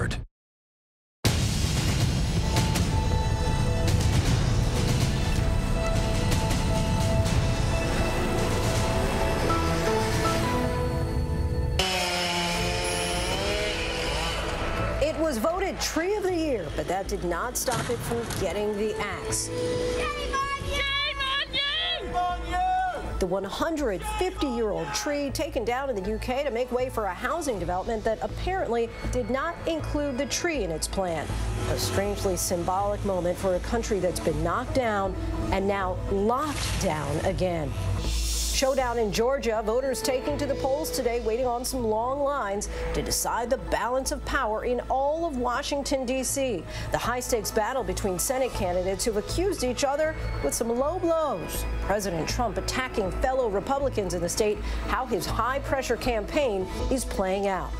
forward. It was voted Tree of the Year, but that did not stop it from getting the axe. The 150 year old tree taken down in the UK to make way for a housing development that apparently did not include the tree in its plan. A strangely symbolic moment for a country that's been knocked down and now locked down again. Showdown in Georgia. Voters taking to the polls today, waiting on some long lines to decide the balance of power in all of Washington, D.C. The high stakes battle between Senate candidates who've accused each other with some low blows. President Trump attacking fellow Republicans in the state, how his high pressure campaign is playing out.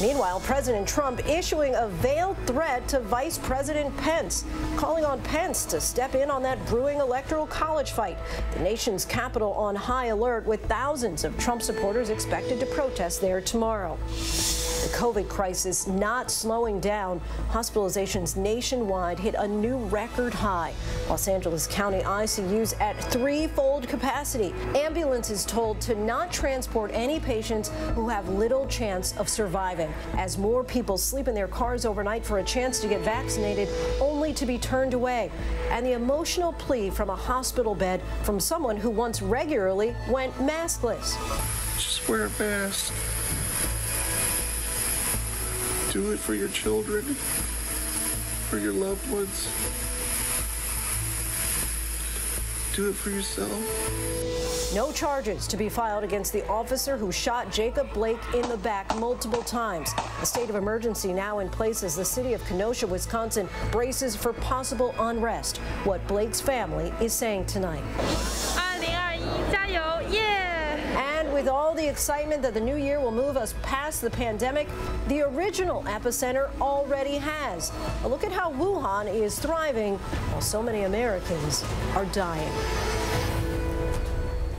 Meanwhile, President Trump issuing a veiled threat to Vice President Pence, calling on Pence to step in on that brewing electoral college fight. The nation's capital on high alert with thousands of Trump supporters expected to protest there tomorrow. The COVID crisis not slowing down. Hospitalizations nationwide hit a new record high. Los Angeles County ICUs at threefold capacity. Ambulances told to not transport any patients who have little chance of surviving. As more people sleep in their cars overnight for a chance to get vaccinated, only to be turned away. And the emotional plea from a hospital bed from someone who once regularly went maskless. Just wear a mask. Do it for your children, for your loved ones. Do it for yourself. No charges to be filed against the officer who shot Jacob Blake in the back multiple times. A state of emergency now in place as the city of Kenosha, Wisconsin braces for possible unrest. What Blake's family is saying tonight. And with all the excitement that the new year will move us past the pandemic, the original epicenter already has. A look at how Wuhan is thriving while so many Americans are dying.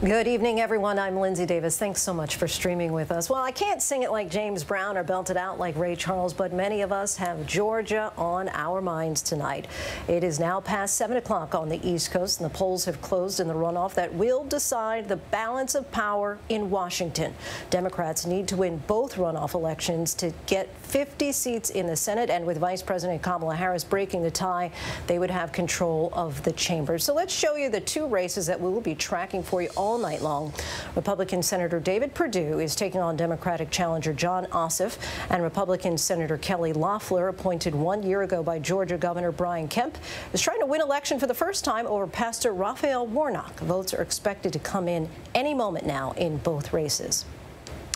Good evening, everyone. I'm Linsey Davis. Thanks so much for streaming with us. Well, I can't sing it like James Brown or belt it out like Ray Charles, but many of us have Georgia on our minds tonight. It is now past 7 o'clock on the East Coast, and the polls have closed in the runoff that will decide the balance of power in Washington. Democrats need to win both runoff elections to get 50 seats in the Senate, and with Vice President Kamala Harris breaking the tie, they would have control of the chamber. So let's show you the two races that we will be tracking for you all night long. Republican Senator David Perdue is taking on Democratic challenger Jon Ossoff, and Republican Senator Kelly Loeffler, appointed one year ago by Georgia Governor Brian Kemp, is trying to win election for the first time over Pastor Raphael Warnock. Votes are expected to come in any moment now in both races.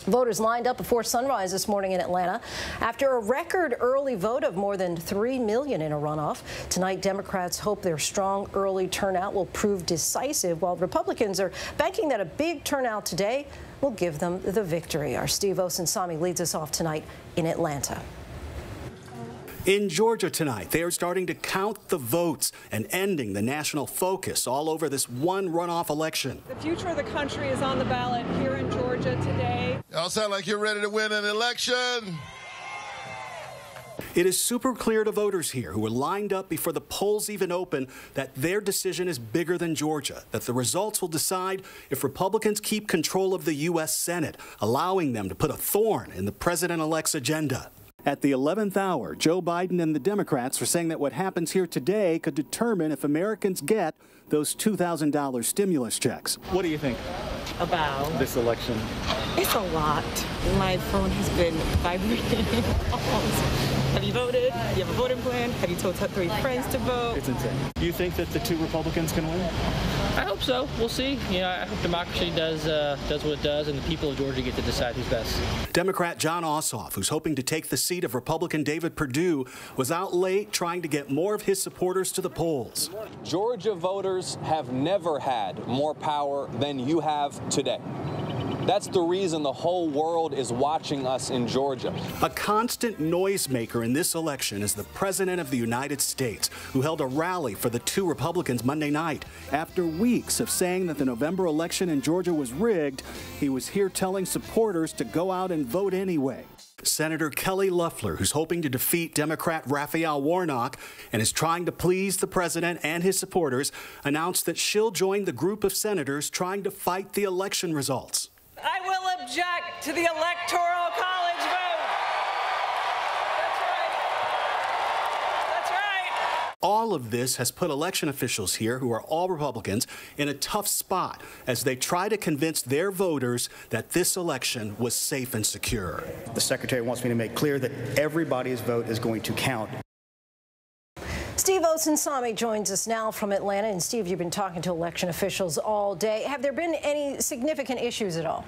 Voters lined up before sunrise this morning in Atlanta after a record early vote of more than 3 million in a runoff. Tonight, Democrats hope their strong early turnout will prove decisive, while Republicans are banking that a big turnout today will give them the victory. Our Steve Osunsami leads us off tonight in Atlanta. In Georgia tonight, they are starting to count the votes and ending the national focus all over this one runoff election. The future of the country is on the ballot here in Georgia today. Y'all sound like you're ready to win an election. It is super clear to voters here who are lined up before the polls even open that their decision is bigger than Georgia, that the results will decide if Republicans keep control of the U.S. Senate, allowing them to put a thorn in the president elect's agenda. At the 11th hour, Joe Biden and the Democrats are saying that what happens here today could determine if Americans get those $2,000 stimulus checks. What do you think about this election? It's a lot. My phone has been vibrating. have you voted? Do you have a voting plan? Have you told three friends to vote? It's insane. Do you think that the two Republicans can win? I hope so. We'll see. You know, I hope democracy does uh, does what it does, and the people of Georgia get to decide who's best. Democrat Jon Ossoff, who's hoping to take the seat of Republican David Perdue, was out late trying to get more of his supporters to the polls. Georgia voters have never had more power than you have today. That's the reason the whole world is watching us in Georgia. A constant noisemaker in this election is the President of the United States, who held a rally for the two Republicans Monday night. After weeks of saying that the November election in Georgia was rigged, he was here telling supporters to go out and vote anyway. Senator Kelly Loeffler, who's hoping to defeat Democrat Raphael Warnock and is trying to please the president and his supporters, announced that she'll join the group of senators trying to fight the election results. I will object to the Electoral College vote. That's right. That's right. All of this has put election officials here, who are all Republicans, in a tough spot as they try to convince their voters that this election was safe and secure. The Secretary wants me to make clear that everybody's vote is going to count. Steve Osunsami joins us now from Atlanta. And Steve, you've been talking to election officials all day. Have there been any significant issues at all?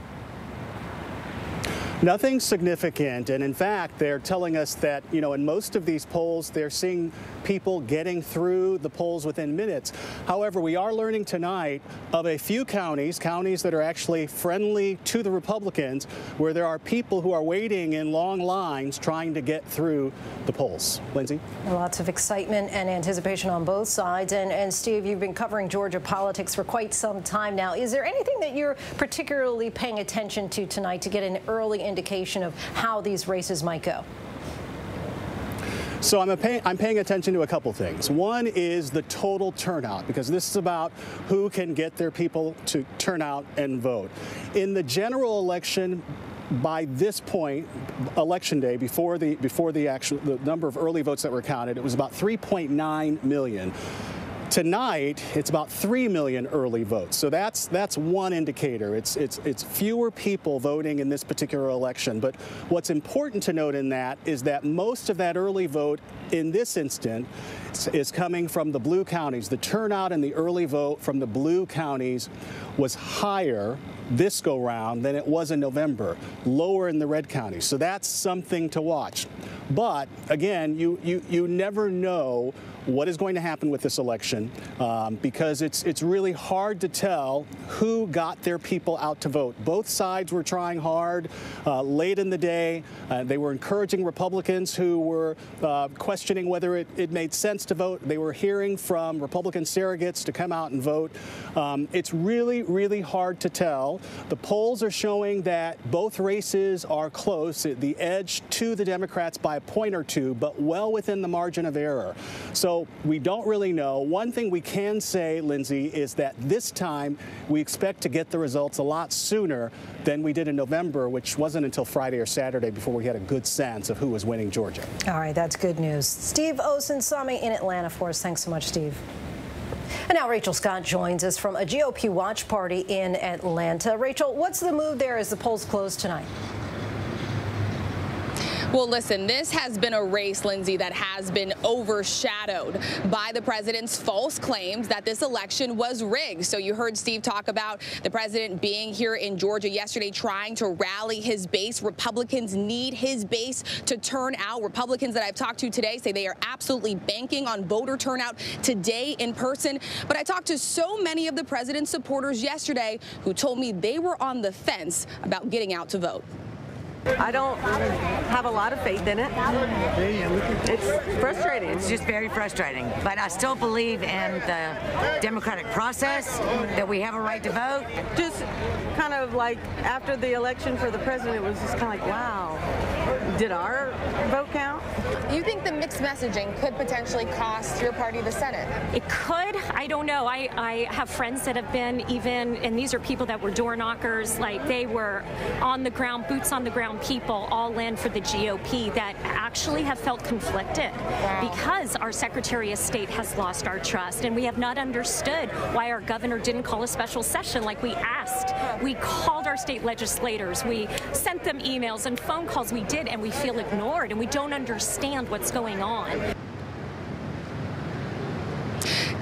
Nothing significant. And in fact, they're telling us that, you know, in most of these polls, they're seeing people getting through the polls within minutes. However, we are learning tonight of a few counties, counties that are actually friendly to the Republicans, where there are people who are waiting in long lines trying to get through the polls. Linsey? Lots of excitement and anticipation on both sides. And, and Steve, you've been covering Georgia politics for quite some time now. Is there anything that you're particularly paying attention to tonight to get an early indication of how these races might go? So I'm, pay, I'm, paying attention to a couple things. One is the total turnout, because this is about who can get their people to turn out and vote. In the general election, by this point, election day, before the before the actual the number of early votes that were counted, it was about 3.9 million. Tonight, it's about 3 million early votes. So that's that's one indicator. It's it's it's fewer people voting in this particular election. But what's important to note in that is that most of that early vote in this instant is coming from the blue counties. The turnout in the early vote from the blue counties was higher this go round than it was in November, lower in the red counties. So that's something to watch. But again, you you you never know what is going to happen with this election um, because it's it's really hard to tell who got their people out to vote. Both sides were trying hard. Uh, late in the day, uh, they were encouraging Republicans who were uh, questioning whether it, it, made sense to vote. They were hearing from Republican surrogates to come out and vote. Um, it's really, really hard to tell. The polls are showing that both races are close, the edge to the Democrats by a point or two, but well within the margin of error. So so we don't really know. One thing we can say, Linsey, is that this time we expect to get the results a lot sooner than we did in November, which wasn't until Friday or Saturday before we had a good sense of who was winning Georgia. All right, that's good news. Steve Osunsami in Atlanta for us. Thanks so much, Steve. And now Rachel Scott joins us from a GOP watch party in Atlanta. Rachel, what's the move there as the polls close tonight? Well, listen, this has been a race, Linsey, that has been overshadowed by the president's false claims that this election was rigged. So you heard Steve talk about the president being here in Georgia yesterday trying to rally his base. Republicans need his base to turn out. Republicans that I've talked to today say they are absolutely banking on voter turnout today in person. But I talked to so many of the president's supporters yesterday who told me they were on the fence about getting out to vote. I don't have a lot of faith in it. It's frustrating. It's just very frustrating. But I still believe in the democratic process, that we have a right to vote. Just kind of like after the election for the president, it was just kind of like, wow, did our vote count? You think the mixed messaging could potentially cost your party the Senate? It could. I don't know. I, I have friends that have been even, and these are people that were door knockers, like they were on the ground, boots on the ground people, all in for the GOP that actually have felt conflicted wow. because our Secretary of State has lost our trust and we have not understood why our governor didn't call a special session like we asked. We called our state legislators, we sent them emails and phone calls, we did, and we feel ignored and we don't understand what's going on.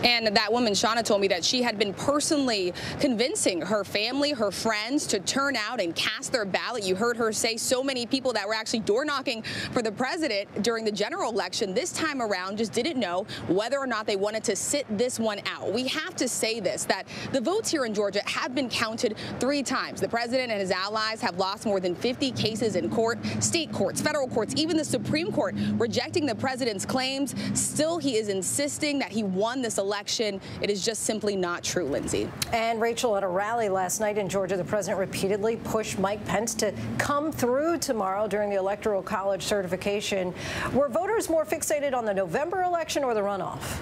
And that woman, Shauna, told me that she had been personally convincing her family, her friends to turn out and cast their ballot. You heard her say so many people that were actually door knocking for the president during the general election this time around just didn't know whether or not they wanted to sit this one out. We have to say this, that the votes here in Georgia have been counted three times. The president and his allies have lost more than 50 cases in court, state courts, federal courts, even the Supreme Court rejecting the president's claims. Still, he is insisting that he won this election election. It is just simply not true, Linsey. And Rachel, at a rally last night in Georgia, the president repeatedly pushed Mike Pence to come through tomorrow during the Electoral College certification. Were voters more fixated on the November election or the runoff?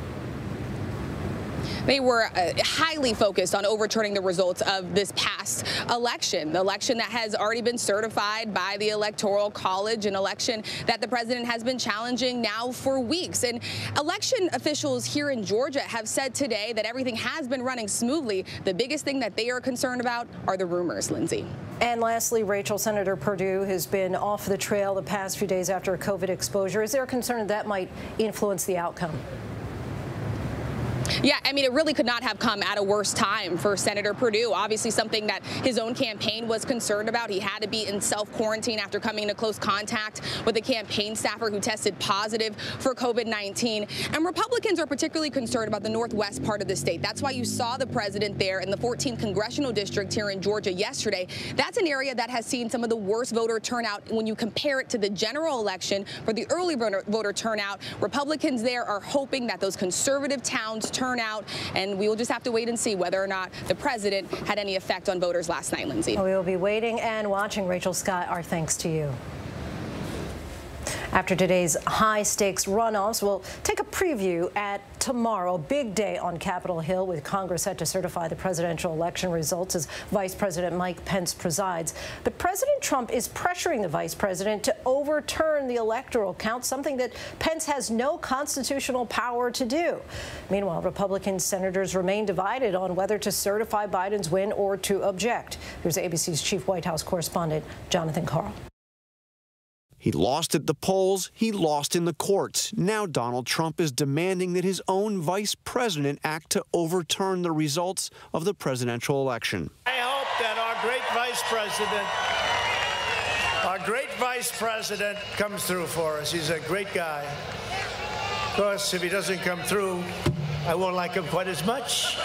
They were uh, highly focused on overturning the results of this past election, the election that has already been certified by the Electoral College, an election that the president has been challenging now for weeks. And election officials here in Georgia have said today that everything has been running smoothly. The biggest thing that they are concerned about are the rumors, Linsey. And lastly, Rachel, Senator Perdue has been off the trail the past few days after a COVID exposure. Is there a concern that might influence the outcome? Yeah, I mean, it really could not have come at a worse time for Senator Perdue. Obviously, something that his own campaign was concerned about. He had to be in self quarantine after coming into close contact with a campaign staffer who tested positive for COVID 19. And Republicans are particularly concerned about the northwest part of the state. That's why you saw the president there in the 14th congressional district here in Georgia yesterday. That's an area that has seen some of the worst voter turnout when you compare it to the general election for the early voter turnout. Republicans there are hoping that those conservative towns turnout, and we will just have to wait and see whether or not the president had any effect on voters last night, Linsey. We will be waiting and watching. Rachel Scott, our thanks to you. After today's high stakes runoffs, we'll take a preview at tomorrow. Big day on Capitol Hill with Congress set to certify the presidential election results as Vice President Mike Pence presides. But President Trump is pressuring the vice president to overturn the electoral count, something that Pence has no constitutional power to do. Meanwhile, Republican senators remain divided on whether to certify Biden's win or to object. Here's ABC's chief White House correspondent, Jonathan Karl. He lost at the polls, he lost in the courts. Now Donald Trump is demanding that his own vice president act to overturn the results of the presidential election. I hope that our great vice president, our great vice president comes through for us. He's a great guy. Of course, if he doesn't come through, I won't like him quite as much.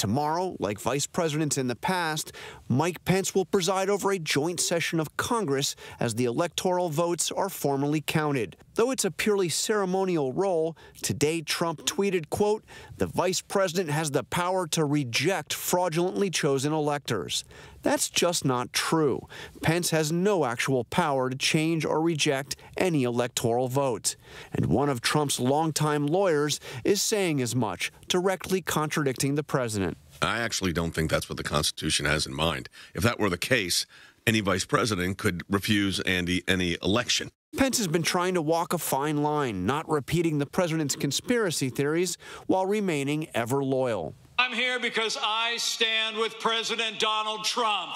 Tomorrow, like vice presidents in the past, Mike Pence will preside over a joint session of Congress as the electoral votes are formally counted. Though it's a purely ceremonial role, today Trump tweeted, quote, "The vice president has the power to reject fraudulently chosen electors." That's just not true. Pence has no actual power to change or reject any electoral vote. And one of Trump's longtime lawyers is saying as much, directly contradicting the president. I actually don't think that's what the Constitution has in mind. If that were the case, any vice president could refuse any, any election. Pence has been trying to walk a fine line, not repeating the president's conspiracy theories while remaining ever loyal. I'm here because I stand with President Donald Trump.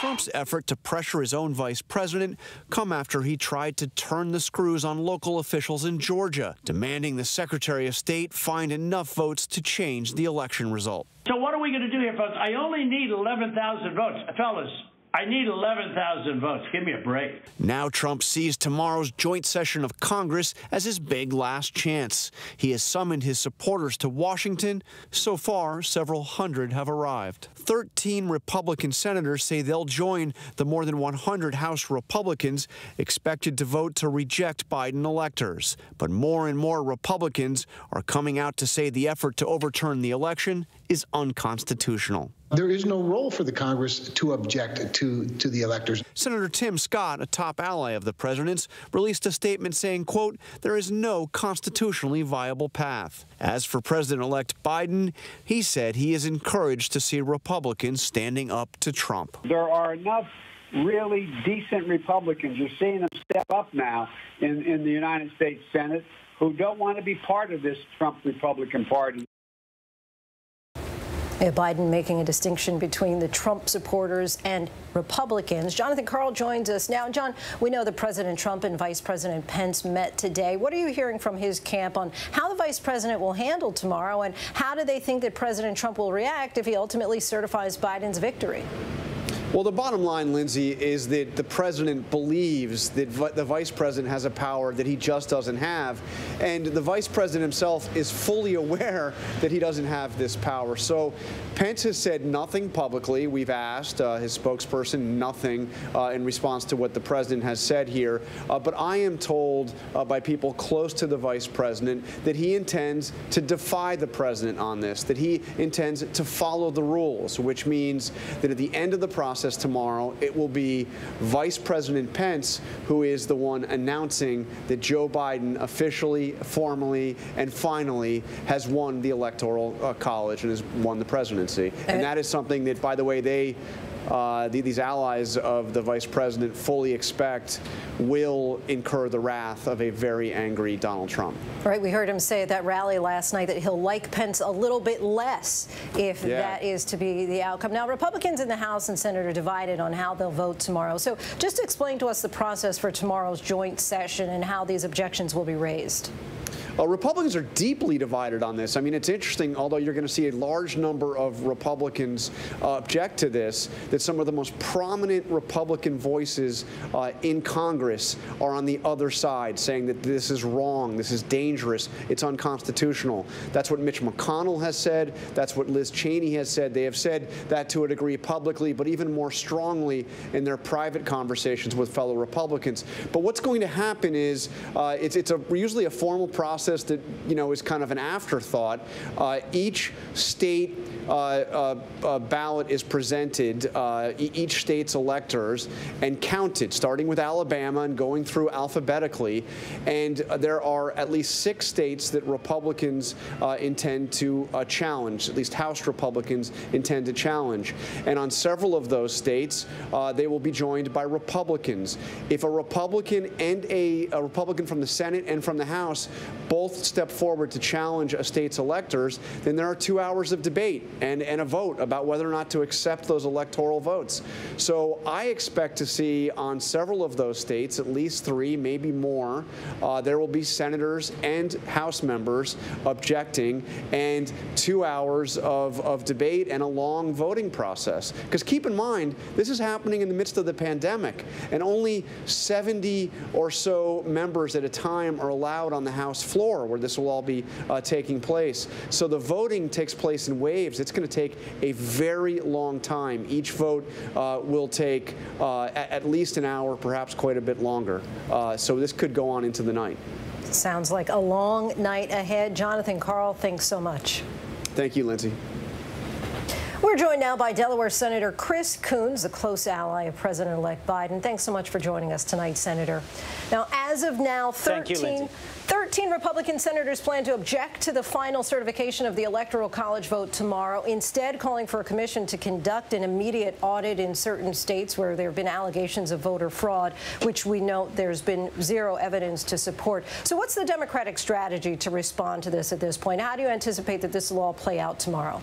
Trump's effort to pressure his own vice president come after he tried to turn the screws on local officials in Georgia, demanding the Secretary of State find enough votes to change the election result. So what are we going to do here, folks? I only need 11,000 votes. Fellas, I need 11,000 votes. Give me a break. Now Trump sees tomorrow's joint session of Congress as his big last chance. He has summoned his supporters to Washington. So far, several hundred have arrived. 13 Republican senators say they'll join the more than 100 House Republicans expected to vote to reject Biden electors. But more and more Republicans are coming out to say the effort to overturn the election is unconstitutional. There is no role for the Congress to object to, to the electors. Senator Tim Scott, a top ally of the president's, released a statement saying, quote, there is no constitutionally viable path. As for President-elect Biden, he said he is encouraged to see Republicans standing up to Trump. There are enough really decent Republicans, you're seeing them step up now in, in the United States Senate, who don't want to be part of this Trump Republican Party. Uh, Biden making a distinction between the Trump supporters and Republicans. Jonathan Karl joins us now. John, we know that President Trump and Vice President Pence met today. What are you hearing from his camp on how the vice president will handle tomorrow, and how do they think that President Trump will react if he ultimately certifies Biden's victory? Well, the bottom line, Linsey, is that the president believes that the vice president has a power that he just doesn't have. And the vice president himself is fully aware that he doesn't have this power. So Pence has said nothing publicly. We've asked uh, his spokesperson nothing uh, in response to what the president has said here. Uh, but I am told uh, by people close to the vice president that he intends to defy the president on this, that he intends to follow the rules, which means that at the end of the process, process tomorrow, it will be Vice President Pence who is the one announcing that Joe Biden officially, formally, and finally has won the Electoral uh, College and has won the presidency. And that is something that, by the way, they uh, the, these allies of the vice president fully expect will incur the wrath of a very angry Donald Trump. Right. We heard him say at that rally last night that he'll like Pence a little bit less if yeah. that is to be the outcome. Now, Republicans in the House and Senate are divided on how they'll vote tomorrow. So just explain to us the process for tomorrow's joint session and how these objections will be raised. Uh, Republicans are deeply divided on this. I mean, it's interesting, although you're going to see a large number of Republicans uh, object to this, that some of the most prominent Republican voices uh, in Congress are on the other side, saying that this is wrong, this is dangerous, it's unconstitutional. That's what Mitch McConnell has said. That's what Liz Cheney has said. They have said that to a degree publicly, but even more strongly in their private conversations with fellow Republicans. But what's going to happen is uh, it's, it's a, usually a formal process that you know is kind of an afterthought. Uh, each state Uh, uh, uh, ballot is presented, uh, each state's electors, and counted, starting with Alabama and going through alphabetically. And there are at least six states that Republicans intend to challenge, at least House Republicans intend to challenge. And on several of those states, they will be joined by Republicans. If a Republican and a, a Republican from the Senate and from the House both step forward to challenge a state's electors, then there are two hours of debate and, and a vote about whether or not to accept those electoral votes. So I expect to see on several of those states, at least three, maybe more, uh, there will be senators and House members objecting and two hours of, of debate and a long voting process. Because keep in mind, this is happening in the midst of the pandemic, and only 70 or so members at a time are allowed on the House floor where this will all be uh, taking place. So the voting takes place in waves. It's going to take a very long time. Each vote uh, will take uh, at, at, least an hour, perhaps quite a bit longer. Uh, so this could go on into the night. Sounds like a long night ahead. Jonathan Karl, thanks so much. Thank you, Linsey. We're joined now by Delaware Senator Chris Coons, a close ally of President-elect Biden. Thanks so much for joining us tonight, Senator. Now, as of now, 13, you, 13 Republican senators plan to object to the final certification of the Electoral College vote tomorrow, instead calling for a commission to conduct an immediate audit in certain states where there have been allegations of voter fraud, which we note there's been zero evidence to support. So what's the Democratic strategy to respond to this at this point? How do you anticipate that this will all play out tomorrow?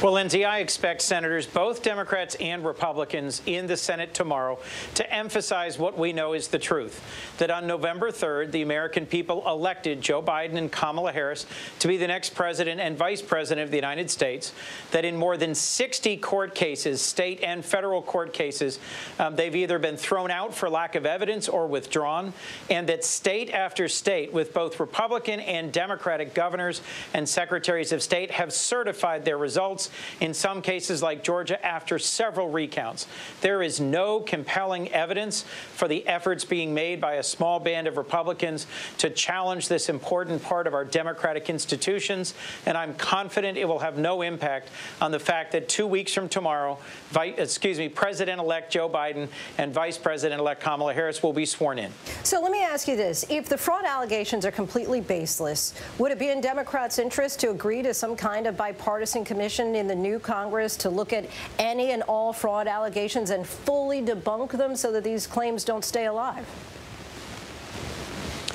Well, Linsey, I expect senators, both Democrats and Republicans, in the Senate tomorrow to emphasize what we know is the truth that on November 3rd, the American people elected Joe Biden and Kamala Harris to be the next president and vice president of the United States, that in more than 60 court cases, state and federal court cases, um, they've either been thrown out for lack of evidence or withdrawn, and that state after state, with both Republican and Democratic governors and secretaries of state, have certified their results in some cases like Georgia after several recounts. There is no compelling evidence for the efforts being made by a small band of Republicans to challenge this important part of our democratic institutions, and I'm confident it will have no impact on the fact that two weeks from tomorrow, excuse me, President-elect Joe Biden and Vice President-elect Kamala Harris will be sworn in. So let me ask you this. If the fraud allegations are completely baseless, would it be in Democrats' interest to agree to some kind of bipartisan commission in the new Congress to look at any and all fraud allegations and fully debunk them so that these claims don't stay alive?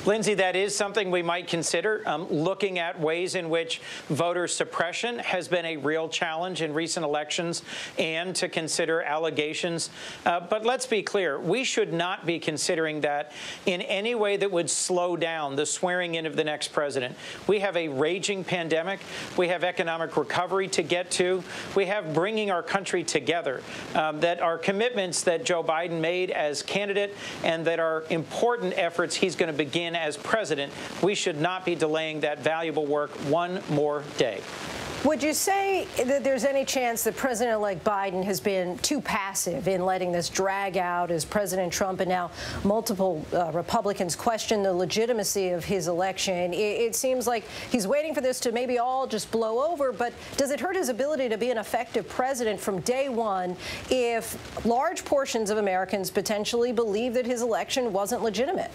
Linsey, that is something we might consider, um, looking at ways in which voter suppression has been a real challenge in recent elections and to consider allegations. Uh, but let's be clear, we should not be considering that in any way that would slow down the swearing in of the next president. We have a raging pandemic. We have economic recovery to get to. We have bringing our country together um, that are commitments that Joe Biden made as candidate and that are important efforts he's going to begin as president, we should not be delaying that valuable work one more day. Would you say that there's any chance that President-elect Biden has been too passive in letting this drag out as President Trump and now multiple uh, Republicans question the legitimacy of his election? It, it, seems like he's waiting for this to maybe all just blow over, but does it hurt his ability to be an effective president from day one if large portions of Americans potentially believe that his election wasn't legitimate?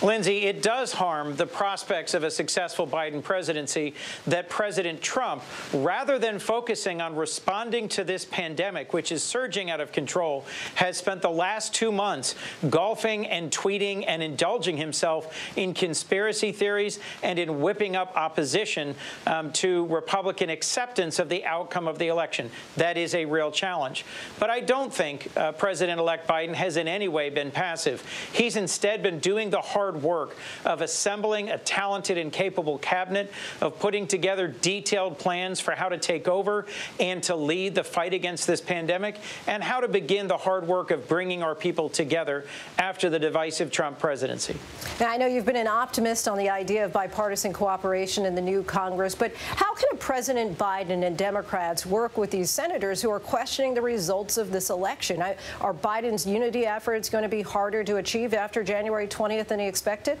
Linsey, it does harm the prospects of a successful Biden presidency that President Trump, rather than focusing on responding to this pandemic, which is surging out of control, has spent the last two months golfing and tweeting and indulging himself in conspiracy theories and in whipping up opposition um, to Republican acceptance of the outcome of the election. That is a real challenge. But I don't think uh, President-elect Biden has in any way been passive. He's instead been doing the hard hard work of assembling a talented and capable cabinet, of putting together detailed plans for how to take over and to lead the fight against this pandemic, and how to begin the hard work of bringing our people together after the divisive Trump presidency. Now, I know you've been an optimist on the idea of bipartisan cooperation in the new Congress, but how can President Biden and Democrats work with these senators who are questioning the results of this election? Are Biden's unity efforts going to be harder to achieve after January 20th than he expected? Expected?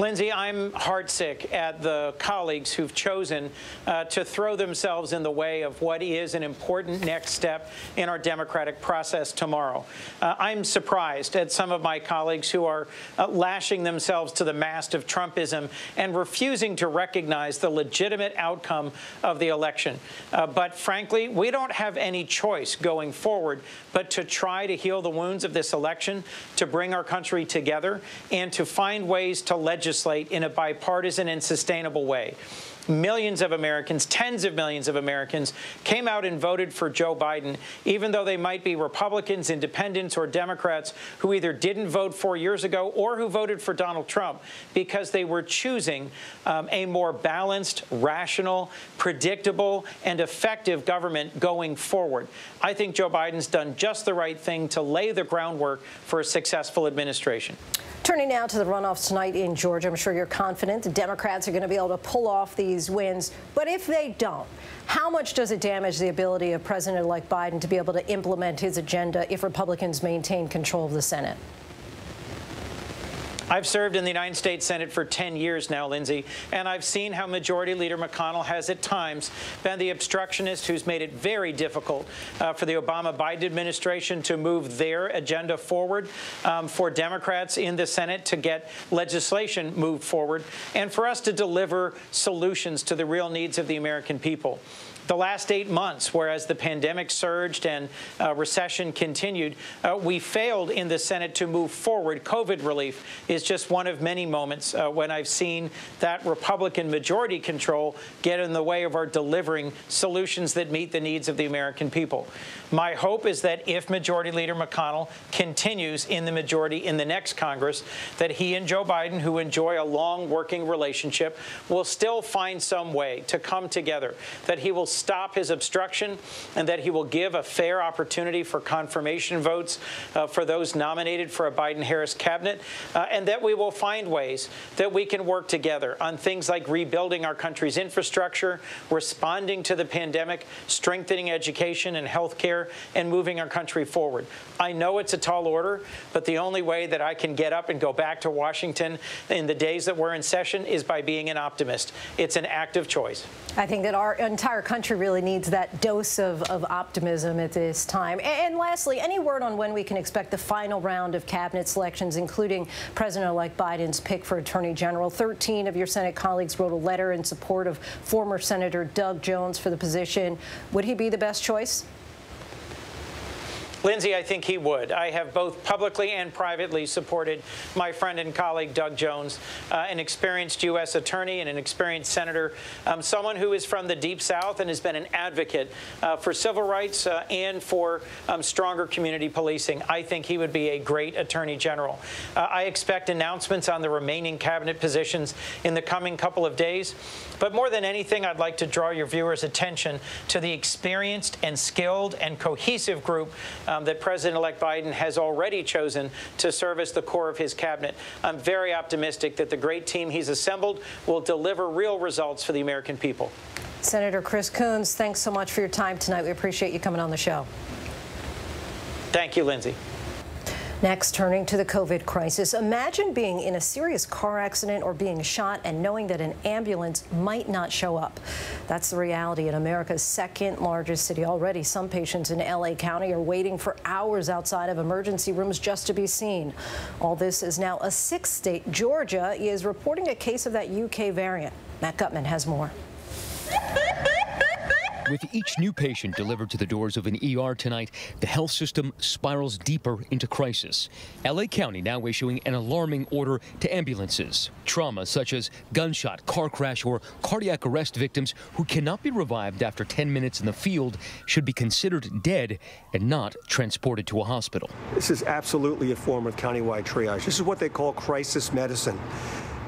Linsey, I'm heartsick at the colleagues who've chosen uh, to throw themselves in the way of what is an important next step in our democratic process tomorrow. Uh, I'm surprised at some of my colleagues who are uh, lashing themselves to the mast of Trumpism and refusing to recognize the legitimate outcome of the election. Uh, but frankly, we don't have any choice going forward but to try to heal the wounds of this election, to bring our country together, and to find ways to legislate in a bipartisan and sustainable way millions of Americans, tens of millions of Americans, came out and voted for Joe Biden, even though they might be Republicans, independents, or Democrats who either didn't vote four years ago or who voted for Donald Trump because they were choosing um, a more balanced, rational, predictable, and effective government going forward. I think Joe Biden's done just the right thing to lay the groundwork for a successful administration. Turning now to the runoffs tonight in Georgia, I'm sure you're confident the Democrats are going to be able to pull off these wins. But if they don't, how much does it damage the ability of President-elect Biden to be able to implement his agenda if Republicans maintain control of the Senate? I've served in the United States Senate for 10 years now, Linsey, and I've seen how Majority Leader McConnell has at times been the obstructionist who's made it very difficult uh, for the Obama-Biden administration to move their agenda forward, um, for Democrats in the Senate to get legislation moved forward, and for us to deliver solutions to the real needs of the American people the last eight months, whereas the pandemic surged and uh, recession continued, uh, we failed in the Senate to move forward. COVID relief is just one of many moments uh, when I've seen that Republican majority control get in the way of our delivering solutions that meet the needs of the American people. My hope is that if Majority Leader McConnell continues in the majority in the next Congress, that he and Joe Biden, who enjoy a long working relationship, will still find some way to come together, that he will stop his obstruction, and that he will give a fair opportunity for confirmation votes uh, for those nominated for a Biden-Harris cabinet, uh, and that we will find ways that we can work together on things like rebuilding our country's infrastructure, responding to the pandemic, strengthening education and health care, and moving our country forward. I know it's a tall order, but the only way that I can get up and go back to Washington in the days that we're in session is by being an optimist. It's an active choice. I think that our entire country really needs that dose of, of optimism at this time. And lastly, any word on when we can expect the final round of cabinet selections, including President-elect Biden's pick for Attorney General? 13 of your Senate colleagues wrote a letter in support of former Senator Doug Jones for the position. Would he be the best choice? Linsey, I think he would. I have both publicly and privately supported my friend and colleague Doug Jones, uh, an experienced U.S. attorney and an experienced senator, um, someone who is from the Deep South and has been an advocate uh, for civil rights uh, and for um, stronger community policing. I think he would be a great attorney general. Uh, I expect announcements on the remaining cabinet positions in the coming couple of days. But more than anything, I'd like to draw your viewers' attention to the experienced and skilled and cohesive group um, that President-elect Biden has already chosen to serve as the core of his cabinet. I'm very optimistic that the great team he's assembled will deliver real results for the American people. Senator Chris Coons, thanks so much for your time tonight. We appreciate you coming on the show. Thank you, Linsey. Next, turning to the COVID crisis. Imagine being in a serious car accident or being shot and knowing that an ambulance might not show up. That's the reality in America's second largest city. Already, some patients in LA County are waiting for hours outside of emergency rooms just to be seen. All this is now a sixth state. Georgia is reporting a case of that UK variant. Matt Gutman has more. With each new patient delivered to the doors of an ER tonight, the health system spirals deeper into crisis. LA County now issuing an alarming order to ambulances. Trauma such as gunshot, car crash, or cardiac arrest victims who cannot be revived after 10 minutes in the field should be considered dead and not transported to a hospital. This is absolutely a form of countywide triage. This is what they call crisis medicine.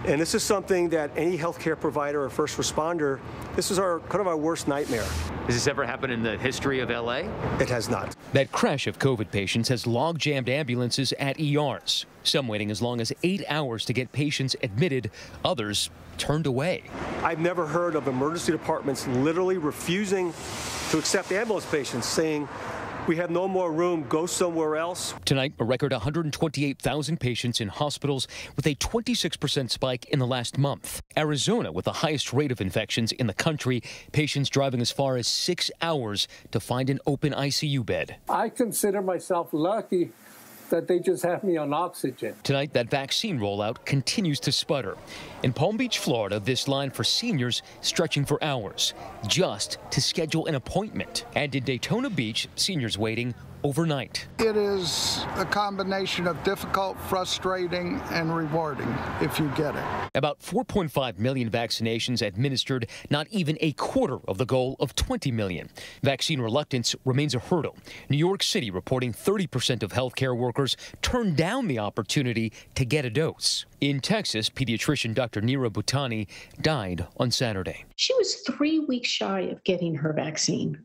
And this is something that any healthcare provider or first responder, this is our kind of our worst nightmare. Has this ever happened in the history of LA? It has not. That crash of COVID patients has log jammed ambulances at ERs. Some waiting as long as eight hours to get patients admitted, others turned away. I've never heard of emergency departments literally refusing to accept ambulance patients, saying, we have no more room. Go somewhere else. Tonight, a record 128,000 patients in hospitals with a 26% spike in the last month. Arizona with the highest rate of infections in the country, patients driving as far as six hours to find an open ICU bed. I consider myself lucky that they just have me on oxygen. Tonight, that vaccine rollout continues to sputter. In Palm Beach, Florida, this line for seniors stretching for hours just to schedule an appointment. And in Daytona Beach, seniors waiting overnight. It is a combination of difficult, frustrating, and rewarding if you get it. About 4.5 million vaccinations administered, not even a quarter of the goal of 20 million. Vaccine reluctance remains a hurdle. New York City reporting 30% of healthcare workers turned down the opportunity to get a dose. In Texas, pediatrician Dr. Nira Butani died on Saturday. She was three weeks shy of getting her vaccine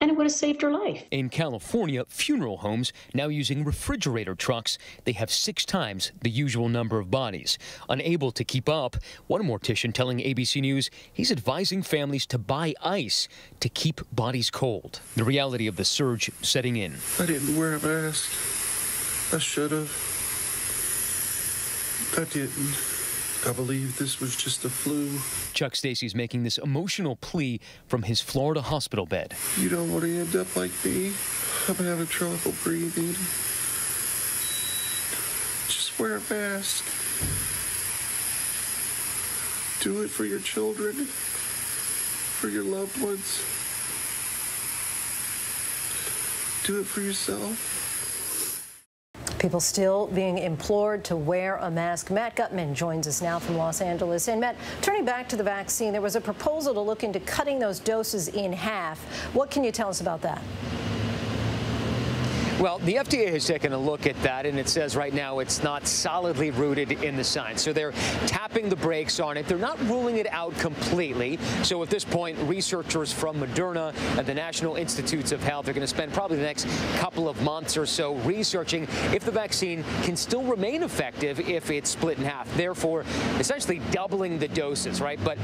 and it would have saved her life. In California, funeral homes now using refrigerator trucks. They have six times the usual number of bodies. Unable to keep up, one mortician telling ABC News he's advising families to buy ice to keep bodies cold. The reality of the surge setting in. I didn't wear a mask. I should have. I didn't. I believe this was just a flu. Chuck Stacy's making this emotional plea from his Florida hospital bed. You don't want to end up like me. I'm having trouble breathing. Just wear a mask. Do it for your children, for your loved ones. Do it for yourself. People still being implored to wear a mask. Matt Gutman joins us now from Los Angeles. And Matt, turning back to the vaccine, there was a proposal to look into cutting those doses in half. What can you tell us about that? Well, the FDA has taken a look at that, and it says right now it's not solidly rooted in the science. So they're tapping the brakes on it. They're not ruling it out completely. So at this point, researchers from Moderna and the National Institutes of Health are going to spend probably the next couple of months or so researching if the vaccine can still remain effective if it's split in half. Therefore, essentially doubling the doses, right? But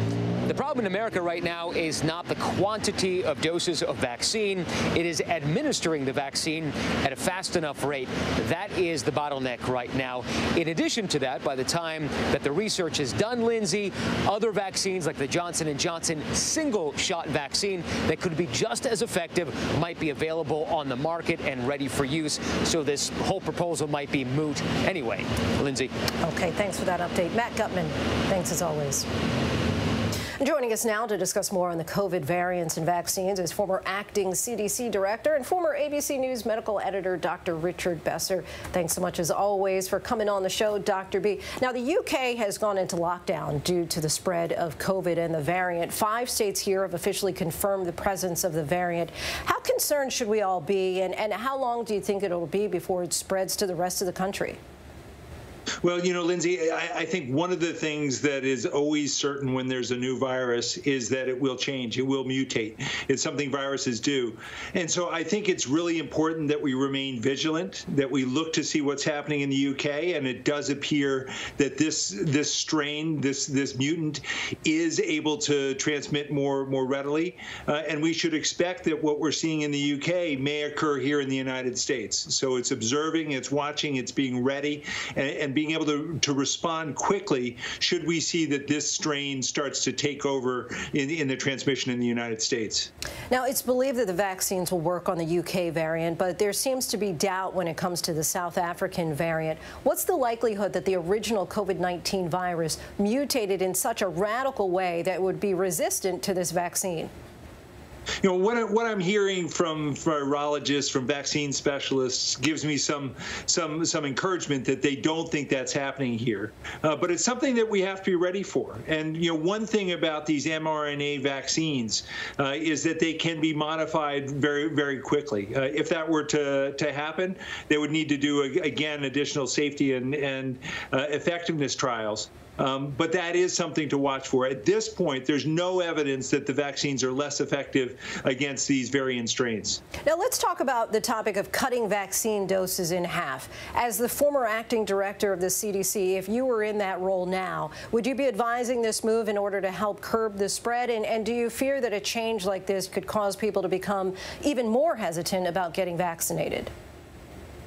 the problem in America right now is not the quantity of doses of vaccine. It is administering the vaccine at a fast enough rate. That is the bottleneck right now. In addition to that, by the time that the research is done, Linsey, other vaccines like the Johnson & Johnson single-shot vaccine that could be just as effective might be available on the market and ready for use. So this whole proposal might be moot anyway. Linsey. Okay, thanks for that update. Matt Gutman, thanks as always. Joining us now to discuss more on the COVID variants and vaccines is former acting CDC director and former ABC News medical editor, Dr. Richard Besser. Thanks so much, as always, for coming on the show, Dr. B. Now, the UK has gone into lockdown due to the spread of COVID and the variant. Five states here have officially confirmed the presence of the variant. How concerned should we all be, and, and how long do you think it'll be before it spreads to the rest of the country? Well, you know, Linsey, I, I, think one of the things that is always certain when there's a new virus is that it will change, it will mutate. It's something viruses do. And so I think it's really important that we remain vigilant, that we look to see what's happening in the UK. And it does appear that this this strain, this this mutant, is able to transmit more more readily. Uh, and we should expect that what we're seeing in the UK may occur here in the United States. So it's observing, it's watching, it's being ready, and, and being able to, to respond quickly should we see that this strain starts to take over in, in the transmission in the United States. Now, it's believed that the vaccines will work on the UK variant, but there seems to be doubt when it comes to the South African variant. What's the likelihood that the original COVID-19 virus mutated in such a radical way that would be resistant to this vaccine? You know what, what I'm hearing from virologists, from vaccine specialists, gives me some some some encouragement that they don't think that's happening here. Uh, but it's something that we have to be ready for. And you know, one thing about these mRNA vaccines uh, is that they can be modified very very quickly. Uh, if that were to to happen, they would need to do again additional safety and and uh, effectiveness trials. Um, but that is something to watch for. At this point, there's no evidence that the vaccines are less effective against these variant strains. Now, let's talk about the topic of cutting vaccine doses in half. As the former acting director of the CDC, if you were in that role now, would you be advising this move in order to help curb the spread? And, and do you fear that a change like this could cause people to become even more hesitant about getting vaccinated?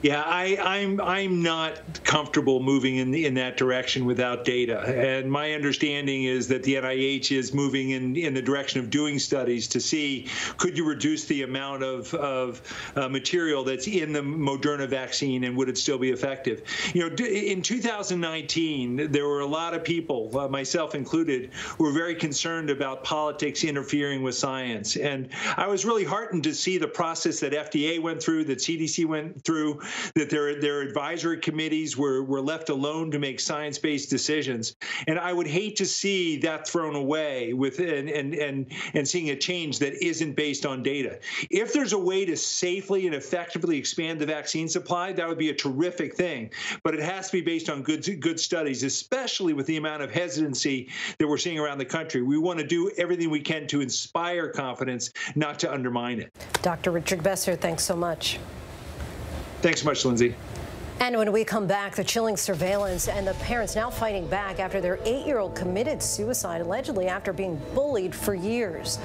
Yeah, I, am I'm, I'm not comfortable moving in in that direction without data. And my understanding is that the NIH is moving in in the direction of doing studies to see could you reduce the amount of of uh, material that's in the Moderna vaccine and would it still be effective? You know, in 2019 there were a lot of people, uh, myself included, who were very concerned about politics interfering with science. And I was really heartened to see the process that FDA went through, that CDC went through that their their advisory committees were were left alone to make science-based decisions. And I would hate to see that thrown away with and and and and seeing a change that isn't based on data. If there's a way to safely and effectively expand the vaccine supply, that would be a terrific thing. But it has to be based on good good studies, especially with the amount of hesitancy that we're seeing around the country. We want to do everything we can to inspire confidence, not to undermine it. Dr. Richard Besser, thanks so much. Thanks so much, Linsey. And when we come back, the chilling surveillance and the parents now fighting back after their eight-year-old committed suicide, allegedly after being bullied for years.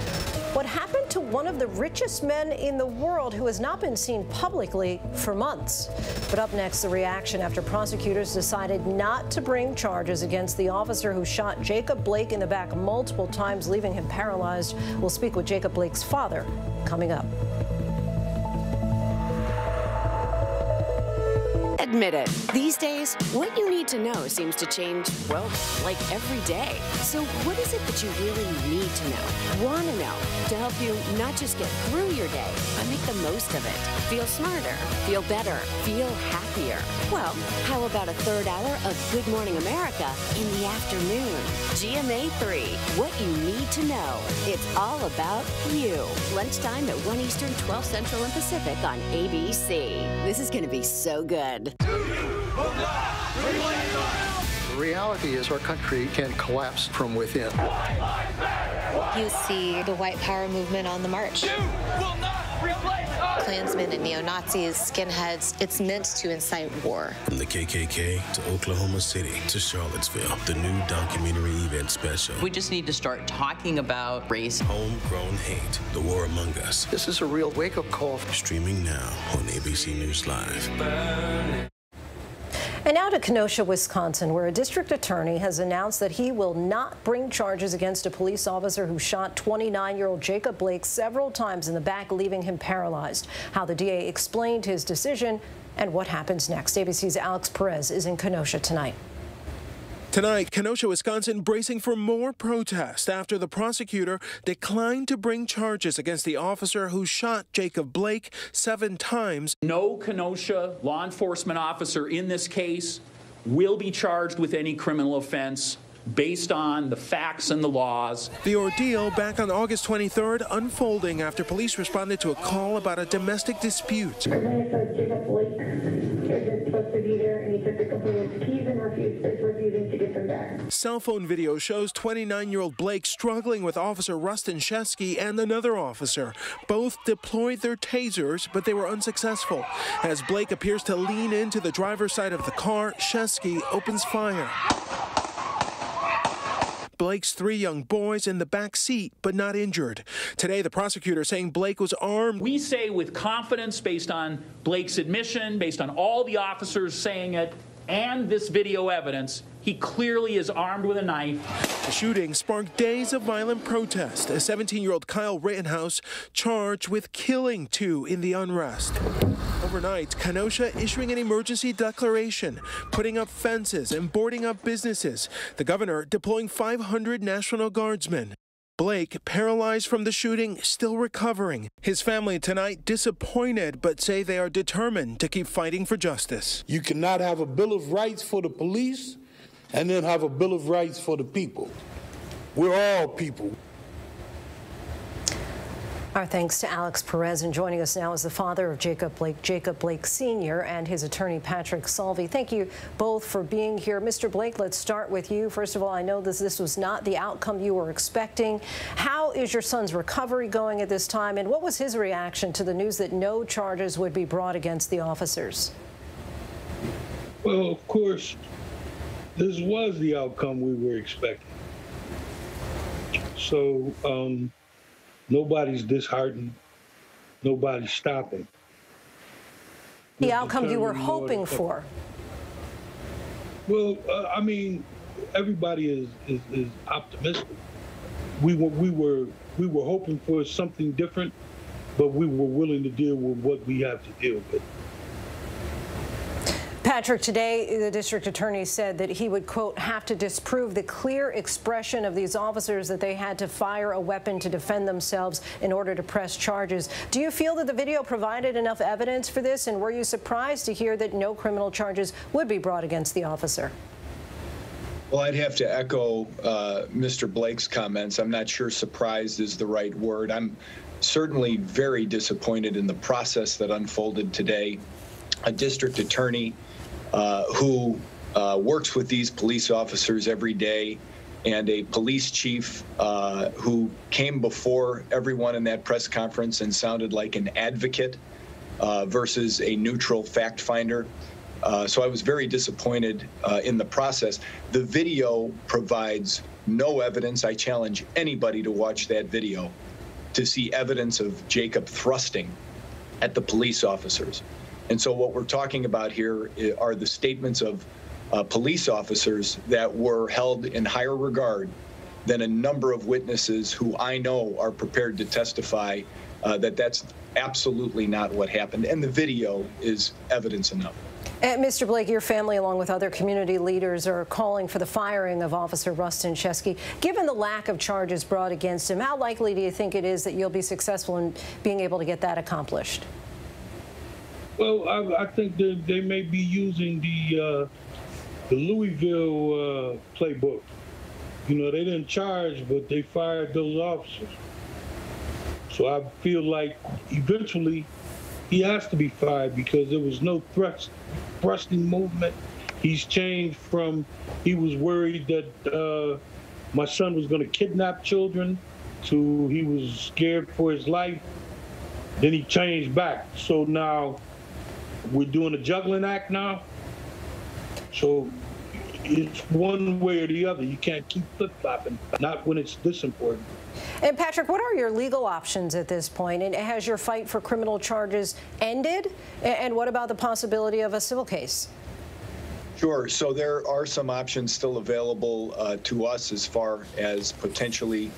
What happened to one of the richest men in the world who has not been seen publicly for months? But up next, the reaction after prosecutors decided not to bring charges against the officer who shot Jacob Blake in the back multiple times, leaving him paralyzed. We'll speak with Jacob Blake's father coming up. Admit it. These days, what you need to know seems to change, well, like every day. So, what is it that you really need to know, want to know, to help you not just get through your day, but make the most of it? Feel smarter, feel better, feel happier. Well, how about a third hour of Good Morning America in the afternoon? GMA 3, what you need to know. It's all about you. Lunchtime at 1 Eastern, 12 Central and Pacific on ABC. This is going to be so good. The reality is our country can collapse from within. You see the white power movement on the march. Klansmen and neo-Nazis, skinheads, it's meant to incite war. From the KKK to Oklahoma City to Charlottesville, the new documentary event special. We just need to start talking about race. Homegrown hate, the war among us. This is a real wake-up call. Streaming now on ABC News Live. And now to Kenosha, Wisconsin, where a district attorney has announced that he will not bring charges against a police officer who shot 29-year-old Jacob Blake several times in the back, leaving him paralyzed. How the DA explained his decision and what happens next. ABC's Alex Perez is in Kenosha tonight. Tonight, Kenosha, Wisconsin bracing for more protest after the prosecutor declined to bring charges against the officer who shot Jacob Blake seven times. No Kenosha law enforcement officer in this case will be charged with any criminal offense based on the facts and the laws. The ordeal back on August 23rd unfolding after police responded to a call about a domestic dispute. Cell phone video shows 29 year old Blake struggling with Officer Rusten Sheskey and another officer. Both deployed their tasers, but they were unsuccessful. As Blake appears to lean into the driver's side of the car, Shesky opens fire. Blake's three young boys in the back seat, but not injured. Today, the prosecutor saying Blake was armed. We say with confidence, based on Blake's admission, based on all the officers saying it, and this video evidence, he clearly is armed with a knife. The shooting sparked days of violent protest. A 17 year old Kyle Rittenhouse charged with killing two in the unrest. Overnight, Kenosha issuing an emergency declaration, putting up fences and boarding up businesses. The governor deploying 500 National Guardsmen. Blake, paralyzed from the shooting, still recovering. His family tonight disappointed, but say they are determined to keep fighting for justice. You cannot have a Bill of Rights for the police and then have a Bill of Rights for the people. We're all people. Our thanks to Alex Perez. And joining us now is the father of Jacob Blake, Jacob Blake Sr., and his attorney, Patrick Salvi. Thank you both for being here. Mr. Blake, let's start with you. First of all, I know this, this was not the outcome you were expecting. How is your son's recovery going at this time? And what was his reaction to the news that no charges would be brought against the officers? Well, of course, this was the outcome we were expecting. So, um, nobody's disheartened. Nobody's stopping. The outcome you were hoping for. Well, uh, I mean, everybody is, is, is optimistic. We were we were we were hoping for something different, but we were willing to deal with what we have to deal with. Patrick, today the district attorney said that he would, quote, have to disprove the clear expression of these officers that they had to fire a weapon to defend themselves in order to press charges. Do you feel that the video provided enough evidence for this? And were you surprised to hear that no criminal charges would be brought against the officer? Well, I'd have to echo uh, Mr. Blake's comments. I'm not sure surprised is the right word. I'm certainly very disappointed in the process that unfolded today. A district attorney uh, who uh, works with these police officers every day, and a police chief uh, who came before everyone in that press conference and sounded like an advocate uh, versus a neutral fact finder. Uh, so I was very disappointed uh, in the process. The video provides no evidence. I challenge anybody to watch that video to see evidence of Jacob thrusting at the police officers. And so what we're talking about here are the statements of uh, police officers that were held in higher regard than a number of witnesses who I know are prepared to testify uh, that that's absolutely not what happened. And the video is evidence enough. And Mr. Blake, your family, along with other community leaders, are calling for the firing of Officer Rusten Sheskey. Given the lack of charges brought against him, how likely do you think it is that you'll be successful in being able to get that accomplished? Well, I, I think they, they may be using the uh, the Louisville uh, playbook. You know, they didn't charge, but they fired those officers. So I feel like eventually he has to be fired because there was no thrust, thrusting movement. He's changed from he was worried that uh, my son was going to kidnap children to he was scared for his life. Then he changed back. So now we're doing a juggling act now. So it's one way or the other. You can't keep flip flopping, not when it's this important. And Patrick, what are your legal options at this point? And has your fight for criminal charges ended? And what about the possibility of a civil case? Sure. So there are some options still available uh, to us as far as potentially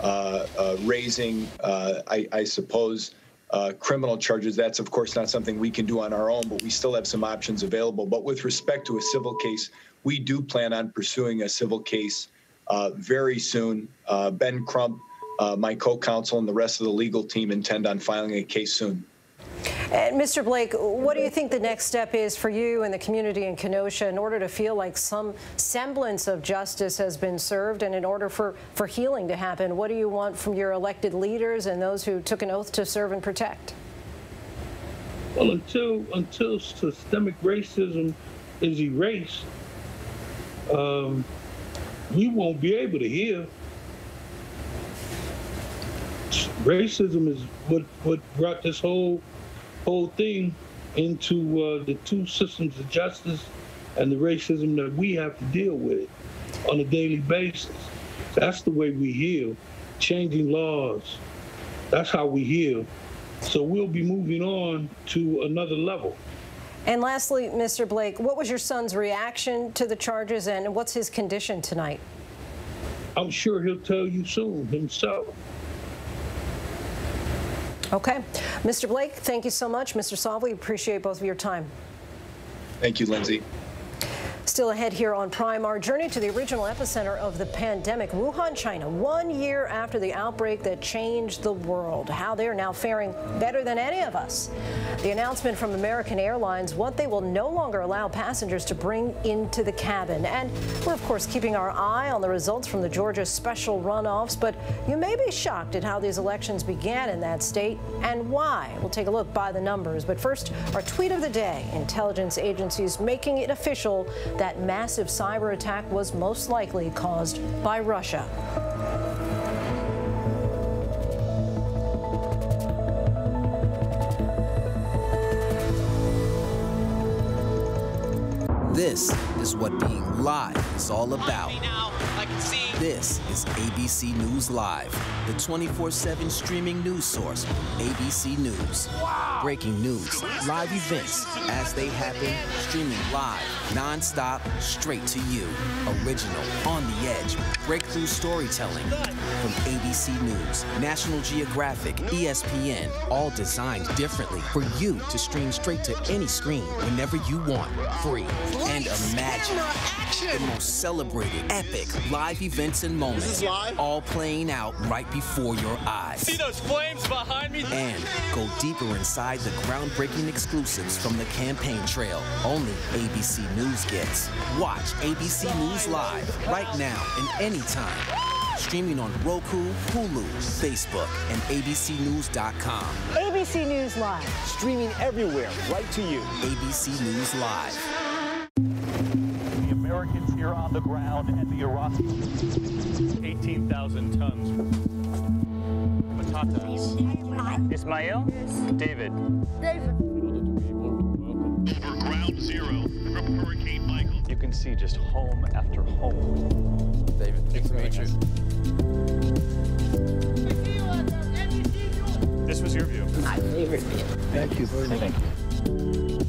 uh, uh, raising, uh, I, I, suppose, uh, criminal charges. That's, of course, not something we can do on our own, but we still have some options available. But with respect to a civil case, we do plan on pursuing a civil case uh, very soon. Uh, ben Crump, uh, my co counsel, and the rest of the legal team intend on filing a case soon. And Mr. Blake, what do you think the next step is for you and the community in Kenosha in order to feel like some semblance of justice has been served and in order for, for healing to happen? What do you want from your elected leaders and those who took an oath to serve and protect? Well, until until systemic racism is erased, um, we won't be able to heal. Racism is what what brought this whole whole thing into uh, the two systems of justice and the racism that we have to deal with on a daily basis. That's the way we heal, changing laws. That's how we heal. So we'll be moving on to another level. And lastly, Mr. Blake, what was your son's reaction to the charges and what's his condition tonight? I'm sure he'll tell you soon himself. Okay. Mr. Blake, thank you so much. Mr. Saul, we appreciate both of your time. Thank you, Linsey. Still ahead here on Prime, our journey to the original epicenter of the pandemic, Wuhan, China, one year after the outbreak that changed the world. How they're now faring better than any of us. The announcement from American Airlines, what they will no longer allow passengers to bring into the cabin. And we're, of course, keeping our eye on the results from the Georgia special runoffs, but you may be shocked at how these elections began in that state and why. We'll take a look by the numbers. But first, our tweet of the day intelligence agencies making it official that massive cyber attack was most likely caused by Russia. This is what being live is all about. This is ABC News Live, the 24 7 streaming news source ABC News. Wow. Breaking news, live events as they happen, streaming live, non-stop, straight to you. Original, on the edge, breakthrough storytelling from ABC News, National Geographic, ESPN, all designed differently for you to stream straight to any screen whenever you want, free. And imagine the most celebrated, epic live events and moments, all playing out right before your eyes. See those flames behind me? And go deeper inside the groundbreaking exclusives from the campaign trail. Only ABC News gets. Watch ABC News Live right now and anytime. Streaming on Roku, Hulu, Facebook, and ABCNews.com. ABC News Live. Streaming everywhere, right to you. ABC News Live. The Americans here on the ground and the Iraqis. 18,000 tons. Patatas. Ismail? David. David. Over ground zero from Hurricane Michael. You can see just home after home. David, nice to meet you. This was your view. My favorite view. Thank you very much.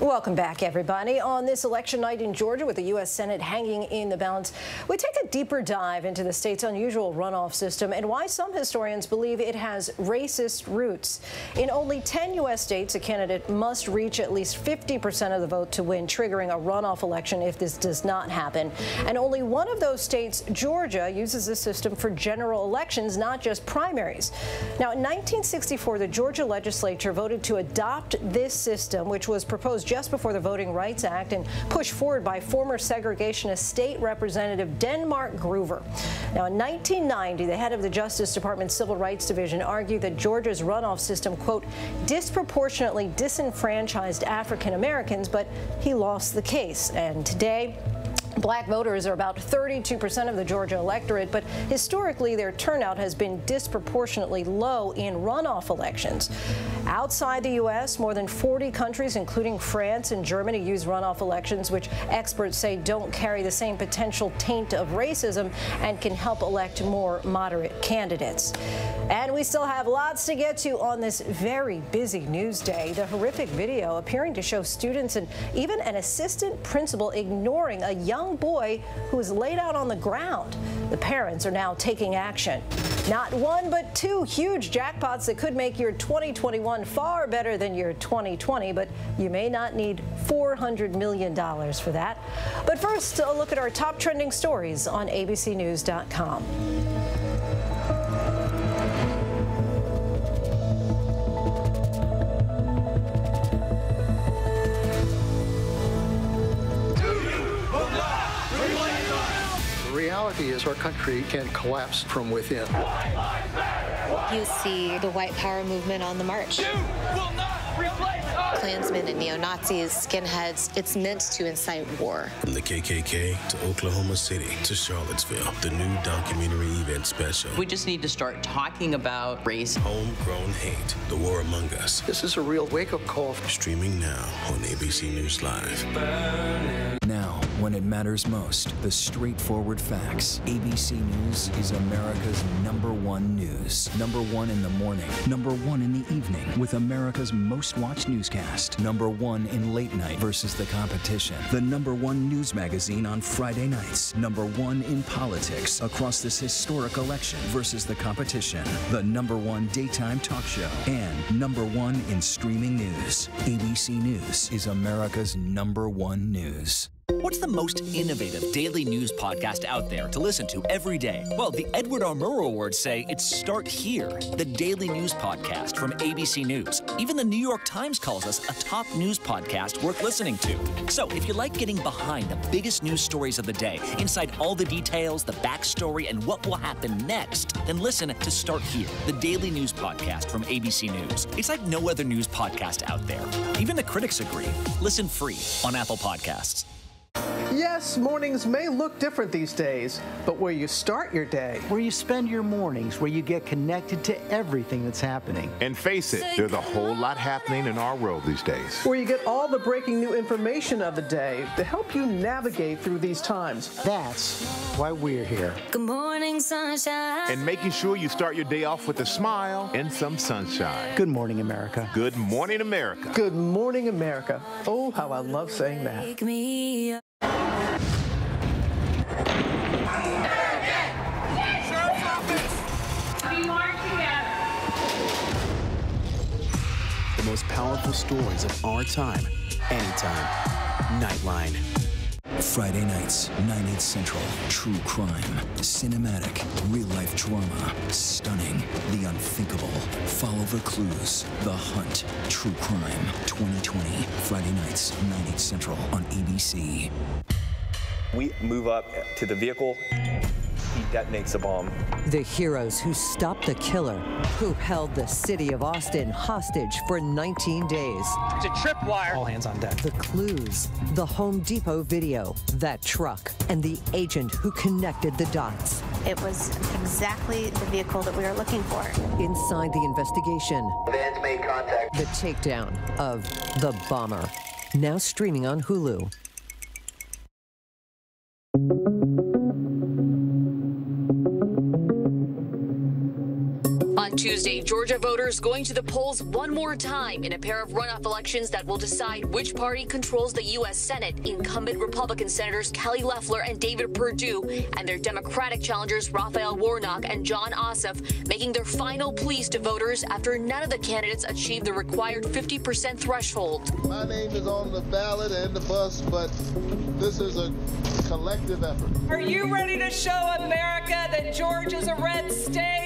Welcome back, everybody. On this election night in Georgia, with the U.S. Senate hanging in the balance, we take a deeper dive into the state's unusual runoff system and why some historians believe it has racist roots. In only 10 U.S. states, a candidate must reach at least 50 percent of the vote to win, triggering a runoff election if this does not happen. And only one of those states, Georgia, uses this system for general elections, not just primaries. Now, in 1964, the Georgia legislature voted to adopt this system, which was proposed just before the Voting Rights Act and pushed forward by former segregationist state representative Denmark Groover. Now, in 1990, the head of the Justice Department Civil Rights Division argued that Georgia's runoff system, quote, disproportionately disenfranchised African Americans, but he lost the case. And today, Black voters are about 32% of the Georgia electorate, but historically their turnout has been disproportionately low in runoff elections. Outside the U.S., more than 40 countries, including France and Germany, use runoff elections, which experts say don't carry the same potential taint of racism and can help elect more moderate candidates. And we still have lots to get to on this very busy news day. The horrific video appearing to show students and even an assistant principal ignoring a young young boy who was laid out on the ground. The parents are now taking action. Not one, but two huge jackpots that could make your 2021 far better than your 2020, but you may not need $400 million for that. But first, a look at our top trending stories on abcnews.com. reality is our country can collapse from within. You see the white power movement on the march. Klansmen and neo Nazis, skinheads, it's meant to incite war. From the KKK to Oklahoma City to Charlottesville, the new documentary event special. We just need to start talking about race. Homegrown hate, the war among us. This is a real wake up call. Streaming now on ABC News Live. Now, when it matters most, the straightforward facts. ABC News is America's number one news. Number one in the morning, number one in the evening, with America's most watched newscast. Number one in late night versus the competition. The number one news magazine on Friday nights. Number one in politics across this historic election versus the competition. The number one daytime talk show. And number one in streaming news. ABC News is America's number one news. What's the most innovative daily news podcast out there to listen to every day? Well, the Edward R. Murrow Awards say it's Start Here, the daily news podcast from ABC News. Even the New York Times calls us a top news podcast worth listening to. So, if you like getting behind the biggest news stories of the day, inside all the details, the backstory, and what will happen next, then listen to Start Here, the daily news podcast from ABC News. It's like no other news podcast out there. Even the critics agree. Listen free on Apple Podcasts. Yes, mornings may look different these days, but where you start your day, where you spend your mornings, where you get connected to everything that's happening. And face it, there's a whole lot happening in our world these days. Where you get all the breaking new information of the day to help you navigate through these times. That's why we're here. Good morning, sunshine. And making sure you start your day off with a smile and some sunshine. Good morning, America. Good morning, America. Good morning, America. Oh, how I love saying that. Most powerful stories of our time, anytime. Nightline. Friday nights, 9, 8 central. True crime. Cinematic. Real life drama. Stunning. The unthinkable. Follow the clues. The Hunt. True crime. 2020. Friday nights, 9, 8 central on ABC. We move up to the vehicle. He detonates the bomb. The heroes who stopped the killer, who held the city of Austin hostage for 19 days. It's a tripwire. All hands on deck. The clues, the Home Depot video, that truck, and the agent who connected the dots. It was exactly the vehicle that we were looking for. Inside the investigation, Vans made contact. the takedown of the bomber. Now streaming on Hulu. On Tuesday, Georgia voters going to the polls one more time in a pair of runoff elections that will decide which party controls the U.S. Senate. Incumbent Republican Senators Kelly Loeffler and David Perdue and their Democratic challengers Raphael Warnock and Jon Ossoff making their final pleas to voters after none of the candidates achieved the required 50% threshold. My name is on the ballot and the bus, but this is a collective effort. Are you ready to show America that Georgia's a red state?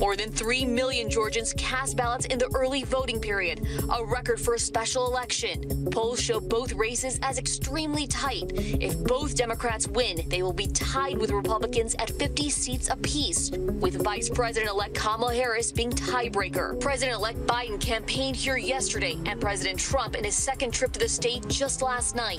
More than 3 million Georgians cast ballots in the early voting period, a record for a special election. Polls show both races as extremely tight. If both Democrats win, they will be tied with Republicans at 50 seats apiece, with Vice President elect Kamala Harris being tiebreaker. President elect Biden campaigned here yesterday, and President Trump in his second trip to the state just last night.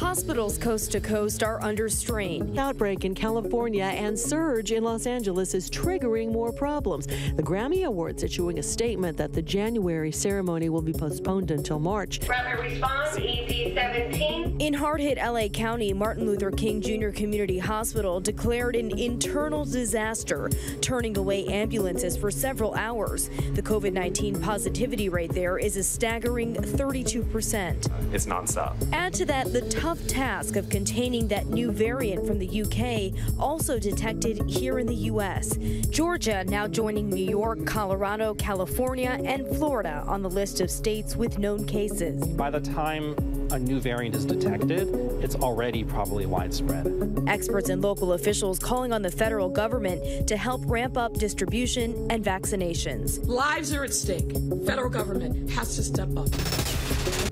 Hospitals coast to coast are under strain. Outbreak in California and surge in Los Angeles is triggering more problems. The Grammy Awards issuing a statement that the January ceremony will be postponed until March. Rapid response, ED 17. In hard hit LA County, Martin Luther King Jr. Community Hospital declared an internal disaster, turning away ambulances for several hours. The COVID 19 positivity rate there is a staggering 32%. It's nonstop. Add to that the top tough task of containing that new variant from the UK, also detected here in the U.S. Georgia now joining New York, Colorado, California, and Florida on the list of states with known cases. By the time a new variant is detected, it's already probably widespread. Experts and local officials calling on the federal government to help ramp up distribution and vaccinations. Lives are at stake. Federal government has to step up.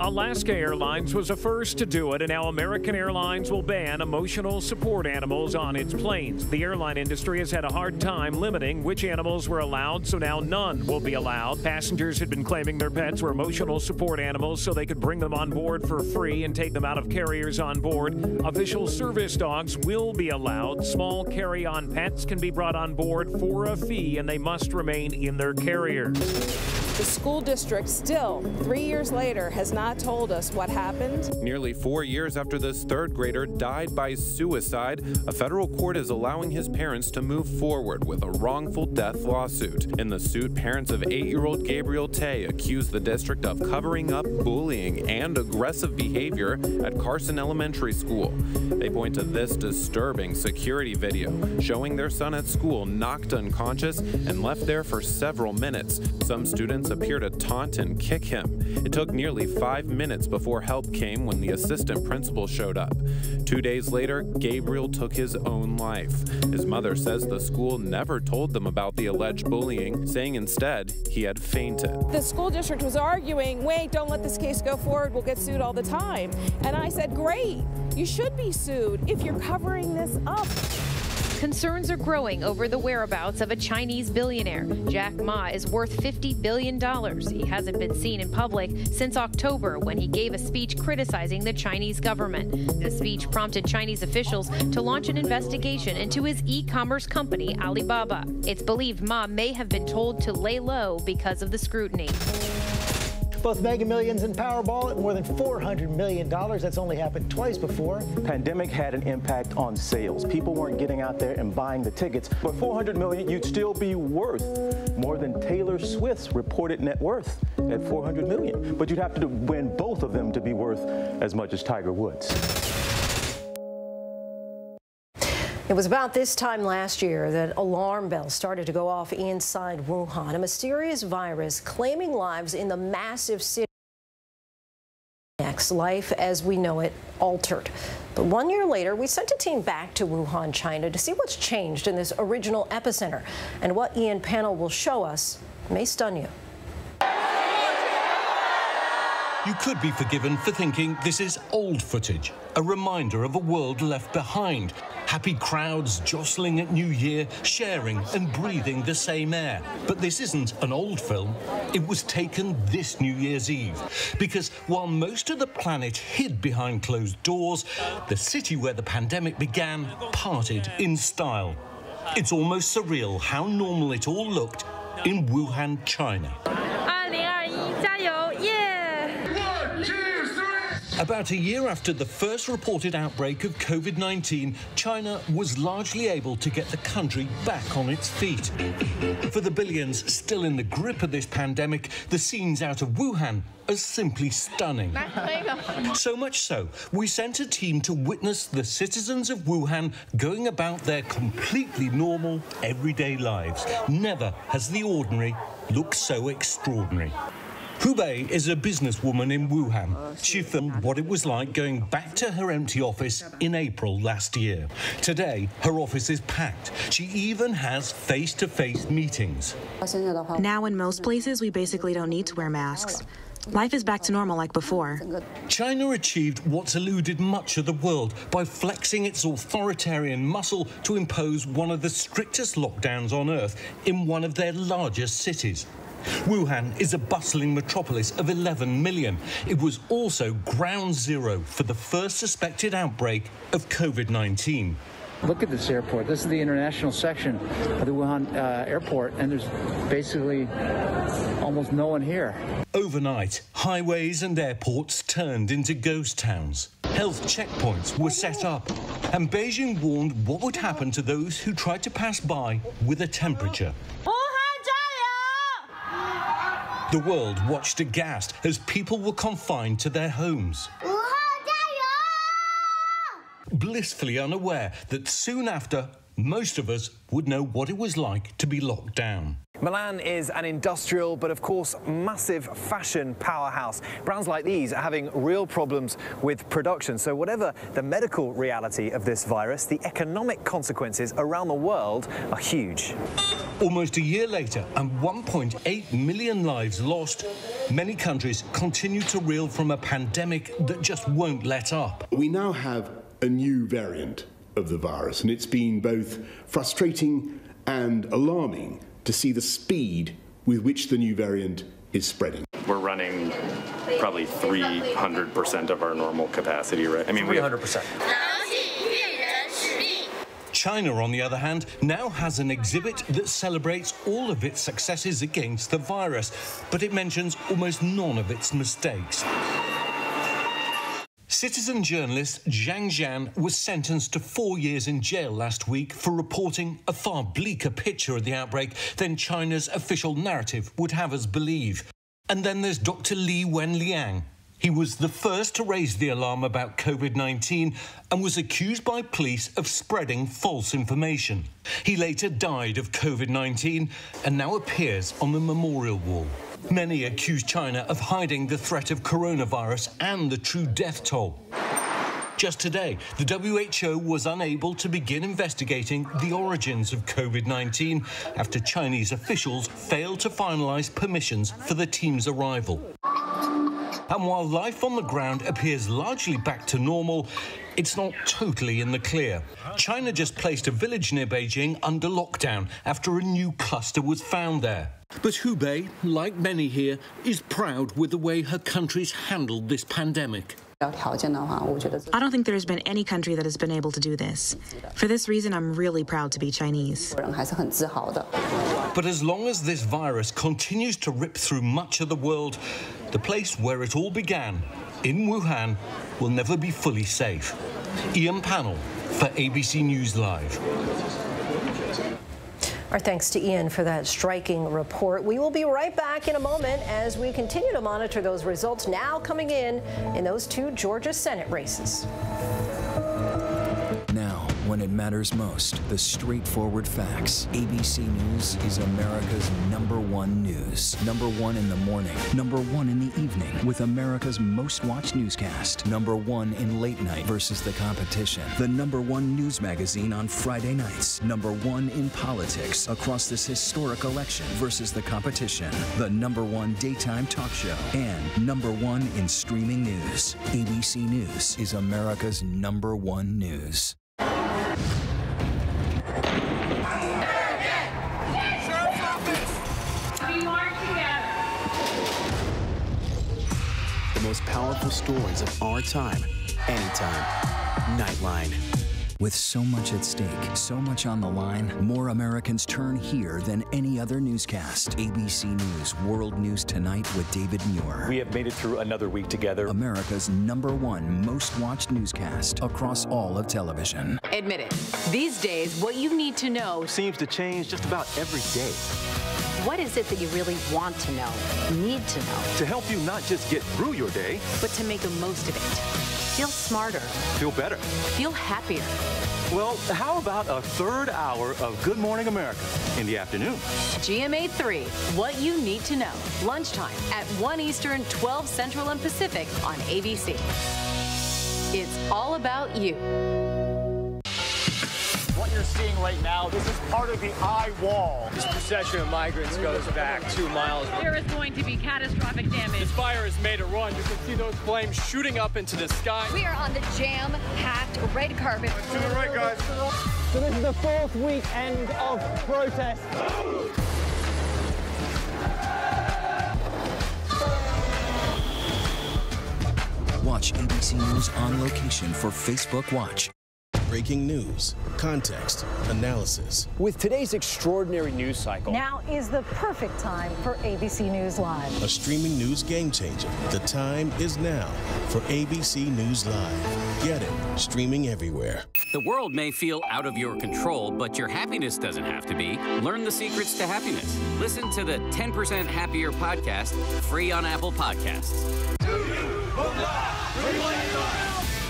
Alaska Airlines was the first to do it, and now American Airlines will ban emotional support animals on its planes. The airline industry has had a hard time limiting which animals were allowed, so now none will be allowed. Passengers had been claiming their pets were emotional support animals so they could bring them on board for free and take them out of carriers on board. Official service dogs will be allowed. Small carry on pets can be brought on board for a fee, and they must remain in their carriers. The school district still, three years later, has not told us what happened. Nearly four years after this third grader died by suicide, a federal court is allowing his parents to move forward with a wrongful death lawsuit. In the suit, parents of eight year old Gabriel Taye accuse the district of covering up bullying and aggressive behavior at Carson Elementary School. They point to this disturbing security video showing their son at school knocked unconscious and left there for several minutes. Some students appear to taunt and kick him. It took nearly five minutes before help came when the assistant principal showed up. Two days later, Gabriel took his own life. His mother says the school never told them about the alleged bullying, saying instead he had fainted. The school district was arguing, wait, don't let this case go forward, we'll get sued all the time. And I said, great, you should be sued if you're covering this up. Concerns are growing over the whereabouts of a Chinese billionaire. Jack Ma is worth $50 billion. He hasn't been seen in public since October when he gave a speech criticizing the Chinese government. The speech prompted Chinese officials to launch an investigation into his e commerce company, Alibaba. It's believed Ma may have been told to lay low because of the scrutiny. Both Mega Millions and Powerball at more than $400 million. That's only happened twice before. Pandemic had an impact on sales. People weren't getting out there and buying the tickets. But 400 million, you'd still be worth more than Taylor Swift's reported net worth at 400 million. But you'd have to win both of them to be worth as much as Tiger Woods. It was about this time last year that alarm bells started to go off inside Wuhan, a mysterious virus claiming lives in the massive city. Next, life as we know it altered. But one year later, we sent a team back to Wuhan, China to see what's changed in this original epicenter. And what Ian Pannell will show us may stun you. You could be forgiven for thinking this is old footage, a reminder of a world left behind. Happy crowds jostling at New Year, sharing and breathing the same air. But this isn't an old film. It was taken this New Year's Eve. Because while most of the planet hid behind closed doors, the city where the pandemic began parted in style. It's almost surreal how normal it all looked in Wuhan, China. About a year after the first reported outbreak of COVID 19, China was largely able to get the country back on its feet. For the billions still in the grip of this pandemic, the scenes out of Wuhan are simply stunning. so much so, we sent a team to witness the citizens of Wuhan going about their completely normal, everyday lives. Never has the ordinary looked so extraordinary. Hubei is a businesswoman in Wuhan. She filmed what it was like going back to her empty office in April last year. Today, her office is packed. She even has face to face meetings. Now, in most places, we basically don't need to wear masks. Life is back to normal like before. China achieved what's eluded much of the world by flexing its authoritarian muscle to impose one of the strictest lockdowns on Earth in one of their largest cities. Wuhan is a bustling metropolis of 11 million. It was also ground zero for the first suspected outbreak of COVID 19. Look at this airport. This is the international section of the Wuhan uh, airport, and there's basically almost no one here. Overnight, highways and airports turned into ghost towns. Health checkpoints were set up, and Beijing warned what would happen to those who tried to pass by with a temperature. The world watched aghast as people were confined to their homes. blissfully unaware that soon after, most of us would know what it was like to be locked down. Milan is an industrial but of course massive fashion powerhouse. Brands like these are having real problems with production. So whatever the medical reality of this virus, the economic consequences around the world are huge. Almost a year later and 1.8 million lives lost, many countries continue to reel from a pandemic that just won't let up. We now have a new variant of the virus, and it's been both frustrating and alarming to see the speed with which the new variant is spreading. We're running probably 300% of our normal capacity, right? I mean, 300%. China, on the other hand, now has an exhibit that celebrates all of its successes against the virus, but it mentions almost none of its mistakes. Citizen journalist Zhang Zhan was sentenced to four years in jail last week for reporting a far bleaker picture of the outbreak than China's official narrative would have us believe. And then there's Dr. Li Wenliang. He was the first to raise the alarm about COVID 19 and was accused by police of spreading false information. He later died of COVID 19 and now appears on the memorial wall. Many accuse China of hiding the threat of coronavirus and the true death toll. Just today, the WHO was unable to begin investigating the origins of COVID 19 after Chinese officials failed to finalize permissions for the team's arrival. And while life on the ground appears largely back to normal, it's not totally in the clear. China just placed a village near Beijing under lockdown after a new cluster was found there. But Hubei, like many here, is proud with the way her country's handled this pandemic. I don't think there's been any country that has been able to do this. For this reason, I'm really proud to be Chinese. But as long as this virus continues to rip through much of the world, the place where it all began, in Wuhan, will never be fully safe. Ian Pannell for ABC News Live. Our thanks to Ian for that striking report. We will be right back in a moment as we continue to monitor those results now coming in in those two Georgia Senate races. When it matters most, the straightforward facts. ABC News is America's number one news. Number one in the morning, number one in the evening, with America's most watched newscast. Number one in late night versus the competition. The number one news magazine on Friday nights. Number one in politics across this historic election versus the competition. The number one daytime talk show. And number one in streaming news. ABC News is America's number one news. The most powerful stories of our time, anytime. Nightline. With so much at stake, so much on the line, more Americans turn here than any other newscast. ABC News World News Tonight with David Muir. We have made it through another week together. America's number one most watched newscast across all of television. Admit it. These days, what you need to know seems to change just about every day. What is it that you really want to know, need to know? To help you not just get through your day, but to make the most of it. Feel smarter. Feel better. Feel happier. Well, how about a third hour of Good Morning America in the afternoon? GMA 3, what you need to know. Lunchtime at 1 Eastern, 12 Central and Pacific on ABC. It's all about you. What you're seeing right now, this is part of the eye wall. This procession of migrants goes back two miles. There is going to be catastrophic damage. This fire has made a run. You can see those flames shooting up into the sky. We are on the jam-packed red carpet. To the right, guys. So this is the fourth weekend of protest. Watch ABC News on location for Facebook Watch. Breaking news, context, analysis. With today's extraordinary news cycle, Now is the perfect time for ABC News Live. A streaming news game changer. The time is now for ABC News Live. Get it streaming everywhere. The world may feel out of your control, but your happiness doesn't have to be. Learn the secrets to happiness. Listen to the 10% Happier podcast, free on Apple Podcasts.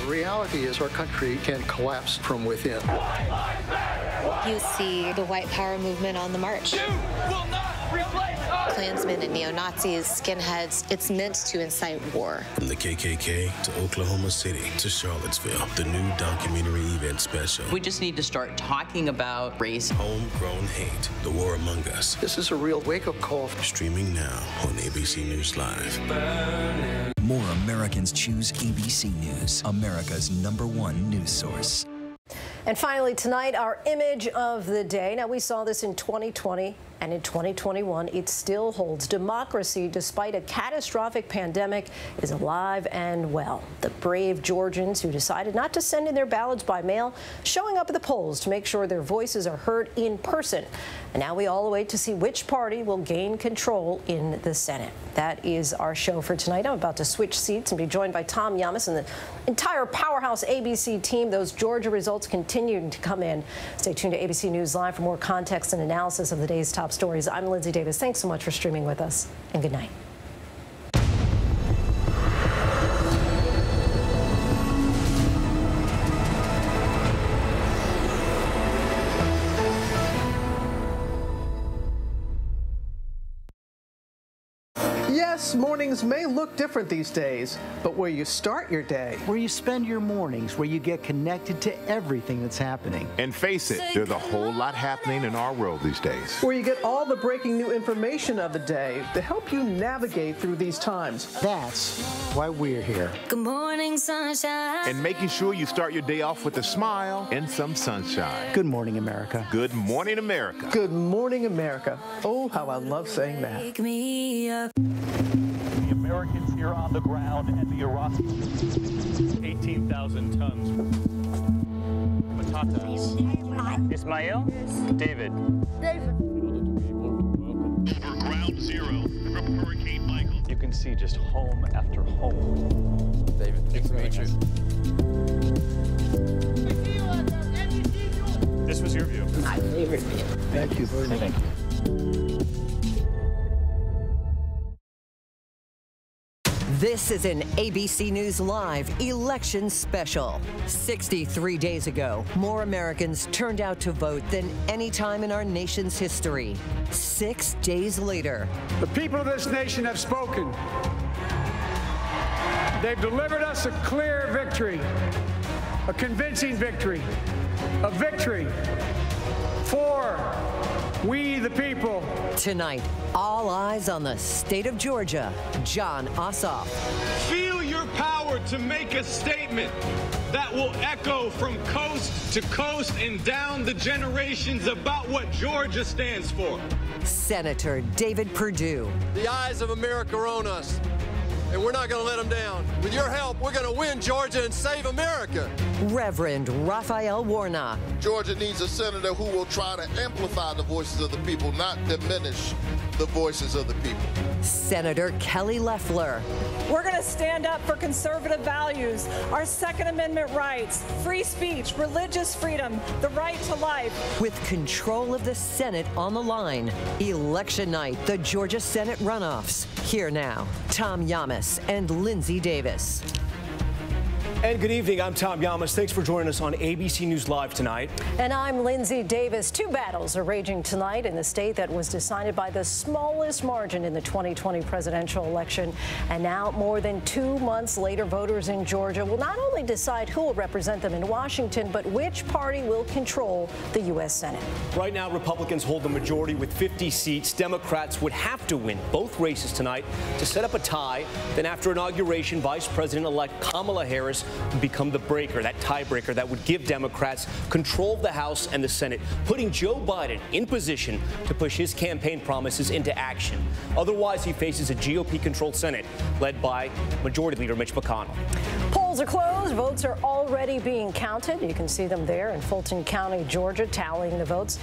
Reality is our country can collapse from within. You see the white power movement on the march. Klansmen and neo-Nazis, skinheads, it's meant to incite war. From the KKK to Oklahoma City to Charlottesville, the new documentary event special. We just need to start talking about race. Homegrown hate, the war among us. This is a real wake-up call. Streaming now on ABC News Live. More Americans choose ABC News, America's number one news source. And finally, tonight, our image of the day. Now, we saw this in 2020 and in 2021. It still holds. Democracy, despite a catastrophic pandemic, is alive and well. The brave Georgians who decided not to send in their ballots by mail, showing up at the polls to make sure their voices are heard in person. And now we all await to see which party will gain control in the Senate. That is our show for tonight. I'm about to switch seats and be joined by Tom Llamas and the entire powerhouse ABC team. Those Georgia results continuing to come in. Stay tuned to ABC News Live for more context and analysis of the day's top stories. I'm Linsey Davis. Thanks so much for streaming with us, and good night. Yes, mornings may look different these days, but where you start your day, where you spend your mornings, where you get connected to everything that's happening. And face it, there's a whole lot happening in our world these days. Where you get all the breaking new information of the day to help you navigate through these times. That's why we're here. Good morning, sunshine. And making sure you start your day off with a smile and some sunshine. Good morning, America. Good morning, America. Good morning, America. Oh, how I love saying that. Wake me up. The Americans here on the ground and the Iraqis. 18,000 tons. Patatas. Ismail? David. David. For ground zero from Hurricane Michael. You can see just home after home. David, nice to meet you. This was your view. My favorite view. Thank you very much. Thank you. This is an ABC News Live election special. 63 days ago, more Americans turned out to vote than any time in our nation's history. Six days later, the people of this nation have spoken. They've delivered us a clear victory, a convincing victory, a victory for we the people. Tonight, all eyes on the state of Georgia. Jon Ossoff. Feel your power to make a statement that will echo from coast to coast and down the generations about what Georgia stands for. Senator David Perdue. The eyes of America are on us and we're not going to let them down. With your help, we're going to win Georgia and save America. Reverend Raphael Warnock. Georgia needs a senator who will try to amplify the voices of the people, not diminish the voices of the people. Senator Kelly Loeffler. We're going to stand up for conservative values, our Second Amendment rights, free speech, religious freedom, the right to life. With control of the Senate on the line, election night, the Georgia Senate runoffs. Here now, Tom Llamas and Linsey Davis. And good evening. I'm Tom Llamas. Thanks for joining us on ABC News Live tonight. And I'm Linsey Davis. Two battles are raging tonight in the state that was decided by the smallest margin in the 2020 presidential election. And now, more than two months later, voters in Georgia will not only decide who will represent them in Washington, but which party will control the U.S. Senate. Right now, Republicans hold the majority with 50 seats. Democrats would have to win both races tonight to set up a tie. Then, after inauguration, Vice President elect Kamala Harris become the breaker, that tiebreaker that would give Democrats control of the House and the Senate, putting Joe Biden in position to push his campaign promises into action. Otherwise, he faces a GOP controlled Senate led by Majority Leader Mitch McConnell. Polls are closed. Votes are already being counted. You can see them there in Fulton County, Georgia, tallying the votes.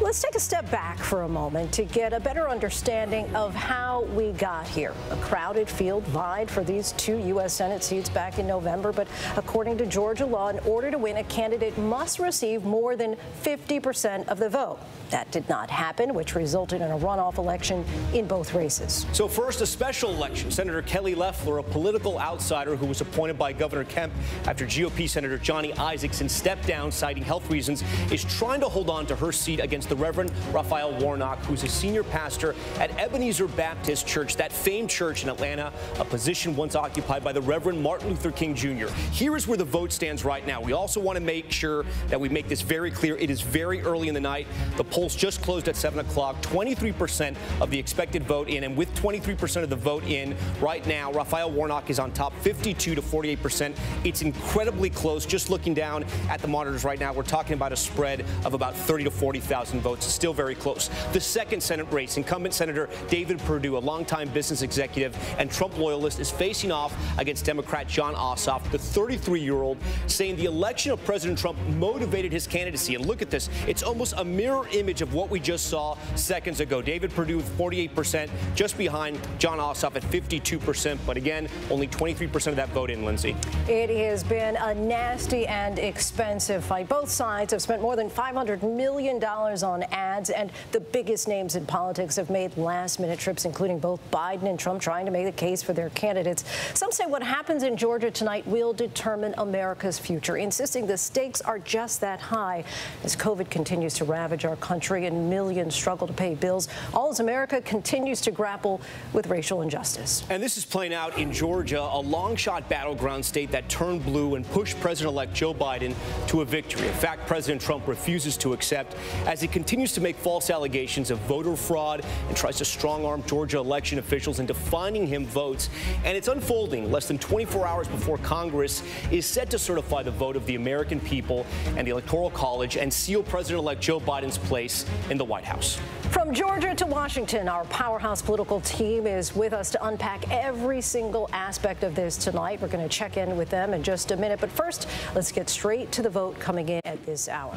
Let's take a step back for a moment to get a better understanding of how we got here. A crowded field vied for these two U.S. Senate seats back in November, but according to Georgia law, in order to win, a candidate must receive more than 50% of the vote. That did not happen, which resulted in a runoff election in both races. So, first, a special election. Senator Kelly Loeffler, a political outsider who was appointed by Governor Governor Kemp after GOP Senator Johnny Isakson stepped down, citing health reasons, is trying to hold on to her seat against the Reverend Raphael Warnock, who's a senior pastor at Ebenezer Baptist Church, that famed church in Atlanta, a position once occupied by the Reverend Martin Luther King Jr. Here is where the vote stands right now. We also want to make sure that we make this very clear. It is very early in the night. The polls just closed at 7 o'clock. 23% of the expected vote in, and with 23% of the vote in right now, Raphael Warnock is on top, 52 to 48%. It's incredibly close. Just looking down at the monitors right now, we're talking about a spread of about 30 to 40,000 votes. Still very close. The second Senate race, incumbent Senator David Perdue, a longtime business executive and Trump loyalist, is facing off against Democrat Jon Ossoff, the 33-year-old, saying the election of President Trump motivated his candidacy. And look at this. It's almost a mirror image of what we just saw seconds ago. David Perdue with 48%, just behind Jon Ossoff at 52%. But again, only 23% of that vote in, Linsey. It has been a nasty and expensive fight. Both sides have spent more than $500 million on ads, and the biggest names in politics have made last minute trips, including both Biden and Trump, trying to make the case for their candidates. Some say what happens in Georgia tonight will determine America's future, insisting the stakes are just that high as COVID continues to ravage our country and millions struggle to pay bills. All as America continues to grapple with racial injustice. And this is playing out in Georgia, a long shot battleground state that turned blue and pushed President elect Joe Biden to a victory. In fact, President Trump refuses to accept as he continues to make false allegations of voter fraud and tries to strong arm Georgia election officials into finding him votes. And it's unfolding less than 24 hours before Congress is set to certify the vote of the American people and the Electoral College and seal President elect Joe Biden's place in the White House. From Georgia to Washington, our powerhouse political team is with us to unpack every single aspect of this tonight. We're going to check in with them in just a minute. But first, let's get straight to the vote coming in at this hour.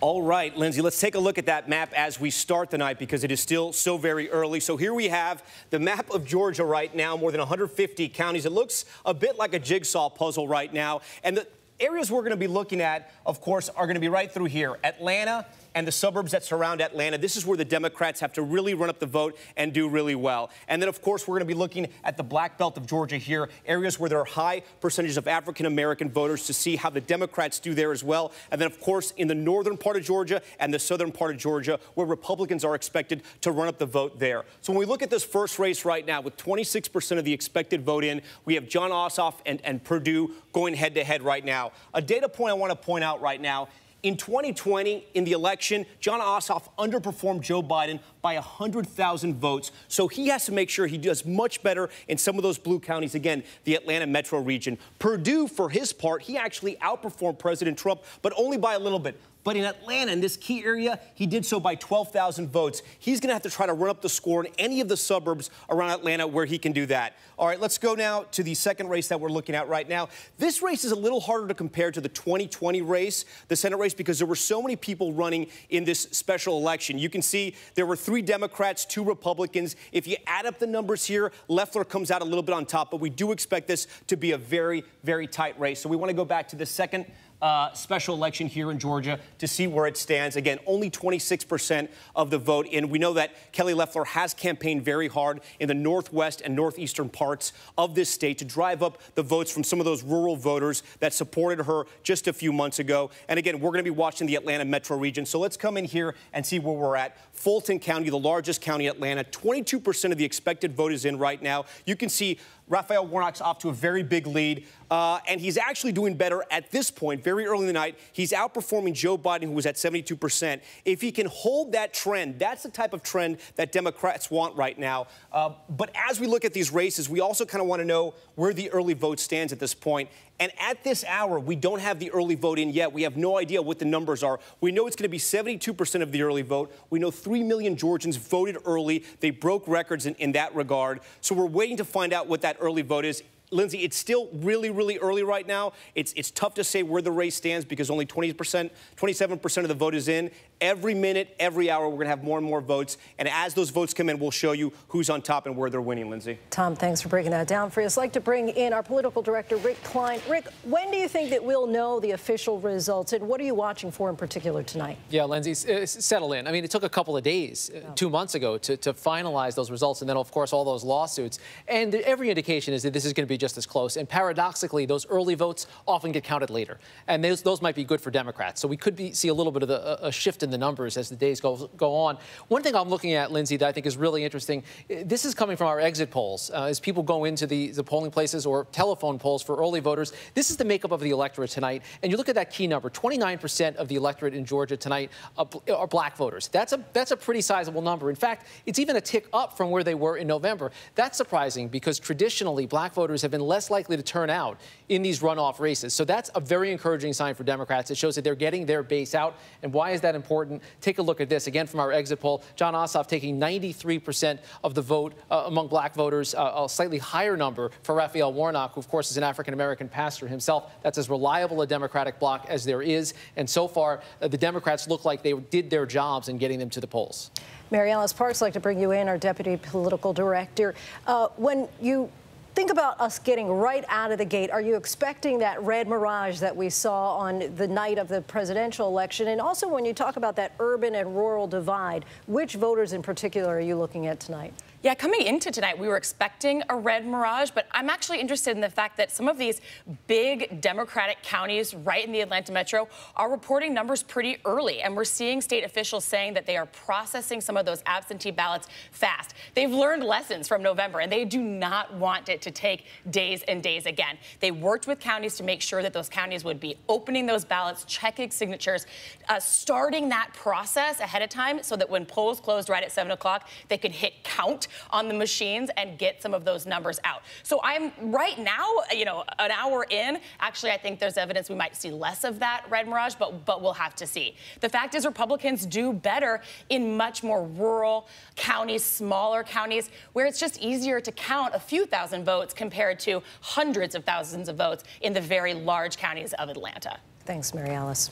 All right, Linsey, let's take a look at that map as we start the night because it is still so very early. So here we have the map of Georgia right now, more than 150 counties. It looks a bit like a jigsaw puzzle right now. And the areas we're going to be looking at, of course, are going to be right through here Atlanta, and the suburbs that surround Atlanta. This is where the Democrats have to really run up the vote and do really well. And then, of course, we're going to be looking at the black belt of Georgia here, areas where there are high percentages of African American voters to see how the Democrats do there as well. And then, of course, in the northern part of Georgia and the southern part of Georgia, where Republicans are expected to run up the vote there. So when we look at this first race right now, with 26% of the expected vote in, we have Jon Ossoff and, and Perdue going head to head right now. A data point I want to point out right now in 2020, in the election, Jon Ossoff underperformed Joe Biden by 100,000 votes. So he has to make sure he does much better in some of those blue counties. Again, the Atlanta metro region. Perdue, for his part, he actually outperformed President Trump, but only by a little bit. But in Atlanta, in this key area, he did so by 12,000 votes. He's going to have to try to run up the score in any of the suburbs around Atlanta where he can do that. All right, let's go now to the second race that we're looking at right now. This race is a little harder to compare to the 2020 race, the Senate race, because there were so many people running in this special election. You can see there were three Democrats, two Republicans. If you add up the numbers here, Loeffler comes out a little bit on top, but we do expect this to be a very, very tight race. So we want to go back to the second uh, special election here in Georgia to see where it stands. Again, only 26% of the vote in. We know that Kelly Loeffler has campaigned very hard in the northwest and northeastern parts of this state to drive up the votes from some of those rural voters that supported her just a few months ago. And again, we're going to be watching the Atlanta metro region. So let's come in here and see where we're at. Fulton County, the largest county in Atlanta, 22% of the expected vote is in right now. You can see Raphael Warnock's off to a very big lead, uh, and he's actually doing better at this point, very early in the night. He's outperforming Joe Biden, who was at 72%. If he can hold that trend, that's the type of trend that Democrats want right now. Uh, but as we look at these races, we also kind of want to know where the early vote stands at this point. And at this hour, we don't have the early vote in yet. We have no idea what the numbers are. We know it's going to be 72% of the early vote. We know 3 million Georgians voted early. They broke records in, in that regard. So we're waiting to find out what that early vote is. Linsey, it's still really, really early right now. It's, it's tough to say where the race stands because only 20%, 27% of the vote is in. Every minute, every hour, we're going to have more and more votes. And as those votes come in, we'll show you who's on top and where they're winning, Linsey. Tom, thanks for breaking that down for us. I'd like to bring in our political director, Rick Klein. Rick, when do you think that we'll know the official results, and what are you watching for in particular tonight? Yeah, Linsey, settle in. I mean, it took a couple of days, uh, two months ago, to, to finalize those results, and then, of course, all those lawsuits. And every indication is that this is going to be just as close. And paradoxically, those early votes often get counted later, and those, those might be good for Democrats. So we could be, see a little bit of a, a shift in the numbers as the days go, go on. One thing I'm looking at, Linsey, that I think is really interesting, eh, this is coming from our exit polls. Uh, as people go into the, the polling places or telephone polls for early voters, this is the makeup of the electorate tonight. And you look at that key number, 29% of the electorate in Georgia tonight are black voters. That's a, that's a pretty sizable number. In fact, it's even a tick up from where they were in November. That's surprising because traditionally black voters have been less likely to turn out in these runoff races. So that's a very encouraging sign for Democrats. It shows that they're getting their base out. And why is that important? Take a look at this again from our exit poll. Jon Ossoff taking 93% of the vote uh, among black voters, uh, a slightly higher number for Raphael Warnock, who, of course, is an African American pastor himself. That's as reliable a Democratic bloc as there is. And so far, uh, the Democrats look like they did their jobs in getting them to the polls. Mary Alice Parks, I'd like to bring you in, our deputy political director. Uh, when you Think about us getting right out of the gate. Are you expecting that red mirage that we saw on the night of the presidential election? And also, when you talk about that urban and rural divide, which voters in particular are you looking at tonight? Yeah, coming into tonight, we were expecting a red mirage, but I'm actually interested in the fact that some of these big Democratic counties right in the Atlanta metro are reporting numbers pretty early. And we're seeing state officials saying that they are processing some of those absentee ballots fast. They've learned lessons from November, and they do not want it to take days and days again. They worked with counties to make sure that those counties would be opening those ballots, checking signatures, uh, starting that process ahead of time so that when polls closed right at 7 o'clock, they could hit count on the machines and get some of those numbers out. So I'm right now, you know, an hour in, actually, I think there's evidence we might see less of that red mirage, but, but we'll have to see. The fact is, Republicans do better in much more rural counties, smaller counties, where it's just easier to count a few thousand votes compared to hundreds of thousands of votes in the very large counties of Atlanta. Thanks, Mary Alice.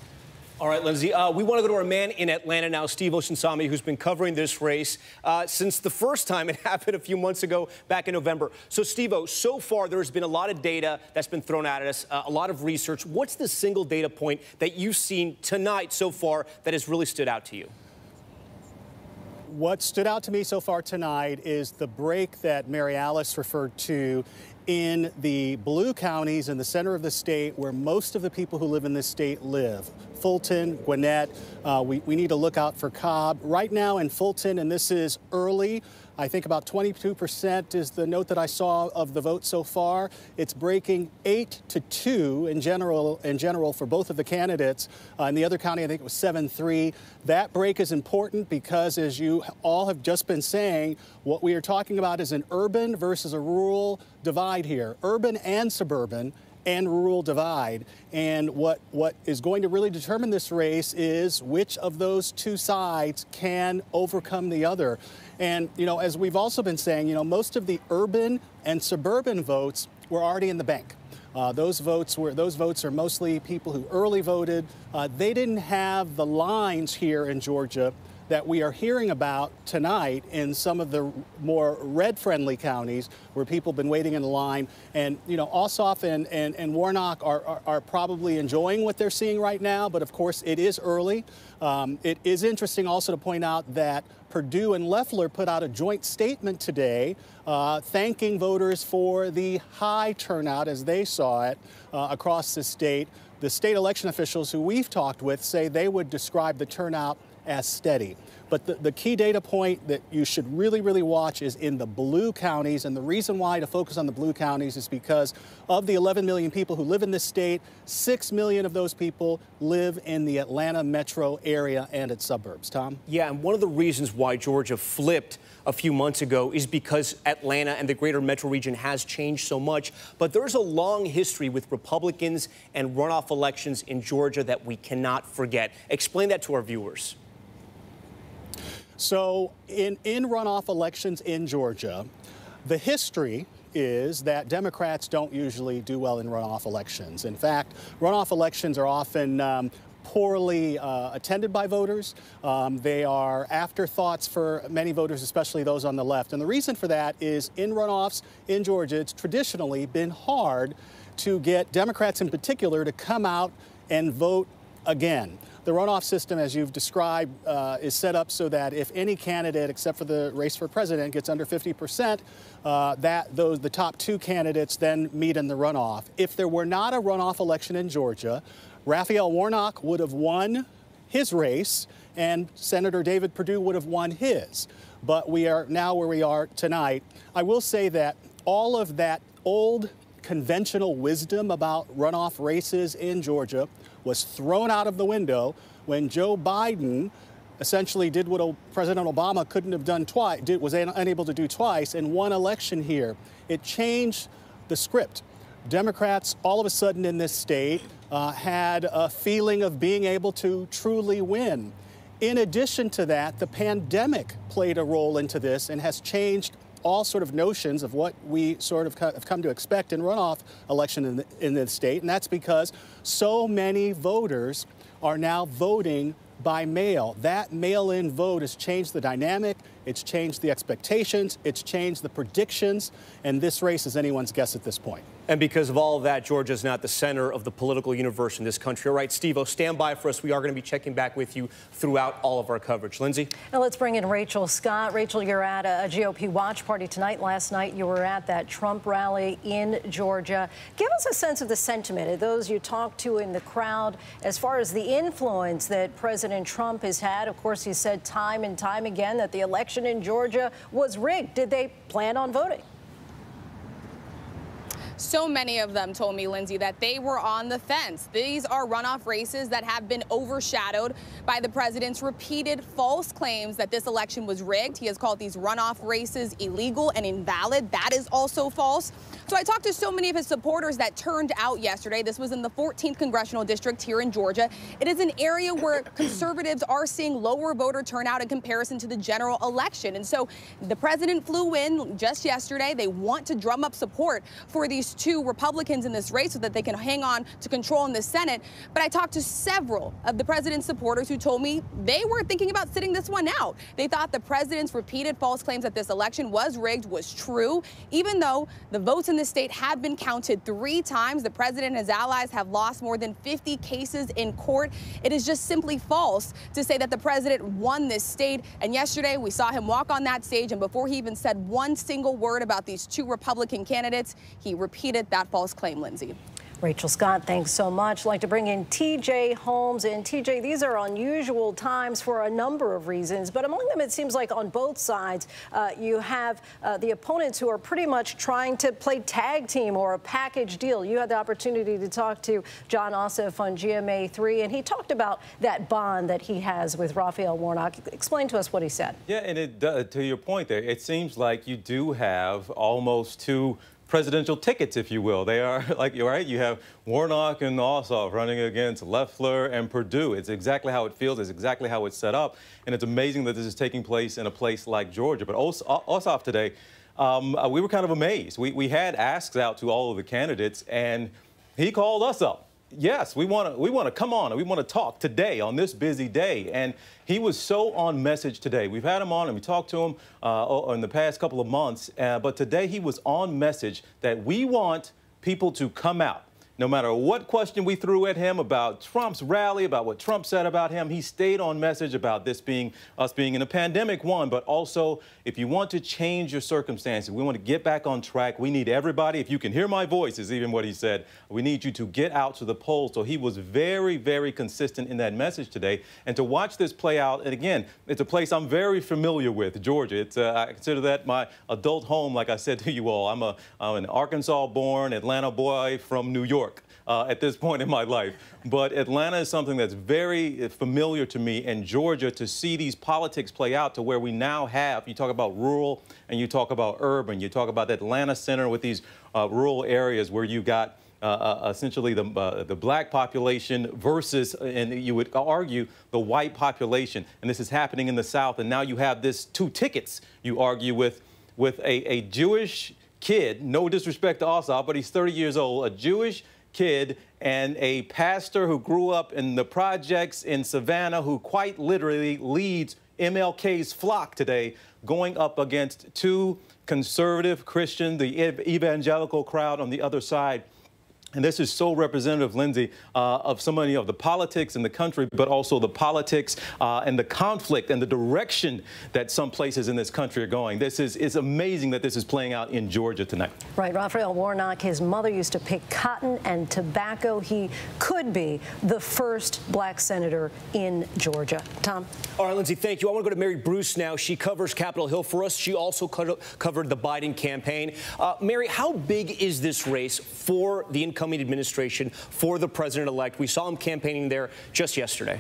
All right, Linsey. Uh, we want to go to our man in Atlanta now, Steve Osunsami, who's been covering this race uh, since the first time it happened a few months ago, back in November. So, Steve -O, so far there's been a lot of data that's been thrown at us, uh, a lot of research. What's the single data point that you've seen tonight so far that has really stood out to you? What stood out to me so far tonight is the break that Mary Alice referred to in the blue counties in the center of the state where most of the people who live in this state live. Fulton, Gwinnett, uh, we, we need to look out for Cobb. Right now in Fulton, and this is early, I think about 22% is the note that I saw of the vote so far. It's breaking eight to two in general, in general for both of the candidates. Uh, in the other county, I think it was 7-3. That break is important because, as you all have just been saying, what we are talking about is an urban versus a rural divide here, urban and suburban and rural divide. And what, what is going to really determine this race is which of those two sides can overcome the other. And, you know, as we've also been saying, you know, most of the urban and suburban votes were already in the bank. Uh, those votes were those votes are mostly people who early voted. Uh, they didn't have the lines here in Georgia that we are hearing about tonight in some of the more red-friendly counties where people have been waiting in line. And, you know, Ossoff and, and, and Warnock are, are, are probably enjoying what they're seeing right now, but of course it is early. Um, it is interesting also to point out that Perdue and Loeffler put out a joint statement today uh, thanking voters for the high turnout as they saw it uh, across the state. The state election officials who we've talked with say they would describe the turnout as steady. But the, the key data point that you should really, really watch is in the blue counties. And the reason why to focus on the blue counties is because of the 11 million people who live in this state, 6 million of those people live in the Atlanta metro area and its suburbs. Tom? Yeah, and one of the reasons why Georgia flipped a few months ago is because Atlanta and the greater metro region has changed so much. But there's a long history with Republicans and runoff elections in Georgia that we cannot forget. Explain that to our viewers. So, in, in runoff elections in Georgia, the history is that Democrats don't usually do well in runoff elections. In fact, runoff elections are often um, poorly uh, attended by voters. Um, they are afterthoughts for many voters, especially those on the left. And the reason for that is in runoffs in Georgia, it's traditionally been hard to get Democrats in particular to come out and vote again. The runoff system, as you've described, uh, is set up so that if any candidate, except for the race for president, gets under 50 percent, uh, that those the top two candidates then meet in the runoff. If there were not a runoff election in Georgia, Raphael Warnock would have won his race, and Senator David Perdue would have won his. But we are now where we are tonight. I will say that all of that old conventional wisdom about runoff races in Georgia was thrown out of the window when Joe Biden essentially did what President Obama couldn't have done twice, did, was unable to do twice in one election here. It changed the script. Democrats, all of a sudden in this state, uh, had a feeling of being able to truly win. In addition to that, the pandemic played a role into this and has changed all sort of notions of what we sort of have come to expect in runoff election in the, in the state, and that's because so many voters are now voting by mail. That mail-in vote has changed the dynamic, it's changed the expectations, it's changed the predictions, and this race is anyone's guess at this point. And because of all of that, Georgia is not the center of the political universe in this country. All right, Steve, stand by for us. We are going to be checking back with you throughout all of our coverage. Linsey? Now let's bring in Rachel Scott. Rachel, you're at a GOP watch party tonight. Last night, you were at that Trump rally in Georgia. Give us a sense of the sentiment of those you talked to in the crowd as far as the influence that President Trump has had. Of course, he said time and time again that the election in Georgia was rigged. Did they plan on voting? So many of them told me, Linsey, that they were on the fence. These are runoff races that have been overshadowed by the president's repeated false claims that this election was rigged. He has called these runoff races illegal and invalid. That is also false. So I talked to so many of his supporters that turned out yesterday. This was in the 14th congressional district here in Georgia. It is an area where conservatives are seeing lower voter turnout in comparison to the general election. And so the president flew in just yesterday. They want to drum up support for these two Republicans in this race so that they can hang on to control in the Senate. But I talked to several of the president's supporters who told me they were thinking about sitting this one out. They thought the president's repeated false claims that this election was rigged was true, even though the votes in the state have been counted three times. The president and his allies have lost more than 50 cases in court. It is just simply false to say that the president won this state. And yesterday we saw him walk on that stage, and before he even said one single word about these two Republican candidates, he repeated that false claim, Linsey. Rachel Scott, thanks so much. I'd like to bring in TJ Holmes. And TJ, these are unusual times for a number of reasons, but among them, it seems like on both sides, uh, you have uh, the opponents who are pretty much trying to play tag team or a package deal. You had the opportunity to talk to Jon Ossoff on GMA3, and he talked about that bond that he has with Raphael Warnock. Explain to us what he said. Yeah, and it, uh, to your point there, it seems like you do have almost two presidential tickets, if you will. They are like, you're right, you have Warnock and Ossoff running against Loeffler and Perdue. It's exactly how it feels. It's exactly how it's set up. And it's amazing that this is taking place in a place like Georgia. But Ossoff today, um, uh, we were kind of amazed. We, we had asks out to all of the candidates, and he called us up yes, we want to we want to come on and we want to talk today on this busy day. And he was so on message today. We've had him on and we talked to him uh, in the past couple of months, uh, but today he was on message that we want people to come out no matter what question we threw at him about Trump's rally, about what Trump said about him, he stayed on message about this being us being in a pandemic, one, but also if you want to change your circumstances, we want to get back on track. We need everybody. If you can hear my voice, is even what he said. We need you to get out to the polls. So he was very, very consistent in that message today. And to watch this play out, and again, it's a place I'm very familiar with, Georgia. It's uh, I consider that my adult home, like I said to you all. I'm, a, I'm an Arkansas-born Atlanta boy from New York uh, at this point in my life. But Atlanta is something that's very familiar to me, and Georgia, to see these politics play out to where we now have, you talk about rural and you talk about urban, you talk about the Atlanta center with these uh, rural areas where you got uh, uh, essentially the, uh, the black population versus, and you would argue, the white population. And this is happening in the South. And now you have this two tickets, you argue, with, with a, a Jewish kid, no disrespect to Ossoff, but he's 30 years old, a Jewish kid and a pastor who grew up in the projects in Savannah who quite literally leads MLK's flock today going up against two conservative Christian, the evangelical crowd on the other side. And this is so representative, Linsey, uh, of so many of the politics in the country, but also the politics uh, and the conflict and the direction that some places in this country are going. This is it's amazing that this is playing out in Georgia tonight. Right, Raphael Warnock, his mother used to pick cotton and tobacco. He could be the first black senator in Georgia. Tom? All right, Linsey, thank you. I want to go to Mary Bruce now. She covers Capitol Hill for us. She also covered the Biden campaign. Uh, Mary, how big is this race for the incoming incoming administration for the president-elect. We saw him campaigning there just yesterday.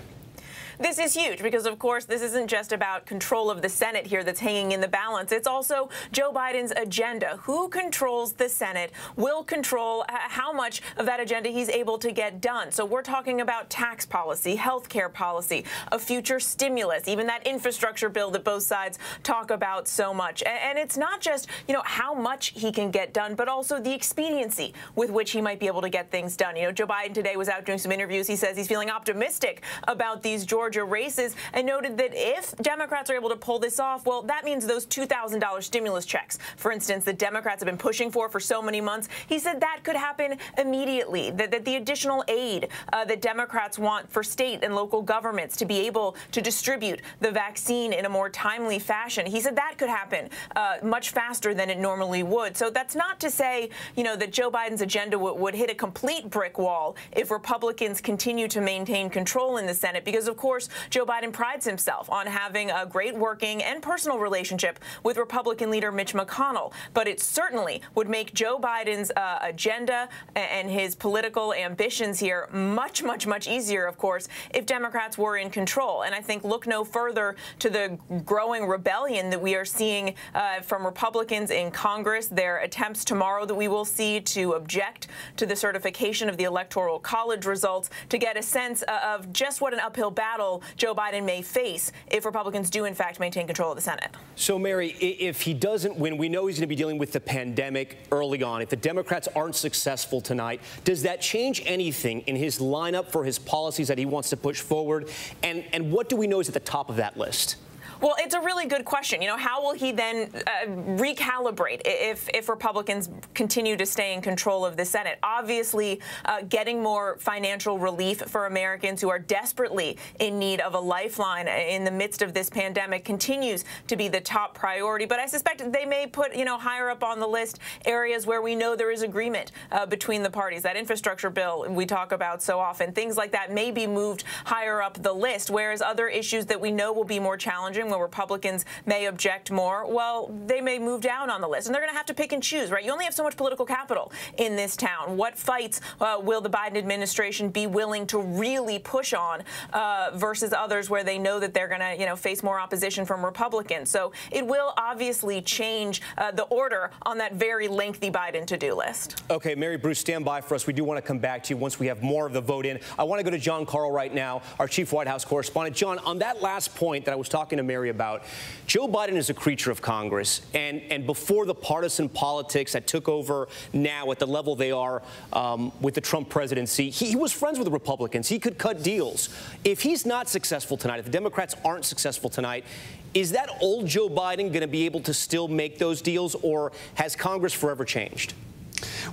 This is huge because, of course, this isn't just about control of the Senate here that's hanging in the balance. It's also Joe Biden's agenda. Who controls the Senate will control uh, how much of that agenda he's able to get done. So we're talking about tax policy, health care policy, a future stimulus, even that infrastructure bill that both sides talk about so much. And it's not just, you know, how much he can get done, but also the expediency with which he might be able to get things done. You know, Joe Biden today was out doing some interviews. He says he's feeling optimistic about these Georgia Georgia races and noted that if Democrats are able to pull this off, well, that means those $2,000 stimulus checks, for instance, that Democrats have been pushing for for so many months, he said that could happen immediately, that, that the additional aid uh, that Democrats want for state and local governments to be able to distribute the vaccine in a more timely fashion, he said that could happen uh, much faster than it normally would. So that's not to say, you know, that Joe Biden's agenda would hit a complete brick wall if Republicans continue to maintain control in the Senate, because, of course, course, Joe Biden prides himself on having a great working and personal relationship with Republican leader Mitch McConnell. But it certainly would make Joe Biden's uh, agenda and his political ambitions here much, much, much easier, of course, if Democrats were in control. And I think look no further to the growing rebellion that we are seeing uh, from Republicans in Congress, their attempts tomorrow that we will see to object to the certification of the Electoral College results to get a sense uh, of just what an uphill battle Joe Biden may face if Republicans do, in fact, maintain control of the Senate. So, Mary, if he doesn't win, we know he's going to be dealing with the pandemic early on. If the Democrats aren't successful tonight, does that change anything in his lineup for his policies that he wants to push forward? And, and what do we know is at the top of that list? Well, it's a really good question. You know, how will he then uh, recalibrate if, if Republicans continue to stay in control of the Senate? Obviously, uh, getting more financial relief for Americans who are desperately in need of a lifeline in the midst of this pandemic continues to be the top priority. But I suspect they may put, you know, higher up on the list areas where we know there is agreement uh, between the parties. That infrastructure bill we talk about so often, things like that may be moved higher up the list, whereas other issues that we know will be more challenging where Republicans may object more, well, they may move down on the list. And they're going to have to pick and choose, right? You only have so much political capital in this town. What fights uh, will the Biden administration be willing to really push on uh, versus others where they know that they're going to, you know, face more opposition from Republicans? So it will obviously change uh, the order on that very lengthy Biden to-do list. Okay, Mary Bruce, stand by for us. We do want to come back to you once we have more of the vote in. I want to go to Jon Karl right now, our chief White House correspondent. John, on that last point that I was talking to Mary about. Joe Biden is a creature of Congress, and, and before the partisan politics that took over now at the level they are um, with the Trump presidency, he, he was friends with the Republicans. He could cut deals. If he's not successful tonight, if the Democrats aren't successful tonight, is that old Joe Biden going to be able to still make those deals, or has Congress forever changed?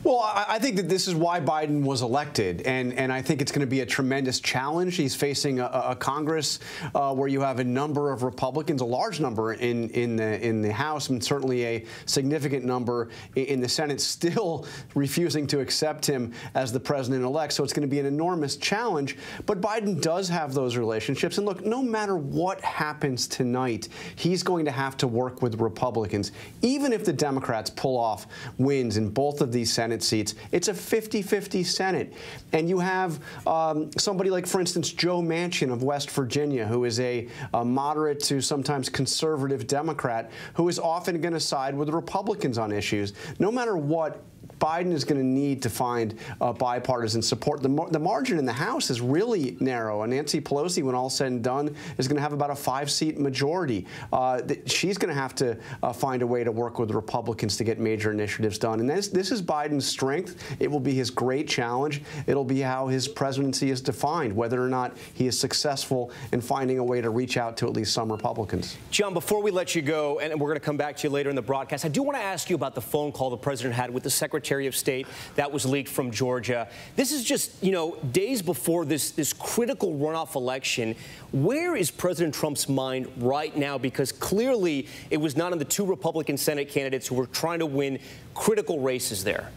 Well, I think that this is why Biden was elected, and, and I think it's going to be a tremendous challenge. He's facing a, a Congress uh, where you have a number of Republicans, a large number in, in, the, in the House, and certainly a significant number in the Senate, still refusing to accept him as the president-elect. So it's going to be an enormous challenge. But Biden does have those relationships. And look, no matter what happens tonight, he's going to have to work with Republicans. Even if the Democrats pull off wins in both of these Senate seats. It's a 50-50 Senate. And you have um, somebody like, for instance, Joe Manchin of West Virginia, who is a, a moderate to sometimes conservative Democrat, who is often going to side with the Republicans on issues. No matter what Biden is going to need to find uh, bipartisan support. The, the margin in the House is really narrow. And Nancy Pelosi, when all said and done, is going to have about a five-seat majority. Uh, she's going to have to uh, find a way to work with Republicans to get major initiatives done. And this, this is Biden's strength. It will be his great challenge. It'll be how his presidency is defined, whether or not he is successful in finding a way to reach out to at least some Republicans. John, before we let you go, and we're going to come back to you later in the broadcast, I do want to ask you about the phone call the president had with the Secretary of State that was leaked from Georgia. This is just, you know, days before this, this critical runoff election. Where is President Trump's mind right now? Because clearly it was not on the two Republican Senate candidates who were trying to win critical races there.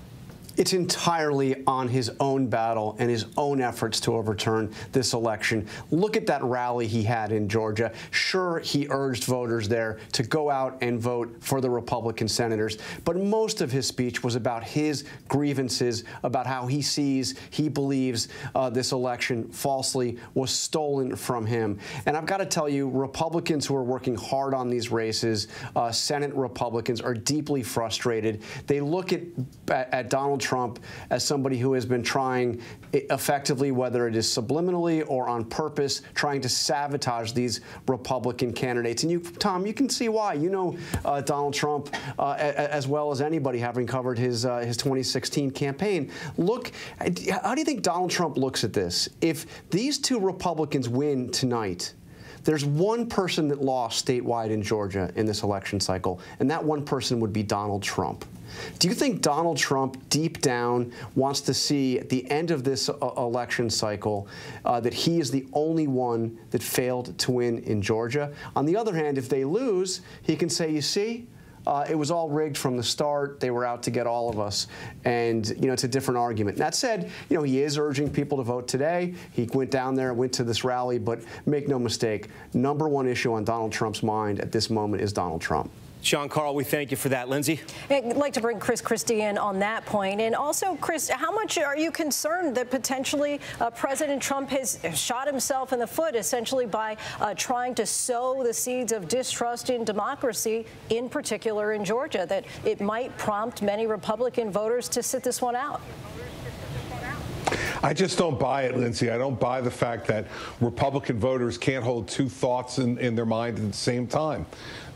It's entirely on his own battle and his own efforts to overturn this election. Look at that rally he had in Georgia. Sure, he urged voters there to go out and vote for the Republican senators, but most of his speech was about his grievances, about how he sees, he believes uh, this election falsely was stolen from him. And I've got to tell you, Republicans who are working hard on these races, uh, Senate Republicans, are deeply frustrated. They look at, at Donald Trump as somebody who has been trying effectively, whether it is subliminally or on purpose, trying to sabotage these Republican candidates. And you, Tom, you can see why. You know uh, Donald Trump uh, as well as anybody, having covered his uh, his 2016 campaign. Look, how do you think Donald Trump looks at this? If these two Republicans win tonight, there's one person that lost statewide in Georgia in this election cycle, and that one person would be Donald Trump. Do you think Donald Trump, deep down, wants to see at the end of this uh, election cycle uh, that he is the only one that failed to win in Georgia? On the other hand, if they lose, he can say, you see, uh, it was all rigged from the start. They were out to get all of us. And, you know, it's a different argument. That said, you know, he is urging people to vote today. He went down there, went to this rally, but make no mistake, number one issue on Donald Trump's mind at this moment is Donald Trump. Jon Karl, we thank you for that. Linsey? I'd like to bring Chris Christie in on that point. And also, Chris, how much are you concerned that potentially uh, President Trump has shot himself in the foot essentially by uh, trying to sow the seeds of distrust in democracy, in particular in Georgia, that it might prompt many Republican voters to sit this one out? I just don't buy it, Linsey. I don't buy the fact that Republican voters can't hold two thoughts in, in their mind at the same time.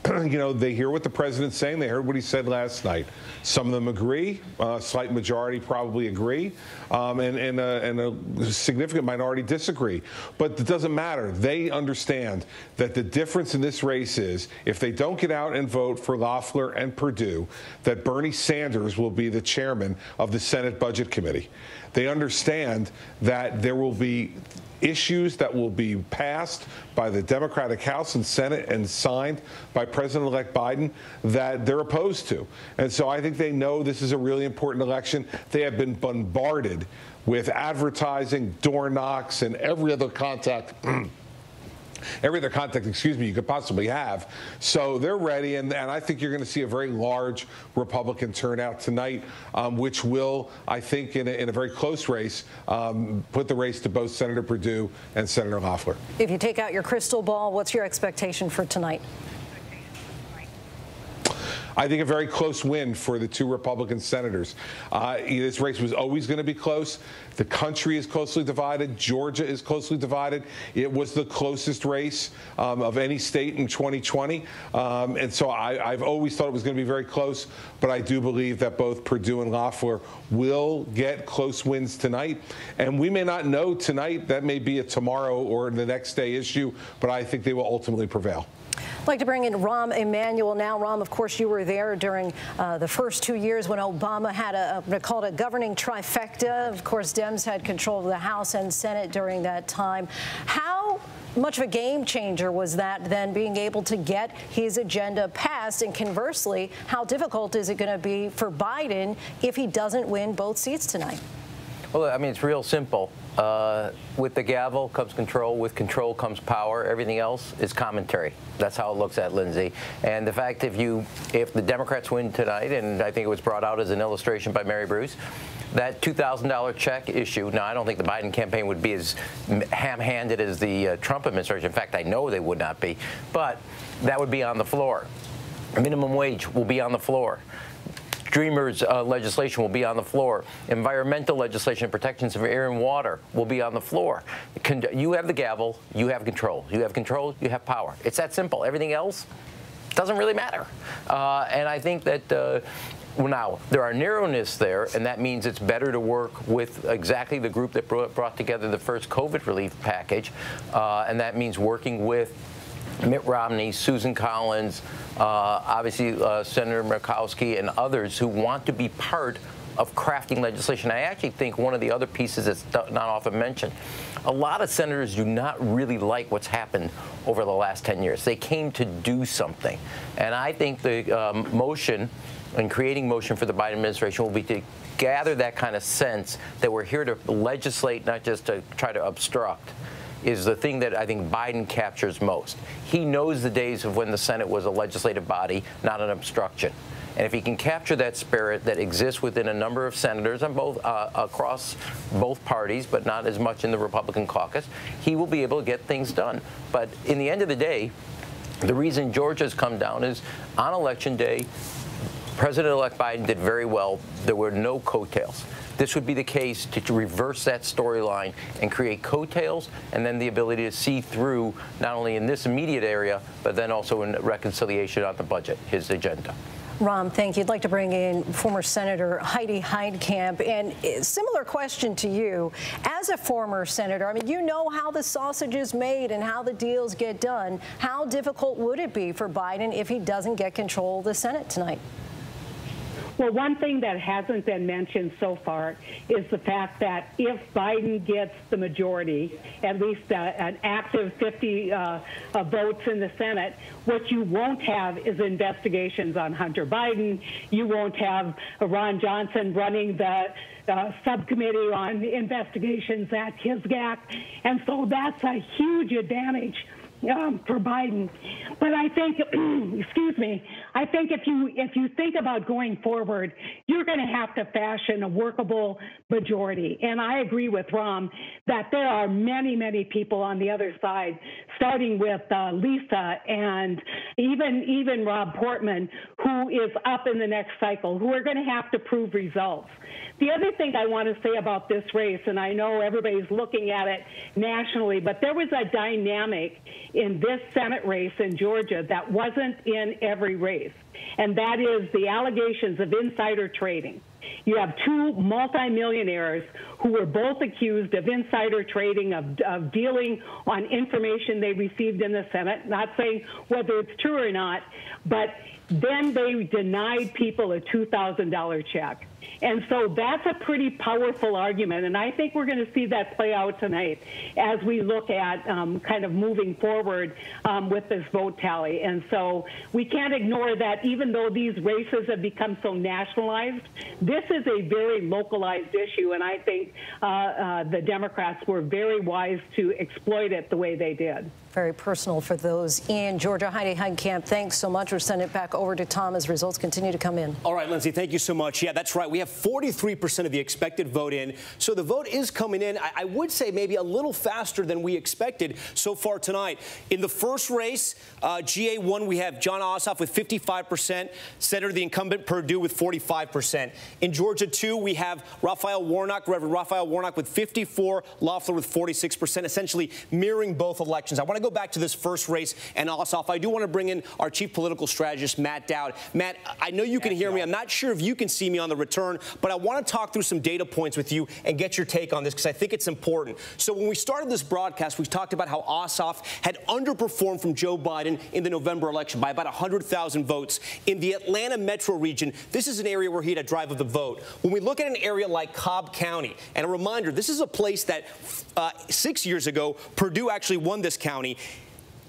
you know, they hear what the president's saying. They heard what he said last night. Some of them agree. A slight majority probably agree. Um, and, and, a, and a significant minority disagree. But it doesn't matter. They understand that the difference in this race is if they don't get out and vote for Loeffler and Perdue, that Bernie Sanders will be the chairman of the Senate Budget Committee. They understand that there will be issues that will be passed by the Democratic House and Senate and signed by President elect Biden that they're opposed to. And so I think they know this is a really important election. They have been bombarded with advertising, door knocks, and every other contact. every other contact, excuse me, you could possibly have. So they're ready, and, and I think you're going to see a very large Republican turnout tonight, um, which will, I think, in a, in a very close race, um, put the race to both Senator Perdue and Senator Loeffler. If you take out your crystal ball, what's your expectation for tonight? I think a very close win for the two Republican senators. Uh, this race was always going to be close. The country is closely divided. Georgia is closely divided. It was the closest race um, of any state in 2020. Um, and so I, have always thought it was going to be very close. But I do believe that both Perdue and Loeffler will get close wins tonight. And we may not know tonight. That may be a tomorrow or the next day issue. But I think they will ultimately prevail. I'd like to bring in Rahm Emanuel now. Rahm, of course, you were there during uh, the first two years when Obama had a, a called a governing trifecta. Of course, Dems had control of the House and Senate during that time. How much of a game changer was that then being able to get his agenda passed? And conversely, how difficult is it going to be for Biden if he doesn't win both seats tonight? Well, I mean, it's real simple. Uh, with the gavel comes control. With control comes power. Everything else is commentary. That's how it looks at Linsey. And the fact if you, if the Democrats win tonight, and I think it was brought out as an illustration by Mary Bruce, that $2,000 check issue. Now, I don't think the Biden campaign would be as ham-handed as the uh, Trump administration. In fact, I know they would not be. But that would be on the floor. Minimum wage will be on the floor. Dreamers uh, legislation will be on the floor. Environmental legislation, protections of air and water will be on the floor. Con you have the gavel, you have control. You have control, you have power. It's that simple. Everything else doesn't really matter. Uh, and I think that uh, now, there are narrowness there, and that means it's better to work with exactly the group that brought together the first COVID relief package, uh, and that means working with Mitt Romney, Susan Collins, uh, obviously uh, Senator Murkowski, and others who want to be part of crafting legislation. I actually think one of the other pieces that's not often mentioned, a lot of senators do not really like what's happened over the last 10 years. They came to do something. And I think the um, motion and creating motion for the Biden administration will be to gather that kind of sense that we're here to legislate, not just to try to obstruct is the thing that I think Biden captures most. He knows the days of when the Senate was a legislative body, not an obstruction. And if he can capture that spirit that exists within a number of senators on both uh, across both parties, but not as much in the Republican caucus, he will be able to get things done. But in the end of the day, the reason Georgia's come down is on election day, President-elect Biden did very well. There were no coattails. This would be the case to, to reverse that storyline and create coattails and then the ability to see through not only in this immediate area, but then also in reconciliation on the budget, his agenda. Rahm, thank you. I'd like to bring in former Senator Heidi Heitkamp. And eh, similar question to you. As a former senator, I mean, you know how the sausage is made and how the deals get done. How difficult would it be for Biden if he doesn't get control of the Senate tonight? Well, one thing that hasn't been mentioned so far is the fact that if Biden gets the majority, at least uh, an active 50 uh, uh, votes in the Senate, what you won't have is investigations on Hunter Biden. You won't have Ron Johnson running the uh, subcommittee on investigations at his Kisgak. And so that's a huge advantage um, for Biden. But I think, excuse me, I think if you if you think about going forward, you're going to have to fashion a workable majority. And I agree with Rahm that there are many many people on the other side, starting with uh, Lisa and even even Rob Portman, who is up in the next cycle, who are going to have to prove results. The other thing I want to say about this race, and I know everybody's looking at it nationally, but there was a dynamic in this Senate race in Georgia that wasn't in every race, and that is the allegations of insider trading. You have two multimillionaires who were both accused of insider trading, of, of, dealing on information they received in the Senate. Not saying whether it's true or not, but then they denied people a $2,000 check. And so that's a pretty powerful argument. And I think we're going to see that play out tonight as we look at um, kind of moving forward um, with this vote tally. And so we can't ignore that even though these races have become so nationalized, this is a very localized issue. And I think uh, uh, the Democrats were very wise to exploit it the way they did. Very personal for those in Georgia. Heidi Heitkamp, thanks so much. We'll send it back over to Tom as results continue to come in. All right, Linsey, thank you so much. Yeah, that's right. We have 43% of the expected vote in. So the vote is coming in, I, I, would say maybe a little faster than we expected so far tonight. In the first race, uh, GA1, we have Jon Ossoff with 55%, Senator the incumbent Perdue with 45%. In Georgia 2, we have Raphael Warnock, Reverend Raphael Warnock with 54, Loeffler with 46%, essentially mirroring both elections. I want to go back to this first race and Ossoff, I do want to bring in our chief political strategist, Matt Dowd. Matt, I know you can hear me. I'm not sure if you can see me on the return, but I want to talk through some data points with you and get your take on this because I think it's important. So when we started this broadcast, we talked about how Ossoff had underperformed from Joe Biden in the November election by about 100,000 votes. In the Atlanta metro region, this is an area where he had a drive of the vote. When we look at an area like Cobb County, and a reminder, this is a place that uh, six years ago, Perdue actually won this county.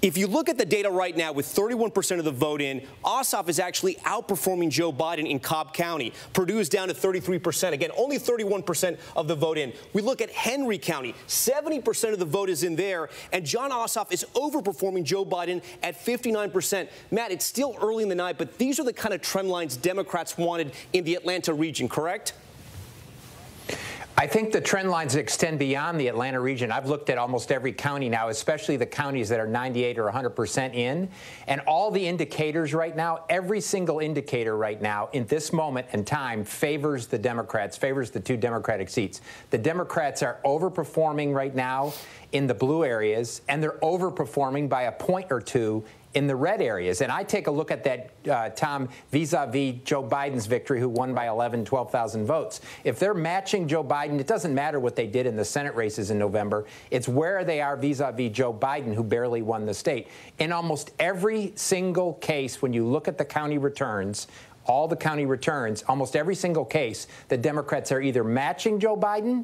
If you look at the data right now with 31% of the vote in, Ossoff is actually outperforming Joe Biden in Cobb County. Perdue is down to 33%. Again, only 31% of the vote in. We look at Henry County, 70% of the vote is in there, and Jon Ossoff is overperforming Joe Biden at 59%. Matt, it's still early in the night, but these are the kind of trend lines Democrats wanted in the Atlanta region, correct? I think the trend lines extend beyond the Atlanta region. I've looked at almost every county now, especially the counties that are 98 or 100% in. And all the indicators right now, every single indicator right now in this moment and time favors the Democrats, favors the two Democratic seats. The Democrats are overperforming right now in the blue areas, and they're overperforming by a point or two in the red areas. And I take a look at that, uh, Tom, vis-a-vis Joe Biden's victory, who won by 11, 12,000 votes. If they're matching Joe Biden, it doesn't matter what they did in the Senate races in November. It's where they are vis-a-vis Joe Biden, who barely won the state. In almost every single case, when you look at the county returns, all the county returns, almost every single case, the Democrats are either matching Joe Biden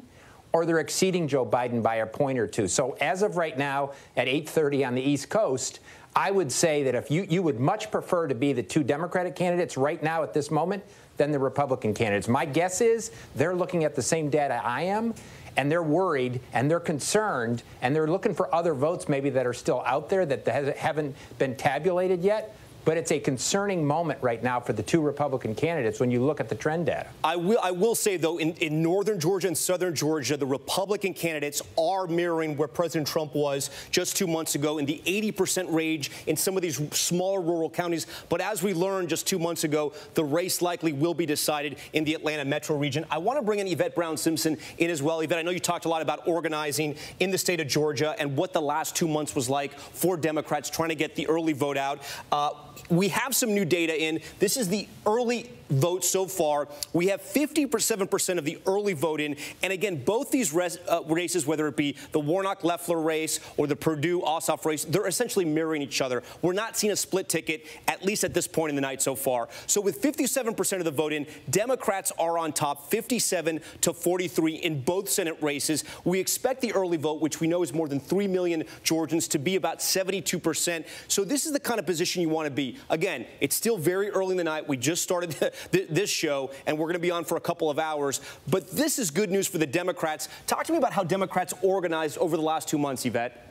or they're exceeding Joe Biden by a point or two. So as of right now, at 8:30 on the East Coast, I would say that if you, you would much prefer to be the two Democratic candidates right now at this moment than the Republican candidates. My guess is they're looking at the same data I am, and they're worried and they're concerned and they're looking for other votes maybe that are still out there that haven't been tabulated yet. But it's a concerning moment right now for the two Republican candidates when you look at the trend data. I will, I will say, though, in, in northern Georgia and southern Georgia, the Republican candidates are mirroring where President Trump was just two months ago in the 80% range in some of these smaller rural counties. But as we learned just two months ago, the race likely will be decided in the Atlanta metro region. I want to bring in Yvette Brown Simpson in as well. Yvette, I know you talked a lot about organizing in the state of Georgia and what the last two months was like for Democrats trying to get the early vote out. Uh, we have some new data in. This is the early vote so far. We have 57% of the early vote in. And again, both these res, uh, races, whether it be the Warnock Loeffler race or the Perdue Ossoff race, they're essentially mirroring each other. We're not seeing a split ticket, at least at this point in the night so far. So with 57% of the vote in, Democrats are on top, 57 to 43 in both Senate races. We expect the early vote, which we know is more than 3 million Georgians, to be about 72%. So this is the kind of position you want to be. Again, it's still very early in the night. We just started th this show, and we're going to be on for a couple of hours. But this is good news for the Democrats. Talk to me about how Democrats organized over the last two months, Yvette.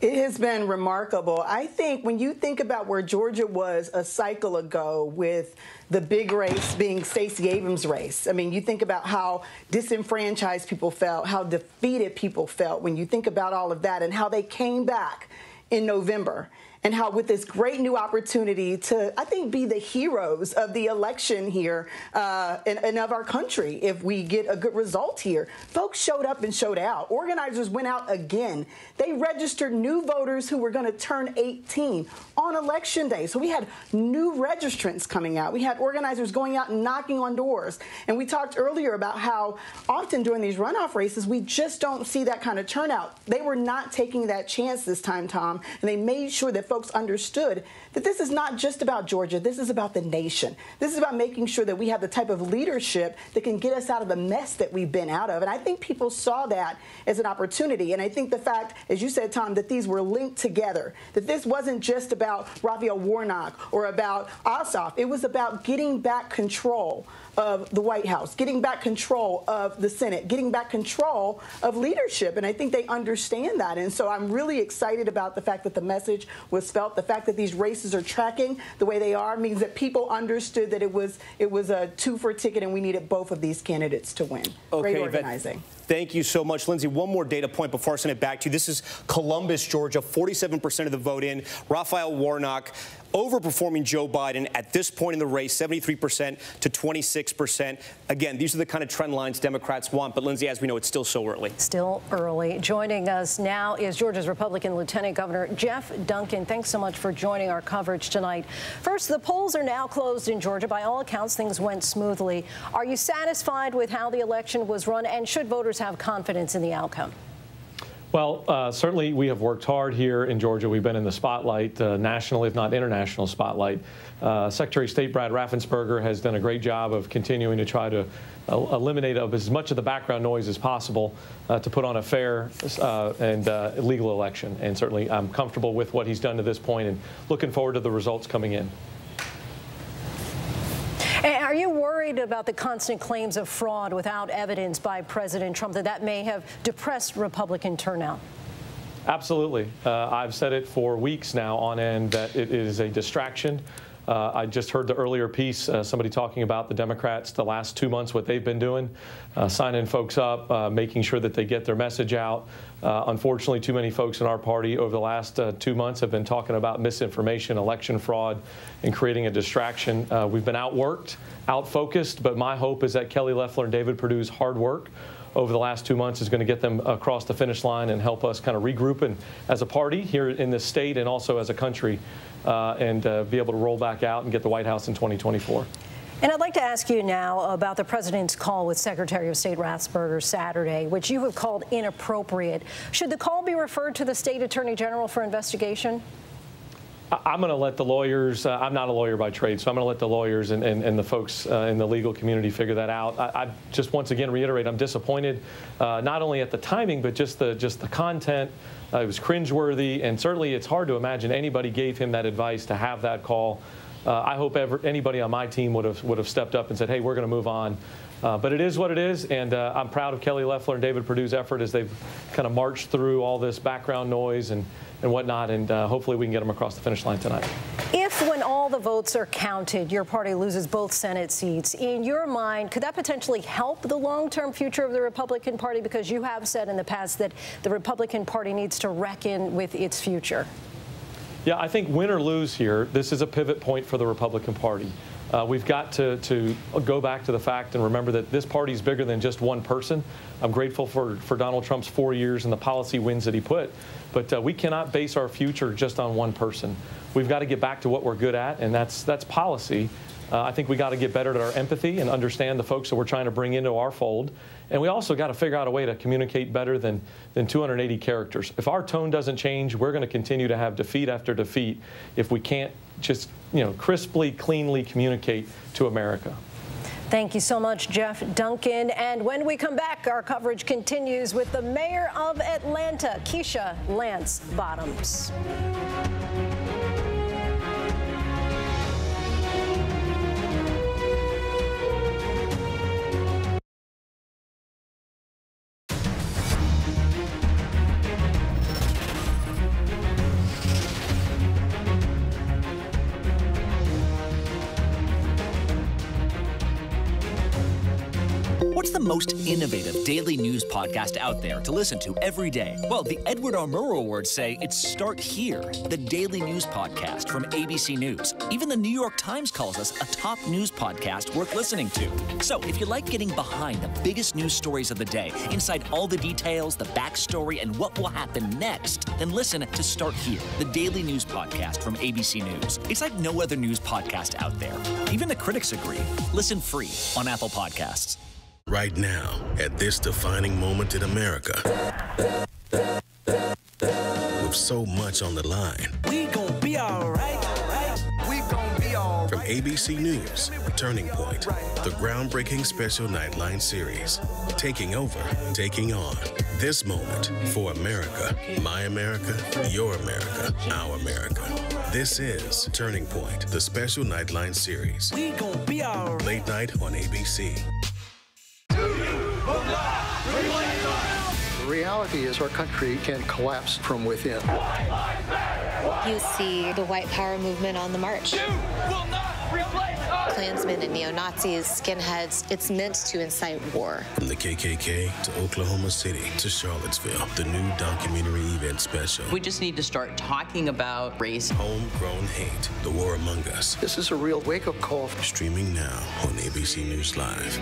It has been remarkable. I think when you think about where Georgia was a cycle ago with the big race being Stacey Abrams' race, I mean, you think about how disenfranchised people felt, how defeated people felt when you think about all of that and how they came back in November and how with this great new opportunity to, I think, be the heroes of the election here uh, and, and, of our country if we get a good result here. Folks showed up and showed out. Organizers went out again. They registered new voters who were going to turn 18 on election day. So we had new registrants coming out. We had organizers going out and knocking on doors. And we talked earlier about how often during these runoff races, we just don't see that kind of turnout. They were not taking that chance this time, Tom, and they made sure that folks understood that this is not just about Georgia. This is about the nation. This is about making sure that we have the type of leadership that can get us out of the mess that we've been out of. And I think people saw that as an opportunity. And I think the fact, as you said, Tom, that these were linked together, that this wasn't just about Raphael Warnock or about Ossoff. It was about getting back control of the White House, getting back control of the Senate, getting back control of leadership. And I think they understand that. And so I'm really excited about the fact that the message was felt. The fact that these races are tracking the way they are means that people understood that it was it was a two for a ticket and we needed both of these candidates to win. Okay, Great organizing. Thank you so much, Linsey. One more data point before I send it back to you. This is Columbus, Georgia, 47% of the vote in. Raphael Warnock overperforming Joe Biden at this point in the race, 73% to 26%. Again, these are the kind of trend lines Democrats want. But, Linsey, as we know, it's still so early. Still early. Joining us now is Georgia's Republican Lieutenant Governor Jeff Duncan. Thanks so much for joining our coverage tonight. First, the polls are now closed in Georgia. By all accounts, things went smoothly. Are you satisfied with how the election was run, and should voters have confidence in the outcome? Well, uh, certainly we have worked hard here in Georgia. We've been in the spotlight, uh, national, if not international spotlight. Uh, Secretary of State Brad Raffensperger has done a great job of continuing to try to uh, eliminate as much of the background noise as possible uh, to put on a fair uh, and legal election. And certainly I'm comfortable with what he's done to this point and looking forward to the results coming in. Are you worried about the constant claims of fraud without evidence by President Trump that that may have depressed Republican turnout? Absolutely. Uh, I've said it for weeks now on end that it is a distraction. Uh, I just heard the earlier piece, uh, somebody talking about the Democrats the last two months, what they've been doing, uh, signing folks up, uh, making sure that they get their message out. Uh, unfortunately, too many folks in our party over the last uh, two months have been talking about misinformation, election fraud, and creating a distraction. we've been outworked, outfocused, but my hope is that Kelly Loeffler and David Perdue's hard work over the last two months is going to get them across the finish line and help us kind of regroup and as a party here in this state and also as a country uh, and uh, be able to roll back out and get the White House in 2024. And I'd like to ask you now about the president's call with Secretary of State Raffensperger Saturday, which you have called inappropriate. Should the call be referred to the state attorney general for investigation? I'm going to let the lawyers, uh, I'm not a lawyer by trade, so I'm going to let the lawyers and, and, and the folks uh, in the legal community figure that out. I, I just once again reiterate, I'm disappointed, uh, not only at the timing, but just the, just the content. Uh, it was cringeworthy, and certainly it's hard to imagine anybody gave him that advice to have that call. Uh, I hope ever, anybody on my team would have, would have stepped up and said, hey, we're going to move on. Uh, but it is what it is, and uh, I'm proud of Kelly Loeffler and David Perdue's effort as they've kind of marched through all this background noise and, and whatnot, and uh, hopefully we can get them across the finish line tonight. If, when all the votes are counted, your party loses both Senate seats, in your mind, could that potentially help the long-term future of the Republican Party? Because you have said in the past that the Republican Party needs to reckon with its future. Yeah, I think win or lose here, this is a pivot point for the Republican Party. Uh, we've got to, to go back to the fact and remember that this party is bigger than just one person. I'm grateful for, for Donald Trump's four years and the policy wins that he put, but uh, we cannot base our future just on one person. We've got to get back to what we're good at, and that's, that's policy. Uh, I think we got to get better at our empathy and understand the folks that we're trying to bring into our fold. And we also got to figure out a way to communicate better than, than 280 characters. If our tone doesn't change, we're going to continue to have defeat after defeat if we can't just you know, crisply, cleanly communicate to America. Thank you so much, Jeff Duncan. And when we come back, our coverage continues with the mayor of Atlanta, Keisha Lance Bottoms. Most innovative daily news podcast out there to listen to every day? Well, the Edward R. Murrow Awards say it's Start Here, the daily news podcast from ABC News. Even the New York Times calls us a top news podcast worth listening to. So if you like getting behind the biggest news stories of the day, inside all the details, the backstory, and what will happen next, then listen to Start Here, the daily news podcast from ABC News. It's like no other news podcast out there. Even the critics agree. Listen free on Apple Podcasts. Right now, at this defining moment in America, with so much on the line. We gon' be alright. We gon' be alright. From ABC News, Turning Point, the groundbreaking special Nightline series, taking over, taking on. This moment for America, my America, your America, our America. This is Turning Point, the special Nightline series. We gon' be alright. Late night on ABC. The reality is our country can collapse from within. You see the white power movement on the march. Klansmen and neo-Nazis, skinheads, it's meant to incite war. From the KKK to Oklahoma City to Charlottesville, the new documentary event special. We just need to start talking about race. Homegrown hate, the war among us. This is a real wake-up call. Streaming now on ABC News Live.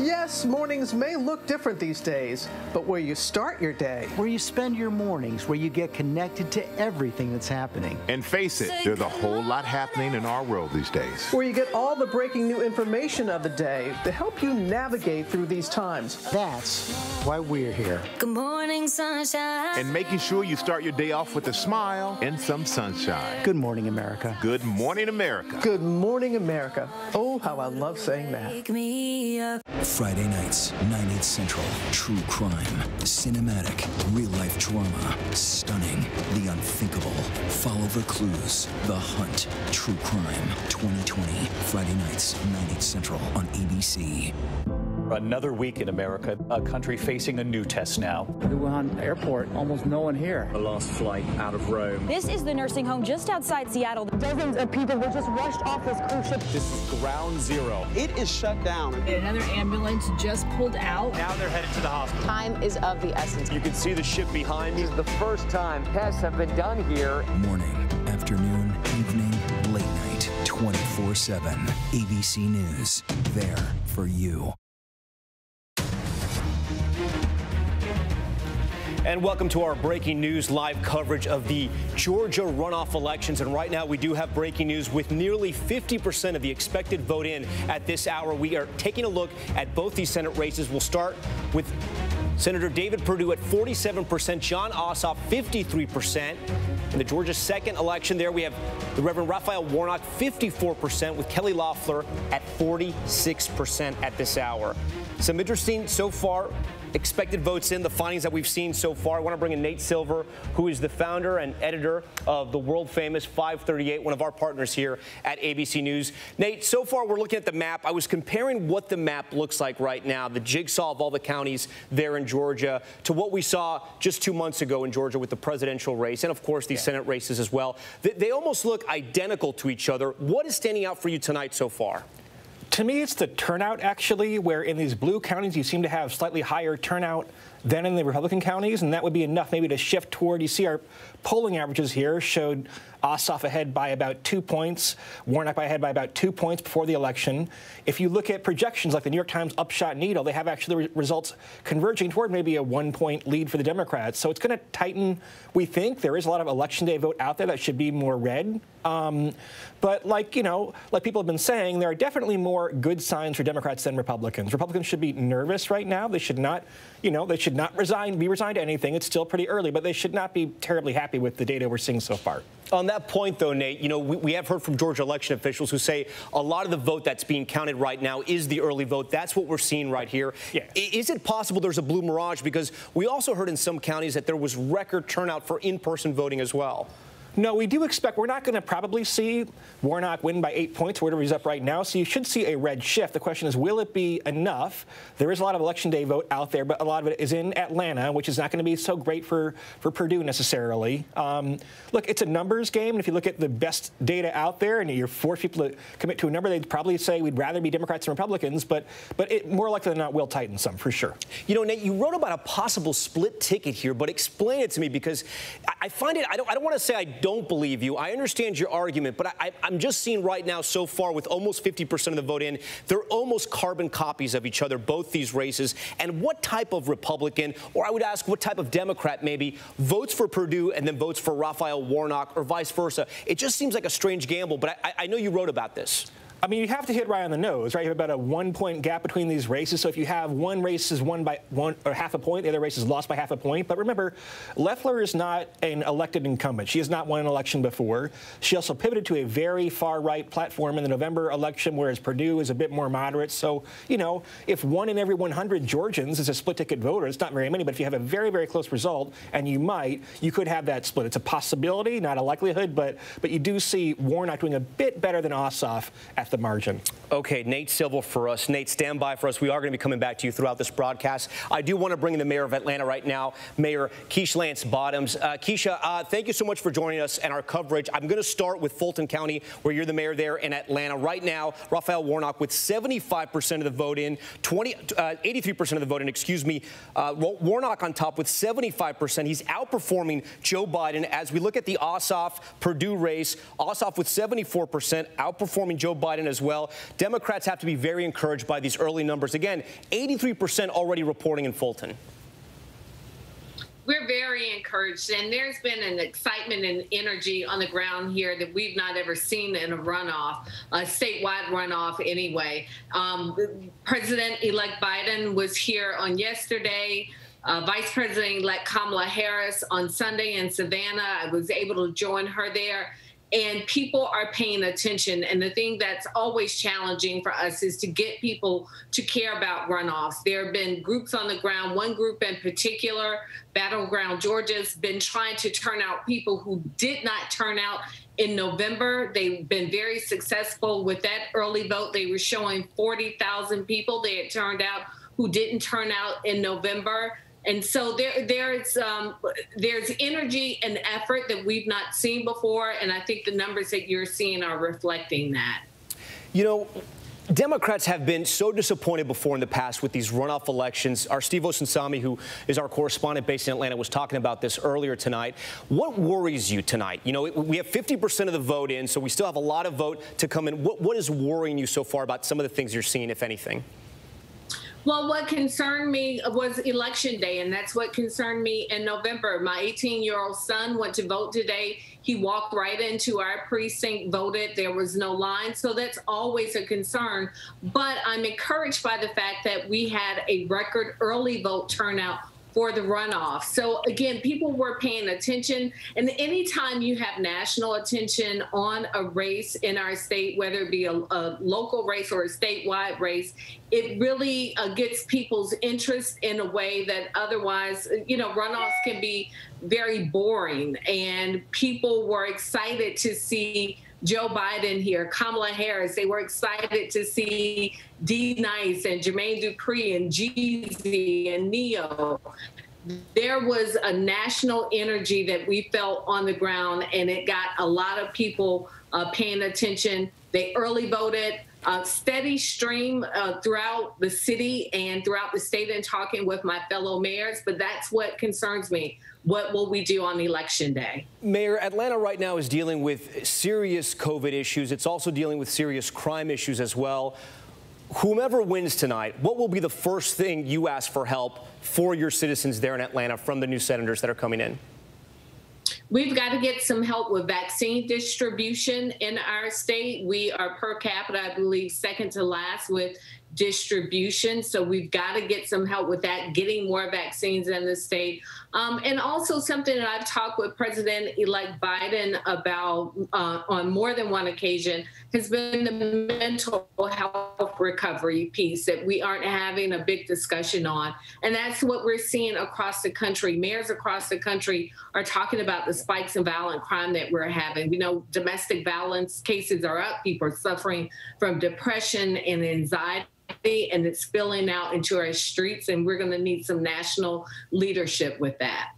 Yes, mornings may look different these days, but where you start your day, where you spend your mornings, where you get connected to everything that's happening. And face it, there's a whole lot happening in our world these days. Where you get all the breaking new information of the day to help you navigate through these times. That's why we're here. Good morning, sunshine. And making sure you start your day off with a smile and some sunshine. Good morning, America. Good morning, America. Good morning, America. Oh, how I love saying that. Friday nights, 9, 8 central. True crime. Cinematic. Real life drama. Stunning. The unthinkable. Follow the clues. The Hunt. True crime. 2020. Friday nights, 9, 8 central on ABC. Another week in America, a country facing a new test now. The Wuhan airport, almost no one here. The last flight out of Rome. This is the nursing home just outside Seattle. Dozens of people were just rushed off this cruise ship. This is ground zero. It is shut down. Another ambulance just pulled out. Now they're headed to the hospital. Time is of the essence. You can see the ship behind me. This is the first time tests have been done here. Morning, afternoon, evening, late night, 24 7. ABC News. There for you. And welcome to our breaking news live coverage of the Georgia runoff elections. And right now we do have breaking news with nearly 50% of the expected vote in at this hour. We are taking a look at both these Senate races. We'll start with Senator David Perdue at 47%, Jon Ossoff 53%. In the Georgia second election there, we have the Reverend Raphael Warnock 54% with Kelly Loeffler at 46% at this hour. Some interesting so far expected votes in, the findings that we've seen so far. I want to bring in Nate Silver, who is the founder and editor of the world famous 538, one of our partners here at ABC News. Nate, so far we're looking at the map. I was comparing what the map looks like right now, the jigsaw of all the counties there in Georgia, to what we saw just two months ago in Georgia with the presidential race, and of course these yeah. Senate races as well. They, they almost look identical to each other. What is standing out for you tonight so far? To me, it's the turnout, actually, where in these blue counties you seem to have slightly higher turnout than in the Republican counties, and that would be enough maybe to shift toward. You see, our polling averages here showed Ossoff ahead by about two points, Warnock ahead by about two points before the election. If you look at projections like the New York Times Upshot Needle, they have actually re results converging toward maybe a one point lead for the Democrats. So it's going to tighten, we think. There is a lot of election day vote out there that should be more red. Um, but like, you know, like people have been saying, there are definitely more good signs for Democrats than Republicans. Republicans should be nervous right now. They should not, you know, they should not resign, be resigned to anything. It's still pretty early, but they should not be terribly happy with the data we're seeing so far. On that point, though, Nate, you know, we, we, have heard from Georgia election officials who say a lot of the vote that's being counted right now is the early vote. That's what we're seeing right here. Yeah. Is it possible there's a blue mirage? Because we also heard in some counties that there was record turnout for in-person voting as well. No, we do expect we're not going to probably see Warnock win by eight points, whatever he's up right now. So you should see a red shift. The question is, will it be enough? There is a lot of election day vote out there, but a lot of it is in Atlanta, which is not going to be so great for, for Perdue necessarily. Um, look, it's a numbers game, and if you look at the best data out there and you're forced people to commit to a number, they'd probably say we'd rather be Democrats than Republicans, but but it more likely than not will tighten some for sure. You know, Nate, you wrote about a possible split ticket here, but explain it to me because I, find it. I don't. I don't want to say I don't believe you. I understand your argument, but I, am just seeing right now so far with almost 50% of the vote in, they're almost carbon copies of each other, both these races. And what type of Republican, or I would ask what type of Democrat maybe, votes for Perdue and then votes for Raphael Warnock or vice versa? It just seems like a strange gamble, but I, I know you wrote about this. I mean, you have to hit right on the nose, right? You have about a one point gap between these races. So if you have one race is won by one or half a point, the other race is lost by half a point. But remember, Loeffler is not an elected incumbent. She has not won an election before. She also pivoted to a very far right platform in the November election, whereas Perdue is a bit more moderate. So, you know, if one in every 100 Georgians is a split ticket voter, it's not very many, but if you have a very, very close result, and you might, you could have that split. It's a possibility, not a likelihood, but, but you do see Warnock doing a bit better than Ossoff at the margin. Okay, Nate Silver for us. Nate, stand by for us. We are going to be coming back to you throughout this broadcast. I do want to bring in the mayor of Atlanta right now, Mayor Keisha Lance Bottoms. Uh, Keisha, uh, thank you so much for joining us and our coverage. I'm going to start with Fulton County, where you're the mayor there in Atlanta. Right now, Raphael Warnock with 75% of the vote in, 20, uh, 83% of the vote in, excuse me. Uh, Warnock on top with 75%. He's outperforming Joe Biden as we look at the Ossoff-Perdue race. Ossoff with 74%, outperforming Joe Biden as well. Democrats have to be very encouraged by these early numbers. Again, 83% already reporting in Fulton we're very encouraged, and there's been an excitement and energy on the ground here that we've not ever seen in a runoff, a statewide runoff anyway. Um, President-elect Biden was here on yesterday. Uh, Vice President-elect Kamala Harris on Sunday in Savannah. I was able to join her there and people are paying attention. And the thing that's always challenging for us is to get people to care about runoffs. There have been groups on the ground, one group in particular, Battleground Georgia's been trying to turn out people who did not turn out in November. They've been very successful with that early vote. They were showing 40,000 people they had turned out who didn't turn out in November. And so there, there's um, there's energy and effort that we've not seen before, and I think the numbers that you're seeing are reflecting that. You know, Democrats have been so disappointed before in the past with these runoff elections. Our Steve Osunsami, who is our correspondent based in Atlanta, was talking about this earlier tonight. What worries you tonight? You know, we have 50% of the vote in, so we still have a lot of vote to come in. What, what is worrying you so far about some of the things you're seeing, if anything? Well, what concerned me was election day, and that's what concerned me in November. My 18 year old son went to vote today. He walked right into our precinct, voted. There was no line. So that's always a concern. But I'm encouraged by the fact that we had a record early vote turnout for the runoff. So again, people were paying attention. And anytime you have national attention on a race in our state, whether it be a, a local race or a statewide race, it really uh, gets people's interest in a way that otherwise, you know, runoffs can be very boring. And people were excited to see Joe Biden here, Kamala Harris. They were excited to see D Nice and Jermaine Dupri and Jeezy and Ne-Yo. There was a national energy that we felt on the ground, and it got a lot of people uh, paying attention. They early voted. A steady stream uh, throughout the city and throughout the state, and talking with my fellow mayors. But that's what concerns me what will we do on election day? Mayor, Atlanta right now is dealing with serious COVID issues. It's also dealing with serious crime issues as well. Whomever wins tonight, what will be the first thing you ask for help for your citizens there in Atlanta from the new senators that are coming in? We've got to get some help with vaccine distribution in our state. We are per capita, I believe, second to last with distribution. So we've got to get some help with that, getting more vaccines in the state. Um, and also something that I've talked with President-elect Biden about uh, on more than one occasion has been the mental health recovery piece that we aren't having a big discussion on. And that's what we're seeing across the country. Mayors across the country are talking about the spikes in violent crime that we're having. We know domestic violence cases are up. People are suffering from depression and anxiety and it's spilling out into our streets, and we're going to need some national leadership with that.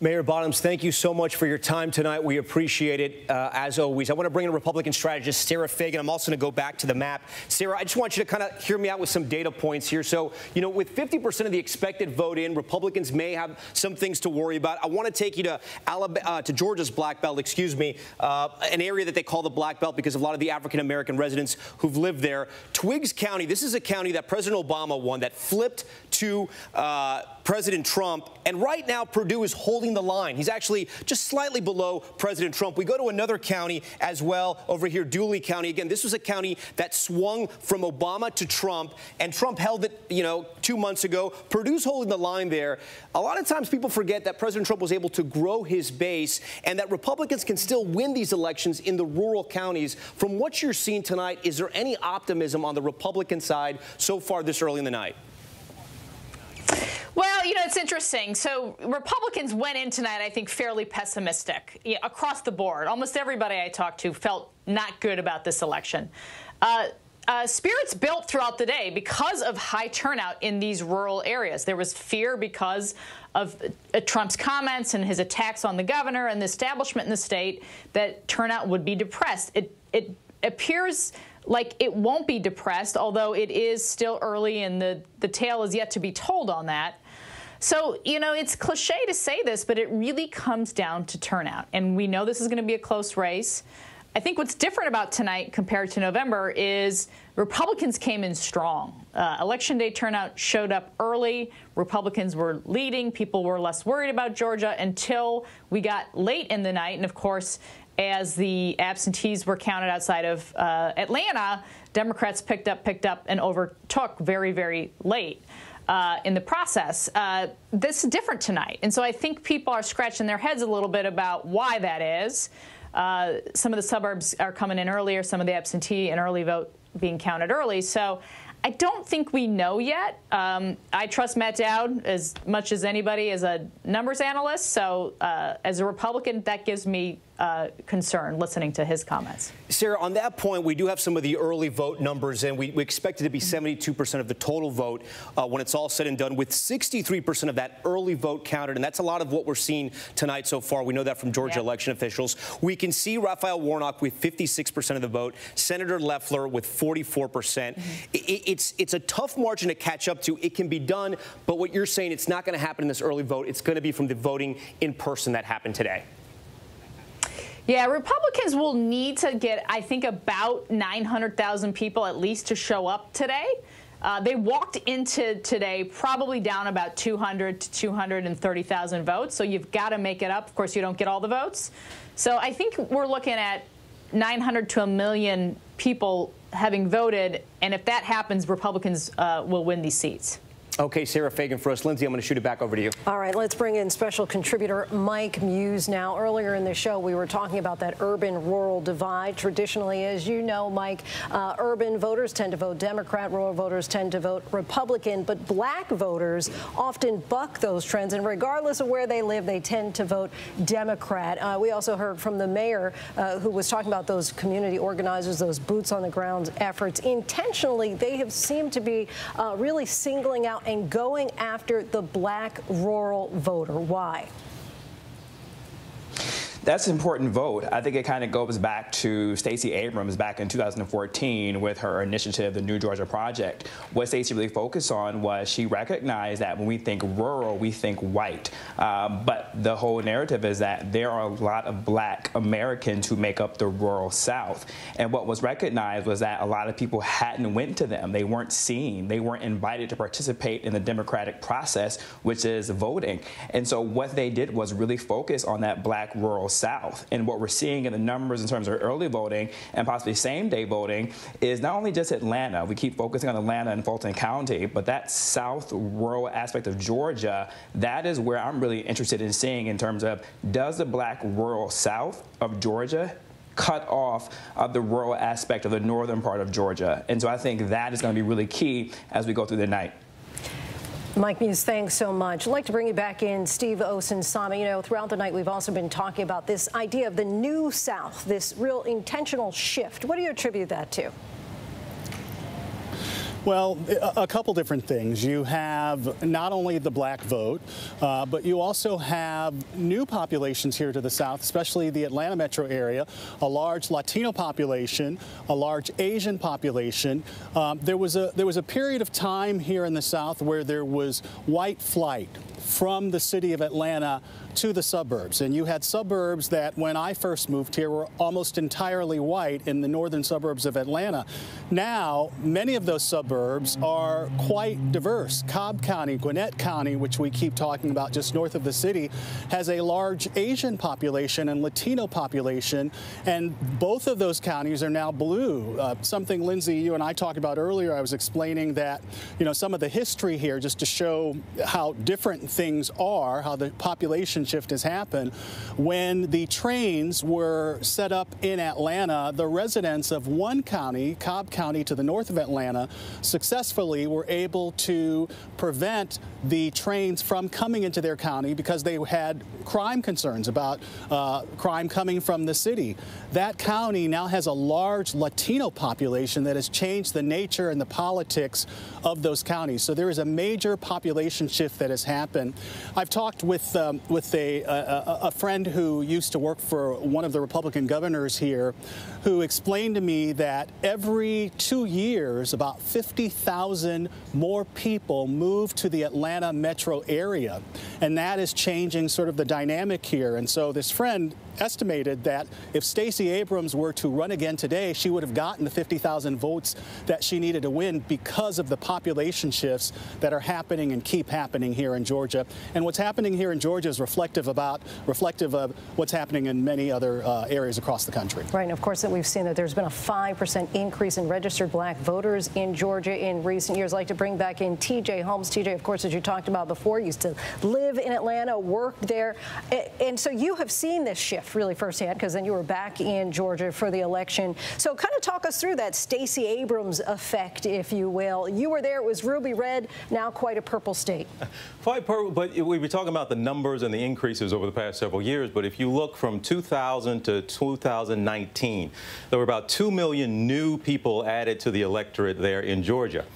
Mayor Bottoms, thank you so much for your time tonight. We appreciate it, uh, as always. I want to bring in Republican strategist Sarah Fagan. I'm also going to go back to the map. Sarah, I just want you to kind of hear me out with some data points here. So, you know, with 50% of the expected vote in, Republicans may have some things to worry about. I want to take you to Alabama, uh, to Georgia's Black Belt, excuse me, uh, an area that they call the Black Belt because of a lot of the African-American residents who've lived there. Twiggs County, this is a county that President Obama won that flipped to uh, President Trump. And right now, Perdue is holding the line. He's actually just slightly below President Trump. We go to another county as well over here, Dooly County. Again, this was a county that swung from Obama to Trump, and Trump held it, you know, two months ago. Perdue's holding the line there. A lot of times people forget that President Trump was able to grow his base and that Republicans can still win these elections in the rural counties. From what you're seeing tonight, is there any optimism on the Republican side so far this early in the night? Well, you know, it's interesting. So Republicans went in tonight, I think, fairly pessimistic yeah, across the board. Almost everybody I talked to felt not good about this election. Uh, uh, spirits built throughout the day because of high turnout in these rural areas. There was fear because of uh, Trump's comments and his attacks on the governor and the establishment in the state that turnout would be depressed. It, it appears like it won't be depressed, although it is still early and the, the tale is yet to be told on that. So, you know, it's cliche to say this, but it really comes down to turnout. And we know this is going to be a close race. I think what's different about tonight compared to November is Republicans came in strong. Uh, Election day turnout showed up early. Republicans were leading. People were less worried about Georgia until we got late in the night. And of course, as the absentees were counted outside of uh, Atlanta, Democrats picked up, picked up, and overtook very, very late. Uh, in the process. Uh, this is different tonight. And so I think people are scratching their heads a little bit about why that is. Uh, some of the suburbs are coming in earlier, some of the absentee and early vote being counted early. So I don't think we know yet. Um, I trust Matt Dowd as much as anybody as a numbers analyst. So uh, as a Republican, that gives me uh, concern listening to his comments. Sarah, on that point, we do have some of the early vote numbers, and we, we expect it to be 72% of the total vote uh, when it's all said and done, with 63% of that early vote counted. And that's a lot of what we're seeing tonight so far. We know that from Georgia yeah. election officials. We can see Raphael Warnock with 56% of the vote, Senator Loeffler with 44%. percent mm -hmm. it, it's, it's a tough margin to catch up to. It can be done, but what you're saying, it's not going to happen in this early vote. It's going to be from the voting in person that happened today. Yeah, Republicans will need to get, I think, about 900,000 people at least to show up today. Uh, they walked into today probably down about 200 to 230,000 votes, so you've got to make it up. Of course, you don't get all the votes. So I think we're looking at 900 to a million people having voted, and if that happens, Republicans uh, will win these seats. Okay, Sarah Fagan for us. Linsey, I'm going to shoot it back over to you. All right, let's bring in special contributor Mike Muse now. Earlier in the show, we were talking about that urban-rural divide. Traditionally, as you know, Mike, uh, urban voters tend to vote Democrat, rural voters tend to vote Republican, but black voters often buck those trends, and regardless of where they live, they tend to vote Democrat. Uh, we also heard from the mayor uh, who was talking about those community organizers, those boots-on-the-ground efforts. Intentionally, they have seemed to be uh, really singling out and going after the black rural voter. Why? That's an important vote. I think it kind of goes back to Stacey Abrams back in 2014 with her initiative, the New Georgia Project. What Stacey really focused on was she recognized that when we think rural, we think white. Um, but the whole narrative is that there are a lot of black Americans who make up the rural South. And what was recognized was that a lot of people hadn't went to them. They weren't seen. They weren't invited to participate in the democratic process, which is voting. And so what they did was really focus on that black rural South. And what we're seeing in the numbers in terms of early voting and possibly same day voting is not only just Atlanta, we keep focusing on Atlanta and Fulton County, but that South rural aspect of Georgia, that is where I'm really interested in seeing in terms of does the black rural South of Georgia cut off of the rural aspect of the northern part of Georgia. And so I think that is going to be really key as we go through the night. Mike Muse, thanks so much. I'd like to bring you back in, Steve Osunsami. You know, throughout the night, we've also been talking about this idea of the new South, this real intentional shift. What do you attribute that to? Well, a couple different things. You have not only the black vote, uh, but you also have new populations here to the south, especially the Atlanta metro area, a large Latino population, a large Asian population. Um, there was a there was a period of time here in the south where there was white flight from the city of Atlanta to the suburbs. And you had suburbs that, when I first moved here, were almost entirely white in the northern suburbs of Atlanta. Now, many of those suburbs are quite diverse. Cobb County, Gwinnett County, which we keep talking about just north of the city, has a large Asian population and Latino population. And both of those counties are now blue. Uh, something, Linsey, you and I talked about earlier, I was explaining that, you know, some of the history here, just to show how different things are, how the population shift has happened. When the trains were set up in Atlanta, the residents of one county, Cobb County to the north of Atlanta, successfully were able to prevent the trains from coming into their county because they had crime concerns about uh, crime coming from the city. That county now has a large Latino population that has changed the nature and the politics of those counties. So there is a major population shift that has happened. I've talked with um, with a, a, a friend who used to work for one of the Republican governors here, who explained to me that every two years, about 50,000 more people move to the Atlanta metro area, and that is changing sort of the dynamic here. And so this friend estimated that if Stacey Abrams were to run again today, she would have gotten the 50,000 votes that she needed to win because of the population shifts that are happening and keep happening here in Georgia. And what's happening here in Georgia is reflective about reflective of what's happening in many other uh, areas across the country. Right, and of course that we've seen that there's been a 5% increase in registered black voters in Georgia in recent years. I'd like to bring back in TJ Holmes. TJ, of course, as you talked about before, used to live in Atlanta, worked there. And so you have seen this shift shift really firsthand because then you were back in Georgia for the election. So kind of talk us through that Stacey Abrams effect, if you will. You were there, it was ruby red, now quite a purple state. Quite purple, but we were talking about the numbers and the increases over the past several years. But if you look from 2000 to 2019, there were about 2 million new people added to the electorate there in Georgia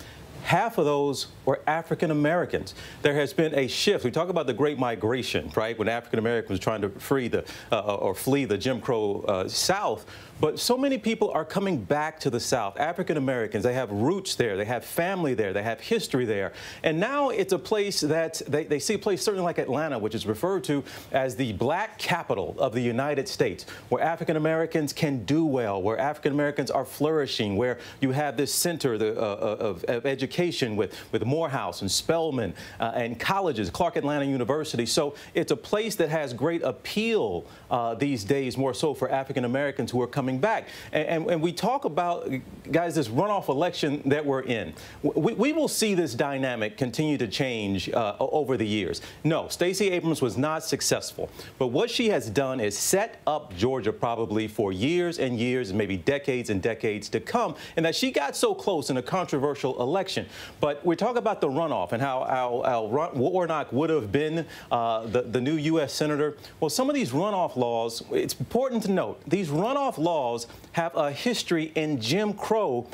half of those were African Americans. There has been a shift. We talk about the Great Migration, right, when African Americans were trying to free the uh, or flee the Jim Crow uh, South. But so many people are coming back to the South. African Americans, they have roots there, they have family there, they have history there. And now it's a place that they, they see a place certainly like Atlanta, which is referred to as the black capital of the United States, where African Americans can do well, where African Americans are flourishing, where you have this center the, uh, uh of, of, education with, with Morehouse and Spelman uh, and colleges, Clark Atlanta University. So it's a place that has great appeal uh, these days, more so for African Americans who are coming coming back. And, and, and, we talk about, guys, this runoff election that we're in. We, we will see this dynamic continue to change uh, over the years. No, Stacey Abrams was not successful. But what she has done is set up Georgia probably for years and years, maybe decades and decades to come, and that she got so close in a controversial election. But we're talking about the runoff and how Al, Al Warnock would have been uh, the, the new U.S. Senator. Well, some of these runoff laws, it's important to note, these runoff laws laws have a history in Jim Crow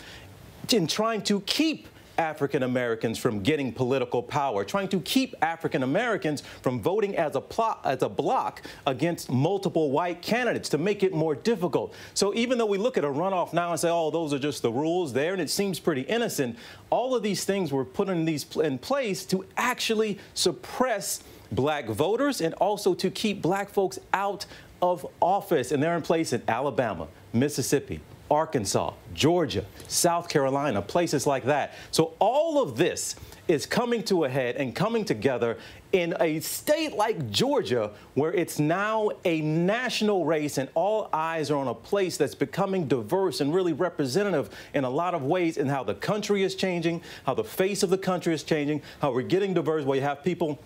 in trying to keep African Americans from getting political power, trying to keep African Americans from voting as a plot, as a block against multiple white candidates to make it more difficult. So even though we look at a runoff now and say, "Oh, those are just the rules there," and it seems pretty innocent, all of these things were put in these in place to actually suppress black voters and also to keep black folks out of office, and they're in place in Alabama, Mississippi, Arkansas, Georgia, South Carolina, places like that. So all of this is coming to a head and coming together in a state like Georgia, where it's now a national race and all eyes are on a place that's becoming diverse and really representative in a lot of ways in how the country is changing, how the face of the country is changing, how we're getting diverse, where you have people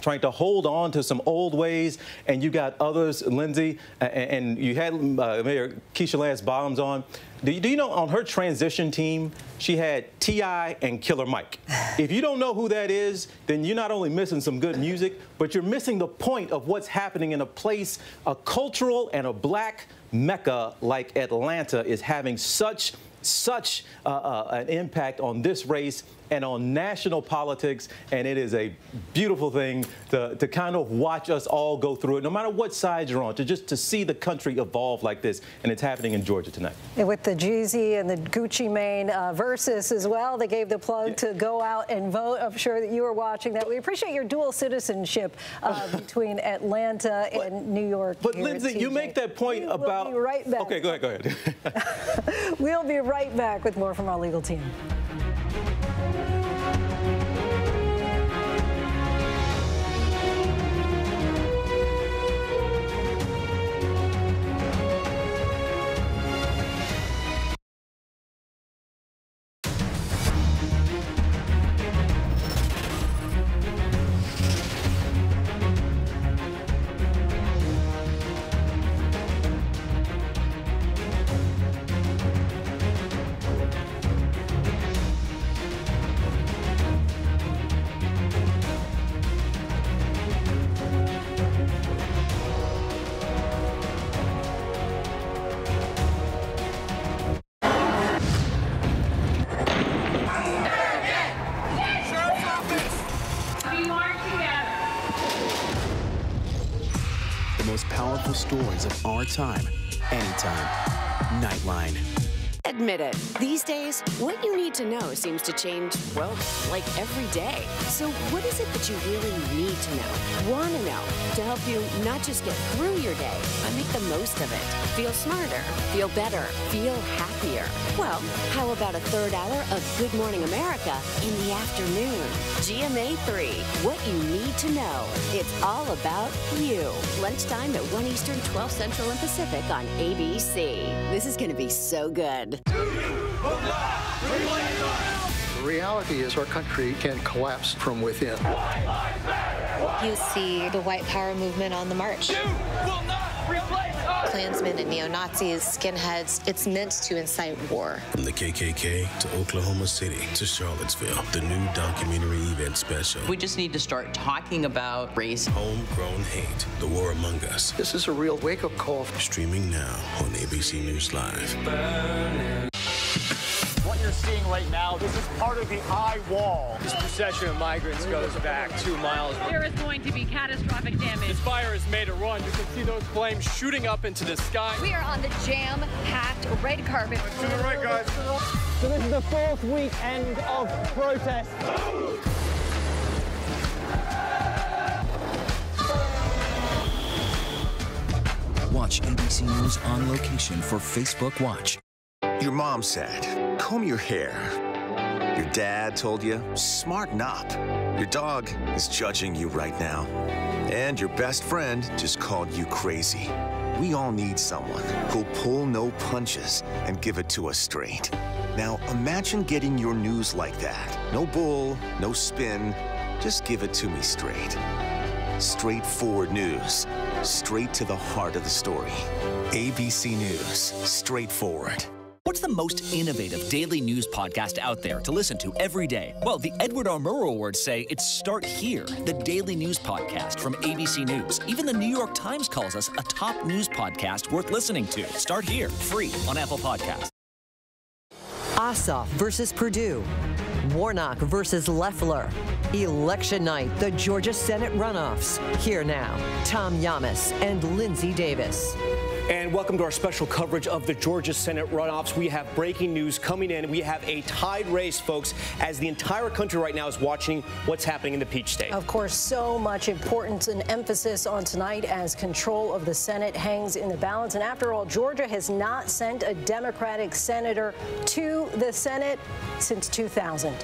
trying to hold on to some old ways, and you got others, Linsey, and, you had uh, Mayor Keisha Lance Bottoms on. Do you, do you, know on her transition team, she had T.I. and Killer Mike? If you don't know who that is, then you're not only missing some good music, but you're missing the point of what's happening in a place, a cultural and a black mecca like Atlanta is having such such uh, uh, an impact on this race and on national politics, and it is a beautiful thing to, to kind of watch us all go through it, no matter what side you're on, to just to see the country evolve like this, and it's happening in Georgia tonight. And with the Jeezy and the Gucci Mane uh, versus as well, they gave the plug yeah. to go out and vote. I'm sure that you were watching that. We appreciate your dual citizenship uh, between Atlanta and New York. But Linsey, you make that point we about. We'll be right back. Okay, go ahead, go ahead. we'll be right back with more from our legal team. Time, Admit it. These days, what you need to know seems to change, well, like every day. So, what is it that you really need to know? Want to know to help you not just get through your day, but make the most of it? Feel smarter, feel better, feel happier. Well, how about a third hour of Good Morning America in the afternoon? GMA 3, what you need to know. It's all about you. Lunchtime at 1 Eastern, 12 Central and Pacific on ABC. This is going to be so good. The reality is our country can collapse from within. You see the white power movement on the march. Klansmen and neo Nazis, skinheads. It's meant to incite war. From the KKK to Oklahoma City to Charlottesville, the new documentary event special. We just need to start talking about race. Homegrown hate, the war among us. This is a real wake up call. Streaming now on ABC News Live. What you're seeing right now, this is part of the eye wall. This procession of migrants goes back two miles. There is going to be catastrophic damage. This fire has made a run. You can see those flames shooting up into the sky. We are on the jam-packed red carpet. To the right, guys. So this is the fourth weekend of protest. Watch ABC News on location for Facebook Watch. Your mom said, comb your hair. Your dad told you, smarten up. Your dog is judging you right now. And your best friend just called you crazy. We all need someone who'll pull no punches and give it to us straight. Now imagine getting your news like that. No bull, no spin, just give it to me straight. Straightforward news, straight to the heart of the story. ABC News, straightforward. What's the most innovative daily news podcast out there to listen to every day? Well, the Edward R. Murrow Awards say it's Start Here, the daily news podcast from ABC News. Even the New York Times calls us a top news podcast worth listening to. Start Here, free on Apple Podcasts. Ossoff versus Perdue. Warnock versus Loeffler. Election night, the Georgia Senate runoffs. Here now, Tom Llamas and Linsey Davis. And welcome to our special coverage of the Georgia Senate runoffs. We have breaking news coming in. We have a tied race, folks, as the entire country right now is watching what's happening in the Peach State. Of course, so much importance and emphasis on tonight as control of the Senate hangs in the balance. And after all, Georgia has not sent a Democratic senator to the Senate since 2000.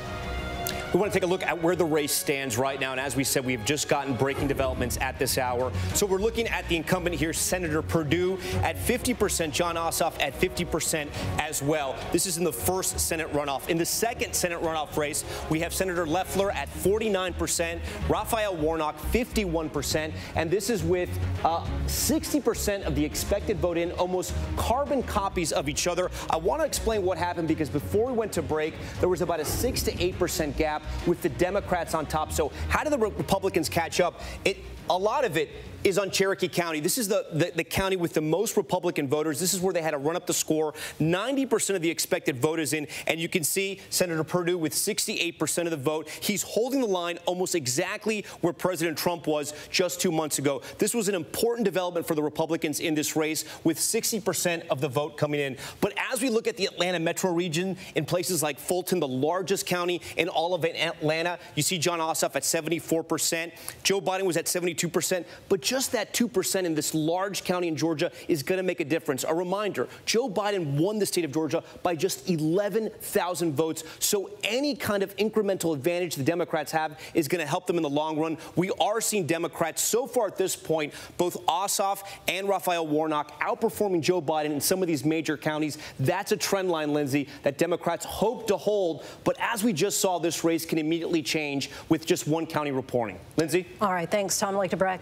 We want to take a look at where the race stands right now. And as we said, we've just gotten breaking developments at this hour. So we're looking at the incumbent here, Senator Perdue, at 50%, Jon Ossoff at 50% as well. This is in the first Senate runoff. In the second Senate runoff race, we have Senator Loeffler at 49%, Raphael Warnock 51%, and this is with uh, 60% of the expected vote in, almost carbon copies of each other. I want to explain what happened because before we went to break, there was about a 6 to 8% gap with the Democrats on top. So how do the Republicans catch up? It a lot of it is on Cherokee County. This is the, the, the, county with the most Republican voters. This is where they had to run up the score. 90% of the expected vote is in, and you can see Senator Perdue with 68% of the vote. He's holding the line almost exactly where President Trump was just two months ago. This was an important development for the Republicans in this race, with 60% of the vote coming in. But as we look at the Atlanta metro region, in places like Fulton, the largest county in all of Atlanta, you see Jon Ossoff at 74%. Joe Biden was at 72 2%, but just that 2% in this large county in Georgia is going to make a difference. A reminder Joe Biden won the state of Georgia by just 11,000 votes. So any kind of incremental advantage the Democrats have is going to help them in the long run. We are seeing Democrats so far at this point, both Ossoff and Raphael Warnock outperforming Joe Biden in some of these major counties. That's a trend line, Linsey, that Democrats hope to hold. But as we just saw, this race can immediately change with just one county reporting. Linsey? All right, thanks, Tom. Like to bring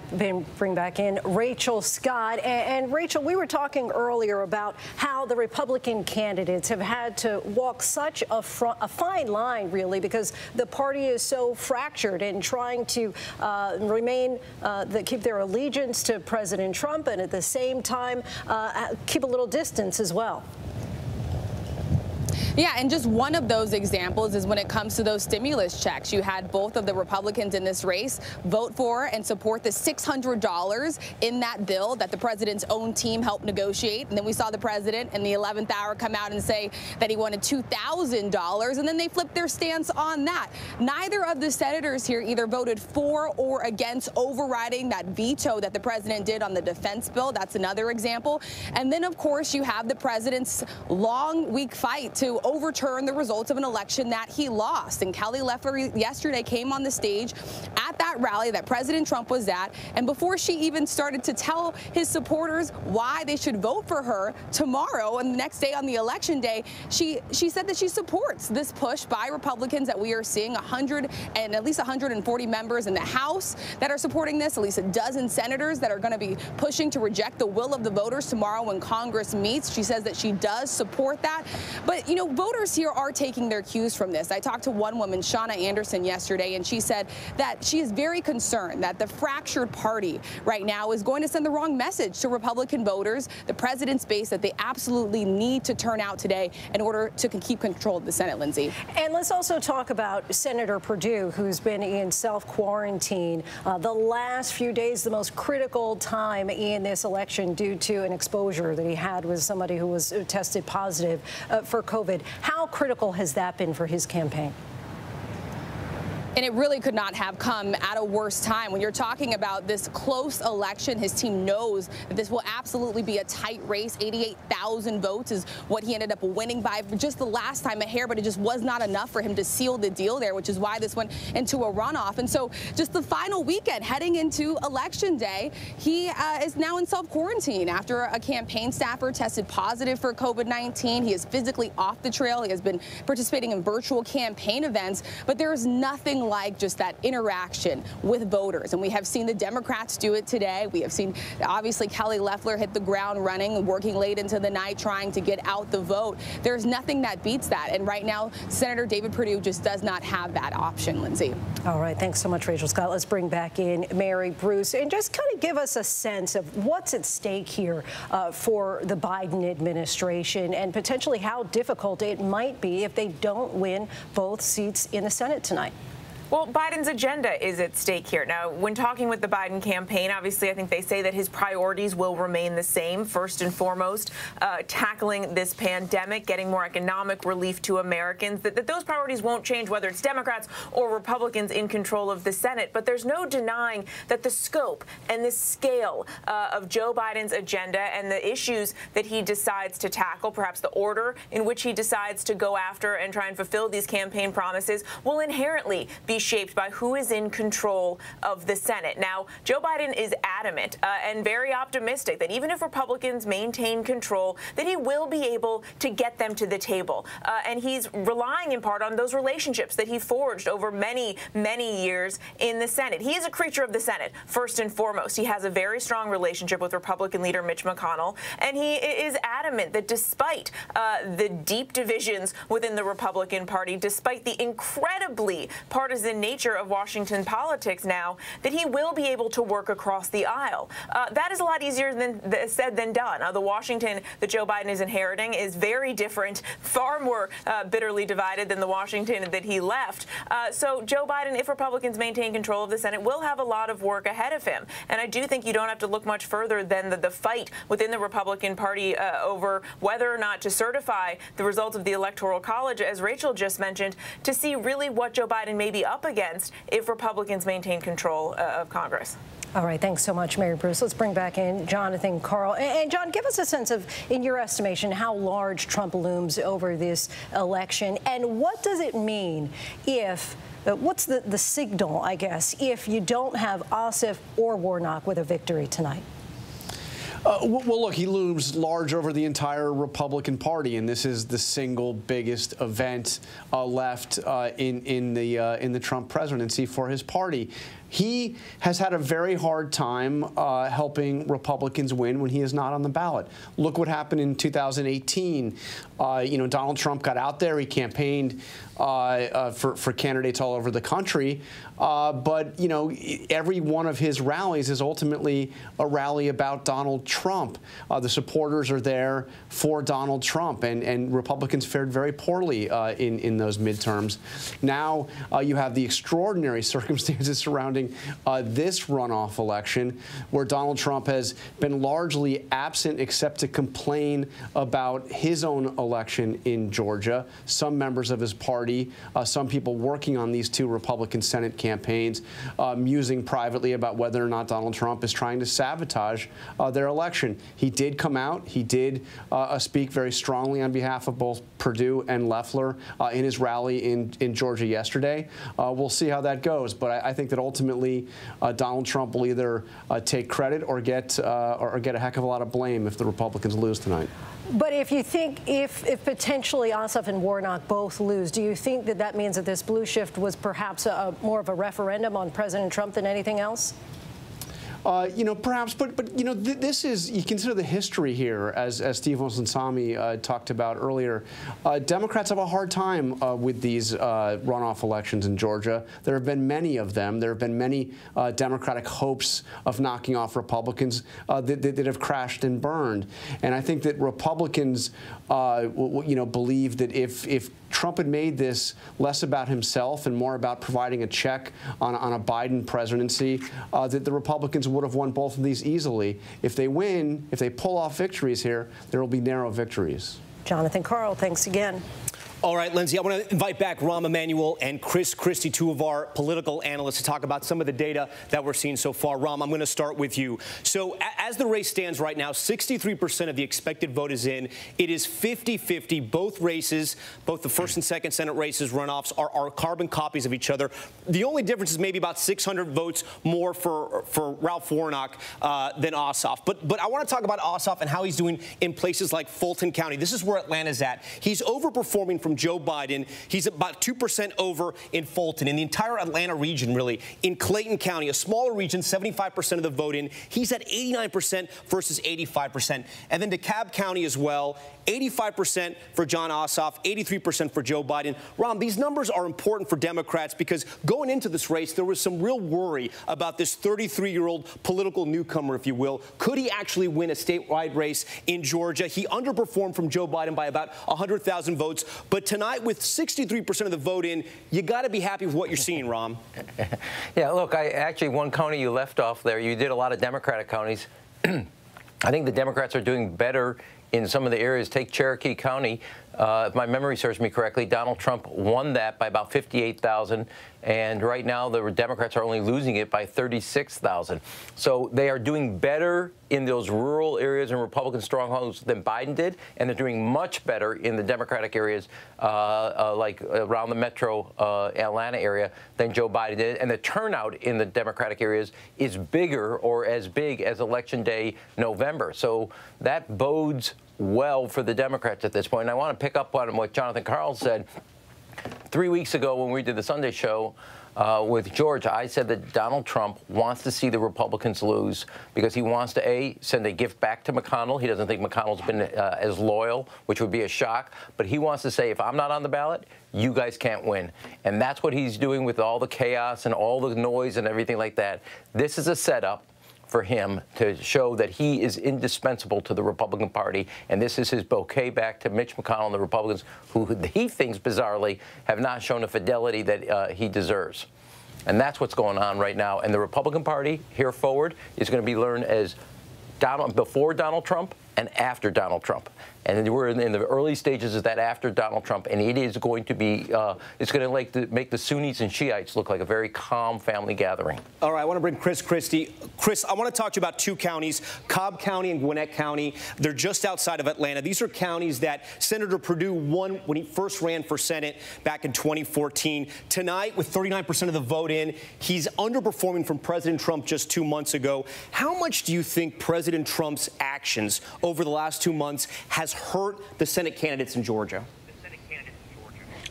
back in Rachel Scott. And, and, Rachel, we were talking earlier about how the Republican candidates have had to walk such a, a fine line, really, because the party is so fractured and trying to uh, remain, uh, the, keep their allegiance to President Trump and at the same time uh, keep a little distance as well. Yeah, and just one of those examples is when it comes to those stimulus checks. You had both of the Republicans in this race vote for and support the $600 in that bill that the president's own team helped negotiate. And then we saw the president in the 11th hour come out and say that he wanted $2,000, and then they flipped their stance on that. Neither of the senators here either voted for or against overriding that veto that the president did on the defense bill. That's another example. And then, of course, you have the president's long week fight to overturn the results of an election that he lost. And Kelly Loeffler yesterday came on the stage at that rally that President Trump was at. And before she even started to tell his supporters why they should vote for her tomorrow and the next day on the election day, she, she said that she supports this push by Republicans that we are seeing 100 and at least 140 members in the House that are supporting this, at least a dozen senators that are going to be pushing to reject the will of the voters tomorrow when Congress meets. She says that she does support that. But, you know, voters here are taking their cues from this. I talked to one woman, Shauna Anderson, yesterday, and she said that she is very concerned that the fractured party right now is going to send the wrong message to Republican voters, the president's base, that they absolutely need to turn out today in order to keep control of the Senate, Linsey. And let's also talk about Senator Perdue, who's been in self quarantine uh, the last few days, the most critical time in this election due to an exposure that he had with somebody who was tested positive uh, for COVID. How critical has that been for his campaign? And it really could not have come at a worse time. When you're talking about this close election, his team knows that this will absolutely be a tight race. 88,000 votes is what he ended up winning by just the last time a hair, but it just was not enough for him to seal the deal there, which is why this went into a runoff. And so just the final weekend heading into election day, he uh, is now in self-quarantine after a campaign staffer tested positive for COVID-19. He is physically off the trail. He has been participating in virtual campaign events, but there is nothing nothing like just that interaction with voters. And we have seen the Democrats do it today. We have seen, obviously, Kelly Loeffler hit the ground running, working late into the night, trying to get out the vote. There's nothing that beats that. And right now, Senator David Perdue just does not have that option, Linsey. All right. Thanks so much, Rachel Scott. Let's bring back in Mary Bruce and just kind of give us a sense of what's at stake here uh, for the Biden administration and potentially how difficult it might be if they don't win both seats in the Senate tonight. Well, Biden's agenda is at stake here. Now, when talking with the Biden campaign, obviously, I think they say that his priorities will remain the same. First and foremost, uh, tackling this pandemic, getting more economic relief to Americans, that, that those priorities won't change whether it's Democrats or Republicans in control of the Senate. But there's no denying that the scope and the scale uh, of Joe Biden's agenda and the issues that he decides to tackle, perhaps the order in which he decides to go after and try and fulfill these campaign promises, will inherently be shaped by who is in control of the Senate. Now, Joe Biden is adamant uh, and very optimistic that even if Republicans maintain control, that he will be able to get them to the table. Uh, and he's relying in part on those relationships that he forged over many, many years in the Senate. He is a creature of the Senate, first and foremost. He has a very strong relationship with Republican leader Mitch McConnell, and he is adamant that despite uh, the deep divisions within the Republican Party, despite the incredibly partisan partisan nature of Washington politics now that he will be able to work across the aisle. Uh, that is a lot easier than said than done. Uh, the Washington that Joe Biden is inheriting is very different, far more uh, bitterly divided than the Washington that he left. Uh, so Joe Biden, if Republicans maintain control of the Senate, will have a lot of work ahead of him. And I do think you don't have to look much further than the, the fight within the Republican Party uh, over whether or not to certify the results of the Electoral College, as Rachel just mentioned, to see really what Joe Biden may be up up against if Republicans maintain control uh, of Congress. All right, thanks so much, Mary Bruce. Let's bring back in Jonathan Karl. And, Jon, give us a sense of, in your estimation, how large Trump looms over this election, and what does it mean if uh, what's the, the signal, I guess, if you don't have Ossoff or Warnock with a victory tonight? Uh, well, look, he looms large over the entire Republican Party, and this is the single biggest event uh, left uh, in in the uh, in the Trump presidency for his party. He has had a very hard time uh, helping Republicans win when he is not on the ballot. Look what happened in 2018. Uh, you know, Donald Trump got out there. He campaigned for, for candidates all over the country. Uh, but, you know, every one of his rallies is ultimately a rally about Donald Trump. Uh, the supporters are there for Donald Trump, and, and Republicans fared very poorly in, in those midterms. Now you have the extraordinary circumstances surrounding uh, this runoff election, where Donald Trump has been largely absent except to complain about his own election in Georgia. Some members of his party, uh, some people working on these two Republican Senate campaigns, uh, musing privately about whether or not Donald Trump is trying to sabotage uh, their election. he did come out. He did uh, speak very strongly on behalf of both Perdue and Loeffler uh, in his rally in, in Georgia yesterday. Uh, we'll see how that goes. But I, I think that ultimately uh, Donald Trump will either uh, take credit or get, uh, or get a heck of a lot of blame if the Republicans lose tonight. But if you think, if, if potentially Ossoff and Warnock both lose, do you think that that means that this blue shift was perhaps a, more of a referendum on President Trump than anything else? Uh, you know, perhaps, but but you know, th this is you consider the history here, as as Steve Wilson-Sami uh, talked about earlier. Uh, Democrats have a hard time uh, with these uh, runoff elections in Georgia. There have been many of them. There have been many uh, Democratic hopes of knocking off Republicans that, that, that, have crashed and burned. And I think that Republicans, you know, believe that if if Trump had made this less about himself and more about providing a check on, on a Biden presidency, uh, that the Republicans would have won both of these easily. If they win, if they pull off victories here, there will be narrow victories. Jonathan Karl, thanks again. All right, Linsey, I want to invite back Rahm Emanuel and Chris Christie, two of our political analysts, to talk about some of the data that we're seeing so far. Rahm, I'm going to start with you. So, as the race stands right now, 63% of the expected vote is in. It is 50 50. Both races, both the first and second Senate races, runoffs, are, are carbon copies of each other. The only difference is maybe about 600 votes more for, for Ralph Warnock uh, than Ossoff. But, but I want to talk about Ossoff and how he's doing in places like Fulton County. This is where Atlanta's at. He's overperforming from from Joe Biden. He's about 2% over in Fulton. In the entire Atlanta region, really, in Clayton County, a smaller region, 75% of the vote in, he's at 89% versus 85%. And then DeKalb County as well, 85% for Jon Ossoff, 83% for Joe Biden. Rahm, these numbers are important for Democrats because going into this race, there was some real worry about this 33 year old political newcomer, if you will. Could he actually win a statewide race in Georgia? He underperformed from Joe Biden by about 100,000 votes. But tonight, with 63% of the vote in, you got to be happy with what you're seeing, Rahm. yeah, look, I actually, one county you left off there, you did a lot of Democratic counties. I think the Democrats are doing better in some of the areas. Take Cherokee County. Uh, if my memory serves me correctly, Donald Trump won that by about 58,000, and right now the Democrats are only losing it by 36,000. So they are doing better in those rural areas and Republican strongholds than Biden did, and they're doing much better in the Democratic areas, uh, uh, like around the metro uh, Atlanta area, than Joe Biden did. And the turnout in the Democratic areas is bigger or as big as Election Day November. So that bodes well for the Democrats at this point. And I want to pick up on what Jonathan Karl said. Three weeks ago, when we did the Sunday show, uh, with George, I said that Donald Trump wants to see the Republicans lose because he wants to, A, send a gift back to McConnell. He doesn't think McConnell's been uh, as loyal, which would be a shock. But he wants to say, if I'm not on the ballot, you guys can't win. And that's what he's doing with all the chaos and all the noise and everything like that. This is a setup for him to show that he is indispensable to the Republican Party. And this is his bouquet back to Mitch McConnell and the Republicans, who he thinks bizarrely have not shown the fidelity that uh, he deserves. And that's what's going on right now. And the Republican Party here forward is going to be learned as Donald before Donald Trump and after Donald Trump. And we're in, the early stages of that after Donald Trump, and it is going to be, uh, it's going to like the, make the Sunnis and Shiites look like a very calm family gathering. All right, I want to bring Chris Christie. Chris, I want to talk to you about two counties, Cobb County and Gwinnett County. They're just outside of Atlanta. These are counties that Senator Perdue won when he first ran for Senate back in 2014. Tonight, with 39% of the vote in, he's underperforming from President Trump just two months ago. How much do you think President Trump's actions over the last two months has hurt the Senate candidates in Georgia?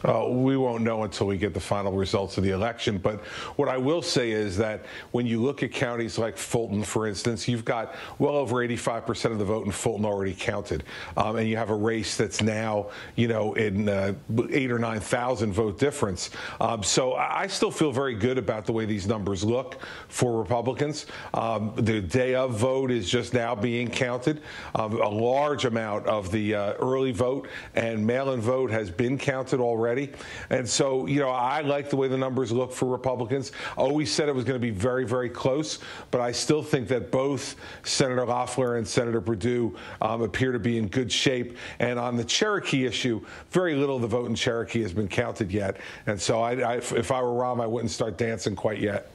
Uh, we won't know until we get the final results of the election. But what I will say is that when you look at counties like Fulton, for instance, you've got well over 85% of the vote in Fulton already counted. Um, and you have a race that's now, you know, in uh, eight or 9,000 vote difference. Um, so I still feel very good about the way these numbers look for Republicans. Um, the day of vote is just now being counted. Um, a large amount of the uh, early vote and mail in vote has been counted already already. And so, you know, I like the way the numbers look for Republicans. Always said it was going to be very, very close, but I still think that both Senator Loeffler and Senator Perdue um, appear to be in good shape. And on the Cherokee issue, very little of the vote in Cherokee has been counted yet. And so, I, I, if I were Rahm, I wouldn't start dancing quite yet.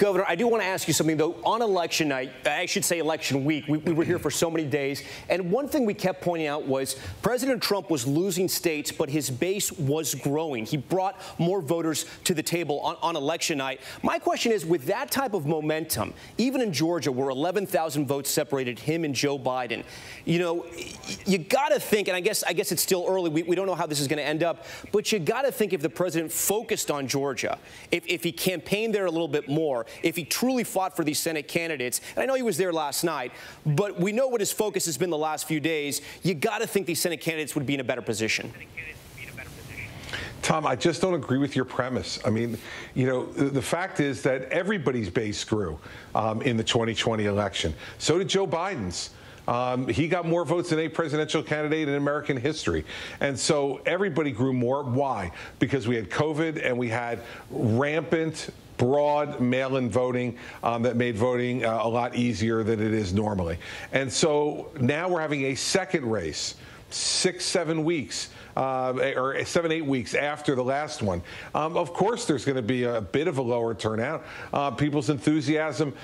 Governor, I do want to ask you something, though. On election night, I should say election week, we, we, were here for so many days. And one thing we kept pointing out was President Trump was losing states, but his base was growing. He brought more voters to the table on, on election night. My question is with that type of momentum, even in Georgia, where 11,000 votes separated him and Joe Biden, you know, you got to think, and I guess, I guess it's still early, we, we don't know how this is going to end up, but you got to think if the president focused on Georgia, if, if he campaigned there a little bit more, if he truly fought for these Senate candidates. And I know he was there last night, but we know what his focus has been the last few days. You got to think these Senate candidates would be in a better position. Tom, I just don't agree with your premise. I mean, you know, the fact is that everybody's base grew um, in the 2020 election. So did Joe Biden's. Um, he got more votes than any presidential candidate in American history. And so everybody grew more. Why? Because we had COVID and we had rampant broad mail-in voting um, that made voting uh, a lot easier than it is normally. And so now we're having a second race, six, seven weeks uh, or seven, eight weeks after the last one. Um, of course, there's going to be a bit of a lower turnout. Uh, people's enthusiasm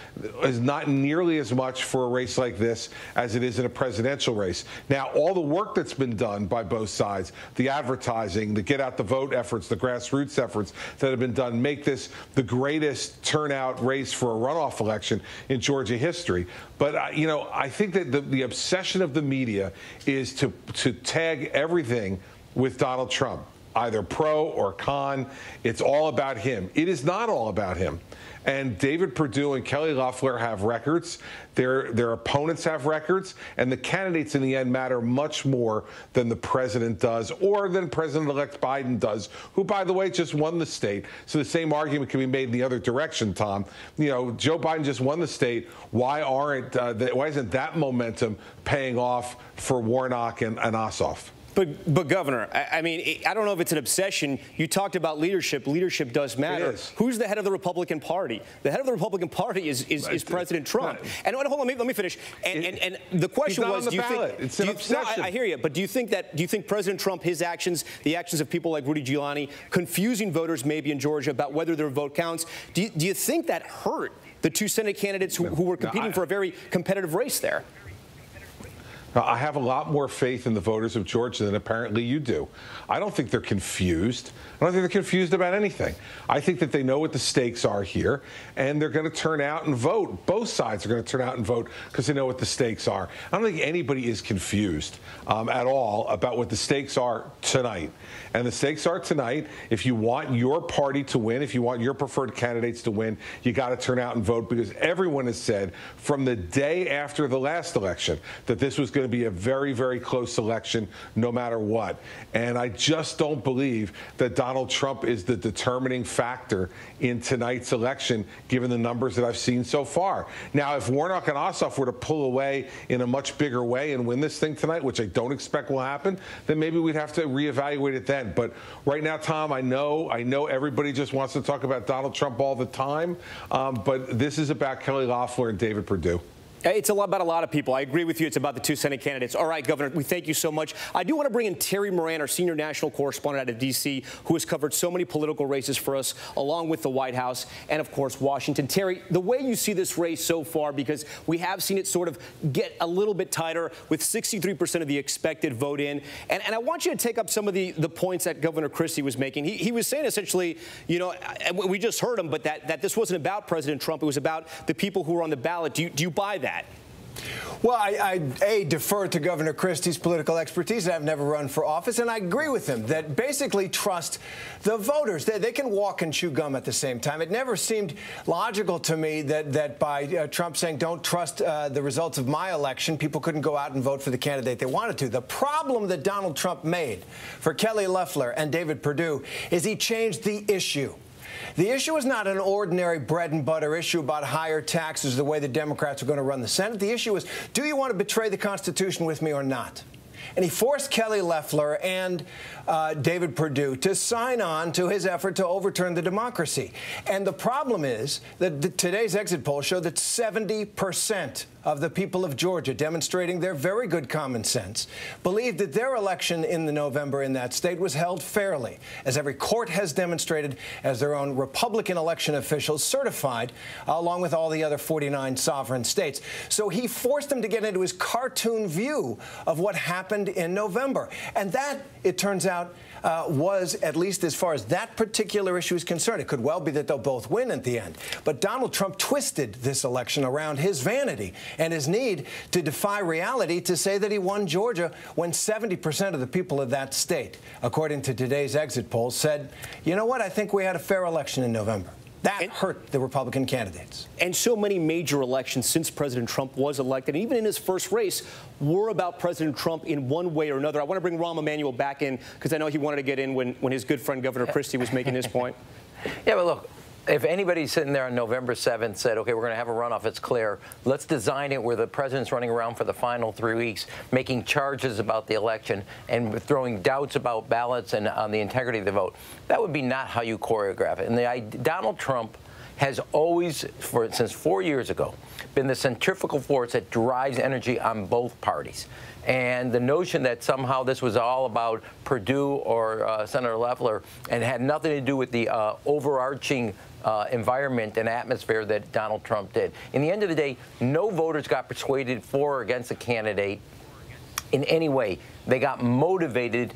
is not nearly as much for a race like this as it is in a presidential race. Now, all the work that's been done by both sides, the advertising, the get out the vote efforts, the grassroots efforts that have been done, make this the greatest turnout race for a runoff election in Georgia history. But, uh, you know, I think that the, the obsession of the media is to, to tag everything with Donald Trump, either pro or con. It's all about him. It is not all about him. And David Perdue and Kelly Loeffler have records. Their, their opponents have records. And the candidates in the end matter much more than the president does or than President elect Biden does, who, by the way, just won the state. So the same argument can be made in the other direction, Tom. You know, Joe Biden just won the state. Why aren't, uh, why isn't that momentum paying off for Warnock and, and Ossoff? But, but Governor, I, I, mean, I don't know if it's an obsession. You talked about leadership. Leadership does matter. Who's the head of the Republican Party? The head of the Republican Party is, is, is President Trump. And hold on, let me, let me finish. And, and, and the question was, do you ballot. think? It's an you, obsession. No, I, I, hear you. But do you think that? Do you think President Trump, his actions, the actions of people like Rudy Giuliani, confusing voters maybe in Georgia about whether their vote counts? Do you, do you think that hurt the two Senate candidates who, who were competing no, I, for a very competitive race there? I have a lot more faith in the voters of Georgia than apparently you do. I don't think they're confused. I don't think they're confused about anything. I think that they know what the stakes are here, and they're going to turn out and vote. Both sides are going to turn out and vote because they know what the stakes are. I don't think anybody is confused um, at all about what the stakes are tonight. And the stakes are tonight if you want your party to win, if you want your preferred candidates to win, you got to turn out and vote because everyone has said from the day after the last election that this was going to be a very, very close election no matter what. And I just don't believe that Donald Trump is the determining factor in tonight's election, given the numbers that I've seen so far. Now, if Warnock and Ossoff were to pull away in a much bigger way and win this thing tonight, which I don't expect will happen, then maybe we'd have to reevaluate it then. But right now, Tom, I know, I know everybody just wants to talk about Donald Trump all the time, um, but this is about Kelly Loeffler and David Perdue. Uh, it's a lot about a lot of people. I agree with you. It's about the two Senate candidates. All right, Governor, we thank you so much. I do want to bring in Terry Moran, our senior national correspondent out of D.C., who has covered so many political races for us, along with the White House and, of course, Washington. Terry, the way you see this race so far, because we have seen it sort of get a little bit tighter with 63% of the expected vote in. And, and I want you to take up some of the, the points that Governor Christie was making. He, he was saying essentially, you know, uh, we just heard him, but that, that this wasn't about President Trump. It was about the people who were on the ballot. Do you, do you buy that? Well, I, I, A, defer to Governor Christie's political expertise. I've never run for office, and I agree with him that basically trust the voters. They, they can walk and chew gum at the same time. It never seemed logical to me that, that by uh, Trump saying, don't trust uh, the results of my election, people couldn't go out and vote for the candidate they wanted to. The problem that Donald Trump made for Kelly Loeffler and David Perdue is he changed the issue. The issue is not an ordinary bread and butter issue about higher taxes, the way the Democrats are going to run the Senate. The issue is, do you want to betray the Constitution with me or not? And he forced Kelly Loeffler and uh, David Perdue to sign on to his effort to overturn the democracy. And the problem is that today's exit polls show that 70 percent of the people of Georgia, demonstrating their very good common sense, believed that their election in the November in that state was held fairly, as every court has demonstrated, as their own Republican election officials certified, along with all the other 49 sovereign states. So he forced them to get into his cartoon view of what happened in November. And that, it turns out, uh, was, at least as far as that particular issue is concerned, it could well be that they'll both win at the end. But Donald Trump twisted this election around his vanity and his need to defy reality to say that he won Georgia when 70% of the people of that state, according to today's exit polls, said, you know what, I think we had a fair election in November. That and, hurt the Republican candidates. And so many major elections since President Trump was elected, and even in his first race, were about President Trump in one way or another. I want to bring Rahm Emanuel back in because I know he wanted to get in when, when his good friend Governor Christie was making his point. Yeah, but look, if anybody sitting there on November 7th said, okay, we're going to have a runoff, it's clear, let's design it where the president's running around for the final three weeks, making charges about the election and throwing doubts about ballots and on the integrity of the vote, that would be not how you choreograph it. And the, Donald Trump has always, for, since four years ago, been the centrifugal force that drives energy on both parties. And the notion that somehow this was all about Perdue or uh, Senator Loeffler and had nothing to do with the uh, overarching uh, environment and atmosphere that Donald Trump did. In the end of the day, no voters got persuaded for or against a candidate in any way. They got motivated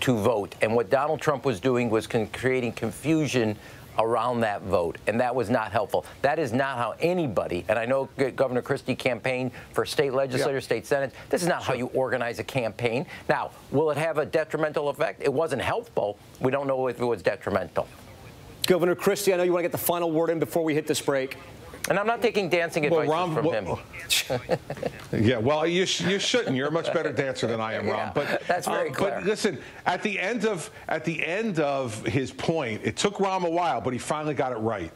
to vote. And what Donald Trump was doing was con creating confusion around that vote, and that was not helpful. That is not how anybody, and I know Governor Christie campaigned for state legislators, state senate. This is not sure. how you organize a campaign. Now, will it have a detrimental effect? It wasn't helpful. We don't know if it was detrimental. Governor Christie, I know you want to get the final word in before we hit this break. And I'm not taking dancing advice well, from well, him. yeah, well, you, sh you shouldn't. You're a much better dancer than I am, Rahm. Yeah, but that's very uh, clear. But listen, at the end of at the end of his point, it took Rahm a while, but he finally got it right.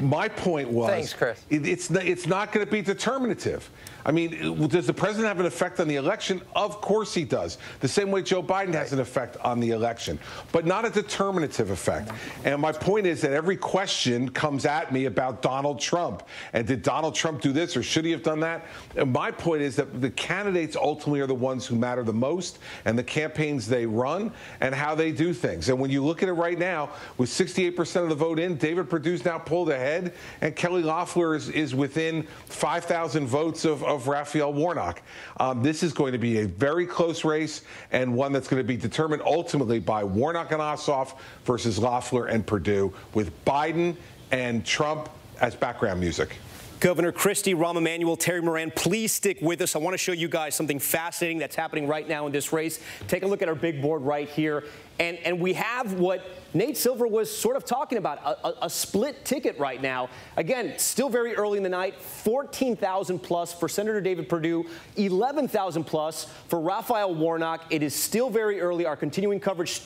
My point was, thanks, Chris. It, it's it's not going to be determinative. I mean, does the president have an effect on the election? Of course he does. The same way Joe Biden has an effect on the election, but not a determinative effect. And my point is that every question comes at me about Donald Trump. And did Donald Trump do this or should he have done that? And my point is that the candidates ultimately are the ones who matter the most and the campaigns they run and how they do things. And when you look at it right now, with 68% of the vote in, David Perdue's now pulled ahead, and Kelly Loeffler is, is within 5,000 votes of, of of Raphael Warnock. Um, this is going to be a very close race and one that's going to be determined ultimately by Warnock and Ossoff versus Loeffler and Perdue, with Biden and Trump as background music. Governor Christie, Rahm Emanuel, Terry Moran, please stick with us. I want to show you guys something fascinating that's happening right now in this race. Take a look at our big board right here. And, and we have what Nate Silver was sort of talking about, a, a, a split ticket right now. Again, still very early in the night, 14,000 plus for Senator David Perdue, 11,000 plus for Raphael Warnock. It is still very early. Our continuing coverage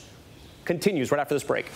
continues right after this break.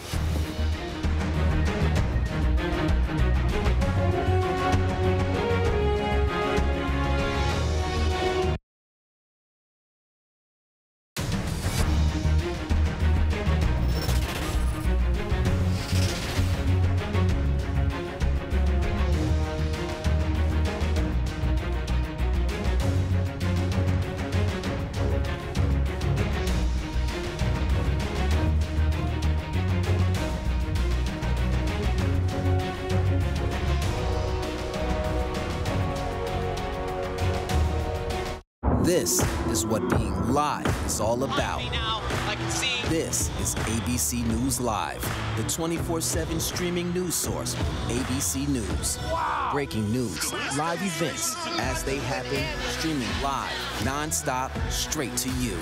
ABC News Live, the 24 7 streaming news source, ABC News. Wow. Breaking news, live events as they happen, streaming live, non-stop, straight to you.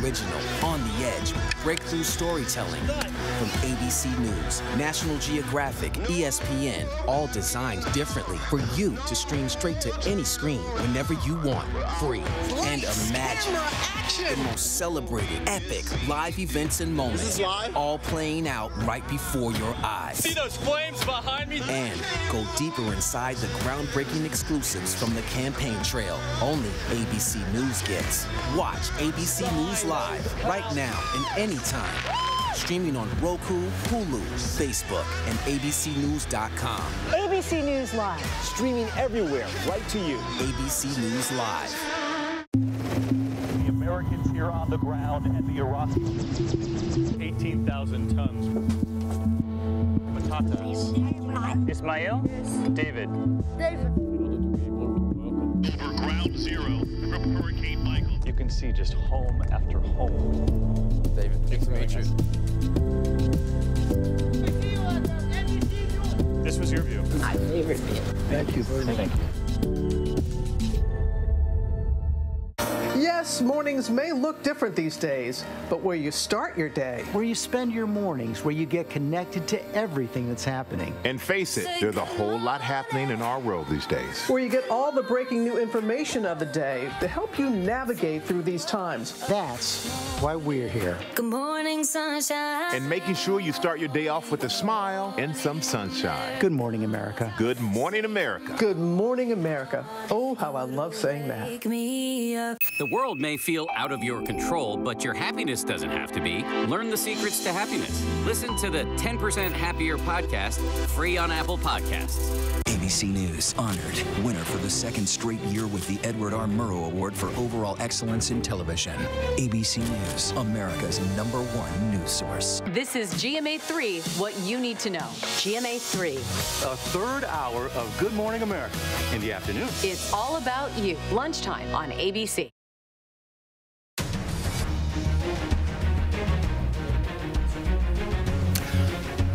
Original, on the edge, breakthrough storytelling. From ABC News, National Geographic, ESPN, all designed differently for you to stream straight to any screen whenever you want, free. And imagine the most celebrated, epic live events and moments, all playing out right before your eyes. See those flames behind me? And go deeper inside the groundbreaking exclusives from the campaign trail. Only ABC News gets. Watch ABC News Live right now and anytime Streaming on Roku, Hulu, Facebook, and abcnews.com. ABC News Live. Streaming everywhere, right to you. ABC News Live. The Americans here on the ground and the Iraqi 18,000 tons. Patatas. Ismail? David. David. Over ground zero from Hurricane Michael. You can see just home after home. David, nice to meet you. This was your view. My favorite view. Thank you very much. Thank you. Yes, mornings may look different these days, but where you start your day, where you spend your mornings, where you get connected to everything that's happening. And face it, there's a whole lot happening in our world these days. Where you get all the breaking new information of the day to help you navigate through these times. That's why we're here. Good morning, sunshine. And making sure you start your day off with a smile and some sunshine. Good morning, America. Good morning, America. Good morning, America. Oh, how I love saying that. Wake me up. The world may feel out of your control, but your happiness doesn't have to be. Learn the secrets to happiness. Listen to the 10% Happier podcast, free on Apple Podcasts. ABC News honored winner for the second straight year with the Edward R. Murrow Award for Overall Excellence in Television. ABC News, America's number one news source. This is GMA3, what you need to know. GMA3. A third hour of Good Morning America in the afternoon. It's all about you. Lunchtime on ABC.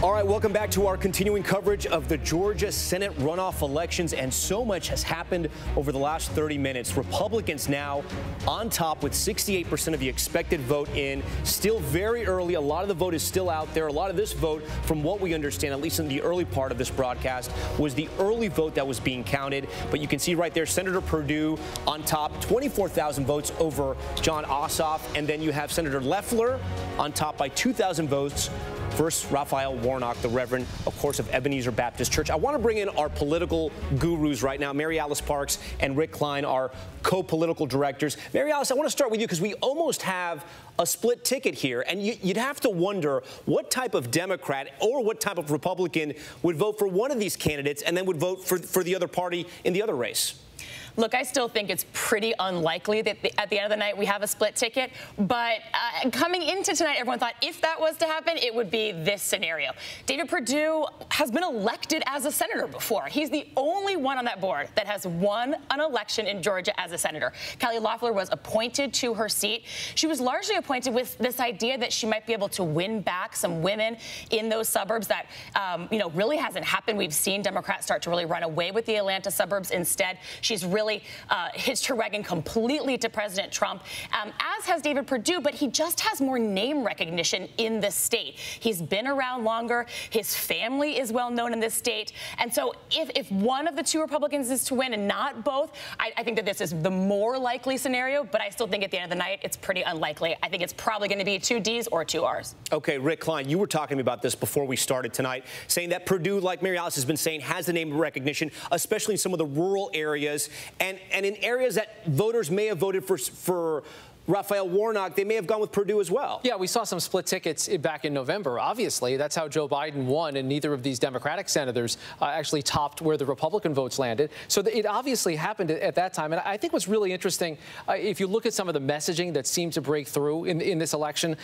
All right, welcome back to our continuing coverage of the Georgia Senate runoff elections. And so much has happened over the last 30 minutes. Republicans now on top with 68% of the expected vote in. Still very early. A lot of the vote is still out there. A lot of this vote, from what we understand, at least in the early part of this broadcast, was the early vote that was being counted. But you can see right there, Senator Perdue on top, 24,000 votes over Jon Ossoff. And then you have Senator Loeffler on top by 2,000 votes versus Raphael Warnock, the Reverend, of course, of Ebenezer Baptist Church. I want to bring in our political gurus right now, Mary Alice Parks and Rick Klein, our co-political directors. Mary Alice, I want to start with you because we almost have a split ticket here, and you, would have to wonder what type of Democrat or what type of Republican would vote for one of these candidates and then would vote for, for the other party in the other race. Look, I still think it's pretty unlikely that the, at the end of the night we have a split ticket. But uh, coming into tonight, everyone thought if that was to happen, it would be this scenario. David Perdue has been elected as a senator before. He's the only one on that board that has won an election in Georgia as a senator. Kelly Loeffler was appointed to her seat. She was largely appointed with this idea that she might be able to win back some women in those suburbs that, um, you know, really hasn't happened. We've seen Democrats start to really run away with the Atlanta suburbs. Instead, she's really really uh, hitched her wagon completely to President Trump, um, as has David Perdue, but he just has more name recognition in the state. He's been around longer. His family is well known in this state. And so if, if one of the two Republicans is to win and not both, I, I think that this is the more likely scenario, but I still think at the end of the night, it's pretty unlikely. I think it's probably going to be two Ds or two Rs. Okay, Rick Klein, you were talking to me about this before we started tonight, saying that Perdue, like Mary Alice has been saying, has the name recognition, especially in some of the rural areas and, and in areas that voters may have voted for, for Raphael Warnock, they may have gone with Perdue as well. Yeah, we saw some split tickets back in November. Obviously, that's how Joe Biden won, and neither of these Democratic senators uh, actually topped where the Republican votes landed. So it obviously happened at that time. And I think what's really interesting, uh, if you look at some of the messaging that seemed to break through in, in this election,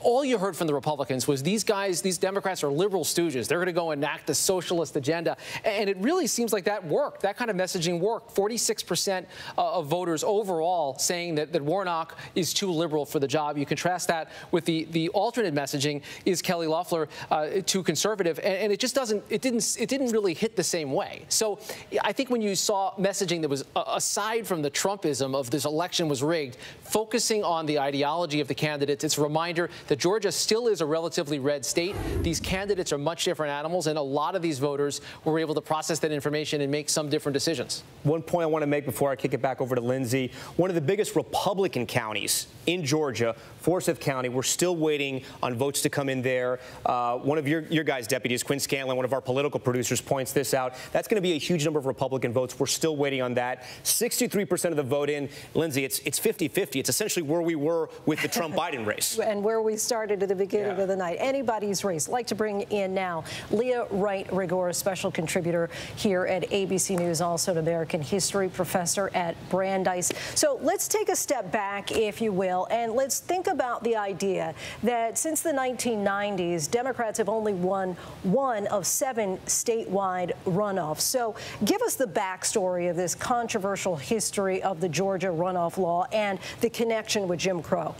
all you heard from the Republicans was these guys, these Democrats are liberal stooges. They're going to go enact a socialist agenda. And it really seems like that worked. That kind of messaging worked. 46% uh, of voters overall saying that, that Warnock is too liberal for the job. You contrast that with the, the alternate messaging is Kelly Loeffler uh, too conservative, and, and, it just doesn't it didn't it didn't really hit the same way. So I think when you saw messaging that was aside from the Trumpism of this election was rigged, focusing on the ideology of the candidates, it's a reminder that Georgia still is a relatively red state. These candidates are much different animals, and a lot of these voters were able to process that information and make some different decisions. One point I want to make before I kick it back over to Linsey: one of the biggest Republican counties counties in Georgia, Forsyth County. We're still waiting on votes to come in there. Uh, one of your, your guys' deputies, Quinn Scanlon, one of our political producers, points this out. That's going to be a huge number of Republican votes. We're still waiting on that. 63% of the vote in. Linsey, it's it's 50-50. It's essentially where we were with the Trump-Biden race. and where we started at the beginning yeah. of the night. Anybody's race. Like to bring in now Leah Wright Rigueur, special contributor here at ABC News, also an American history professor at Brandeis. So let's take a step back, if you will and let's think about the idea that since the 1990s, Democrats have only won one of seven statewide runoffs. So give us the backstory of this controversial history of the Georgia runoff law and the connection with Jim Crow.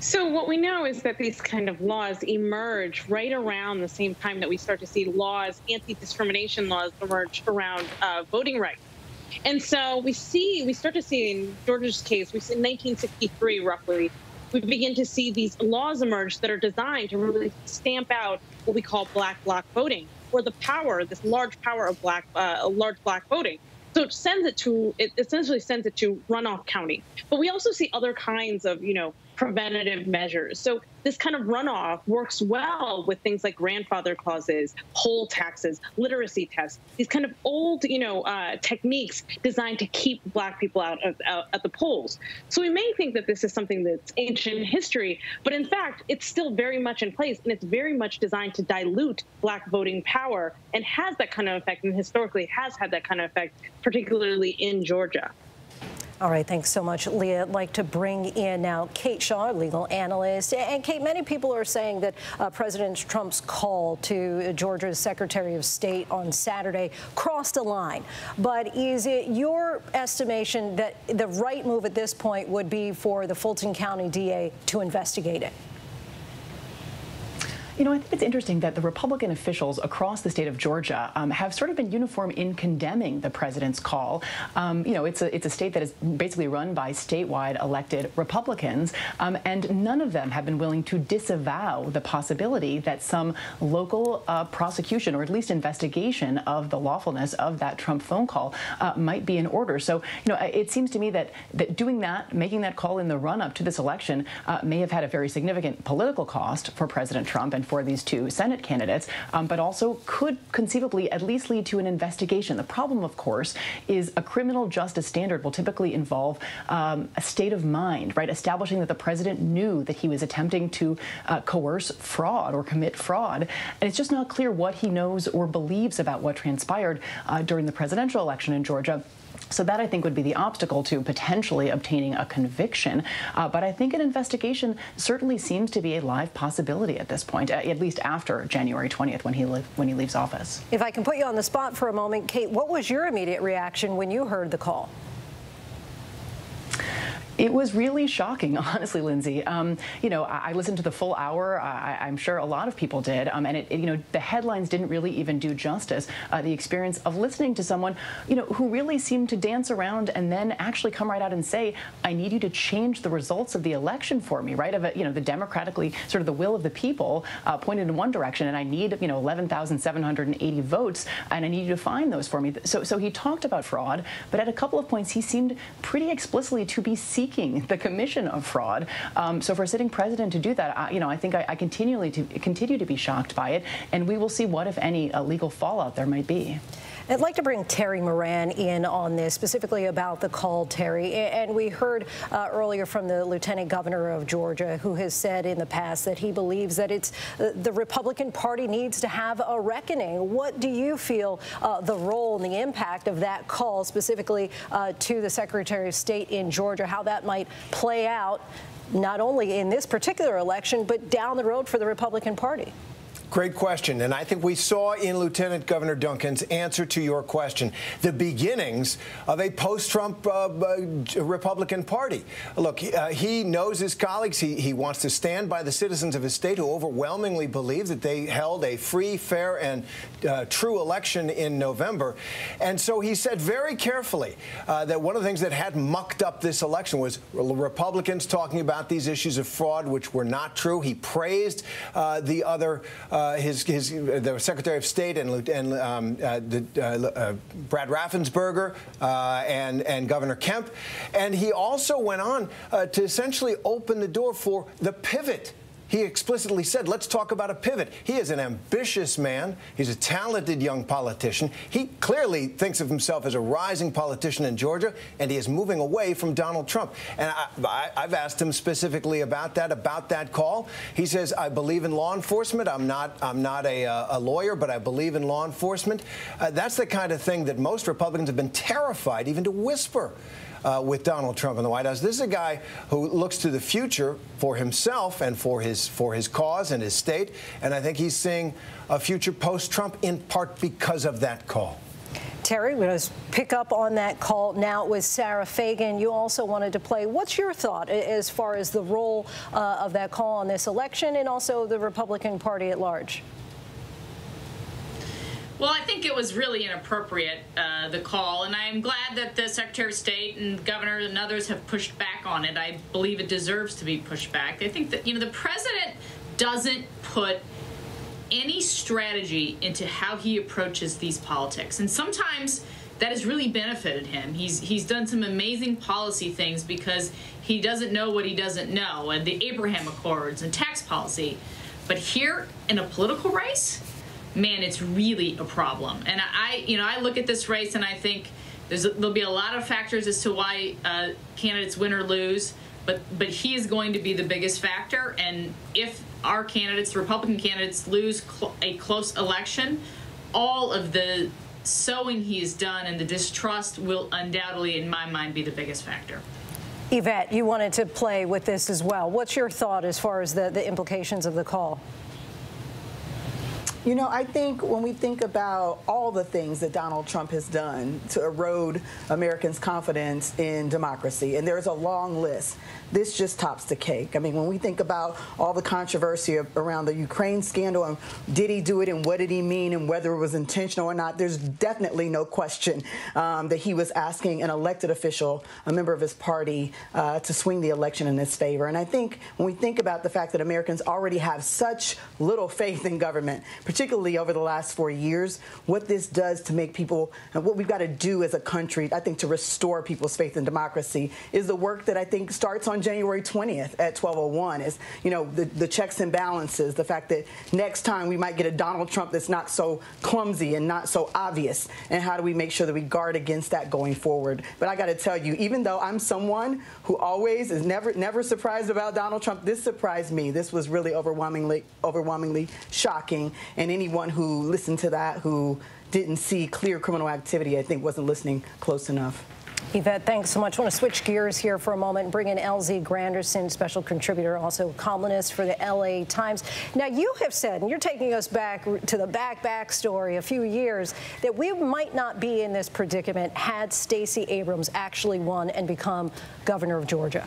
So what we know is that these kind of laws emerge right around the same time that we start to see laws, anti-discrimination laws emerge around uh, voting rights. And so we see, we start to see in Georgia's case, we see in 1963 roughly, we begin to see these laws emerge that are designed to really stamp out what we call black bloc voting, or the power, this large power of black, uh, large black voting. So it sends it to, it essentially sends it to runoff county. But we also see other kinds of, you know, preventative measures. So this kind of runoff works well with things like grandfather clauses, poll taxes, literacy tests, these kind of old, you know, uh, techniques designed to keep black people out, of, out at the polls. So we may think that this is something that's ancient history, but in fact, it's still very much in place, and it's very much designed to dilute black voting power and has that kind of effect, and historically has had that kind of effect, particularly in Georgia. All right, thanks so much, Leah. I'd like to bring in now Kate Shaw, legal analyst. And Kate, many people are saying that uh, President Trump's call to Georgia's Secretary of State on Saturday crossed a line. But is it your estimation that the right move at this point would be for the Fulton County DA to investigate it? You know, I think it's interesting that the Republican officials across the state of Georgia um, have sort of been uniform in condemning the president's call. Um, you know, it's a it's a state that is basically run by statewide elected Republicans, um, and none of them have been willing to disavow the possibility that some local uh, prosecution or at least investigation of the lawfulness of that Trump phone call uh, might be in order. So, you know, it seems to me that that doing that, making that call in the run up to this election, uh, may have had a very significant political cost for President Trump and for these two Senate candidates, um, but also could conceivably at least lead to an investigation. The problem, of course, is a criminal justice standard will typically involve um, a state of mind, right? Establishing that the president knew that he was attempting to uh, coerce fraud or commit fraud. And it's just not clear what he knows or believes about what transpired uh, during the presidential election in Georgia. So that I think would be the obstacle to potentially obtaining a conviction. Uh, but I think an investigation certainly seems to be a live possibility at this point, at least after January 20th when he when he leaves office. If I can put you on the spot for a moment, Kate, what was your immediate reaction when you heard the call? It was really shocking, honestly, Linsey. Um, you know, I, I, listened to the full hour. I, am sure a lot of people did, um, and it, it, you know, the headlines didn't really even do justice. Uh, the experience of listening to someone, you know, who really seemed to dance around and then actually come right out and say, "I need you to change the results of the election for me." Right? Of a, you know, the democratically sort of the will of the people uh, pointed in one direction, and I need you know 11,780 votes, and I need you to find those for me. So, so he talked about fraud, but at a couple of points he seemed pretty explicitly to be seeking seeking the commission of fraud. Um, so for a sitting president to do that, I, you know, I think I, I, continually to continue to be shocked by it, and we will see what, if any, legal fallout there might be. I'd like to bring Terry Moran in on this, specifically about the call, Terry. And we heard uh, earlier from the lieutenant governor of Georgia, who has said in the past that he believes that it's uh, the Republican Party needs to have a reckoning. What do you feel uh, the role and the impact of that call, specifically uh, to the Secretary of State in Georgia, how that might play out? Not only in this particular election, but down the road for the Republican Party. Great question. And I think we saw in Lieutenant Governor Duncan's answer to your question the beginnings of a post Trump uh, uh, Republican Party. Look, uh, he knows his colleagues. He, he wants to stand by the citizens of his state who overwhelmingly believe that they held a free, fair, and uh, true election in November. And so he said very carefully uh, that one of the things that had mucked up this election was Republicans talking about these issues of fraud, which were not true. He praised uh, the other uh, his, his, the Secretary of State and, and um, uh, the, uh, Brad Raffensperger and, and Governor Kemp. And he also went on to essentially open the door for the pivot he explicitly said, let's talk about a pivot. He is an ambitious man. He's a talented young politician. He clearly thinks of himself as a rising politician in Georgia, and he is moving away from Donald Trump. And I, have asked him specifically about that, about that call. He says, I believe in law enforcement. I'm not, I'm not a, a lawyer, but I believe in law enforcement. Uh, that's the kind of thing that most Republicans have been terrified even to whisper uh, with Donald Trump in the White House. This is a guy who looks to the future for himself and for his for his cause and his state, and I think he's seeing a future post-Trump in part because of that call. Terry, we're going to pick up on that call now with Sarah Fagan. You also wanted to play. What's your thought as far as the role uh, of that call on this election and also the Republican Party at large? Well, I think it was really inappropriate, uh, the call, and I'm glad that the Secretary of State and Governor and others have pushed back on it. I believe it deserves to be pushed back. I think that, you know, the president doesn't put any strategy into how he approaches these politics. And sometimes that has really benefited him. He's he's done some amazing policy things because he doesn't know what he doesn't know, and the Abraham Accords and tax policy. But here in a political race, man, it's really a problem. And I, you know, I look at this race and I think there's there'll be a lot of factors as to why uh, candidates win or lose, but but he is going to be the biggest factor. And if our candidates, Republican candidates, lose cl a close election, all of the sowing he has done and the distrust will undoubtedly, in my mind, be the biggest factor. Yvette, you wanted to play with this as well. What's your thought as far as the, the implications of the call? You know, I think when we think about all the things that Donald Trump has done to erode Americans' confidence in democracy, and there's a long list, this just tops the cake. I mean, when we think about all the controversy around the Ukraine scandal and did he do it and what did he mean and whether it was intentional or not, there's definitely no question um, that he was asking an elected official, a member of his party, uh, to swing the election in his favor. And I think when we think about the fact that Americans already have such little faith in government, particularly over the last four years, what this does to make people, and what we've got to do as a country, I think, to restore people's faith in democracy is the work that I think starts January 20th at 1201 is, you know, the, the checks and balances, the fact that next time we might get a Donald Trump that's not so clumsy and not so obvious, and how do we make sure that we guard against that going forward. But I got to tell you, even though I'm someone who always is never never surprised about Donald Trump, this surprised me. This was really overwhelmingly overwhelmingly shocking, and anyone who listened to that who didn't see clear criminal activity, I think wasn't listening close enough. Yvette, thanks so much. I want to switch gears here for a moment and bring in LZ Granderson, special contributor, also columnist for the LA Times. Now, you have said, and you're taking us back to the back back story a few years, that we might not be in this predicament had Stacey Abrams actually won and become governor of Georgia.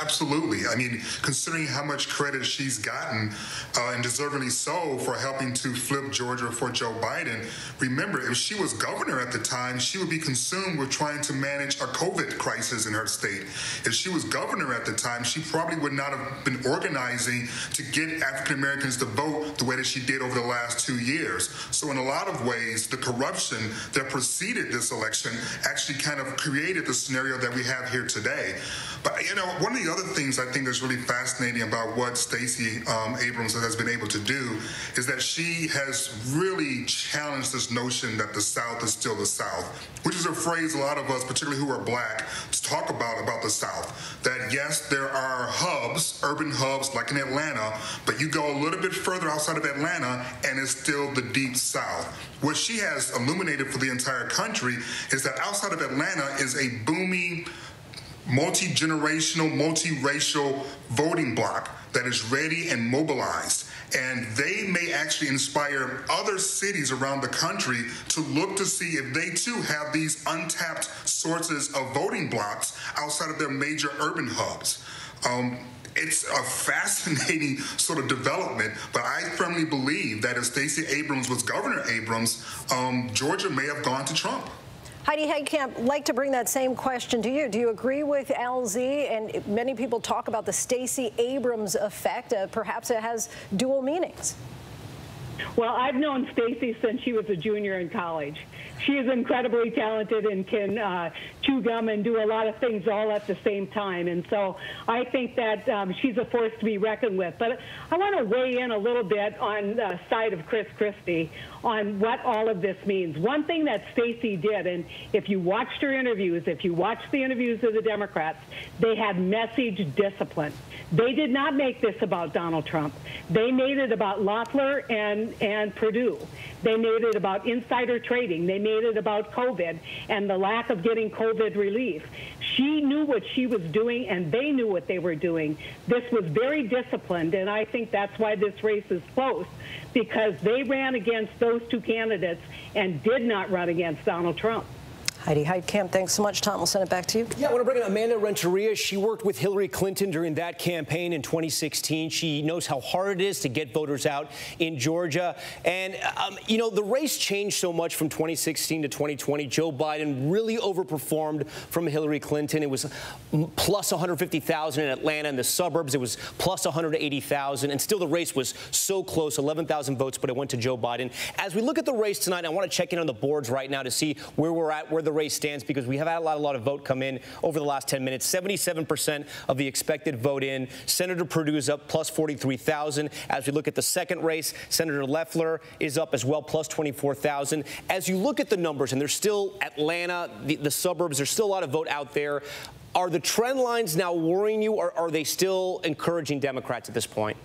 Absolutely. I mean, considering how much credit she's gotten, uh, and deservedly so, for helping to flip Georgia for Joe Biden, remember, if she was governor at the time, she would be consumed with trying to manage a COVID crisis in her state. If she was governor at the time, she probably would not have been organizing to get African Americans to vote the way that she did over the last two years. So, in a lot of ways, the corruption that preceded this election actually kind of created the scenario that we have here today. But, you know, one of the other things I think that's really fascinating about what Stacey um, Abrams has been able to do is that she has really challenged this notion that the South is still the South, which is a phrase a lot of us, particularly who are black, talk about about the South. That yes, there are hubs, urban hubs like in Atlanta, but you go a little bit further outside of Atlanta and it's still the deep South. What she has illuminated for the entire country is that outside of Atlanta is a booming multi generational, multiracial voting bloc that is ready and mobilized. And they may actually inspire other cities around the country to look to see if they too have these untapped sources of voting blocks outside of their major urban hubs. Um, it's a fascinating sort of development, but I firmly believe that if Stacey Abrams was Governor Abrams, um, Georgia may have gone to Trump. Heidi Heitkamp, like to bring that same question to you. Do you agree with LZ? And many people talk about the Stacey Abrams effect. Uh, perhaps it has dual meanings. Well, I've known Stacey since she was a junior in college. She is incredibly talented and can uh, chew gum and do a lot of things all at the same time. And so I think that um, she's a force to be reckoned with. But I want to weigh in a little bit on the side of Chris Christie on what all of this means. One thing that Stacey did, and if you watched her interviews, if you watched the interviews of the Democrats, they had message discipline. They did not make this about Donald Trump. They made it about Loeffler and, and Perdue. They made it about insider trading. They made it about COVID and the lack of getting COVID relief. She knew what she was doing, and they knew what they were doing. This was very disciplined, and I think that's why this race is close, because they ran against those two candidates and did not run against Donald Trump. Heidi Heitkamp, thanks so much. Tom, we'll send it back to you. Yeah, I want to bring in Amanda Renteria. She worked with Hillary Clinton during that campaign in 2016. She knows how hard it is to get voters out in Georgia. And, um, you know, the race changed so much from 2016 to 2020. Joe Biden really overperformed from Hillary Clinton. It was plus 150,000 in Atlanta. and the suburbs, it was plus 180,000. And still the race was so close, 11,000 votes, but it went to Joe Biden. As we look at the race tonight, I want to check in on the boards right now to see where we're at, where the race stands because we have had a lot, a lot of vote come in over the last 10 minutes. 77% of the expected vote in. Senator Perdue is up plus 43,000. As we look at the second race, Senator Loeffler is up as well, plus 24,000. As you look at the numbers, and there's still Atlanta, the, the suburbs, there's still a lot of vote out there. Are the trend lines now worrying you, or are they still encouraging Democrats at this point?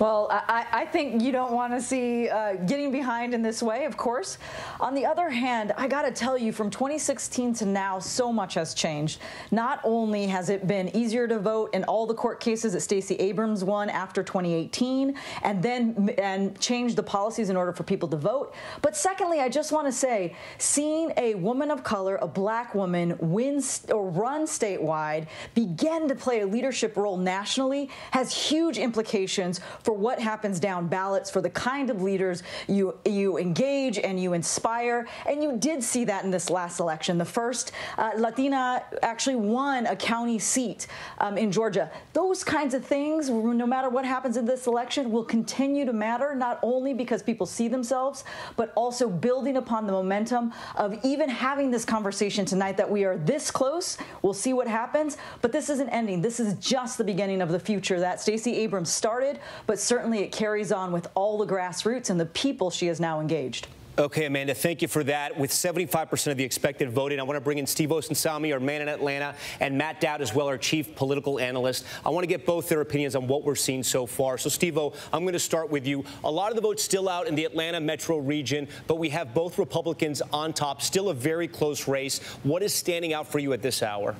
Well, I, I think you don't want to see uh, getting behind in this way, of course. On the other hand, I got to tell you, from 2016 to now, so much has changed. Not only has it been easier to vote in all the court cases that Stacey Abrams won after 2018, and then and changed the policies in order for people to vote, but secondly, I just want to say, seeing a woman of color, a black woman, win or run statewide, begin to play a leadership role nationally, has huge implications for for what happens down ballots, for the kind of leaders you you engage and you inspire. And you did see that in this last election. The first uh, Latina actually won a county seat um, in Georgia. Those kinds of things, no matter what happens in this election, will continue to matter, not only because people see themselves, but also building upon the momentum of even having this conversation tonight that we are this close. We'll see what happens, but this isn't ending. This is just the beginning of the future that Stacey Abrams started, but certainly it carries on with all the grassroots and the people she has now engaged. Okay, Amanda, thank you for that. With 75% of the expected voting, I want to bring in Steve Osunsami, our man in Atlanta, and Matt Dowd as well, our chief political analyst. I want to get both their opinions on what we're seeing so far. So, Steve O, I'm going to start with you. A lot of the votes still out in the Atlanta metro region, but we have both Republicans on top. Still a very close race. What is standing out for you at this hour?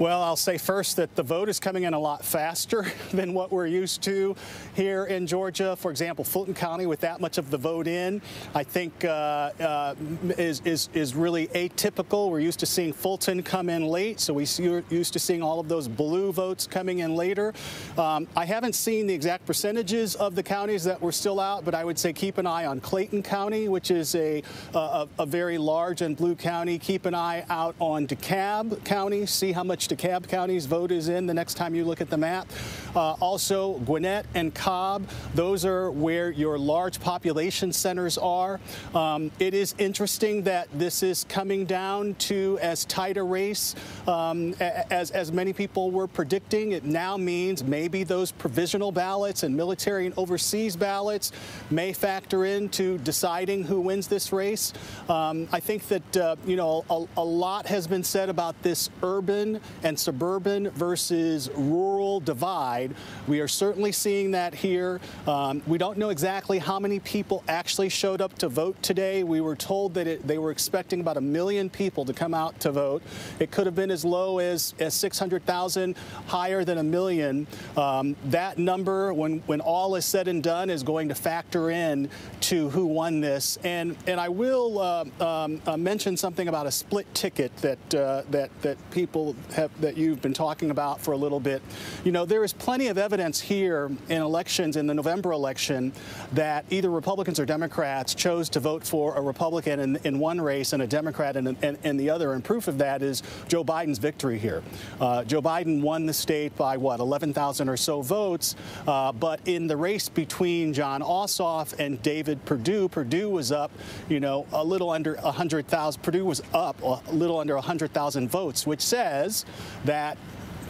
Well, I'll say first that the vote is coming in a lot faster than what we're used to here in Georgia. For example, Fulton County, with that much of the vote in, I think uh, uh, is, is, is really atypical. We're used to seeing Fulton come in late, so we're used to seeing all of those blue votes coming in later. Um, I haven't seen the exact percentages of the counties that were still out, but I would say keep an eye on Clayton County, which is a, a, a very large and blue county. Keep an eye out on DeKalb County, see how much DeKalb County's vote is in the next time you look at the map. Uh, also, Gwinnett and Cobb, those are where your large population centers are. Um, it is interesting that this is coming down to as tight a race um, as, as many people were predicting. It now means maybe those provisional ballots and military and overseas ballots may factor into deciding who wins this race. Um, I think that, uh, you know, a, a lot has been said about this urban and suburban versus rural divide. We are certainly seeing that here. Um, we don't know exactly how many people actually showed up to vote today. We were told that it, they were expecting about a million people to come out to vote. It could have been as low as, as 600,000, higher than a million. Um, that number, when, when all is said and done, is going to factor in to who won this. And, and I will uh, um, uh, mention something about a split ticket that, uh, that, that people have have, that you've been talking about for a little bit. You know, there is plenty of evidence here in elections, in the November election, that either Republicans or Democrats chose to vote for a Republican in, in one race and a Democrat in, in, in, the other. And proof of that is Joe Biden's victory here. Uh, Joe Biden won the state by what 11,000 or so votes, uh, but in the race between Jon Ossoff and David Perdue, Perdue was up, you know, a little under 100,000. Perdue was up a little under 100,000 votes, which says that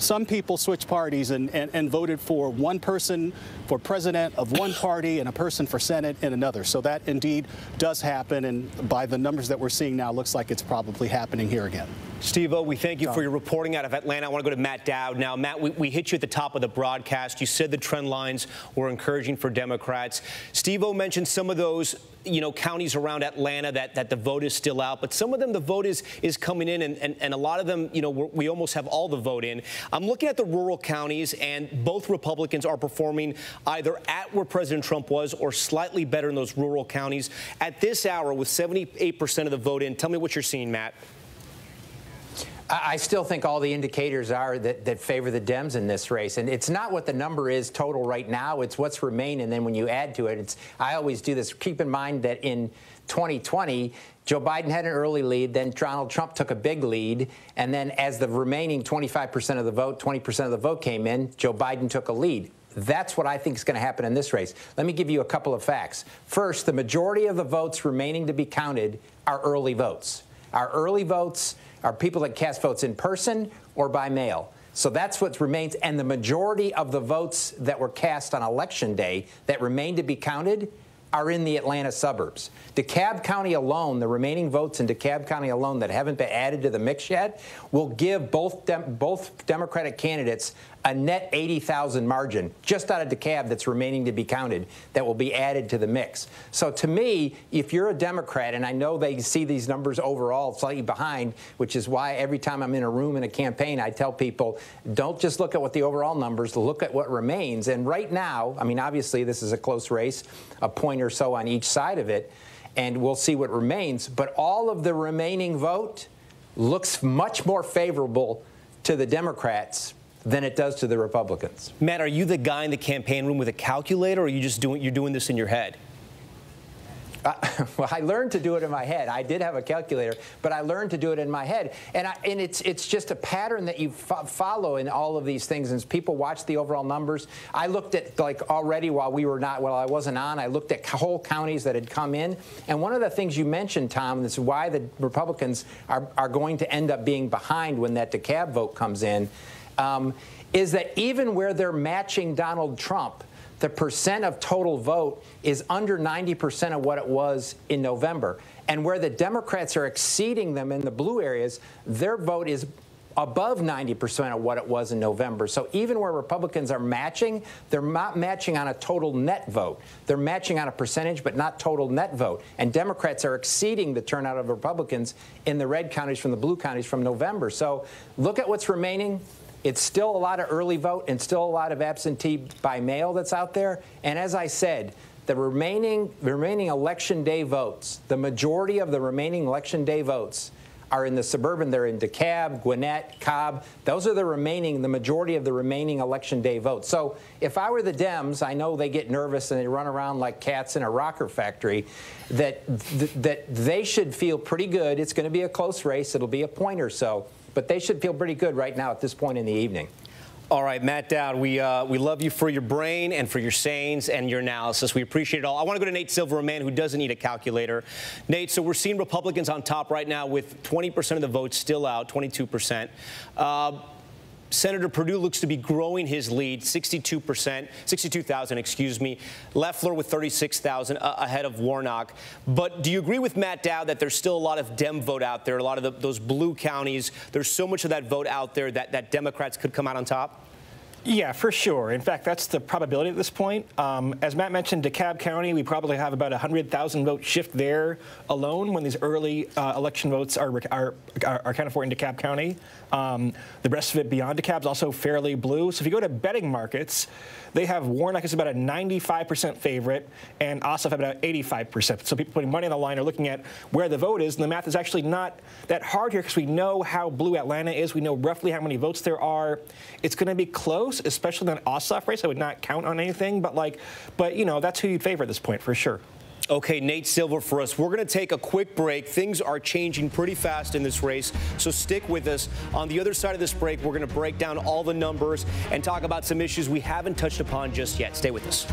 some people switched parties and, and, and, voted for one person for president of one party and a person for Senate in another. So that indeed does happen. And by the numbers that we're seeing now, looks like it's probably happening here again. Steve O, we thank you for your reporting out of Atlanta. I want to go to Matt Dowd now. Matt, we, we, hit you at the top of the broadcast. You said the trend lines were encouraging for Democrats. Steve O mentioned some of those, you know, counties around Atlanta that, that the vote is still out, but some of them the vote is is coming in, and, and, and a lot of them, you know, we almost have all the vote in. I'm looking at the rural counties, and both Republicans are performing either at where President Trump was or slightly better in those rural counties. At this hour, with 78% of the vote in, tell me what you're seeing, Matt. I still think all the indicators are that, that favor the Dems in this race. And it's not what the number is total right now, it's what's remaining. And then when you add to it, it's I always do this. Keep in mind that in 2020, Joe Biden had an early lead, then Donald Trump took a big lead, and then as the remaining 25% of the vote, 20% of the vote came in, Joe Biden took a lead. That's what I think is going to happen in this race. Let me give you a couple of facts. First, the majority of the votes remaining to be counted are early votes. Our early votes are people that cast votes in person or by mail. So that's what remains. And the majority of the votes that were cast on election day that remain to be counted are in the Atlanta suburbs. DeKalb County alone, the remaining votes in DeKalb County alone that haven't been added to the mix yet, will give both both Democratic candidates a net 80,000 margin just out of DeKalb that's remaining to be counted that will be added to the mix. So to me, if you're a Democrat, and I know they see these numbers overall slightly behind, which is why every time I'm in a room in a campaign, I tell people don't just look at what the overall numbers, look at what remains. And right now, I mean, obviously this is a close race, a point or so on each side of it, and we'll see what remains. But all of the remaining vote looks much more favorable to the Democrats than it does to the Republicans. Matt, are you the guy in the campaign room with a calculator, or are you just doing you're doing this in your head? Uh, well, I learned to do it in my head. I did have a calculator, but I learned to do it in my head. And, I, and it's it's just a pattern that you fo follow in all of these things. As people watch the overall numbers, I looked at like already while we were not while I wasn't on. I looked at whole counties that had come in, and one of the things you mentioned, Tom, this is why the Republicans are are going to end up being behind when that DeKalb vote comes in um, is that even where they're matching Donald Trump, the percent of total vote is under 90% of what it was in November. And where the Democrats are exceeding them in the blue areas, their vote is above 90% of what it was in November. So even where Republicans are matching, they're not matching on a total net vote. They're matching on a percentage, but not total net vote. And Democrats are exceeding the turnout of Republicans in the red counties from the blue counties from November. So look at what's remaining. It's still a lot of early vote and still a lot of absentee by mail that's out there. And as I said, the remaining remaining election day votes, the majority of the remaining election day votes are in the suburban. They're in DeKalb, Gwinnett, Cobb. Those are the remaining, the majority of the remaining election day votes. So if I were the Dems, I know they get nervous and they run around like cats in a rocker factory. That th that they should feel pretty good. It's going to be a close race. It'll be a point or so but they should feel pretty good right now at this point in the evening. All right, Matt Dowd, we, uh, we love you for your brain and for your sayings and your analysis. We appreciate it all. I want to go to Nate Silver, a man who doesn't need a calculator. Nate, so we're seeing Republicans on top right now with 20% of the votes still out, 22%. Uh, Senator Perdue looks to be growing his lead, 62%, 62,000, excuse me. Loeffler with 36,000 uh, ahead of Warnock. But do you agree with Matt Dowd that there's still a lot of Dem vote out there, a lot of the, those blue counties? There's so much of that vote out there that, that Democrats could come out on top? Yeah, for sure. In fact, that's the probability at this point. Um, as Matt mentioned, DeKalb County, we probably have about 100,000 vote shift there alone when these early uh, election votes are, are, are, accounted for in DeKalb County. Um, the rest of it beyond DeKalb is also fairly blue. So if you go to betting markets, they have Warnock is about a 95% favorite and Ossoff about 85%. So people putting money on the line are looking at where the vote is, and the math is actually not that hard here because we know how blue Atlanta is. We know roughly how many votes there are. It's going to be close, especially in an Ossoff race. I would not count on anything, but like, but you know, that's who you'd favor at this point for sure. Okay, Nate Silver for us. We're going to take a quick break. Things are changing pretty fast in this race, so stick with us. On the other side of this break, we're going to break down all the numbers and talk about some issues we haven't touched upon just yet. Stay with us.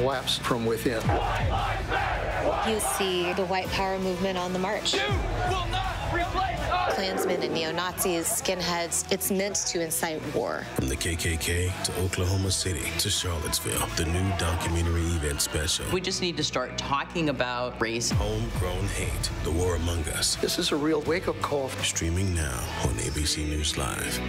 Country can collapse from within. You see the white power movement on the march. Klansmen and neo Nazis, skinheads, it's meant to incite war. From the KKK to Oklahoma City to Charlottesville, the new documentary event special. We just need to start talking about race. Homegrown hate, the war among us. This is a real wake up call. Streaming now on ABC News Live.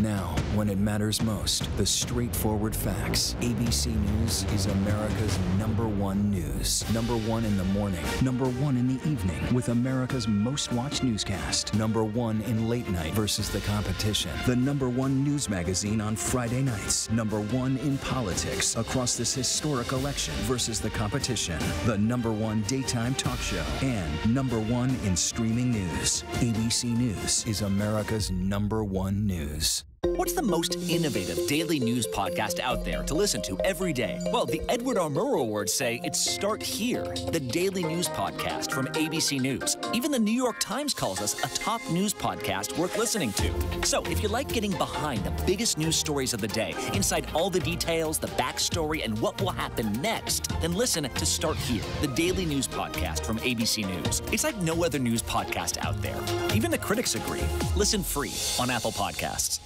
Now, when it matters most, the straightforward facts. ABC News is America's number one news. Number one in the morning, number one in the evening, with America's most watched newscast. Number one in late night versus the competition. The number one news magazine on Friday nights. Number one in politics across this historic election versus the competition. The number one daytime talk show. And number one in streaming news. ABC News is America's number one news. What's the most innovative daily news podcast out there to listen to every day? Well, the Edward R. Murrow Awards say it's Start Here, the daily news podcast from ABC News. Even the New York Times calls us a top news podcast worth listening to. So, if you like getting behind the biggest news stories of the day, inside all the details, the backstory, and what will happen next, then listen to Start Here, the daily news podcast from ABC News. It's like no other news podcast out there. Even the critics agree. Listen free on Apple Podcasts.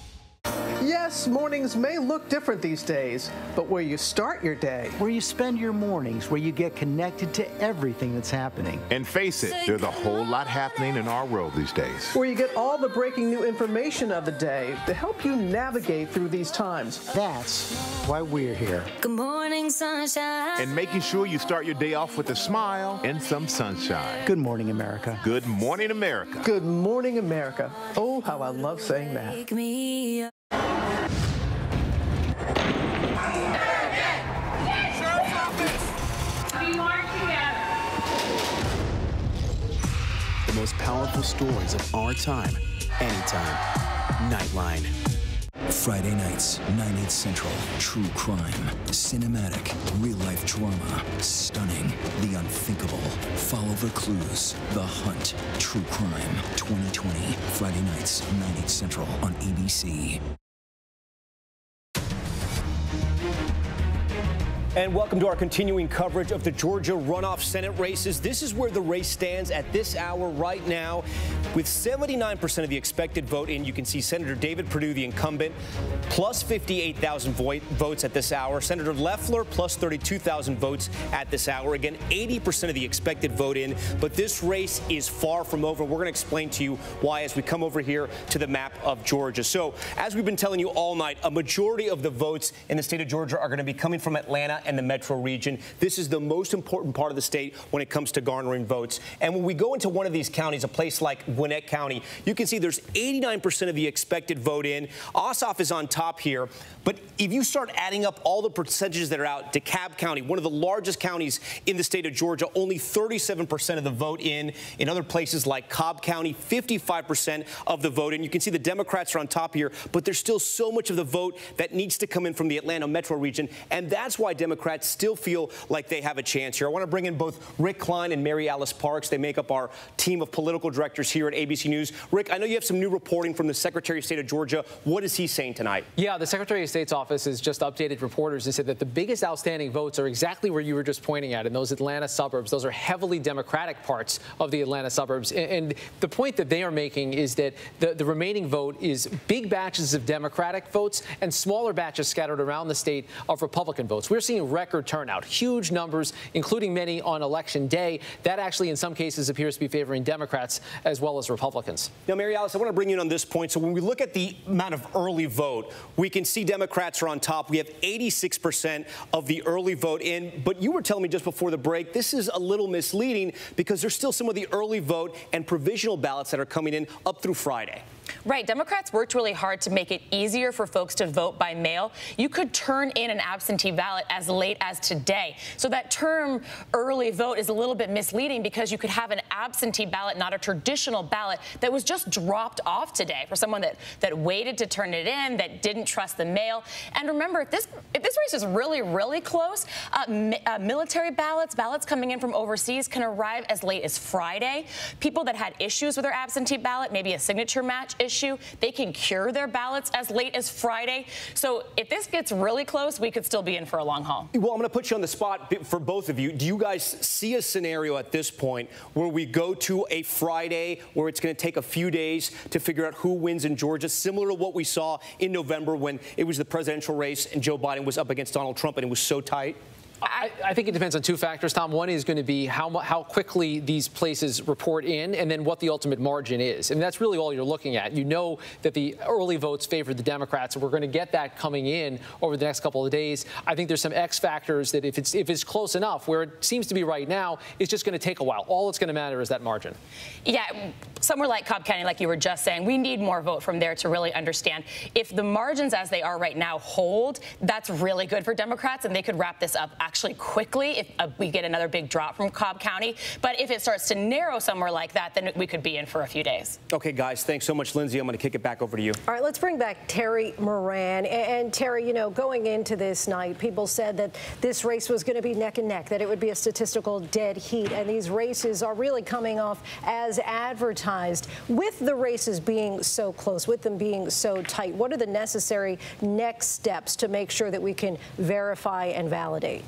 Yes, mornings may look different these days, but where you start your day, where you spend your mornings, where you get connected to everything that's happening. And face it, there's a whole lot happening in our world these days. Where you get all the breaking new information of the day to help you navigate through these times. That's why we're here. Good morning, sunshine. And making sure you start your day off with a smile and some sunshine. Good morning, America. Good morning, America. Good morning, America. Oh, how I love saying that. Most powerful stories of our time, anytime. Nightline. Friday nights, 9, 8 central. True crime. Cinematic. Real life drama. Stunning. The unthinkable. Follow the clues. The Hunt. True crime. 2020. Friday nights, 9, 8 central on ABC. And welcome to our continuing coverage of the Georgia runoff Senate races. This is where the race stands at this hour right now. With 79% of the expected vote in, you can see Senator David Perdue, the incumbent, plus 58,000 votes at this hour. Senator Loeffler, plus 32,000 votes at this hour. Again, 80% of the expected vote in. But this race is far from over. We're going to explain to you why as we come over here to the map of Georgia. So, as we've been telling you all night, a majority of the votes in the state of Georgia are going to be coming from Atlanta and the metro region. This is the most important part of the state when it comes to garnering votes. And when we go into one of these counties, a place like Gwinnett County, you can see there's 89% of the expected vote in. Ossoff is on top here. But if you start adding up all the percentages that are out, DeKalb County, one of the largest counties in the state of Georgia, only 37% of the vote in. In other places like Cobb County, 55% of the vote in. You can see the Democrats are on top here, but there's still so much of the vote that needs to come in from the Atlanta metro region. And that's why Democrats still feel like they have a chance here. I want to bring in both Rick Klein and Mary Alice Parks. They make up our team of political directors here at ABC News. Rick, I know you have some new reporting from the Secretary of State of Georgia. What is he saying tonight? Yeah, the Secretary of State's office has just updated reporters and said that the biggest outstanding votes are exactly where you were just pointing at in those Atlanta suburbs. Those are heavily Democratic parts of the Atlanta suburbs. And, the point that they are making is that the, the remaining vote is big batches of Democratic votes and smaller batches scattered around the state of Republican votes. We're seeing record turnout, huge numbers, including many on election day. That actually, in some cases, appears to be favoring Democrats as well as Republicans. Now, Mary Alice, I want to bring you in on this point. So when we look at the amount of early vote, we can see Democrats are on top. We have 86% of the early vote in. But you were telling me just before the break, this is a little misleading because there's still some of the early vote and provisional ballots that are coming in up through Friday. Right. Democrats worked really hard to make it easier for folks to vote by mail. You could turn in an absentee ballot as late as today. So that term early vote is a little bit misleading because you could have an absentee ballot, not a traditional ballot, that was just dropped off today for someone that, that waited to turn it in, that didn't trust the mail. And remember, if this, if this race is really, really close, uh, mi uh, military ballots, ballots coming in from overseas can arrive as late as Friday. People that had issues with their absentee ballot, maybe a signature match issue, they can cure their ballots as late as Friday. So if this gets really close, we could still be in for a long haul. Well, I'm going to put you on the spot for both of you. Do you guys see a scenario at this point where we go to a Friday where it's going to take a few days to figure out who wins in Georgia, similar to what we saw in November when it was the presidential race and Joe Biden was up against Donald Trump and it was so tight? I, I, think it depends on two factors, Tom. One is going to be how, how quickly these places report in, and then what the ultimate margin is. And that's really all you're looking at. You know that the early votes favor the Democrats, and we're going to get that coming in over the next couple of days. I think there's some X factors that if it's if it's close enough, where it seems to be right now, it's just going to take a while. All that's going to matter is that margin. Yeah, somewhere like Cobb County, like you were just saying, we need more vote from there to really understand if the margins as they are right now hold. That's really good for Democrats, and they could wrap this up actually quickly if uh, we get another big drop from Cobb County. But if it starts to narrow somewhere like that, then we could be in for a few days. Okay, guys, thanks so much, Linsey. I'm going to kick it back over to you. All right, let's bring back Terry Moran. And, and Terry, you know, going into this night, people said that this race was going to be neck and neck, that it would be a statistical dead heat. And these races are really coming off as advertised. With the races being so close, with them being so tight, what are the necessary next steps to make sure that we can verify and validate?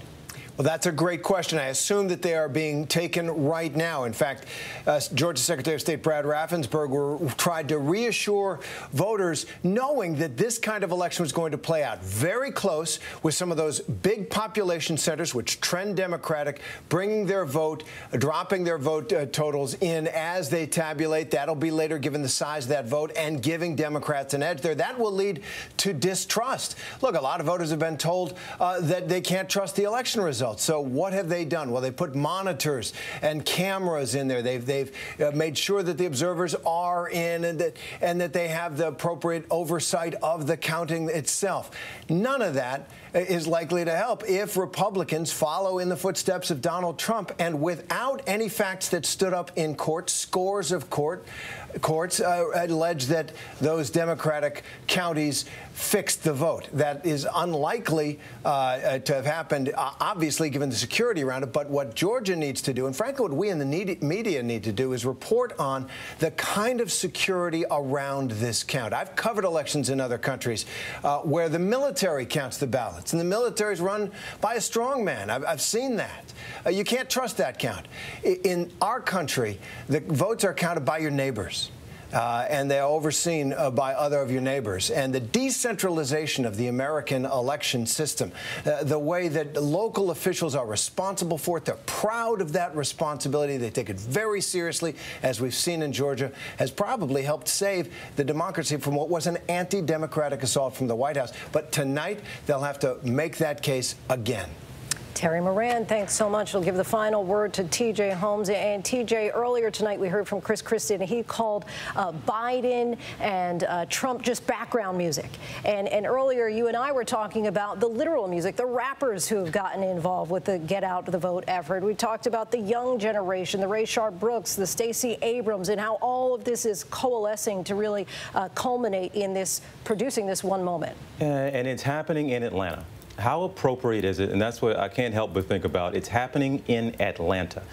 Well, that's a great question. I assume that they are being taken right now. In fact, uh, Georgia Secretary of State Brad Raffensperger tried to reassure voters, knowing that this kind of election was going to play out very close with some of those big population centers, which trend Democratic, bringing their vote, dropping their vote uh, totals in as they tabulate. That'll be later given the size of that vote and giving Democrats an edge there. That will lead to distrust. Look, a lot of voters have been told uh, that they can't trust the election results results. So what have they done? Well, they put monitors and cameras in there. They've they've uh, made sure that the observers are in and that and that they have the appropriate oversight of the counting itself. None of that is likely to help if Republicans follow in the footsteps of Donald Trump and without any facts that stood up in court, scores of court courts uh, allege that those Democratic counties fixed the vote. That is unlikely uh, uh to have happened, uh, obviously, given the security around it. But what Georgia needs to do, and frankly, what we in the media need to do, is report on the kind of security around this count. I've covered elections in other countries uh, where the military counts the ballots, and the military is run by a strong man. I've, I've seen that. Uh, you can't trust that count. In our country, the votes are counted by your neighbors. Uh, and they're overseen uh, by other of your neighbors. And the decentralization of the American election system, uh, the way that local officials are responsible for it, they're proud of that responsibility. They take it very seriously, as we've seen in Georgia, has probably helped save the democracy from what was an anti democratic assault from the White House. But tonight, they'll have to make that case again. Terry Moran, thanks so much. We'll give the final word to TJ Holmes. And TJ, earlier tonight we heard from Chris Christie, and he called uh, Biden and uh, Trump just background music. And, and earlier you and I were talking about the literal music, the rappers who have gotten involved with the Get Out the Vote effort. We talked about the young generation, the Ray Rayshard Brooks, the Stacey Abrams, and how all of this is coalescing to really uh, culminate in this, producing this one moment. Uh, and it's happening in Atlanta. How appropriate is it? And that's what I can't help but think about. It's happening in Atlanta.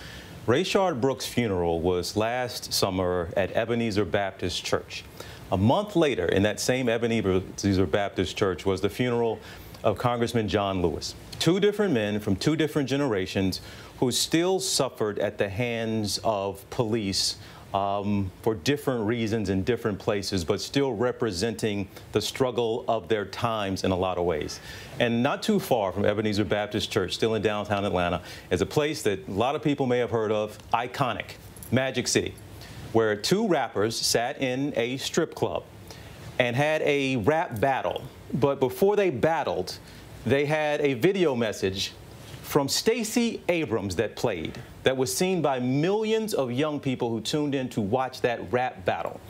Rayshard Brooks' funeral was last summer at Ebenezer Baptist Church. A month later, in that same Ebenezer Baptist Church, was the funeral of Congressman John Lewis. Two different men from two different generations who still suffered at the hands of police um, for different reasons in different places, but still representing the struggle of their times in a lot of ways. And not too far from Ebenezer Baptist Church, still in downtown Atlanta, is a place that a lot of people may have heard of, iconic, Magic City, where two rappers sat in a strip club and had a rap battle. But before they battled, they had a video message from Stacey Abrams that played that was seen by millions of young people who tuned in to watch that rap battle.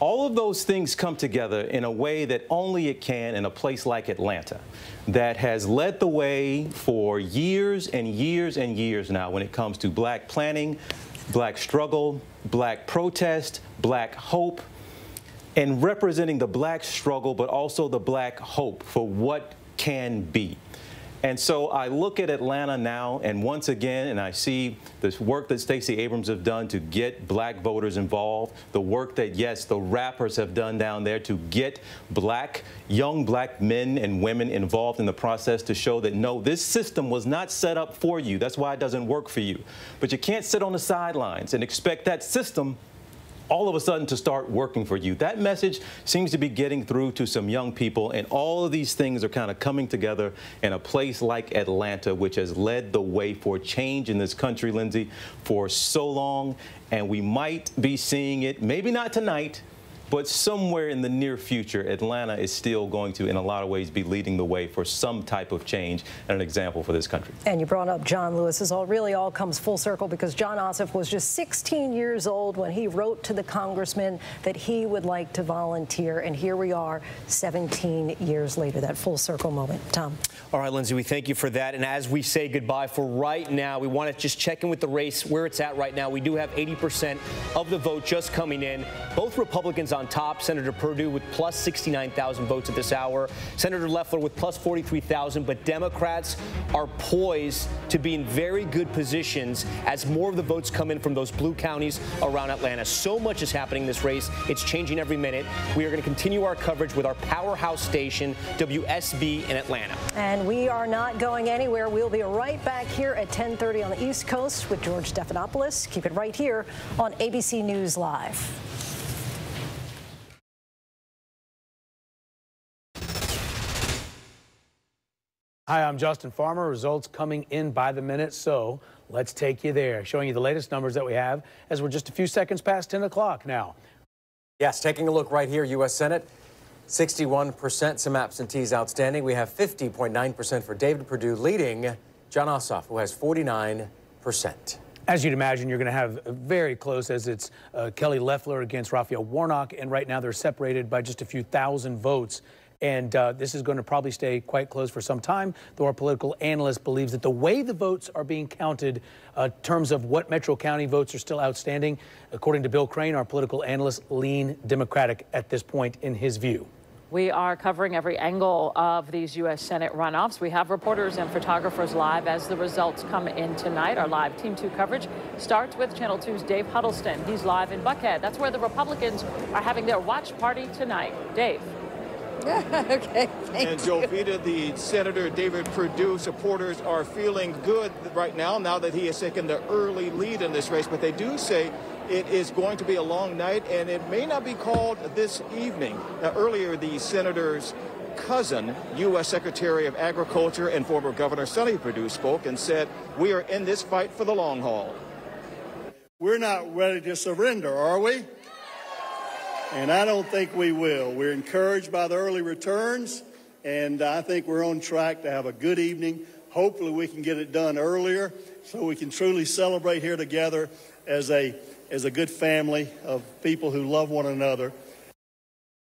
All of those things come together in a way that only it can in a place like Atlanta that has led the way for years and years and years now when it comes to black planning, black struggle, black protest, black hope, and representing the black struggle, but also the black hope for what can be. And so I look at Atlanta now, and once again, and I see this work that Stacey Abrams have done to get black voters involved, the work that, yes, the rappers have done down there to get black, young black men and women involved in the process to show that, no, this system was not set up for you. That's why it doesn't work for you. But you can't sit on the sidelines and expect that system all of a sudden to start working for you. That message seems to be getting through to some young people, and all of these things are kind of coming together in a place like Atlanta, which has led the way for change in this country, Linsey, for so long. And we might be seeing it, maybe not tonight, but somewhere in the near future, Atlanta is still going to, in a lot of ways, be leading the way for some type of change and an example for this country. And you brought up John Lewis. This all really all comes full circle because Jon Ossoff was just 16 years old when he wrote to the congressman that he would like to volunteer. And here we are 17 years later, that full circle moment. Tom. All right, Linsey, we thank you for that. And as we say goodbye for right now, we want to just check in with the race where it's at right now. We do have 80% of the vote just coming in. Both Republicans on top. Senator Perdue with plus 69,000 votes at this hour. Senator Loeffler with plus 43,000. But Democrats are poised to be in very good positions as more of the votes come in from those blue counties around Atlanta. So much is happening in this race. It's changing every minute. We are going to continue our coverage with our powerhouse station, WSB in Atlanta. And we are not going anywhere. We'll be right back here at 1030 on the East Coast with George Stephanopoulos. Keep it right here on ABC News Live. Hi, I'm Justin Farmer. Results coming in by the minute, so let's take you there. Showing you the latest numbers that we have as we're just a few seconds past 10 o'clock now. Yes, taking a look right here, U.S. Senate, 61%, some absentees outstanding. We have 50.9% for David Perdue leading Jon Ossoff, who has 49%. As you'd imagine, you're going to have very close as it's uh, Kelly Loeffler against Raphael Warnock, and right now they're separated by just a few thousand votes. And uh, this is going to probably stay quite close for some time, though our political analyst believes that the way the votes are being counted, uh, terms of what Metro County votes are still outstanding, according to Bill Crane, our political analyst, lean Democratic at this point in his view. We are covering every angle of these U.S. Senate runoffs. We have reporters and photographers live as the results come in tonight. Our live Team 2 coverage starts with Channel 2's Dave Huddleston. He's live in Buckhead. That's where the Republicans are having their watch party tonight. Dave. okay, and Jovita, the Senator David Perdue supporters are feeling good right now, now that he has taken the early lead in this race. But they do say it is going to be a long night, and it may not be called this evening. Now, earlier, the senator's cousin, U.S. Secretary of Agriculture and former Governor Sonny Perdue spoke and said, we are in this fight for the long haul. We're not ready to surrender, are we? And I don't think we will. We're encouraged by the early returns, and I think we're on track to have a good evening. Hopefully, we can get it done earlier so we can truly celebrate here together as a, as a good family of people who love one another.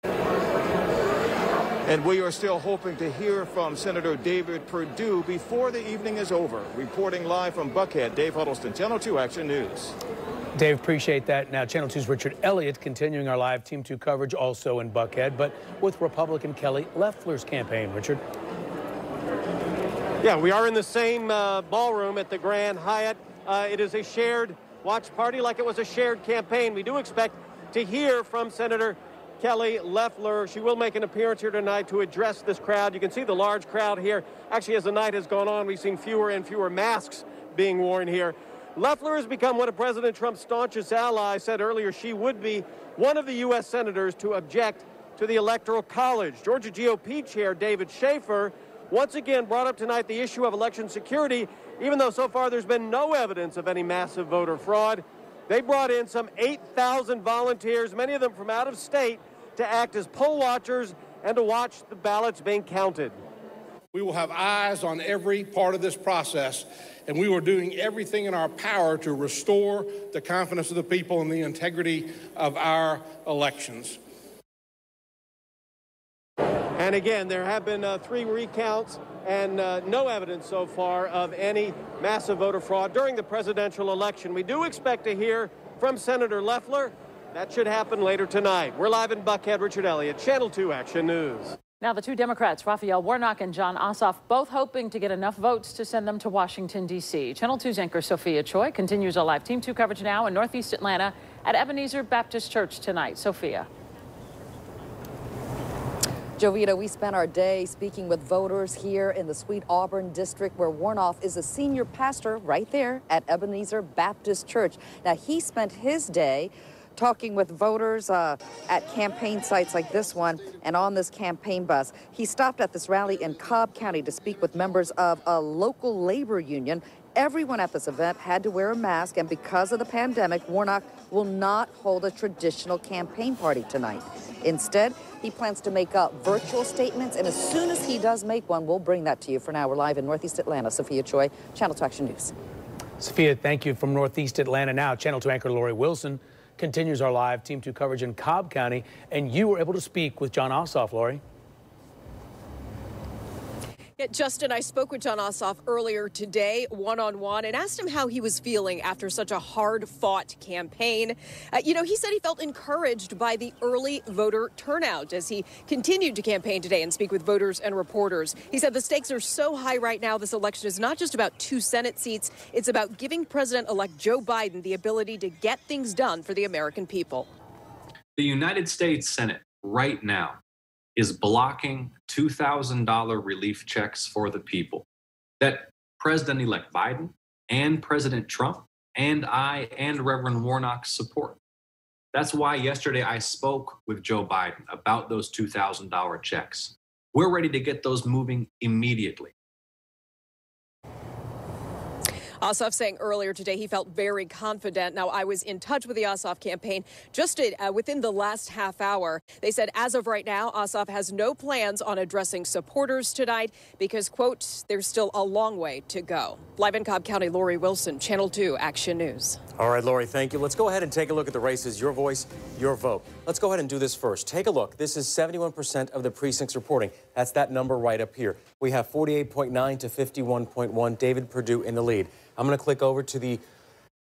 And we are still hoping to hear from Senator David Perdue before the evening is over. Reporting live from Buckhead, Dave Huddleston, Channel 2 Action News. Dave, appreciate that. Now, Channel 2's Richard Elliott continuing our live Team 2 coverage also in Buckhead, but with Republican Kelly Loeffler's campaign. Richard? Yeah, we are in the same uh, ballroom at the Grand Hyatt. Uh, it is a shared watch party like it was a shared campaign. We do expect to hear from Senator Kelly Loeffler. She will make an appearance here tonight to address this crowd. You can see the large crowd here. Actually, as the night has gone on, we've seen fewer and fewer masks being worn here. Loeffler has become one of President Trump's staunchest allies. Said earlier she would be one of the U.S. senators to object to the Electoral College. Georgia GOP Chair David Shafer once again brought up tonight the issue of election security, even though so far there's been no evidence of any massive voter fraud. They brought in some 8,000 volunteers, many of them from out of state, to act as poll watchers and to watch the ballots being counted. We will have eyes on every part of this process, and we are doing everything in our power to restore the confidence of the people in the integrity of our elections. And again, there have been uh, three recounts and uh, no evidence so far of any massive voter fraud during the presidential election. We do expect to hear from Senator Loeffler. That should happen later tonight. We're live in Buckhead. Richard Elliott, Channel 2 Action News. Now, the two Democrats, Raphael Warnock and Jon Ossoff, both hoping to get enough votes to send them to Washington, D.C. Channel 2's anchor Sophia Choi continues our live Team 2 coverage now in Northeast Atlanta at Ebenezer Baptist Church tonight. Sophia. Jovita, we spent our day speaking with voters here in the Sweet Auburn district where Warnock is a senior pastor right there at Ebenezer Baptist Church. Now, he spent his day talking with voters uh, at campaign sites like this one and on this campaign bus. He stopped at this rally in Cobb County to speak with members of a local labor union. Everyone at this event had to wear a mask, and because of the pandemic, Warnock will not hold a traditional campaign party tonight. Instead, he plans to make up virtual statements, and as soon as he does make one, we'll bring that to you. For now, we're live in Northeast Atlanta. Sophia Choi, Channel 2 Action News. Sophia, thank you from Northeast Atlanta. Now, Channel 2 anchor Lori Wilson continues our live Team 2 coverage in Cobb County, and you were able to speak with Jon Ossoff, Lori. Yeah, Justin, I spoke with Jon Ossoff earlier today, one on one, and asked him how he was feeling after such a hard fought campaign. Uh, you know, he said he felt encouraged by the early voter turnout as he continued to campaign today and speak with voters and reporters. He said the stakes are so high right now, this election is not just about two Senate seats, it's about giving President elect Joe Biden the ability to get things done for the American people. The United States Senate right now is blocking $2,000 relief checks for the people that President elect Biden and President Trump and I and Reverend Warnock support. That's why yesterday I spoke with Joe Biden about those $2,000 checks. We're ready to get those moving immediately. Ossoff saying earlier today he felt very confident. Now, I was in touch with the Ossoff campaign just uh, within the last half hour. They said as of right now, Ossoff has no plans on addressing supporters tonight because, quote, there's still a long way to go. Live in Cobb County, Lori Wilson, Channel 2 Action News. All right, Lori, thank you. Let's go ahead and take a look at the races. Your voice, your vote. Let's go ahead and do this first. Take a look. This is 71% of the precincts reporting. That's that number right up here. We have 48.9 to 51.1. David Perdue in the lead. I'm going to click over to the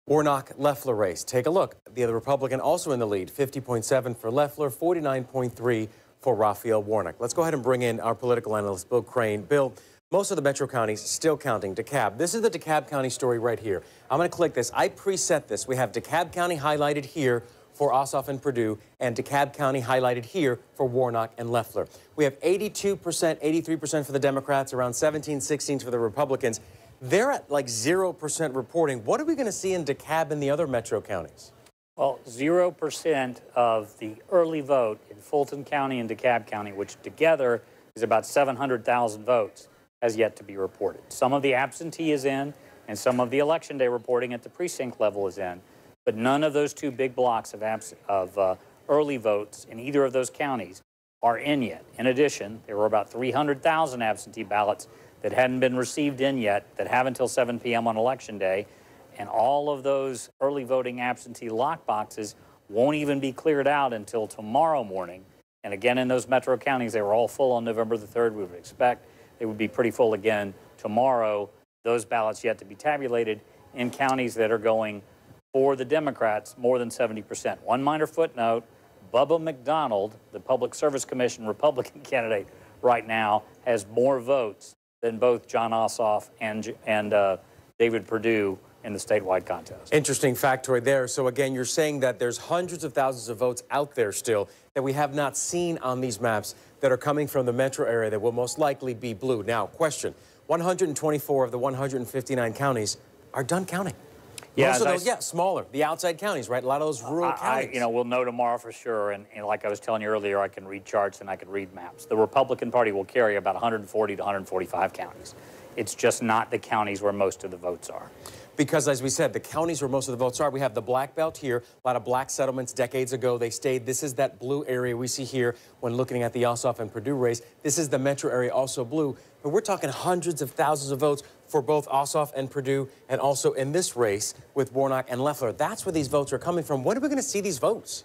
Warnock Loeffler race. Take a look. The other Republican also in the lead, 50.7 for Loeffler, 49.3 for Raphael Warnock. Let's go ahead and bring in our political analyst, Bill Crane. Bill, most of the metro counties still counting DeKalb. This is the DeKalb County story right here. I'm going to click this. I preset this. We have DeKalb County highlighted here for Ossoff and Perdue, and DeKalb County highlighted here for Warnock and Loeffler. We have 82%, 83% for the Democrats, around 17, 16 for the Republicans. They're at like 0% reporting. What are we going to see in DeKalb and the other metro counties? Well, 0% of the early vote in Fulton County and DeKalb County, which together is about 700,000 votes, has yet to be reported. Some of the absentee is in, and some of the election day reporting at the precinct level is in, but none of those two big blocks of, of uh, early votes in either of those counties are in yet. In addition, there were about 300,000 absentee ballots that hadn't been received in yet, that have until 7 p.m. on election day. And all of those early voting absentee lockboxes won't even be cleared out until tomorrow morning. And again, in those metro counties, they were all full on November the 3rd. We would expect they would be pretty full again tomorrow. Those ballots yet to be tabulated in counties that are going for the Democrats more than 70%. One minor footnote Bubba McDonald, the Public Service Commission Republican candidate right now, has more votes than both Jon Ossoff and, and uh, David Perdue in the statewide contest. Interesting factoid there. So again, you're saying that there's hundreds of thousands of votes out there still that we have not seen on these maps that are coming from the metro area that will most likely be blue. Now, question, 124 of the 159 counties are done counting. Yeah, Most of those, yeah, smaller, the outside counties, right? A lot of those rural I, counties. I, you know, we'll know tomorrow for sure. And, and, like I was telling you earlier, I can read charts and I can read maps. The Republican Party will carry about 140 to 145 counties. It's just not the counties where most of the votes are. Because, as we said, the counties where most of the votes are, we have the Black Belt here, a lot of black settlements decades ago. They stayed. This is that blue area we see here when looking at the Ossoff and Perdue race. This is the metro area, also blue. But we're talking hundreds of thousands of votes for both Ossoff and Perdue, and also in this race with Warnock and Loeffler. That's where these votes are coming from. When are we going to see these votes?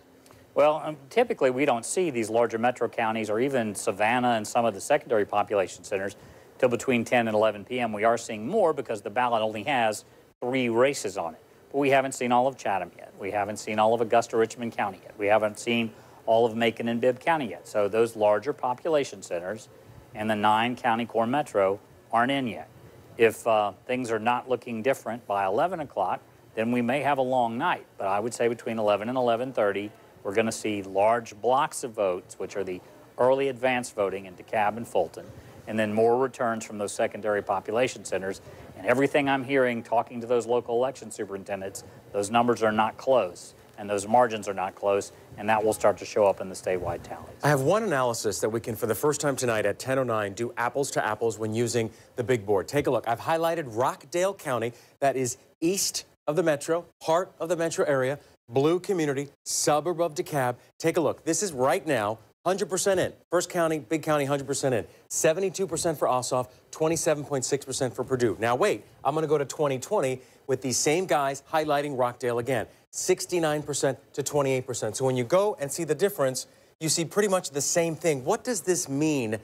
Well, um, typically we don't see these larger metro counties or even Savannah and some of the secondary population centers till between 10 and 11 p.m. We are seeing more because the ballot only has three races on it. But we haven't seen all of Chatham yet. We haven't seen all of Augusta Richmond County yet. We haven't seen all of Macon and Bibb County yet. So those larger population centers and the nine county core metro aren't in yet. If uh, things are not looking different by 11 o'clock, then we may have a long night. But I would say between 11 and 11:30, we're going to see large blocks of votes, which are the early advance voting in DeKalb and Fulton, and then more returns from those secondary population centers and everything I'm hearing talking to those local election superintendents, those numbers are not close and those margins are not close, and that will start to show up in the statewide tallies. I have one analysis that we can, for the first time tonight at 10.09, do apples to apples when using the big board. Take a look. I've highlighted Rockdale County, that is east of the metro, heart of the metro area, blue community, suburb of DeKalb. Take a look. This is right now 100% in. First county, big county, 100% in. 72% for Ossoff, 27.6% for Perdue. Now, wait, I'm going to go to 2020 with these same guys highlighting Rockdale again 69% to 28%. So when you go and see the difference, you see pretty much the same thing. What does this mean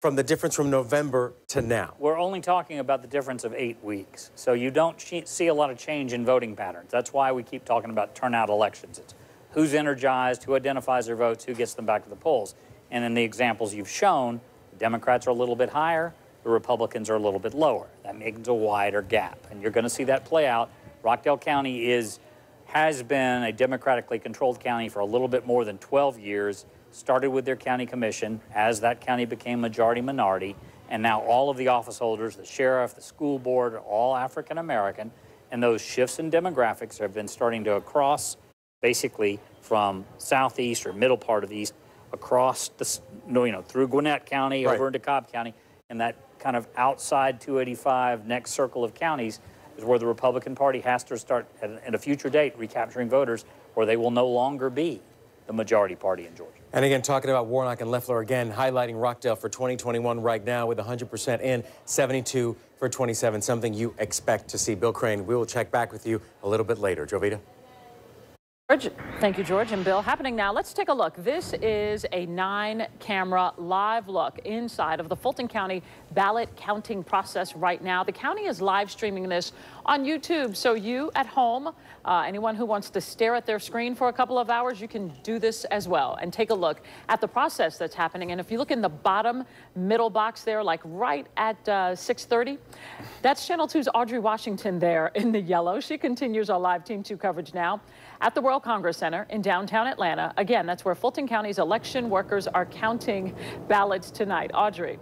from the difference from November to now? We're only talking about the difference of eight weeks. So you don't see a lot of change in voting patterns. That's why we keep talking about turnout elections. It's who's energized, who identifies their votes, who gets them back to the polls. And in the examples you've shown, the Democrats are a little bit higher, the Republicans are a little bit lower. That makes a wider gap. And you're going to see that play out. Rockdale County is has been a democratically controlled county for a little bit more than 12 years. Started with their county commission as that county became majority minority. And now all of the office holders, the sheriff, the school board, are all African American. And those shifts in demographics have been starting to across basically from southeast or middle part of the east across the, you know, through Gwinnett County right. over into Cobb County, and that kind of outside 285 next circle of counties is where the Republican Party has to start at, at a future date recapturing voters, or they will no longer be the majority party in Georgia. And again, talking about Warnock and Loeffler again, highlighting Rockdale for 2021 right now with 100% in, 72 for 27, something you expect to see. Bill Crane, we will check back with you a little bit later. Jovita. George, thank you, George and Bill. Happening now, let's take a look. This is a nine camera live look inside of the Fulton County ballot counting process right now. The county is live streaming this on YouTube. So you at home, uh, anyone who wants to stare at their screen for a couple of hours, you can do this as well and take a look at the process that's happening. And if you look in the bottom middle box there, like right at uh, 630, that's Channel 2's Audrey Washington there in the yellow. She continues our live Team 2 coverage now at the World Congress Center in downtown Atlanta. Again, that's where Fulton County's election workers are counting ballots tonight. Audrey.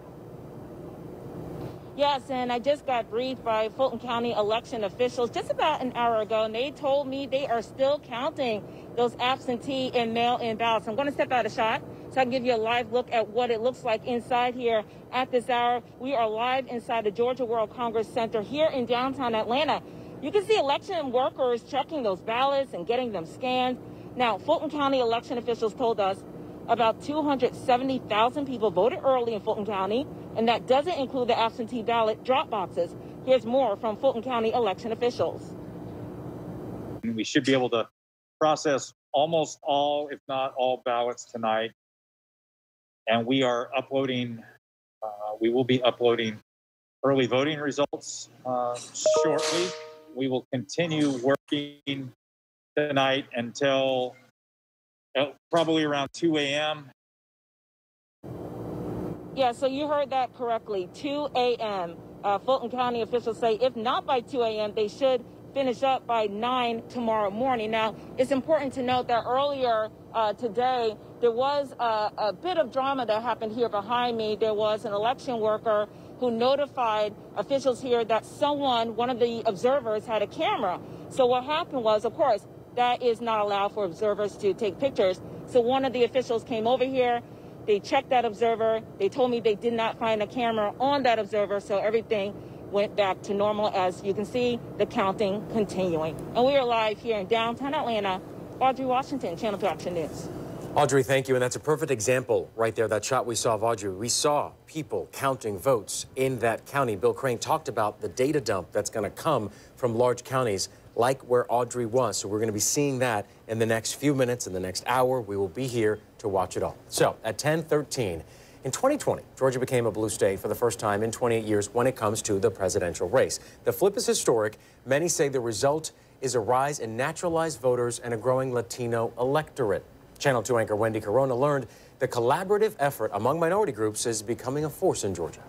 Yes, and I just got briefed by Fulton County election officials just about an hour ago, and they told me they are still counting those absentee and mail-in ballots. I'm going to step out of shot so I can give you a live look at what it looks like inside here at this hour. We are live inside the Georgia World Congress Center here in downtown Atlanta. You can see election workers checking those ballots and getting them scanned. Now, Fulton County election officials told us about 270,000 people voted early in Fulton County. and that doesn't include the absentee ballot drop boxes. Here's more from Fulton County election officials. We should be able to process almost all, if not all, ballots tonight. And we are uploading, uh, we will be uploading early voting results uh, shortly. We will continue working tonight until uh, probably around 2 a.m. Yeah, so you heard that correctly. 2 a.m. Uh, Fulton County officials say if not by 2 a.m., they should finish up by 9 tomorrow morning. Now, it's important to note that earlier uh, today, there was a, a bit of drama that happened here behind me. There was an election worker who notified officials here that someone, one of the observers, had a camera. So what happened was, of course, that is not allowed for observers to take pictures. So one of the officials came over here. They checked that observer. They told me they did not find a camera on that observer, so everything went back to normal. As you can see, the counting continuing. And we are live here in downtown Atlanta. Audrey Washington, Channel 2 Action News. Audrey, thank you. And that's a perfect example right there, that shot we saw of Audrey. We saw people counting votes in that county. Bill Crane talked about the data dump that's going to come from large counties like where Audrey was. So we're going to be seeing that in the next few minutes, in the next hour. We will be here to watch it all. So at 1013, in 2020, Georgia became a blue state for the first time in 28 years when it comes to the presidential race. The flip is historic. Many say the result is a rise in naturalized voters and a growing Latino electorate. Channel 2 anchor Wendy Corona learned the collaborative effort among minority groups is becoming a force in Georgia.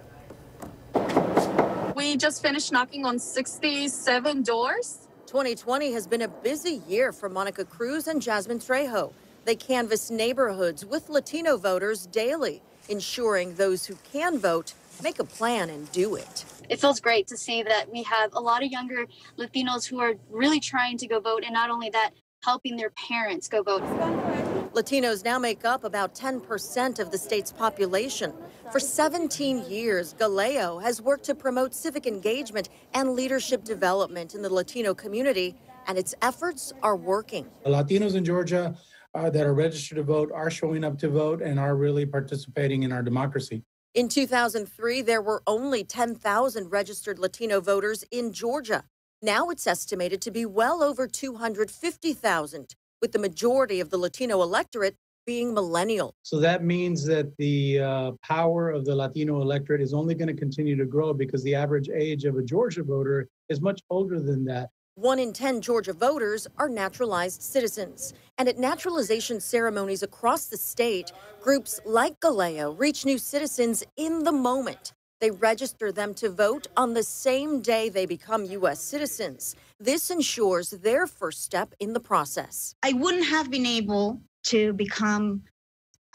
We just finished knocking on 67 doors. 2020 has been a busy year for Monica Cruz and Jasmine Trejo. They canvass neighborhoods with Latino voters daily, ensuring those who can vote make a plan and do it. It feels great to see that we have a lot of younger Latinos who are really trying to go vote, and not only that, helping their parents go vote. Latinos now make up about 10% of the state's population. For 17 years, Galeo has worked to promote civic engagement and leadership development in the Latino community, and its efforts are working. The Latinos in Georgia uh, that are registered to vote are showing up to vote and are really participating in our democracy. In 2003, there were only 10,000 registered Latino voters in Georgia. Now it's estimated to be well over 250,000, with the majority of the Latino electorate being millennial. So that means that the uh, power of the Latino electorate is only going to continue to grow because the average age of a Georgia voter is much older than that. One in 10 Georgia voters are naturalized citizens. And at naturalization ceremonies across the state, groups like Galeo reach new citizens in the moment. They register them to vote on the same day they become U.S. citizens. This ensures their first step in the process. I wouldn't have been able to become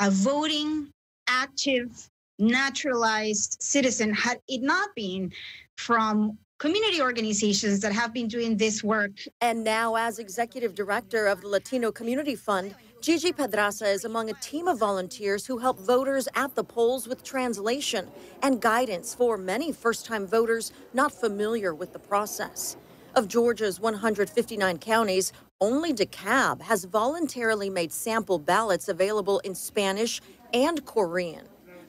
a voting, active, naturalized citizen had it not been from community organizations that have been doing this work. And now, as executive director of the Latino Community Fund, Gigi Pedraza is among a team of volunteers who help voters at the polls with translation and guidance for many first time voters not familiar with the process. Of Georgia's 159 counties, only DeKalb has voluntarily made sample ballots available in Spanish and Korean.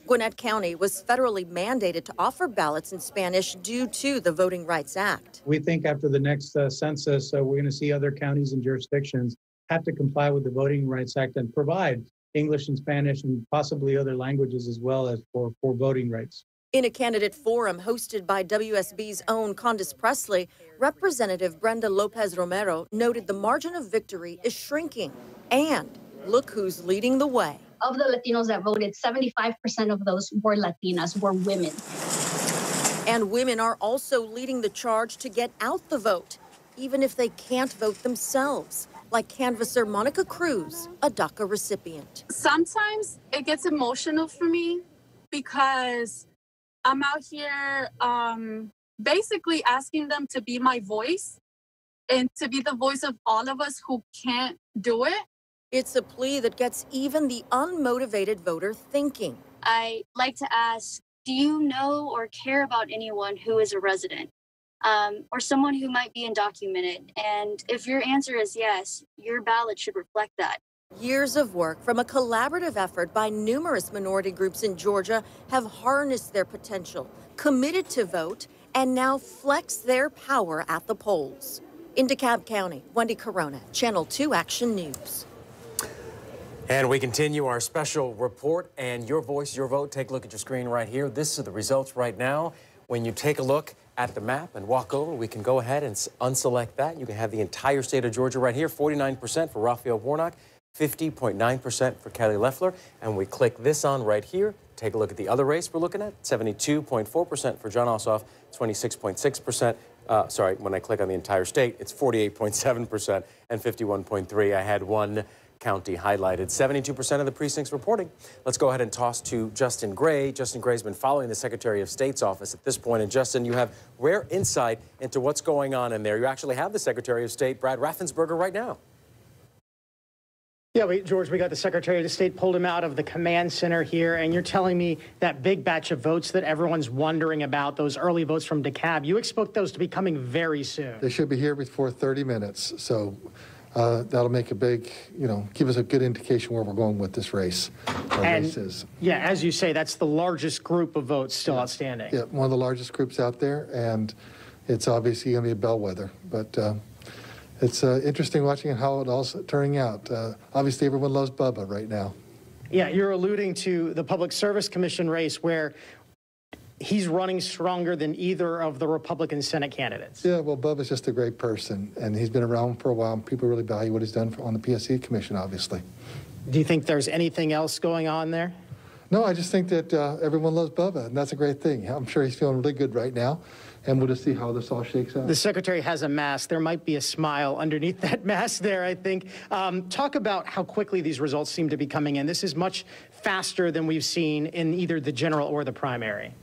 Gwinnett County was federally mandated to offer ballots in Spanish due to the Voting Rights Act. We think after the next uh, census, uh, we're going to see other counties and jurisdictions have to comply with the Voting Rights Act and provide English and Spanish and possibly other languages as well as for, for voting rights. In a candidate forum hosted by WSB's own Condace Pressley, Representative Brenda Lopez Romero noted the margin of victory is shrinking. And look who's leading the way. Of the Latinos that voted, 75% of those were Latinas, were women. And women are also leading the charge to get out the vote, even if they can't vote themselves like canvasser Monica Cruz, a DACA recipient. Sometimes it gets emotional for me because I'm out here um, basically asking them to be my voice and to be the voice of all of us who can't do it. It's a plea that gets even the unmotivated voter thinking. I like to ask Do you know or care about anyone who is a resident? Um, or someone who might be undocumented. And if your answer is yes, your ballot should reflect that. Years of work from a collaborative effort by numerous minority groups in Georgia have harnessed their potential, committed to vote, and now flex their power at the polls. In DeKalb County, Wendy Corona, Channel 2 Action News. And we continue our special report and your voice, your vote. Take a look at your screen right here. This is the results right now. When you take a look at the map and walk over, we can go ahead and unselect that. You can have the entire state of Georgia right here 49% for Raphael Warnock, 50.9% for Kelly Loeffler. And we click this on right here. Take a look at the other race we're looking at 72.4% for Jon Ossoff, 26.6%. Uh, sorry, when I click on the entire state, it's 48.7% and 51.3. I had one County highlighted. 72% of the precincts reporting. Let's go ahead and toss to Justin Gray. Justin Gray's been following the Secretary of State's office at this point. And Justin, you have rare insight into what's going on in there. You actually have the Secretary of State, Brad Raffensperger, right now. Yeah, we, George, we got the Secretary of State pulled him out of the command center here, and you're telling me that big batch of votes that everyone's wondering about, those early votes from DeKalb, you expect those to be coming very soon. They should be here before 30 minutes. So uh, that'll make a big, you know, give us a good indication where we're going with this race. and, races. Yeah, as you say, that's the largest group of votes still yeah. outstanding. Yeah, one of the largest groups out there, and it's obviously going to be a bellwether. But uh, it's uh, interesting watching how it all's turning out. Uh, obviously, everyone loves Bubba right now. Yeah, you're alluding to the Public Service Commission race where he's running stronger than either of the Republican Senate candidates. Yeah, well, Bubba's just a great person, and he's been around for a while. And people really value what he's done for, on the PSC Commission, obviously. Do you think there's anything else going on there? No, I just think that uh, everyone loves Bubba, and that's a great thing. I'm sure he's feeling really good right now, and we'll just see how this all shakes out. The secretary has a mask. There might be a smile underneath that mask there, I think. Um, talk about how quickly these results seem to be coming in. This is much faster than we've seen in either the general or the primary.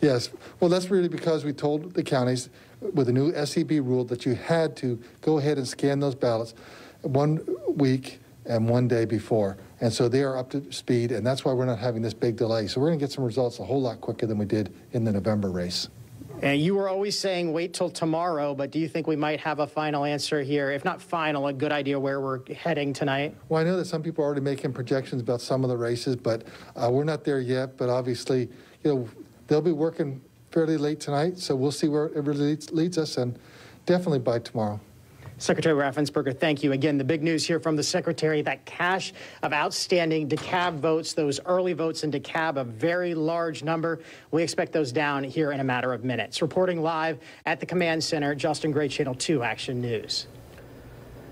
Yes. Well, that's really because we told the counties with the new SEB rule that you had to go ahead and scan those ballots one week and one day before. And so they are up to speed, and that's why we're not having this big delay. So we're going to get some results a whole lot quicker than we did in the November race. And you were always saying wait till tomorrow, but do you think we might have a final answer here? If not final, a good idea where we're heading tonight? Well, I know that some people are already making projections about some of the races, but uh, we're not there yet. But obviously, you know, they'll be working fairly late tonight, so we'll see where it leads, leads us, and definitely by tomorrow. Secretary Raffensperger, thank you. Again, the big news here from the Secretary that cache of outstanding DeKalb votes, those early votes in DeKalb, a very large number. We expect those down here in a matter of minutes. Reporting live at the Command Center, Justin Gray, Channel 2 Action News.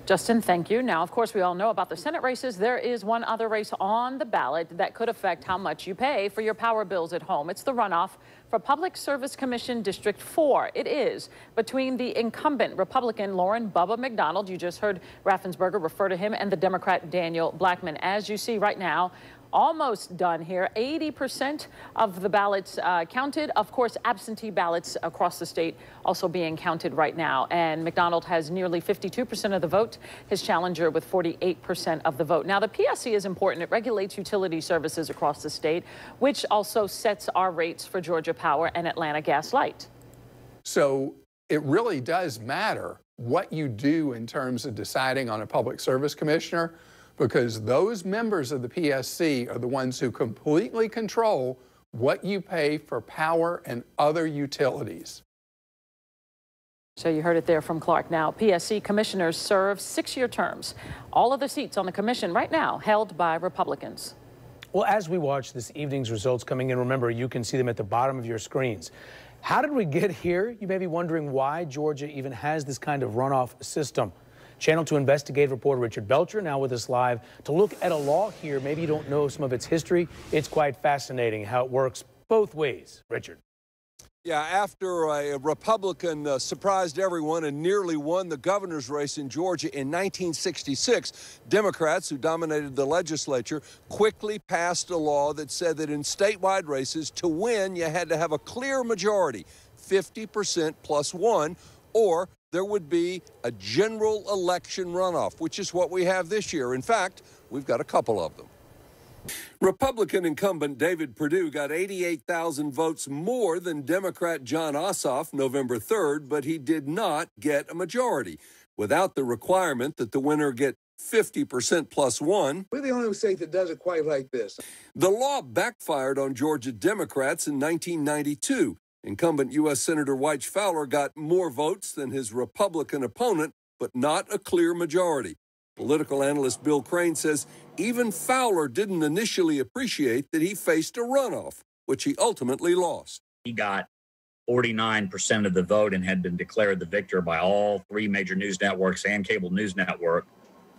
Justin, thank you. Now, of course, we all know about the Senate races. There is one other race on the ballot that could affect how much you pay for your power bills at home. It's the runoff for Public Service Commission District 4. It is between the incumbent Republican Lauren Bubba McDonald, you just heard Raffensperger refer to him, and the Democrat Daniel Blackman. As you see right now, almost done here. 80% of the ballots uh, counted. Of course, absentee ballots across the state also being counted right now. And McDonald has nearly 52% of the vote, his challenger with 48% of the vote. Now, the PSC is important. It regulates utility services across the state, which also sets our rates for Georgia Power and Atlanta Gas Light. So it really does matter what you do in terms of deciding on a public service commissioner because those members of the PSC are the ones who completely control what you pay for power and other utilities. So you heard it there from Clark. Now, PSC commissioners serve six-year terms. All of the seats on the commission right now held by Republicans. Well, as we watch this evening's results coming in, remember, you can see them at the bottom of your screens. How did we get here? You may be wondering why Georgia even has this kind of runoff system. Channel 2 investigative reporter Richard Belcher now with us live to look at a law here. Maybe you don't know some of its history. It's quite fascinating how it works both ways. Richard. Yeah, after a Republican uh, surprised everyone and nearly won the governor's race in Georgia in 1966, Democrats, who dominated the legislature, quickly passed a law that said that in statewide races, to win, you had to have a clear majority 50% plus one, or there would be a general election runoff, which is what we have this year. In fact, we've got a couple of them. Republican incumbent David Perdue got 88,000 votes more than Democrat Jon Ossoff November 3rd, but he did not get a majority. Without the requirement that the winner get 50% plus one. We're the only state that does it quite like this. The law backfired on Georgia Democrats in 1992. Incumbent U.S. Senator Wyche Fowler got more votes than his Republican opponent, but not a clear majority. Political analyst Bill Crane says even Fowler didn't initially appreciate that he faced a runoff, which he ultimately lost. He got 49% of the vote and had been declared the victor by all three major news networks and cable news network.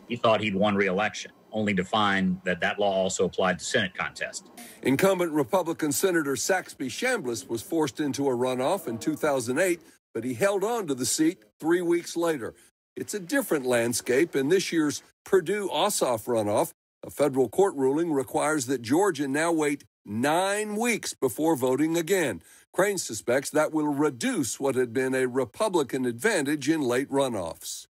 He thought he'd won re-election, only to find that that law also applied to Senate contest. Incumbent Republican Senator Saxby Chambliss was forced into a runoff in 2008, but he held on to the seat three weeks later. It's a different landscape in this year's Perdue Ossoff runoff. A federal court ruling requires that Georgia now wait nine weeks before voting again. Crane suspects that will reduce what had been a Republican advantage in late runoffs.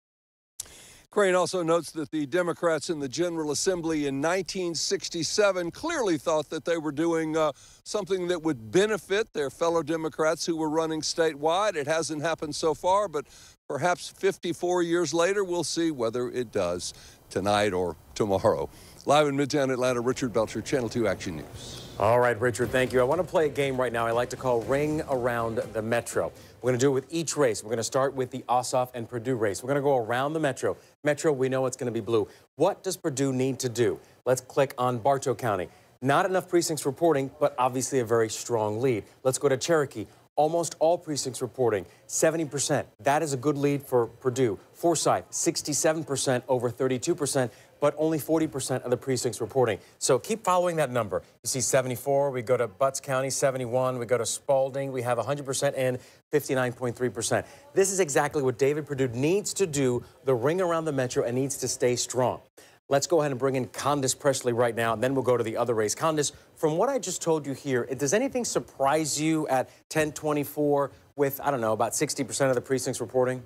Crane also notes that the Democrats in the General Assembly in 1967 clearly thought that they were doing uh, something that would benefit their fellow Democrats who were running statewide. It hasn't happened so far, but perhaps 54 years later, we'll see whether it does tonight or tomorrow. Live in Midtown Atlanta, Richard Belcher, Channel 2 Action News. All right, Richard, thank you. I want to play a game right now I like to call Ring Around the Metro. We're going to do it with each race. We're going to start with the Ossoff and Perdue race. We're going to go around the Metro. Metro, we know it's going to be blue. What does Perdue need to do? Let's click on Bartow County. Not enough precincts reporting, but obviously a very strong lead. Let's go to Cherokee. Almost all precincts reporting, 70%. That is a good lead for Perdue. Forsyth, 67% over 32% but only 40% of the precincts reporting. So keep following that number. You see 74, we go to Butts County, 71, we go to Spalding, we have 100% and 59.3%. This is exactly what David Perdue needs to do, the ring around the metro, and needs to stay strong. Let's go ahead and bring in Condace Pressley right now, and then we'll go to the other race. Condace, from what I just told you here, does anything surprise you at 1024 with, I don't know, about 60% of the precincts reporting?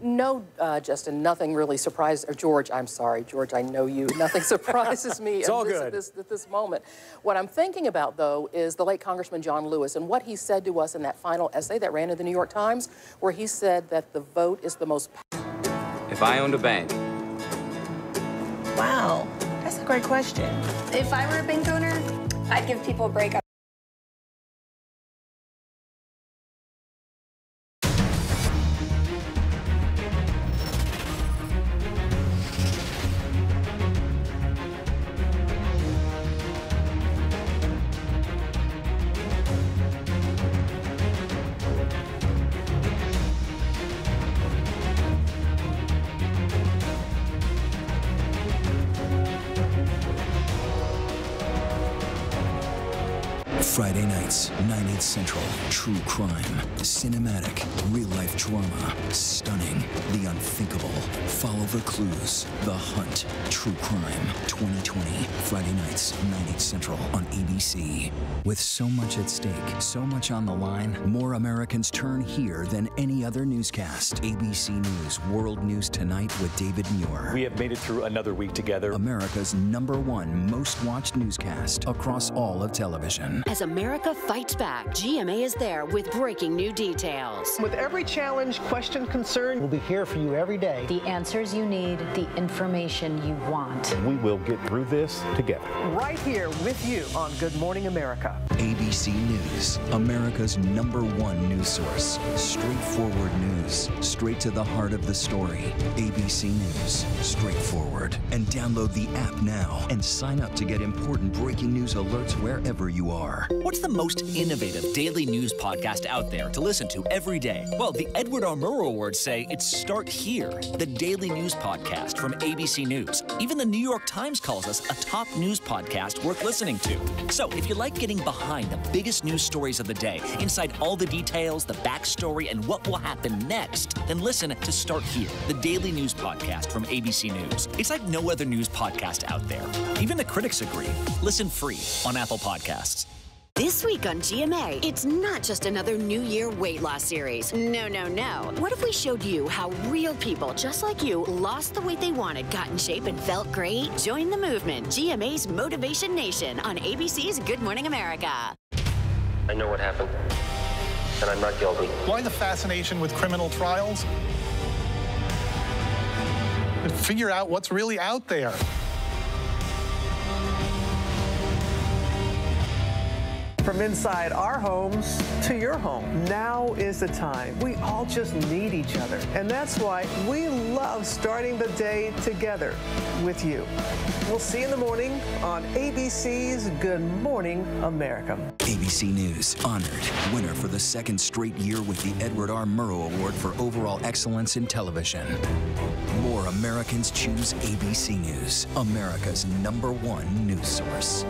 No, uh, Justin, nothing really surprised, or George, I'm sorry, George, I know you. Nothing surprises me it's all this, good. At, this, at this moment. What I'm thinking about, though, is the late Congressman John Lewis and what he said to us in that final essay that ran in the New York Times, where he said that the vote is the most. If I owned a bank. Wow, that's a great question. If I were a bank owner, I'd give people a break. Clues. The Hunt. True crime, 2020. Friday nights, 9, 8 central on ABC. With so much at stake, so much on the line, more Americans turn here than any other newscast. ABC News World News Tonight with David Muir. We have made it through another week together. America's number one most watched newscast across all of television. As America fights back, GMA is there with breaking new details. With every challenge, question, concern, we'll be here for you every day. The answers you need, the information you want. We will get through this together. Right here with you on Good Morning America. ABC News, America's number one news source. Straightforward news, straight to the heart of the story. ABC News, straightforward. And download the app now and sign up to get important breaking news alerts wherever you are. What's the most innovative daily news podcast out there to listen to every day? Well, the Edward R. Murrow Awards say it's Start Here, the daily news podcast from ABC News. Even the New York Times calls us a top news podcast worth listening to. So if you like getting behind the biggest news stories of the day, inside all the details, the backstory, and what will happen next, then listen to Start Here, the daily news podcast from ABC News. It's like no other news podcast out there. Even the critics agree. Listen free on Apple Podcasts. This week on GMA, it's not just another New Year weight loss series. No, no, no. What if we showed you how real people just like you lost the weight they wanted, got in shape, and felt great? Join the movement, GMA's Motivation Nation on ABC's Good Morning America. I know what happened, and I'm not guilty. Why the fascination with criminal trials? and figure out what's really out there. From inside our homes to your home, now is the time. We all just need each other. And that's why we love starting the day together with you. We'll see you in the morning on ABC's Good Morning America. ABC News honored winner for the second straight year with the Edward R. Murrow Award for Overall Excellence in Television. More Americans choose ABC News, America's number one news source.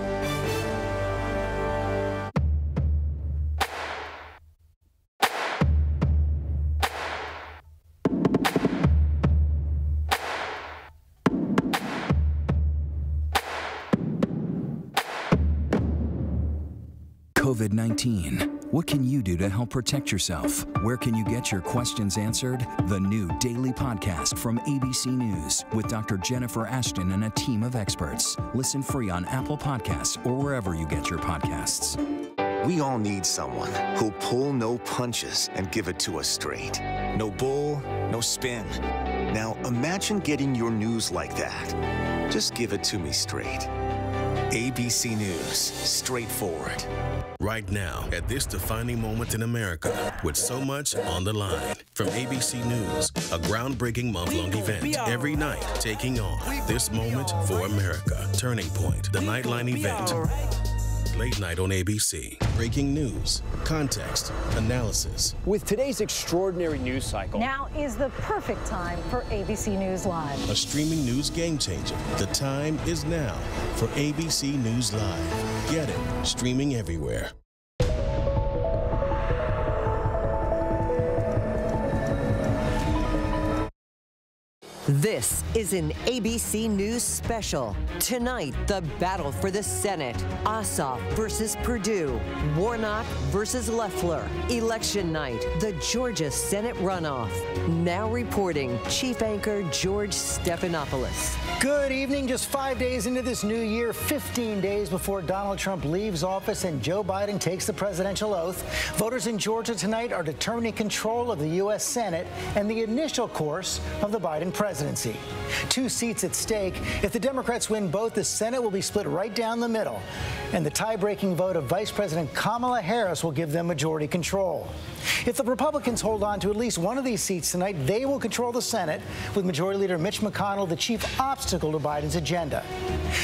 Do to help protect yourself? Where can you get your questions answered? The new daily podcast from ABC News with Dr. Jennifer Ashton and a team of experts. Listen free on Apple Podcasts or wherever you get your podcasts. We all need someone who'll pull no punches and give it to us straight. No bull, no spin. Now imagine getting your news like that. Just give it to me straight. ABC News, straightforward. Right now, at this defining moment in America, with so much on the line. From ABC News, a groundbreaking month long event every night taking on this moment for America. Turning Point, the Nightline event. Late night on ABC. Breaking news, context, analysis. With today's extraordinary news cycle, Now is the perfect time for ABC News Live. A streaming news game changer. The time is now for ABC News Live. Get it streaming everywhere. This is an ABC News special. Tonight, the battle for the Senate. Ossoff versus Perdue. Warnock versus Loeffler. Election night, the Georgia Senate runoff. Now reporting, Chief Anchor George Stephanopoulos. Good evening. Just five days into this new year, 15 days before Donald Trump leaves office and Joe Biden takes the presidential oath, voters in Georgia tonight are determining control of the U.S. Senate and the initial course of the Biden presidency. Two seats at stake. If the Democrats win both, the Senate will be split right down the middle, and the tie breaking vote of Vice President Kamala Harris will give them majority control. If the Republicans hold on to at least one of these seats tonight, they will control the Senate, with Majority Leader Mitch McConnell the chief obstacle to Biden's agenda.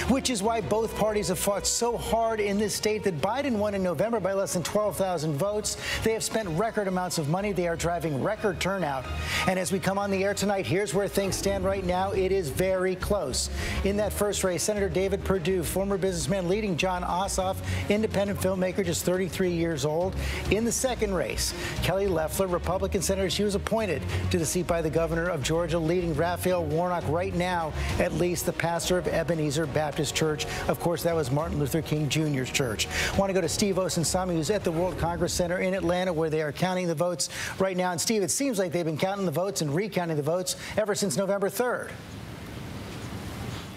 Which is why both parties have fought so hard in this state that Biden won in November by less than 12,000 votes. They have spent record amounts of money. They are driving record turnout. And as we come on the air tonight, here's where things stand right now. It is very close. In that first race, Senator David Perdue, former businessman leading Jon Ossoff, independent filmmaker, just 33 years old. In the second race, Kelly Loeffler, Republican senator, she was appointed to the seat by the governor of Georgia, leading Raphael Warnock right now, at least the pastor of Ebenezer Baptist Church. Of course, that was Martin Luther King Jr.'s church. I want to go to Steve Osunsami, who's at the World Congress Center in Atlanta, where they are counting the votes right now. And Steve, it seems like they've been counting the votes and recounting the votes ever since November 3rd.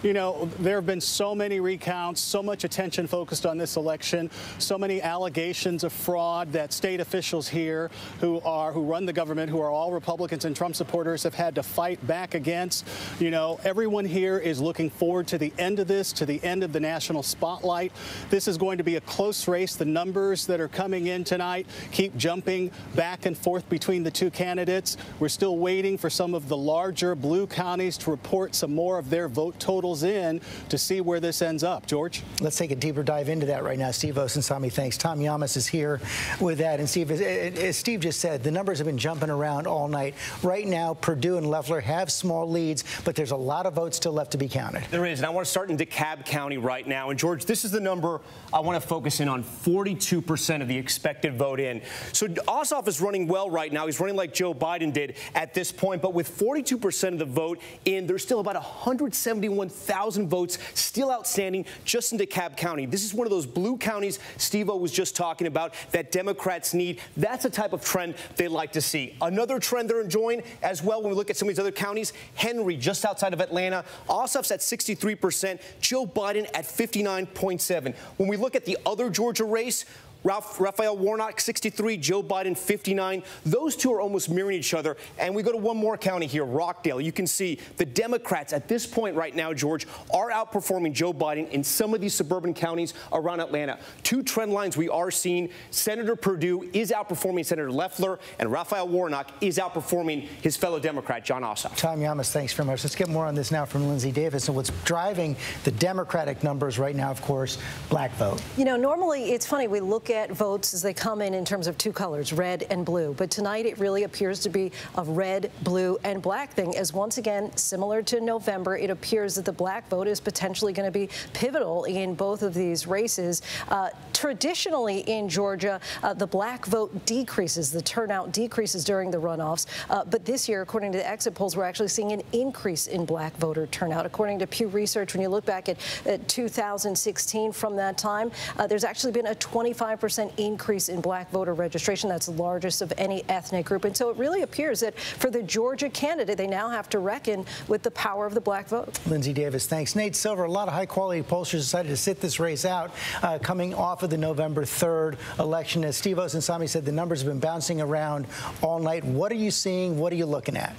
You know, there have been so many recounts, so much attention focused on this election, so many allegations of fraud that state officials here who are who run the government, who are all Republicans and Trump supporters, have had to fight back against. You know, everyone here is looking forward to the end of this, to the end of the national spotlight. This is going to be a close race. The numbers that are coming in tonight keep jumping back and forth between the two candidates. We're still waiting for some of the larger blue counties to report some more of their vote totals in to see where this ends up. George? Let's take a deeper dive into that right now. Steve Osunsami, thanks. Tom Llamas is here with that. And Steve, as, as Steve just said, the numbers have been jumping around all night. Right now, Perdue and Loeffler have small leads, but there's a lot of votes still left to be counted. There is, and I want to start in DeKalb County right now. And George, this is the number I want to focus in on 42% of the expected vote in. So Ossoff is running well right now. He's running like Joe Biden did at this point. But with 42% of the vote in, there's still about 171,000 votes still outstanding just in DeKalb County. This is one of those blue counties Steve O was just talking about that Democrats need. That's a type of trend they like to see. Another trend they're enjoying as well when we look at some of these other counties, Henry, just outside of Atlanta, Ossoff's at 63%, Joe Biden at 59.7. When we look at the other Georgia race, Ralph, Raphael Warnock, 63, Joe Biden, 59. Those two are almost mirroring each other. And we go to one more county here, Rockdale. You can see the Democrats at this point right now, George, are outperforming Joe Biden in some of these suburban counties around Atlanta. Two trend lines we are seeing. Senator Perdue is outperforming Senator Loeffler, and Raphael Warnock is outperforming his fellow Democrat, Jon Ossoff. Tom Llamas, thanks very much. Let's get more on this now from Linsey Davis. And what's driving the Democratic numbers right now, of course, black vote. You know, normally it's funny, we look at votes as they come in in terms of two colors, red and blue. But tonight it really appears to be a red, blue, and black thing, as once again, similar to November, it appears that the black vote is potentially going to be pivotal in both of these races. Uh, traditionally in Georgia, uh, the black vote decreases, the turnout decreases during the runoffs. Uh, but this year, according to the exit polls, we're actually seeing an increase in black voter turnout. According to Pew Research, when you look back at, at 2016 from that time, uh, there's actually been a 25% increase in black voter registration. That's the largest of any ethnic group. And so it really appears that for the Georgia candidate, they now have to reckon with the power of the black vote. Linsey Davis, thanks. Nate Silver, a lot of high quality pollsters decided to sit this race out uh, coming off of the November 3rd election. As Steve Osunsami said, the numbers have been bouncing around all night. What are you seeing? What are you looking at?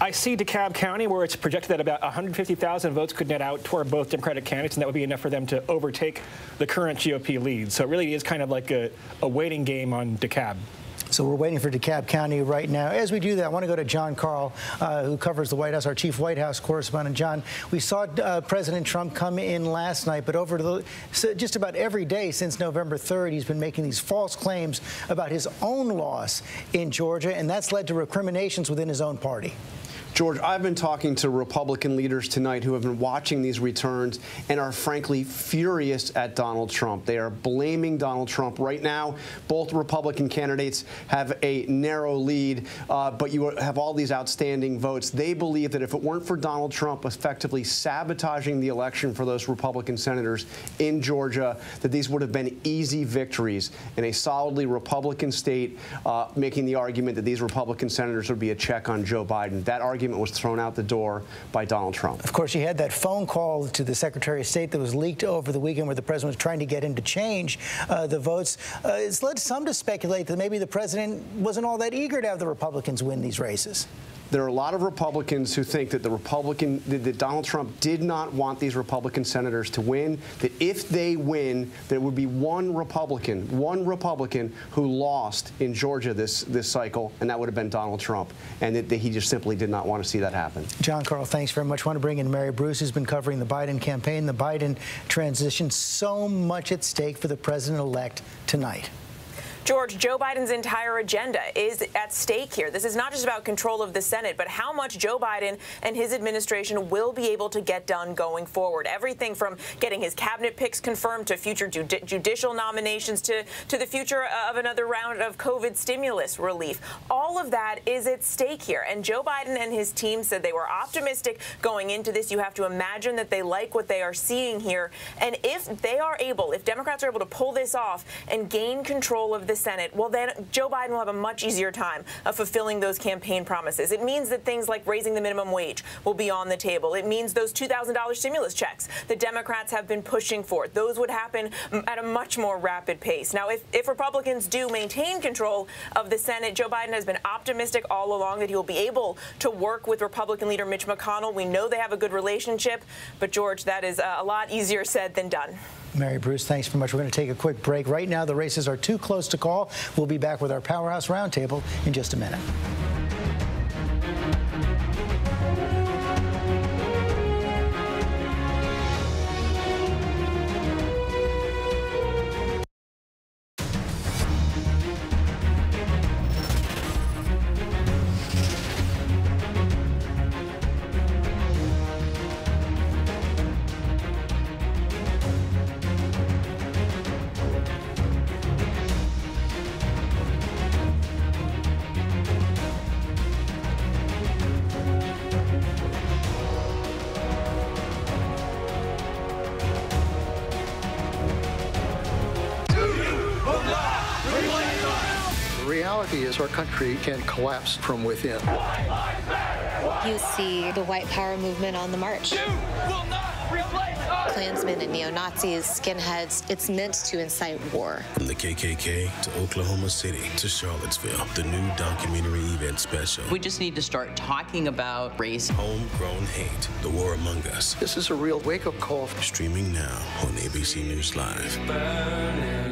I see DeKalb County where it's projected that about 150,000 votes could net out toward both Democratic candidates, and that would be enough for them to overtake the current GOP lead. So it really is kind of like a, a waiting game on DeKalb. So we're waiting for DeKalb County right now. As we do that, I want to go to Jon Karl, uh, who covers the White House, our chief White House correspondent. John, we saw uh, President Trump come in last night, but over the, so just about every day since November 3rd, he's been making these false claims about his own loss in Georgia, and that's led to recriminations within his own party. George, I've been talking to Republican leaders tonight who have been watching these returns and are frankly furious at Donald Trump. They are blaming Donald Trump right now. Both Republican candidates have a narrow lead, uh, but you have all these outstanding votes. They believe that if it weren't for Donald Trump effectively sabotaging the election for those Republican senators in Georgia, that these would have been easy victories in a solidly Republican state, uh, making the argument that these Republican senators would be a check on Joe Biden. That argument argument was thrown out the door by Donald Trump. Of course, you had that phone call to the Secretary of State that was leaked over the weekend where the president was trying to get him to change uh, the votes. Uh, it's led some to speculate that maybe the president wasn't all that eager to have the Republicans win these races there are a lot of Republicans who think that the Republican, that Donald Trump did not want these Republican senators to win, that if they win, there would be one Republican, one Republican who lost in Georgia this, this cycle, and that would have been Donald Trump, and that, that he just simply did not want to see that happen. Jon Karl, thanks very much. I want to bring in Mary Bruce, who's been covering the Biden campaign, the Biden transition. So much at stake for the president-elect tonight. George, Joe Biden's entire agenda is at stake here. This is not just about control of the Senate, but how much Joe Biden and his administration will be able to get done going forward. Everything from getting his cabinet picks confirmed to future judi judicial nominations to, to the future uh, of another round of COVID stimulus relief. All of that is at stake here. And Joe Biden and his team said they were optimistic going into this. You have to imagine that they like what they are seeing here. And if they are able, if Democrats are able to pull this off and gain control of the the Senate, well, then Joe Biden will have a much easier time of fulfilling those campaign promises. It means that things like raising the minimum wage will be on the table. It means those $2,000 stimulus checks the Democrats have been pushing for. Those would happen at a much more rapid pace. Now, if, if Republicans do maintain control of the Senate, Joe Biden has been optimistic all along that he will be able to work with Republican leader Mitch McConnell. We know they have a good relationship, but George, that is a lot easier said than done. Mary Bruce, thanks very much. We're going to take a quick break. Right now, the races are too close to call. We'll be back with our Powerhouse Roundtable in just a minute. Can collapse from within. You see the white power movement on the march. Klansmen and neo-Nazis, skinheads, it's meant to incite war. From the KKK to Oklahoma City to Charlottesville, the new documentary event special. We just need to start talking about race. Homegrown Hate, The War Among Us. This is a real wake-up call. Streaming now on ABC News Live.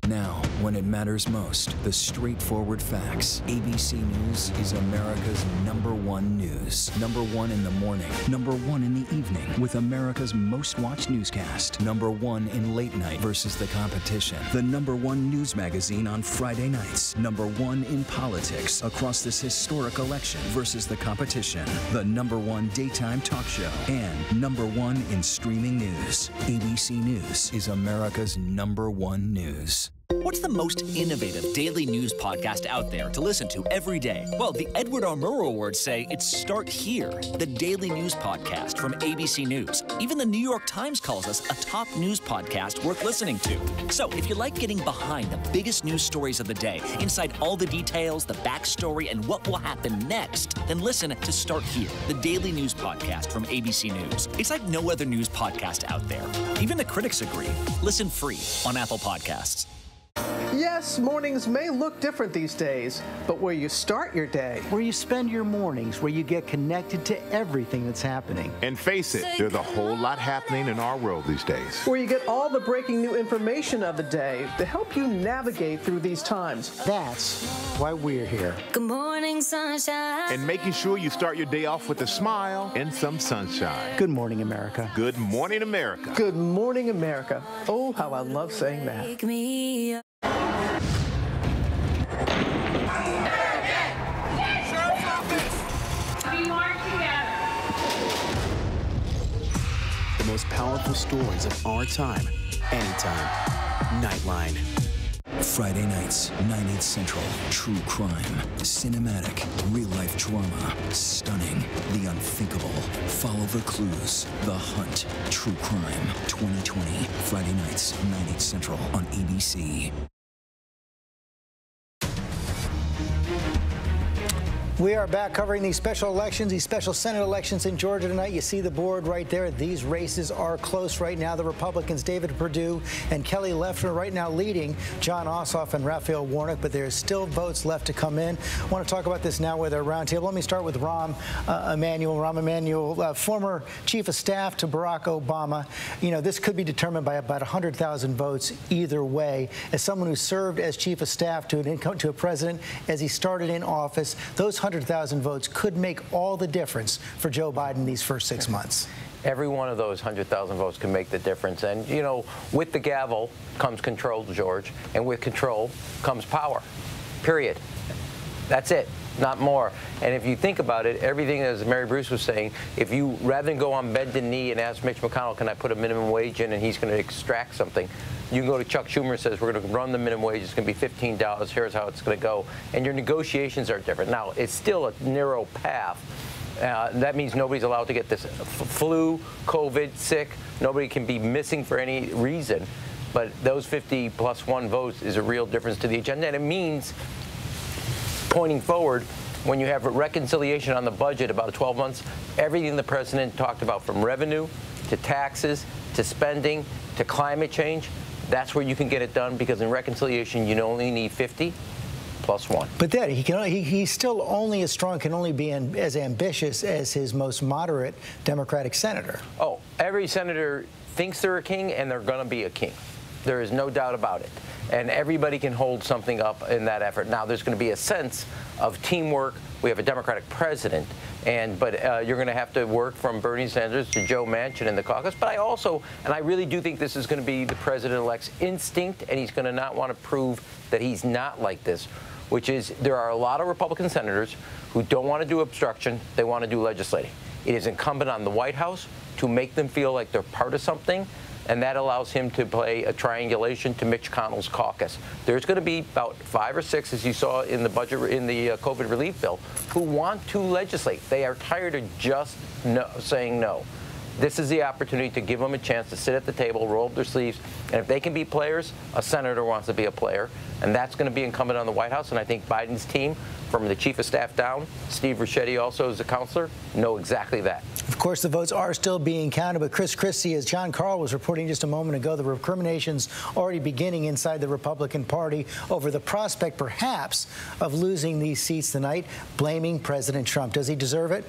Now, when it matters most, the straightforward facts. ABC News is America's number one news. Number one in the morning, number one in the evening, with America's most watched newscast. Number one in late night versus the competition. The number one news magazine on Friday nights. Number one in politics across this historic election versus the competition. The number one daytime talk show. And number one in streaming news. ABC News is America's number one news. What's the most innovative daily news podcast out there to listen to every day? Well, the Edward R. Murrow Awards say it's Start Here, the daily news podcast from ABC News. Even the New York Times calls us a top news podcast worth listening to. So, if you like getting behind the biggest news stories of the day, inside all the details, the backstory, and what will happen next, then listen to Start Here, the daily news podcast from ABC News. It's like no other news podcast out there. Even the critics agree. Listen free on Apple Podcasts. Yes, mornings may look different these days, but where you start your day, where you spend your mornings, where you get connected to everything that's happening. And face it, there's a whole lot happening in our world these days. Where you get all the breaking new information of the day to help you navigate through these times. That's why we're here. Good morning, sunshine. And making sure you start your day off with a smile and some sunshine. Good morning, America. Good morning, America. Good morning, America. Oh, how I love saying that. Most powerful stories of our time, anytime. Nightline. Friday nights, 9, 8 central. True crime. Cinematic. Real life drama. Stunning. The unthinkable. Follow the clues. The Hunt. True crime. 2020. Friday nights, 9, 8 central on ABC. We are back covering these special elections, these special Senate elections in Georgia tonight. You see the board right there. These races are close right now. The Republicans, David Perdue and Kelly Loeffler, right now leading Jon Ossoff and Raphael Warnock, but there's still votes left to come in. I want to talk about this now with our roundtable. Let me start with Rahm uh, Emanuel. Rahm Emanuel, uh, former chief of staff to Barack Obama. You know, this could be determined by about 100,000 votes either way. As someone who served as chief of staff to, an to a president as he started in office, those 100,000 votes could make all the difference for Joe Biden these first six months. Every one of those 100,000 votes can make the difference. And, you know, with the gavel comes control, George, and with control comes power, period. That's it, not more. And if you think about it, everything, as Mary Bruce was saying, if you, rather than go on bended knee and ask Mitch McConnell, can I put a minimum wage in and he's going to extract something, you can go to Chuck Schumer and says, we're going to run the minimum wage, it's going to be $15, here's how it's going to go. And your negotiations are different. Now, it's still a narrow path. Uh, that means nobody's allowed to get this flu, COVID, sick. Nobody can be missing for any reason. But those 50 plus one votes is a real difference to the agenda. And it means pointing forward, when you have reconciliation on the budget about 12 months, everything the president talked about from revenue to taxes to spending to climate change, that's where you can get it done because in reconciliation you only need 50 plus one. But that he can he, he's still only as strong, can only be an, as ambitious as his most moderate Democratic senator. Oh, every senator thinks they're a king and they're going to be a king. There is no doubt about it. And everybody can hold something up in that effort. Now, there's going to be a sense of teamwork. We have a Democratic president, and but uh, you're going to have to work from Bernie Sanders to Joe Manchin in the caucus. But I also, and I really do think this is going to be the president-elect's instinct, and he's going to not want to prove that he's not like this, which is there are a lot of Republican senators who don't want to do obstruction. They want to do legislating. It is incumbent on the White House to make them feel like they're part of something and that allows him to play a triangulation to Mitch McConnell's caucus. There's going to be about five or six, as you saw in the budget in the uh, COVID relief bill, who want to legislate. They are tired of just no, saying no. This is the opportunity to give them a chance to sit at the table, roll up their sleeves, and if they can be players, a senator wants to be a player, and that's going to be incumbent on the White House. And I think Biden's team, from the chief of staff down, Steve Ricchetti also as a counselor, know exactly that. Of course, the votes are still being counted, but Chris Christie, as Jon Karl was reporting just a moment ago, the recriminations already beginning inside the Republican Party over the prospect, perhaps, of losing these seats tonight, blaming President Trump. Does he deserve it?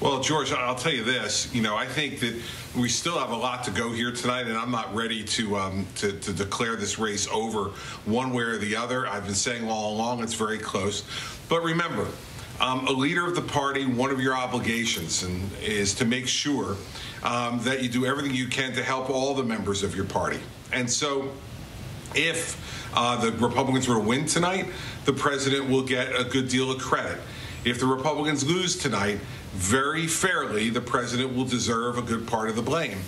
Well, George, I'll tell you this. You know, I think that we still have a lot to go here tonight, and I'm not ready to, um, to, to declare this race over one way or the other. I've been saying all along it's very close. But remember, um, a leader of the party, one of your obligations and, is to make sure um, that you do everything you can to help all the members of your party. And so, if uh, the Republicans were to win tonight, the president will get a good deal of credit. If the Republicans lose tonight, very fairly, the president will deserve a good part of the blame.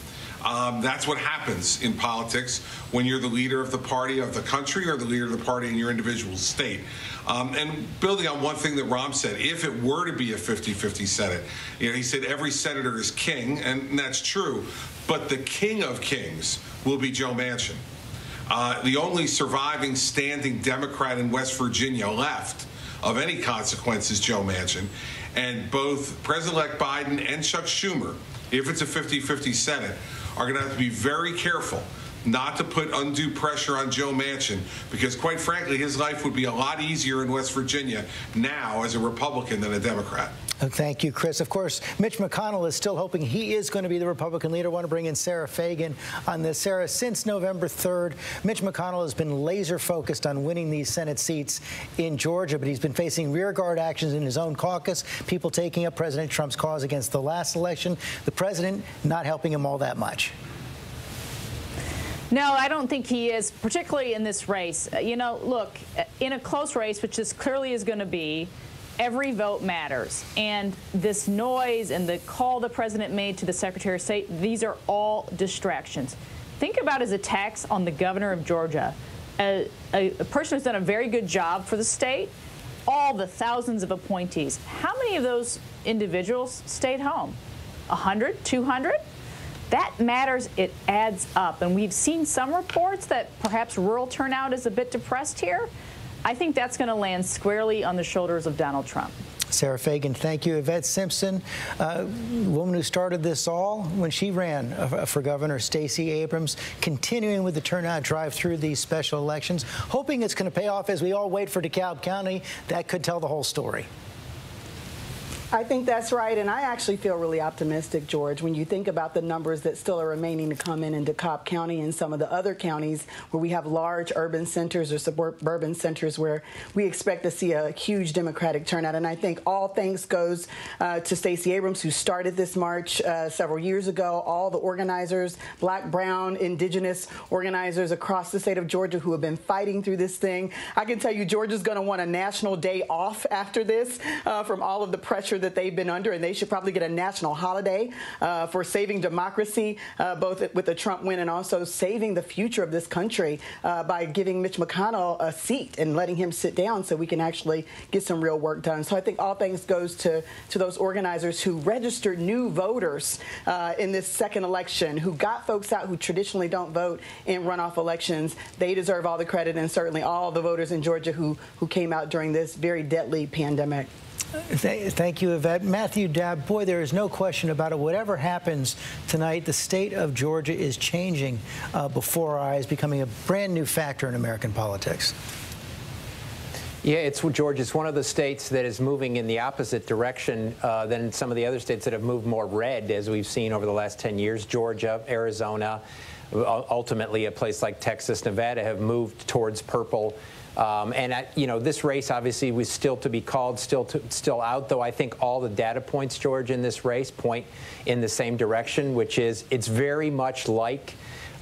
Um, that's what happens in politics when you're the leader of the party of the country or the leader of the party in your individual state. Um, and building on one thing that Rahm said, if it were to be a 50-50 Senate, you know, he said every senator is king, and that's true, but the king of kings will be Joe Manchin. Uh, the only surviving standing Democrat in West Virginia left of any consequence is Joe Manchin. And both President-elect Biden and Chuck Schumer, if it's a 50-50 Senate, are going to have to be very careful not to put undue pressure on Joe Manchin because, quite frankly, his life would be a lot easier in West Virginia now as a Republican than a Democrat. Uh, thank you, Chris. Of course, Mitch McConnell is still hoping he is going to be the Republican leader. I want to bring in Sarah Fagan on this. Sarah, since November 3rd, Mitch McConnell has been laser focused on winning these Senate seats in Georgia, but he's been facing rearguard actions in his own caucus, people taking up President Trump's cause against the last election, the president not helping him all that much. No, I don't think he is, particularly in this race. Uh, you know, look, uh, in a close race, which this clearly is going to be, every vote matters. And this noise and the call the president made to the Secretary of State, these are all distractions. Think about his attacks on the governor of Georgia, a, a, a person who's done a very good job for the state, all the thousands of appointees. How many of those individuals stayed home? 100, 200? That matters. It adds up. And we've seen some reports that perhaps rural turnout is a bit depressed here. I think that's going to land squarely on the shoulders of Donald Trump. Sarah Fagan, thank you. Yvette Simpson, uh, woman who started this all when she ran uh, for governor, Stacey Abrams, continuing with the turnout drive through these special elections, hoping it's going to pay off as we all wait for DeKalb County. That could tell the whole story. I think that's right, and I actually feel really optimistic, George, when you think about the numbers that still are remaining to come in in DeKalb County and some of the other counties where we have large urban centers or suburban centers where we expect to see a huge Democratic turnout. And I think all thanks goes uh, to Stacey Abrams, who started this march uh, several years ago, all the organizers, black, brown, indigenous organizers across the state of Georgia who have been fighting through this thing. I can tell you Georgia's going to want a national day off after this uh, from all of the pressure that they've been under, and they should probably get a national holiday uh, for saving democracy, uh, both with the Trump win and also saving the future of this country uh, by giving Mitch McConnell a seat and letting him sit down so we can actually get some real work done. So I think all things goes to, to those organizers who registered new voters uh, in this second election, who got folks out who traditionally don't vote in runoff elections. They deserve all the credit and certainly all the voters in Georgia who, who came out during this very deadly pandemic. Thank you, Yvette. Matthew Dowd, boy, there is no question about it. Whatever happens tonight, the state of Georgia is changing uh, before our eyes, becoming a brand new factor in American politics. Yeah, it's George. It's one of the states that is moving in the opposite direction uh, than some of the other states that have moved more red, as we've seen over the last 10 years. Georgia, Arizona, ultimately a place like Texas, Nevada have moved towards purple. Um, and you know, this race obviously was still to be called, still to, still out. Though I think all the data points, George, in this race point in the same direction, which is it's very much like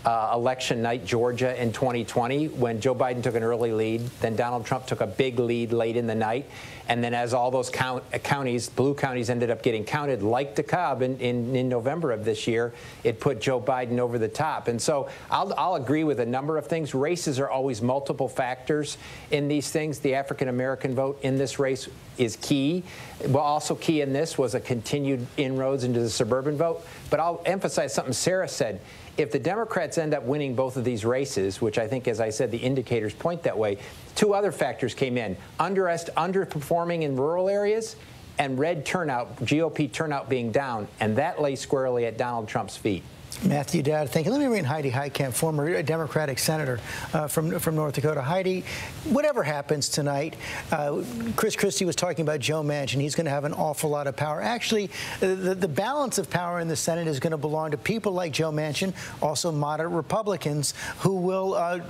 uh, election night, Georgia in 2020, when Joe Biden took an early lead. Then Donald Trump took a big lead late in the night. And then as all those count, uh, counties, blue counties ended up getting counted, like DeKalb in, in, in, November of this year, it put Joe Biden over the top. And so I'll, I'll agree with a number of things. Races are always multiple factors in these things. The African-American vote in this race is key. Well, also key in this was a continued inroads into the suburban vote. But I'll emphasize something Sarah said if the Democrats end up winning both of these races, which I think, as I said, the indicators point that way, two other factors came in. Underest, underperforming in rural areas and red turnout, GOP turnout being down, and that lay squarely at Donald Trump's feet. Matthew Dowd, thank you. Let me bring Heidi Heitkamp, former Democratic senator uh, from from North Dakota. Heidi, whatever happens tonight, uh, Chris Christie was talking about Joe Manchin. He's going to have an awful lot of power. Actually, the, the balance of power in the Senate is going to belong to people like Joe Manchin, also moderate Republicans, who will, uh,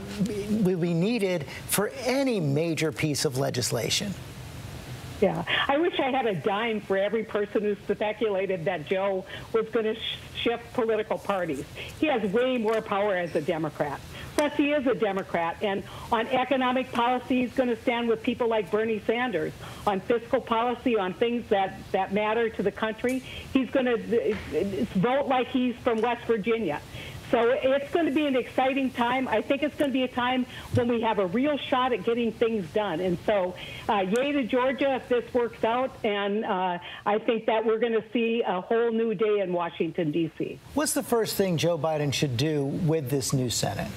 will be needed for any major piece of legislation. Yeah, I wish I had a dime for every person who speculated that Joe was going to sh shift political parties. He has way more power as a Democrat. Plus, he is a Democrat, and on economic policy, he's going to stand with people like Bernie Sanders. On fiscal policy, on things that, that matter to the country, he's going to vote like he's from West Virginia. So it's going to be an exciting time. I think it's going to be a time when we have a real shot at getting things done. And so, uh, yay to Georgia if this works out. And uh, I think that we're going to see a whole new day in Washington, D.C. What's the first thing Joe Biden should do with this new Senate?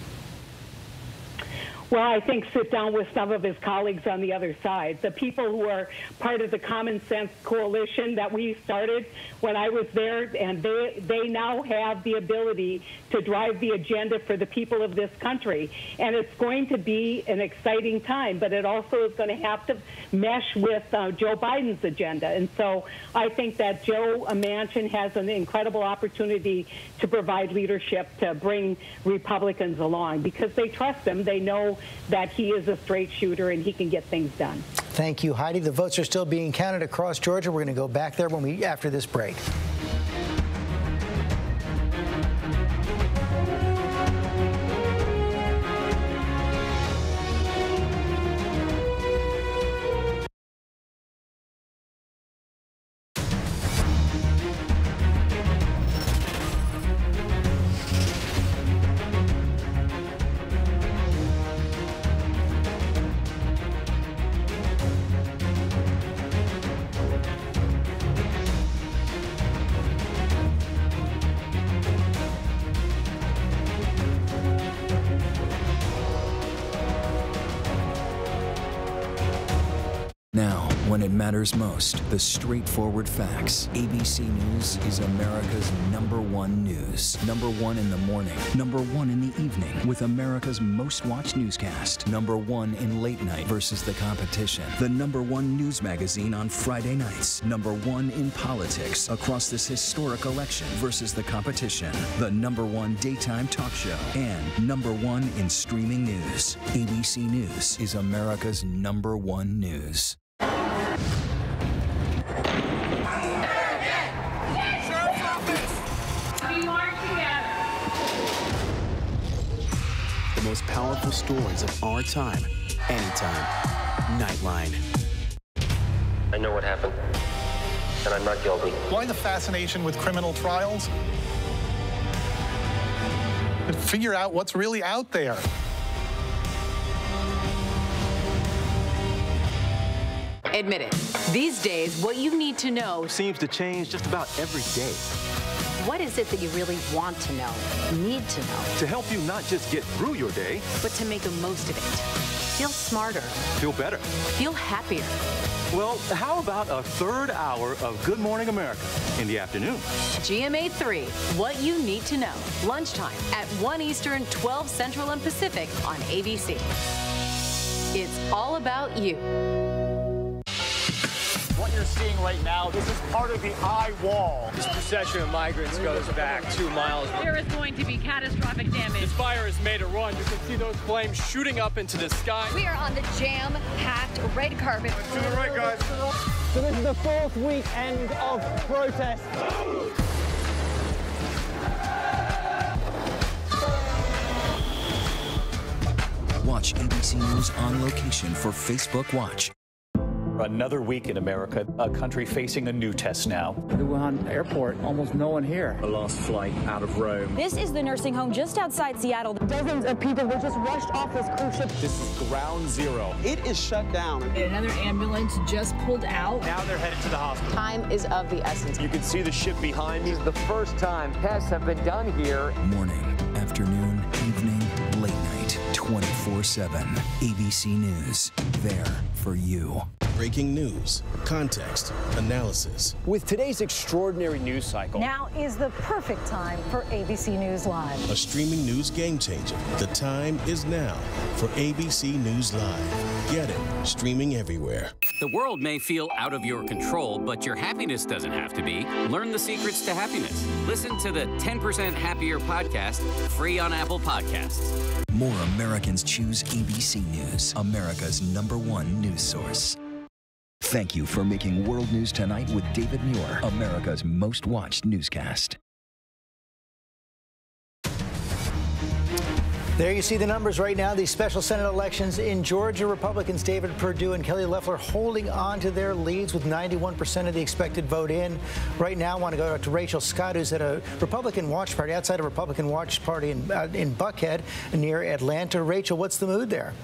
Well, I think sit down with some of his colleagues on the other side. The people who are part of the Common Sense Coalition that we started when I was there, and they, they now have the ability to drive the agenda for the people of this country. And it's going to be an exciting time, but it also is going to have to mesh with uh, Joe Biden's agenda. And so I think that Joe Manchin has an incredible opportunity to provide leadership to bring Republicans along because they trust him. They know that he is a straight shooter and he can get things done. Thank you, Heidi. The votes are still being counted across Georgia. We're going to go back there when we after this break. Matters most the straightforward facts. ABC News is America's number one news. Number one in the morning, number one in the evening, with America's most watched newscast. Number one in late night versus the competition. The number one news magazine on Friday nights. Number one in politics across this historic election versus the competition. The number one daytime talk show. And number one in streaming news. ABC News is America's number one news. Powerful stories of our time, anytime. Nightline. I know what happened, and I'm not guilty. Why the fascination with criminal trials? Figure out what's really out there. Admit it. These days, what you need to know seems to change just about every day. What is it that you really want to know, need to know? To help you not just get through your day, but to make the most of it. Feel smarter. Feel better. Feel happier. Well, how about a third hour of Good Morning America in the afternoon? GMA 3, what you need to know. Lunchtime at 1 Eastern, 12 Central and Pacific on ABC. It's all about you you're seeing right now, this is part of the eye wall. This procession of migrants goes back two miles. There is going to be catastrophic damage. This fire has made a run. You can see those flames shooting up into the sky. We are on the jam-packed red carpet. To the right, guys. So this is the fourth weekend of protests. Watch ABC News on location for Facebook Watch. Another week in America, a country facing a new test now. The Wuhan airport, almost no one here. The last flight out of Rome. This is the nursing home just outside Seattle. Dozens of people were just rushed off this cruise ship. This is ground zero. It is shut down. Another ambulance just pulled out. Now they're headed to the hospital. Time is of the essence. You can see the ship behind me. This is the first time tests have been done here. Morning, afternoon, evening, late night, 24 7. ABC News. There for you. Breaking news, context, analysis. With today's extraordinary news cycle, now is the perfect time for ABC News Live. A streaming news game changer. The time is now for ABC News Live. Get it streaming everywhere. The world may feel out of your control, but your happiness doesn't have to be. Learn the secrets to happiness. Listen to the 10% Happier podcast, free on Apple Podcasts. More Americans choose ABC News, America's number one news source. Thank you for making World News Tonight with David Muir, America's most watched newscast. There you see the numbers right now. These special Senate elections in Georgia, Republicans David Perdue and Kelly Loeffler holding on to their leads with 91% of the expected vote in. Right now, I want to go to Rachel Scott, who's at a Republican watch party outside a Republican watch party in, uh, in Buckhead near Atlanta. Rachel, what's the mood there?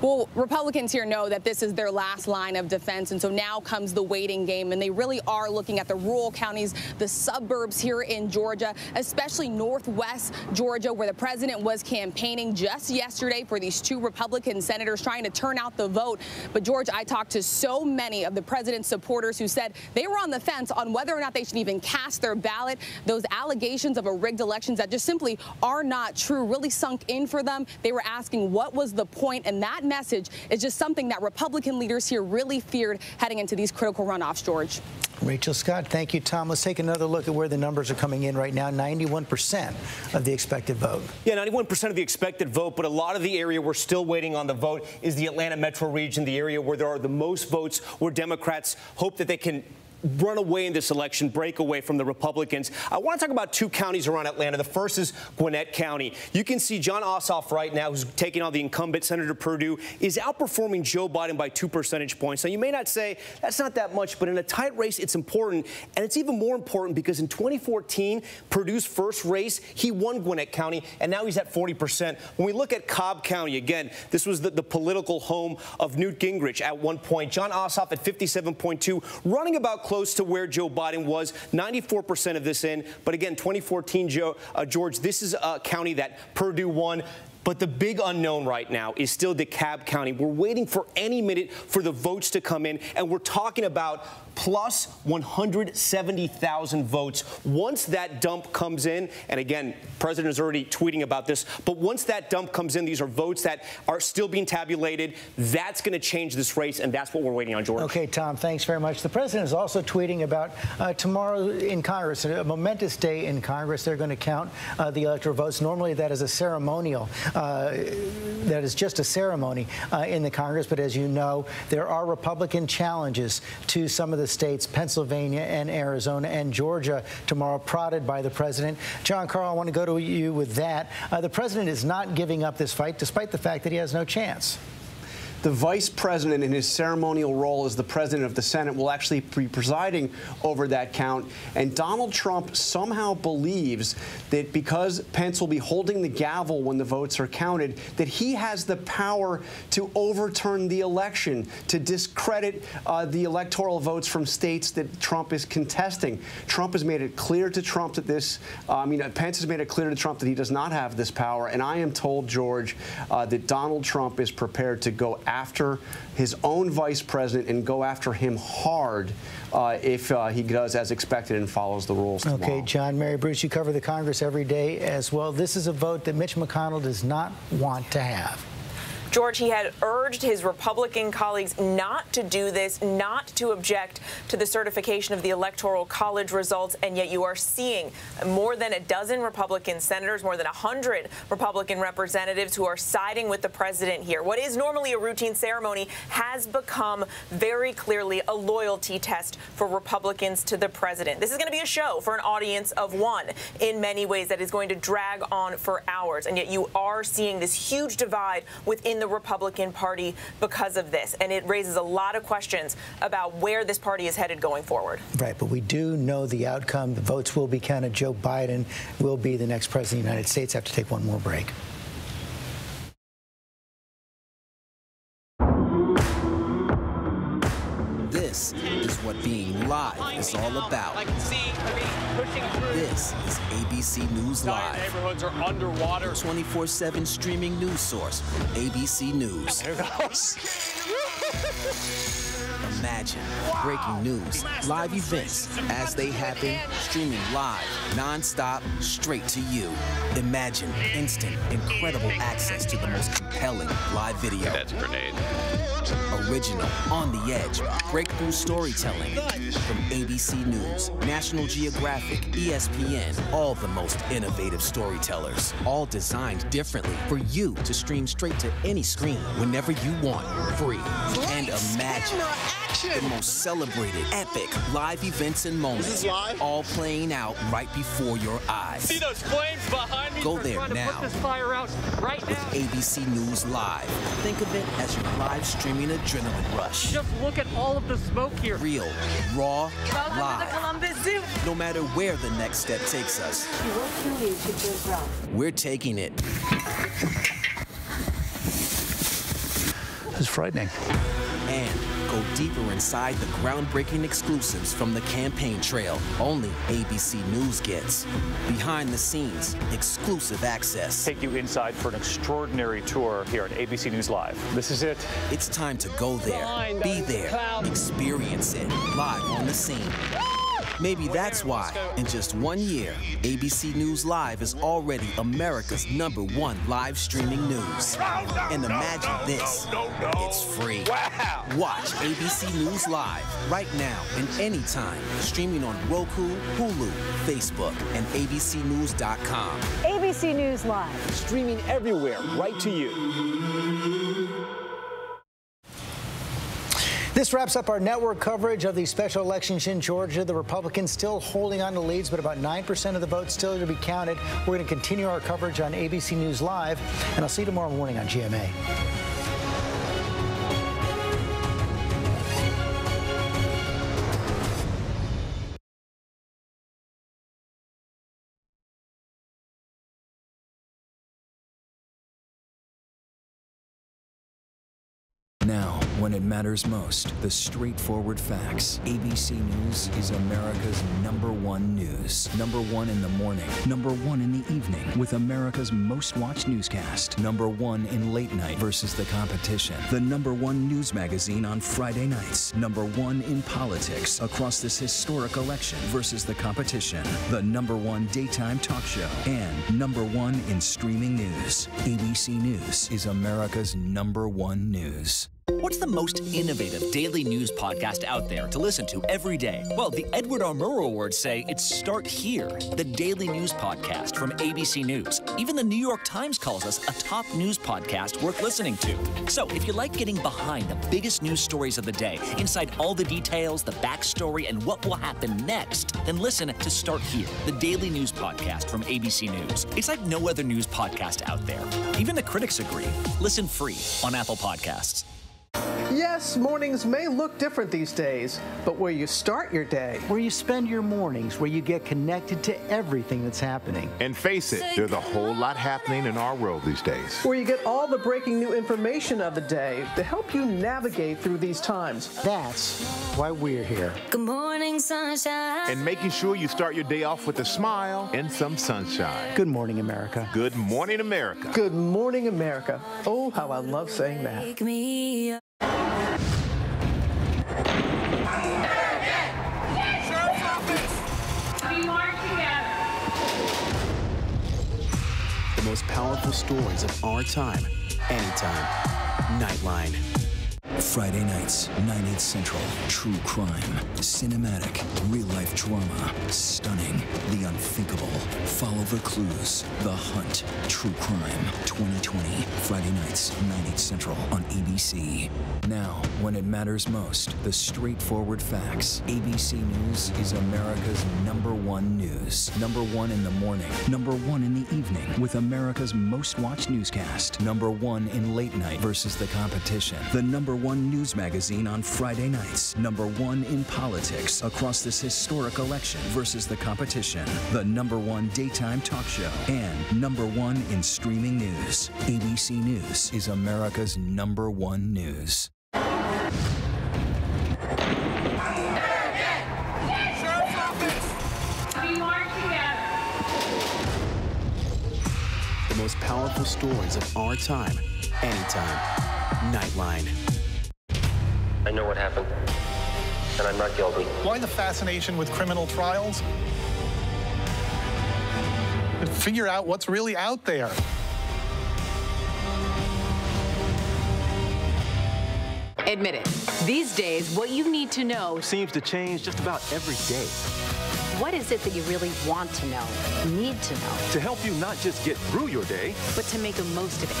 Well, Republicans here know that this is their last line of defense, and so now comes the waiting game, and they really are looking at the rural counties, the suburbs here in Georgia, especially northwest Georgia, where the president was campaigning just yesterday for these two Republican senators trying to turn out the vote. But, George, I talked to so many of the president's supporters who said they were on the fence on whether or not they should even cast their ballot. Those allegations of a rigged elections that just simply are not true really sunk in for them. They were asking what was the point, and that message is just something that Republican leaders here really feared heading into these critical runoffs, George. Rachel Scott, thank you, Tom. Let's take another look at where the numbers are coming in right now 91% of the expected vote. Yeah, 91% of the expected vote, but a lot of the area we're still waiting on the vote is the Atlanta metro region, the area where there are the most votes, where Democrats hope that they can run away in this election, break away from the Republicans. I want to talk about two counties around Atlanta. The first is Gwinnett County. You can see Jon Ossoff right now, who's taking on the incumbent Senator Perdue, is outperforming Joe Biden by two percentage points. Now, you may not say that's not that much, but in a tight race, it's important. And it's even more important because in 2014, Perdue's first race, he won Gwinnett County, and now he's at 40%. When we look at Cobb County, again, this was the, the political home of Newt Gingrich at one point. Jon Ossoff at 57.2, running about close to where Joe Biden was, 94% of this in. But again, 2014, Joe, uh, George, this is a county that Perdue won. But the big unknown right now is still DeKalb County. We're waiting for any minute for the votes to come in, and we're talking about plus 170,000 votes. Once that dump comes in, and again, President is already tweeting about this, but once that dump comes in, these are votes that are still being tabulated. That's going to change this race, and that's what we're waiting on, George. Okay, Tom, thanks very much. The president is also tweeting about uh, tomorrow in Congress, a momentous day in Congress. They're going to count uh, the electoral votes. Normally, that is a ceremonial, uh, that is just a ceremony uh, in the Congress, but as you know, there are Republican challenges to some of the states, Pennsylvania and Arizona and Georgia, tomorrow, prodded by the president. Jon Karl, I want to go to you with that. Uh, the president is not giving up this fight, despite the fact that he has no chance the vice president in his ceremonial role as the president of the Senate will actually be presiding over that count. And Donald Trump somehow believes that because Pence will be holding the gavel when the votes are counted, that he has the power to overturn the election, to discredit uh, the electoral votes from states that Trump is contesting. Trump has made it clear to Trump that this, uh, I mean, Pence has made it clear to Trump that he does not have this power. And I am told, George, uh, that Donald Trump is prepared to go after his own vice president and go after him hard uh, if uh, he does as expected and follows the rules. Okay. John, Mary Bruce, you cover the Congress every day as well. This is a vote that Mitch McConnell does not want to have. George, he had urged his Republican colleagues not to do this, not to object to the certification of the Electoral College results, and yet you are seeing more than a dozen Republican senators, more than 100 Republican representatives who are siding with the president here. What is normally a routine ceremony has become very clearly a loyalty test for Republicans to the president. This is going to be a show for an audience of one in many ways that is going to drag on for hours, and yet you are seeing this huge divide within the Republican Party because of this, and it raises a lot of questions about where this party is headed going forward. Right, but we do know the outcome. The votes will be counted. Joe Biden will be the next president of the United States. I have to take one more break. Live is all about. This is ABC News Live. neighborhoods are underwater. 24-7 streaming news source, ABC News. Here goes. Imagine breaking news, live events as they happen, streaming live, non-stop, straight to you. Imagine instant, incredible access to the most compelling live video. That's a grenade. Original, on the edge, breakthrough storytelling from ABC News, National Geographic, ESPN, all the most innovative storytellers, all designed differently for you to stream straight to any screen whenever you want, free. And imagine the most celebrated, epic live events and moments, all playing out right before your eyes. See those flames behind me? Go We're there trying now. To put this fire out right now. with. ABC News Live. Think of it as your live streaming adrenaline rush. Just look at all of the smoke here. Real, raw, Welcome to the live. Columbus Zoo. No matter where the next step takes us, we're taking it. It's frightening. And go deeper inside the groundbreaking exclusives from the campaign trail only ABC News gets. Behind the scenes, exclusive access. Take you inside for an extraordinary tour here at ABC News Live. This is it. It's time to go there, be there, experience it, live on the scene. Maybe that's why, in just one year, ABC News Live is already America's number one live streaming news. And imagine this it's free. Watch ABC News Live right now and anytime, streaming on Roku, Hulu, Facebook, and abcnews.com. ABC News Live. Streaming everywhere, right to you. This wraps up our network coverage of the special elections in Georgia. The Republicans still holding on to leads, but about 9% of the votes still to be counted. We're going to continue our coverage on ABC News Live, and I'll see you tomorrow morning on GMA. It matters most, the straightforward facts. ABC News is America's number one news. Number one in the morning. Number one in the evening with America's most watched newscast. Number one in late night versus the competition. The number one news magazine on Friday nights. Number one in politics across this historic election versus the competition. The number one daytime talk show. And number one in streaming news. ABC News is America's number one news. What's the most innovative daily news podcast out there to listen to every day? Well, the Edward R. Murrow Awards say it's Start Here, the daily news podcast from ABC News. Even the New York Times calls us a top news podcast worth listening to. So, if you like getting behind the biggest news stories of the day, inside all the details, the backstory, and what will happen next, then listen to Start Here, the daily news podcast from ABC News. It's like no other news podcast out there. Even the critics agree. Listen free on Apple Podcasts. Yes, mornings may look different these days, but where you start your day, Where you spend your mornings, where you get connected to everything that's happening. And face it, there's a whole lot happening in our world these days. where you get all the breaking new information of the day to help you navigate through these times. That's why we're here. Good morning, sunshine. And making sure you start your day off with a smile and some sunshine. Good morning, America. Good morning, America. Good morning, America. Oh, how I love saying that. Most powerful stories of our time, anytime. Nightline. Friday nights, 9, 8 central. True crime. Cinematic. Real life drama. Stunning. The unthinkable. Follow the clues. The Hunt. True crime. 2020. Friday nights, 9, 8 central on ABC. Now, when it matters most, the straightforward facts. ABC News is America's number one news. Number one in the morning. Number one in the evening with America's most watched newscast. Number one in late night versus the competition. The number one news magazine on Friday nights. Number one in politics across this historic election versus the competition. The number one daytime talk show. And number one in streaming news. ABC News is America's number one news. The most powerful stories of our time, anytime. Nightline. I know what happened, and I'm not guilty. Why the fascination with criminal trials? Figure out what's really out there. Admit it. These days, what you need to know seems to change just about every day. What is it that you really want to know, need to know? To help you not just get through your day, but to make the most of it.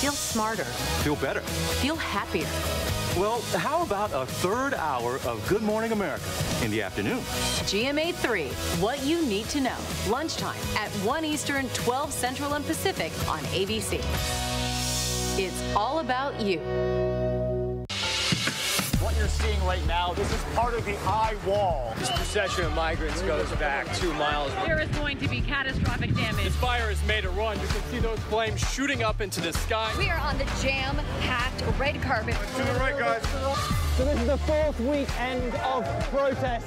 Feel smarter. Feel better. Feel happier. Well, how about a third hour of Good Morning America in the afternoon? GMA 3, what you need to know. Lunchtime at 1 Eastern, 12 Central and Pacific on ABC. It's all about you. What you're seeing right now, this is part of the eye wall. This procession of migrants goes back two miles. There is going to be catastrophic damage. This fire has made a run. You can see those flames shooting up into the sky. We are on the jam-packed red carpet. To the right, guys. So this is the fourth weekend of protest.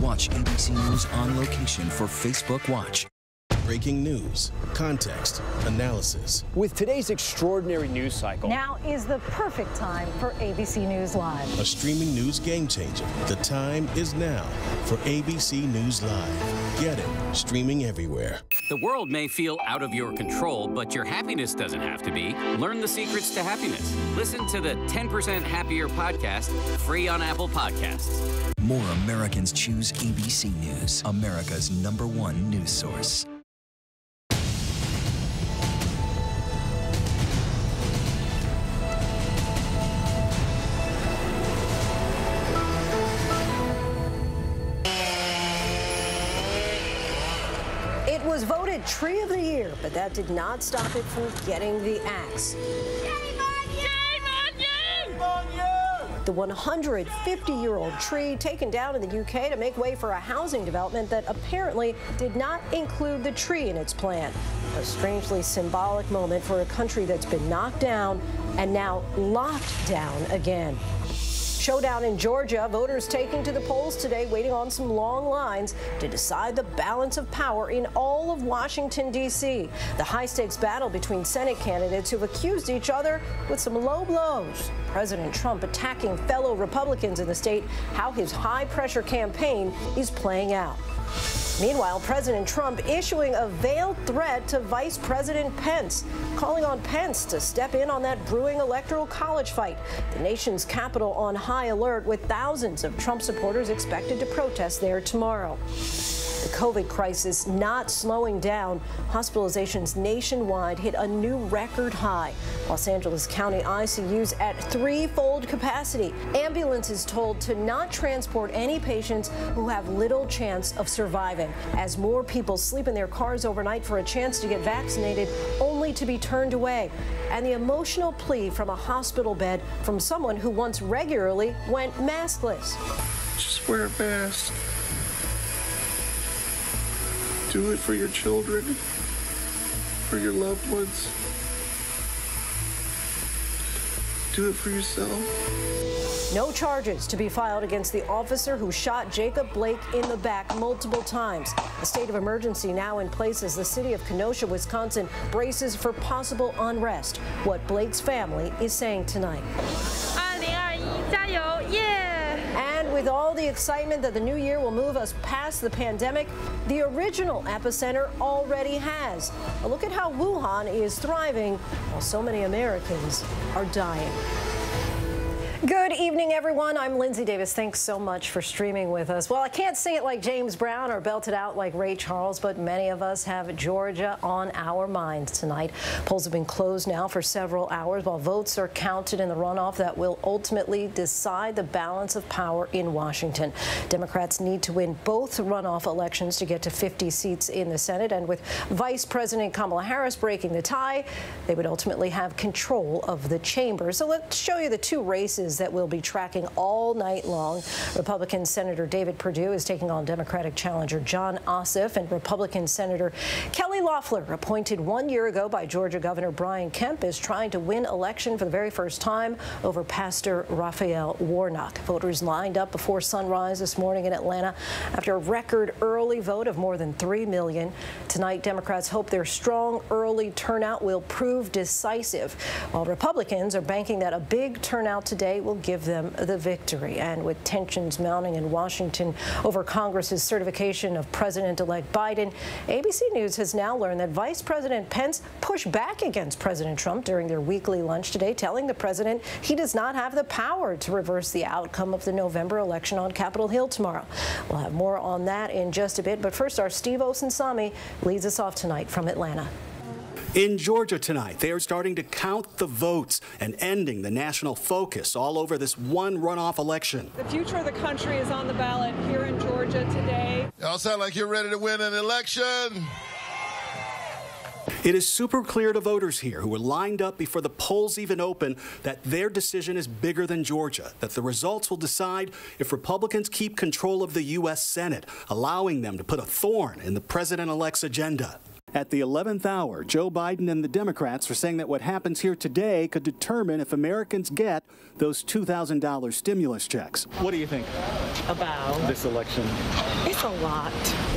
Watch ABC News on location for Facebook Watch. Breaking news, context, analysis. With today's extraordinary news cycle, Now is the perfect time for ABC News Live. A streaming news game changer. The time is now for ABC News Live. Get it streaming everywhere. The world may feel out of your control, but your happiness doesn't have to be. Learn the secrets to happiness. Listen to the 10% Happier podcast, free on Apple Podcasts. More Americans choose ABC News, America's number one news source. Tree of the Year, but that did not stop it from getting the axe. The 150 year old tree taken down in the UK to make way for a housing development that apparently did not include the tree in its plan. A strangely symbolic moment for a country that's been knocked down and now locked down again. Showdown in Georgia. Voters taking to the polls today, waiting on some long lines to decide the balance of power in all of Washington, D.C. The high stakes battle between Senate candidates who've accused each other with some low blows. President Trump attacking fellow Republicans in the state, how his high pressure campaign is playing out. Meanwhile, President Trump issuing a veiled threat to Vice President Pence, calling on Pence to step in on that brewing electoral college fight. The nation's capital on high alert with thousands of Trump supporters expected to protest there tomorrow. COVID crisis not slowing down. Hospitalizations nationwide hit a new record high. Los Angeles County ICUs at threefold capacity. Ambulances told to not transport any patients who have little chance of surviving. As more people sleep in their cars overnight for a chance to get vaccinated, only to be turned away. And the emotional plea from a hospital bed from someone who once regularly went maskless. Just wear a mask. Do it for your children, for your loved ones. Do it for yourself. No charges to be filed against the officer who shot Jacob Blake in the back multiple times. A state of emergency now in place as the city of Kenosha, Wisconsin braces for possible unrest. What Blake's family is saying tonight. And with all the excitement that the new year will move us past the pandemic, the original epicenter already has. A look at how Wuhan is thriving while so many Americans are dying. Good evening, everyone. I'm Linsey Davis. Thanks so much for streaming with us. Well, I can't sing it like James Brown or belt it out like Ray Charles, but many of us have Georgia on our minds tonight. Polls have been closed now for several hours while votes are counted in the runoff that will ultimately decide the balance of power in Washington. Democrats need to win both runoff elections to get to 50 seats in the Senate, and with Vice President Kamala Harris breaking the tie, they would ultimately have control of the chamber. So let's show you the two races that we'll be tracking all night long. Republican Senator David Perdue is taking on Democratic challenger Jon Ossoff, and Republican Senator Kelly Loeffler, appointed one year ago by Georgia Governor Brian Kemp, is trying to win election for the very first time over Pastor Raphael Warnock. Voters lined up before sunrise this morning in Atlanta after a record early vote of more than 3 million. Tonight, Democrats hope their strong early turnout will prove decisive, while Republicans are banking that a big turnout today will give them the victory. And with tensions mounting in Washington over Congress's certification of President-elect Biden, ABC News has now learned that Vice President Pence pushed back against President Trump during their weekly lunch today, telling the president he does not have the power to reverse the outcome of the November election on Capitol Hill tomorrow. We'll have more on that in just a bit. But first, our Steve Osunsami leads us off tonight from Atlanta. In Georgia tonight, they are starting to count the votes and ending the national focus all over this one runoff election. The future of the country is on the ballot here in Georgia today. Y'all sound like you're ready to win an election. It is super clear to voters here who are lined up before the polls even open that their decision is bigger than Georgia, that the results will decide if Republicans keep control of the U.S. Senate, allowing them to put a thorn in the president elect's agenda. At the 11th hour, Joe Biden and the Democrats are saying that what happens here today could determine if Americans get those $2,000 stimulus checks. What do you think about this election? It's a lot.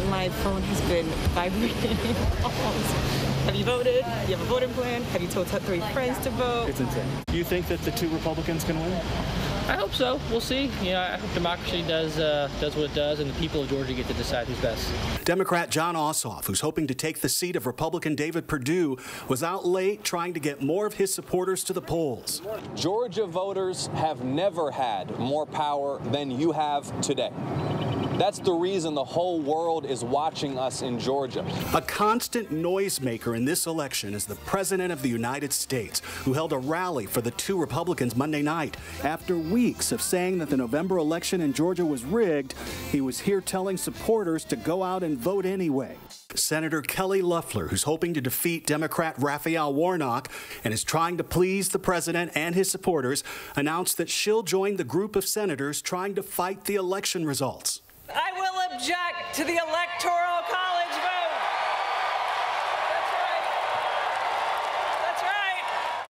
My phone has been vibrating. have you voted? You have a voting plan? Have you told three friends to vote? It's insane. Do you think that the two Republicans can win? I hope so. We'll see. You know, I hope democracy does uh, does what it does, and the people of Georgia get to decide who's best. Democrat Jon Ossoff, who's hoping to take the seat of Republican David Perdue, was out late trying to get more of his supporters to the polls. Georgia voters have never had more power than you have today. That's the reason the whole world is watching us in Georgia. A constant noisemaker in this election is the President of the United States, who held a rally for the two Republicans Monday night. After weeks of saying that the November election in Georgia was rigged, he was here telling supporters to go out and vote anyway. Senator Kelly Loeffler, who's hoping to defeat Democrat Raphael Warnock and is trying to please the president and his supporters, announced that she'll join the group of senators trying to fight the election results. I will object to the Electoral College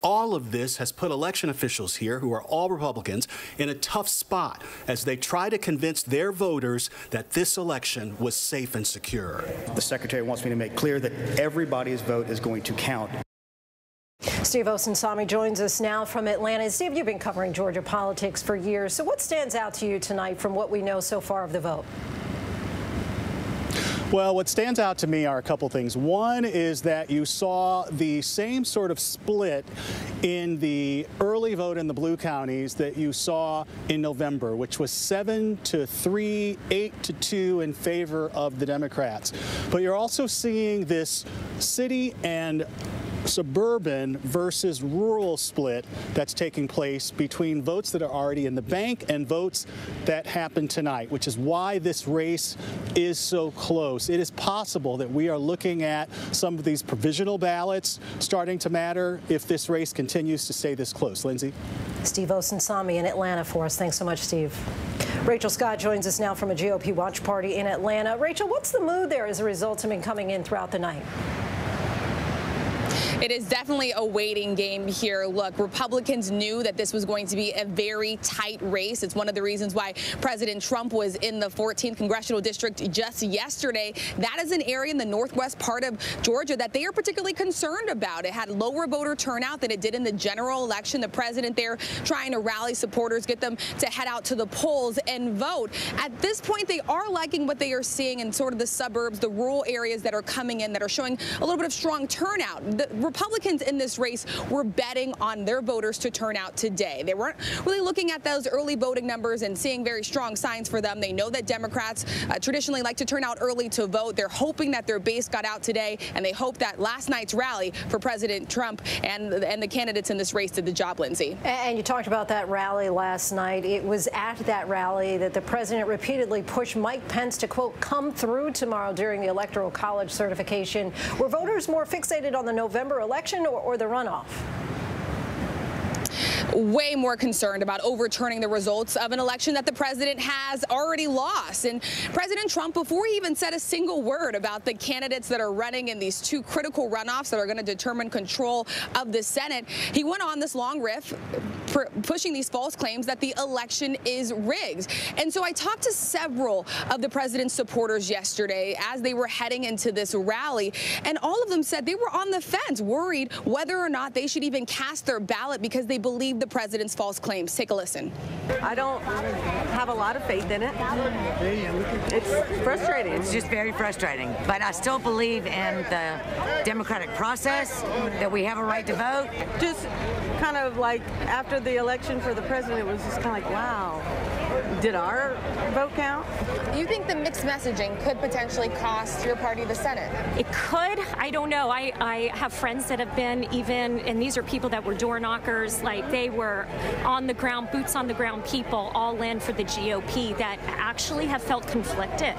All of this has put election officials here, who are all Republicans, in a tough spot as they try to convince their voters that this election was safe and secure. The Secretary wants me to make clear that everybody's vote is going to count. Steve Osunsami joins us now from Atlanta. Steve, you've been covering Georgia politics for years. So what stands out to you tonight from what we know so far of the vote? Well, what stands out to me are a couple things. One is that you saw the same sort of split in the early vote in the blue counties that you saw in November, which was 7 to 3, 8 to 2 in favor of the Democrats. But you're also seeing this city and suburban versus rural split that's taking place between votes that are already in the bank and votes that happen tonight, which is why this race is so close. It is possible that we are looking at some of these provisional ballots starting to matter if this race continues to stay this close. Linsey? Steve Osunsami in Atlanta for us. Thanks so much, Steve. Rachel Scott joins us now from a GOP watch party in Atlanta. Rachel, what's the mood there as a result of him coming in throughout the night? It is definitely a waiting game here. Look, Republicans knew that this was going to be a very tight race. It's one of the reasons why President Trump was in the 14th congressional district just yesterday. That is an area in the northwest part of Georgia that they are particularly concerned about. It had lower voter turnout than it did in the general election. The president there trying to rally supporters, get them to head out to the polls and vote. At this point, they are liking what they are seeing in sort of the suburbs, the rural areas that are coming in that are showing a little bit of strong turnout. The Republicans in this race were betting on their voters to turn out today. They weren't really looking at those early voting numbers and seeing very strong signs for them. They know that Democrats uh, traditionally like to turn out early to vote. They're hoping that their base got out today, and they hope that last night's rally for President Trump and, and the candidates in this race did the job, Linsey. And you talked about that rally last night. It was at that rally that the president repeatedly pushed Mike Pence to, quote, come through tomorrow during the Electoral College certification. Were voters more fixated on the November election or, or the runoff? Way more concerned about overturning the results of an election that the president has already lost. And President Trump, before he even said a single word about the candidates that are running in these two critical runoffs that are going to determine control of the Senate, he went on this long riff pushing these false claims that the election is rigged. And so I talked to several of the president's supporters yesterday as they were heading into this rally, and all of them said they were on the fence, worried whether or not they should even cast their ballot because they believe the president's false claims. Take a listen. I don't have a lot of faith in it. It's frustrating. It's just very frustrating. But I still believe in the democratic process, that we have a right to vote. Just kind of like after the election for the president, it was just kind of like, wow did our vote count? You think the mixed messaging could potentially cost your party the Senate? It could. I don't know. I, I have friends that have been even, and these are people that were door knockers, like they were on the ground, boots on the ground people, all in for the GOP that actually have felt conflicted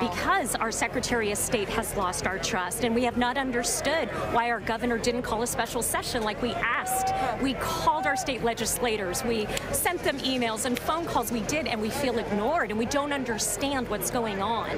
because our Secretary of State has lost our trust and we have not understood why our governor didn't call a special session like we asked. We called our state legislators, we sent them emails and phone calls. We did, and we feel ignored and we don't understand what's going on.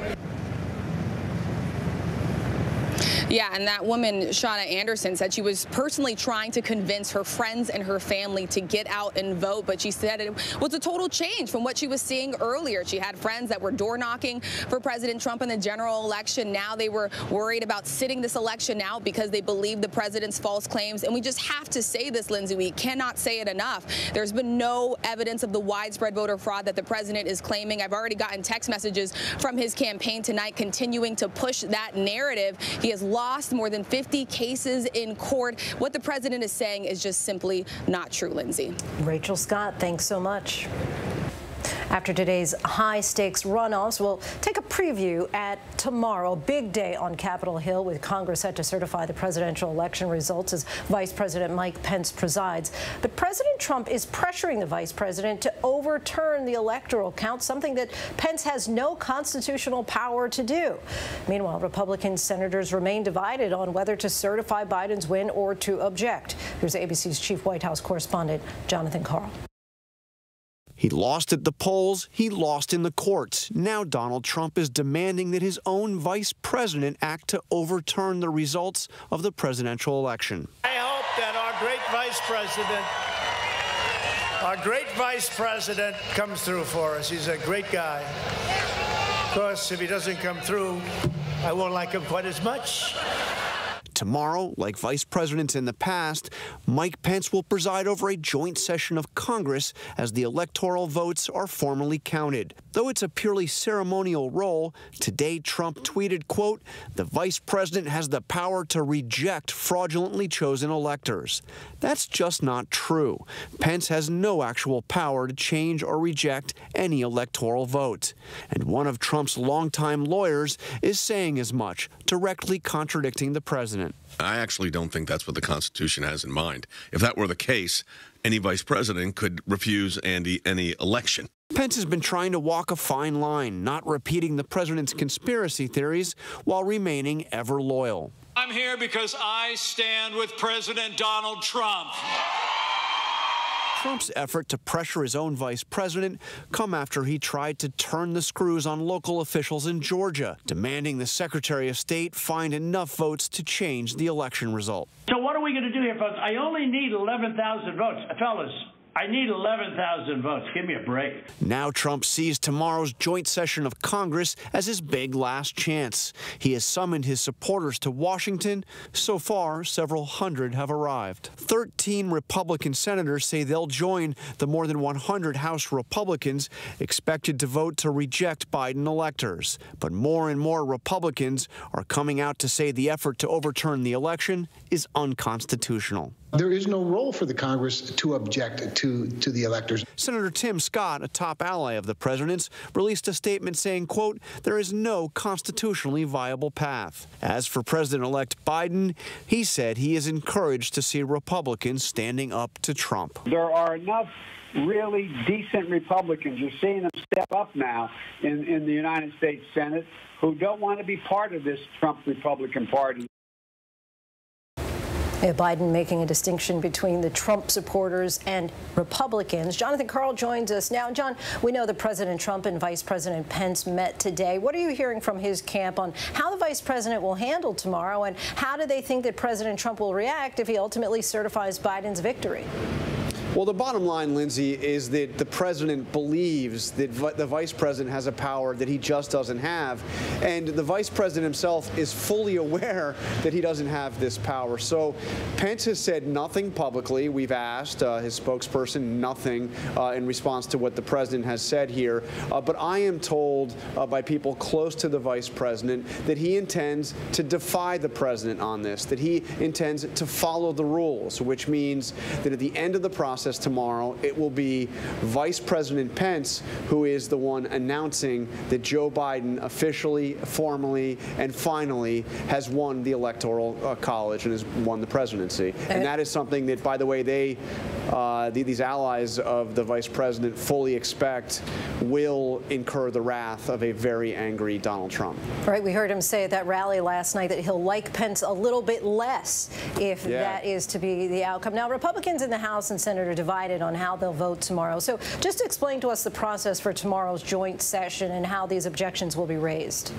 Yeah, and that woman, Shauna Anderson, said she was personally trying to convince her friends and her family to get out and vote, but she said it was a total change from what she was seeing earlier. She had friends that were door knocking for President Trump in the general election. Now they were worried about sitting this election out because they believe the president's false claims. And we just have to say this, Linsey. We cannot say it enough. There's been no evidence of the widespread voter fraud that the president is claiming. I've already gotten text messages from his campaign tonight continuing to push that narrative. He has lost more than 50 cases in court. What the president is saying is just simply not true, Linsey. Rachel Scott, thanks so much. After today's high stakes runoffs, we'll take a preview at tomorrow. Big day on Capitol Hill with Congress set to certify the presidential election results as Vice President Mike Pence presides. But President Trump is pressuring the vice president to overturn the electoral count, something that Pence has no constitutional power to do. Meanwhile, Republican senators remain divided on whether to certify Biden's win or to object. Here's ABC's chief White House correspondent, Jonathan Karl. He lost at the polls, he lost in the courts. Now Donald Trump is demanding that his own vice president act to overturn the results of the presidential election. I hope that our great vice president our great vice president comes through for us. He's a great guy. Of course, if he doesn't come through, I won't like him quite as much. Tomorrow, like vice presidents in the past, Mike Pence will preside over a joint session of Congress as the electoral votes are formally counted. Though it's a purely ceremonial role, today Trump tweeted, quote, the vice president has the power to reject fraudulently chosen electors. That's just not true. Pence has no actual power to change or reject any electoral vote. And one of Trump's longtime lawyers is saying as much, directly contradicting the president. I actually don't think that's what the Constitution has in mind. If that were the case, any vice president could refuse any, any election. Pence has been trying to walk a fine line, not repeating the president's conspiracy theories while remaining ever loyal. I'm here because I stand with President Donald Trump. Trump's effort to pressure his own vice president come after he tried to turn the screws on local officials in Georgia, demanding the Secretary of State find enough votes to change the election result. So what are we going to do here, folks? I only need 11,000 votes. Fellas, I need 11,000 votes. Give me a break. Now Trump sees tomorrow's joint session of Congress as his big last chance. He has summoned his supporters to Washington. So far, several hundred have arrived. 13 Republican senators say they'll join the more than 100 House Republicans expected to vote to reject Biden electors. But more and more Republicans are coming out to say the effort to overturn the election is unconstitutional. There is no role for the Congress to object to, to the electors. Senator Tim Scott, a top ally of the president's, released a statement saying, quote, there is no constitutionally viable path. As for President-elect Biden, he said he is encouraged to see Republicans standing up to Trump. There are enough really decent Republicans. You're seeing them step up now in, in the United States Senate who don't want to be part of this Trump Republican Party. Uh, Biden making a distinction between the Trump supporters and Republicans. Jonathan Karl joins us now. Jon, we know that President Trump and Vice President Pence met today. What are you hearing from his camp on how the vice president will handle tomorrow, and how do they think that President Trump will react if he ultimately certifies Biden's victory? Well, the bottom line, Linsey, is that the president believes that the vice president has a power that he just doesn't have. And the vice president himself is fully aware that he doesn't have this power. So Pence has said nothing publicly. We've asked uh, his spokesperson nothing uh, in response to what the president has said here. Uh, but I am told uh, by people close to the vice president that he intends to defy the president on this, that he intends to follow the rules, which means that at the end of the process, process tomorrow, it will be Vice President Pence who is the one announcing that Joe Biden officially, formally, and finally has won the Electoral uh, College and has won the presidency. And that is something that, by the way, they, uh, the, these allies of the Vice President fully expect will incur the wrath of a very angry Donald Trump. Right. We heard him say at that rally last night that he'll like Pence a little bit less if yeah. that is to be the outcome. Now, Republicans in the House and Senate are divided on how they'll vote tomorrow. So just explain to us the process for tomorrow's joint session and how these objections will be raised.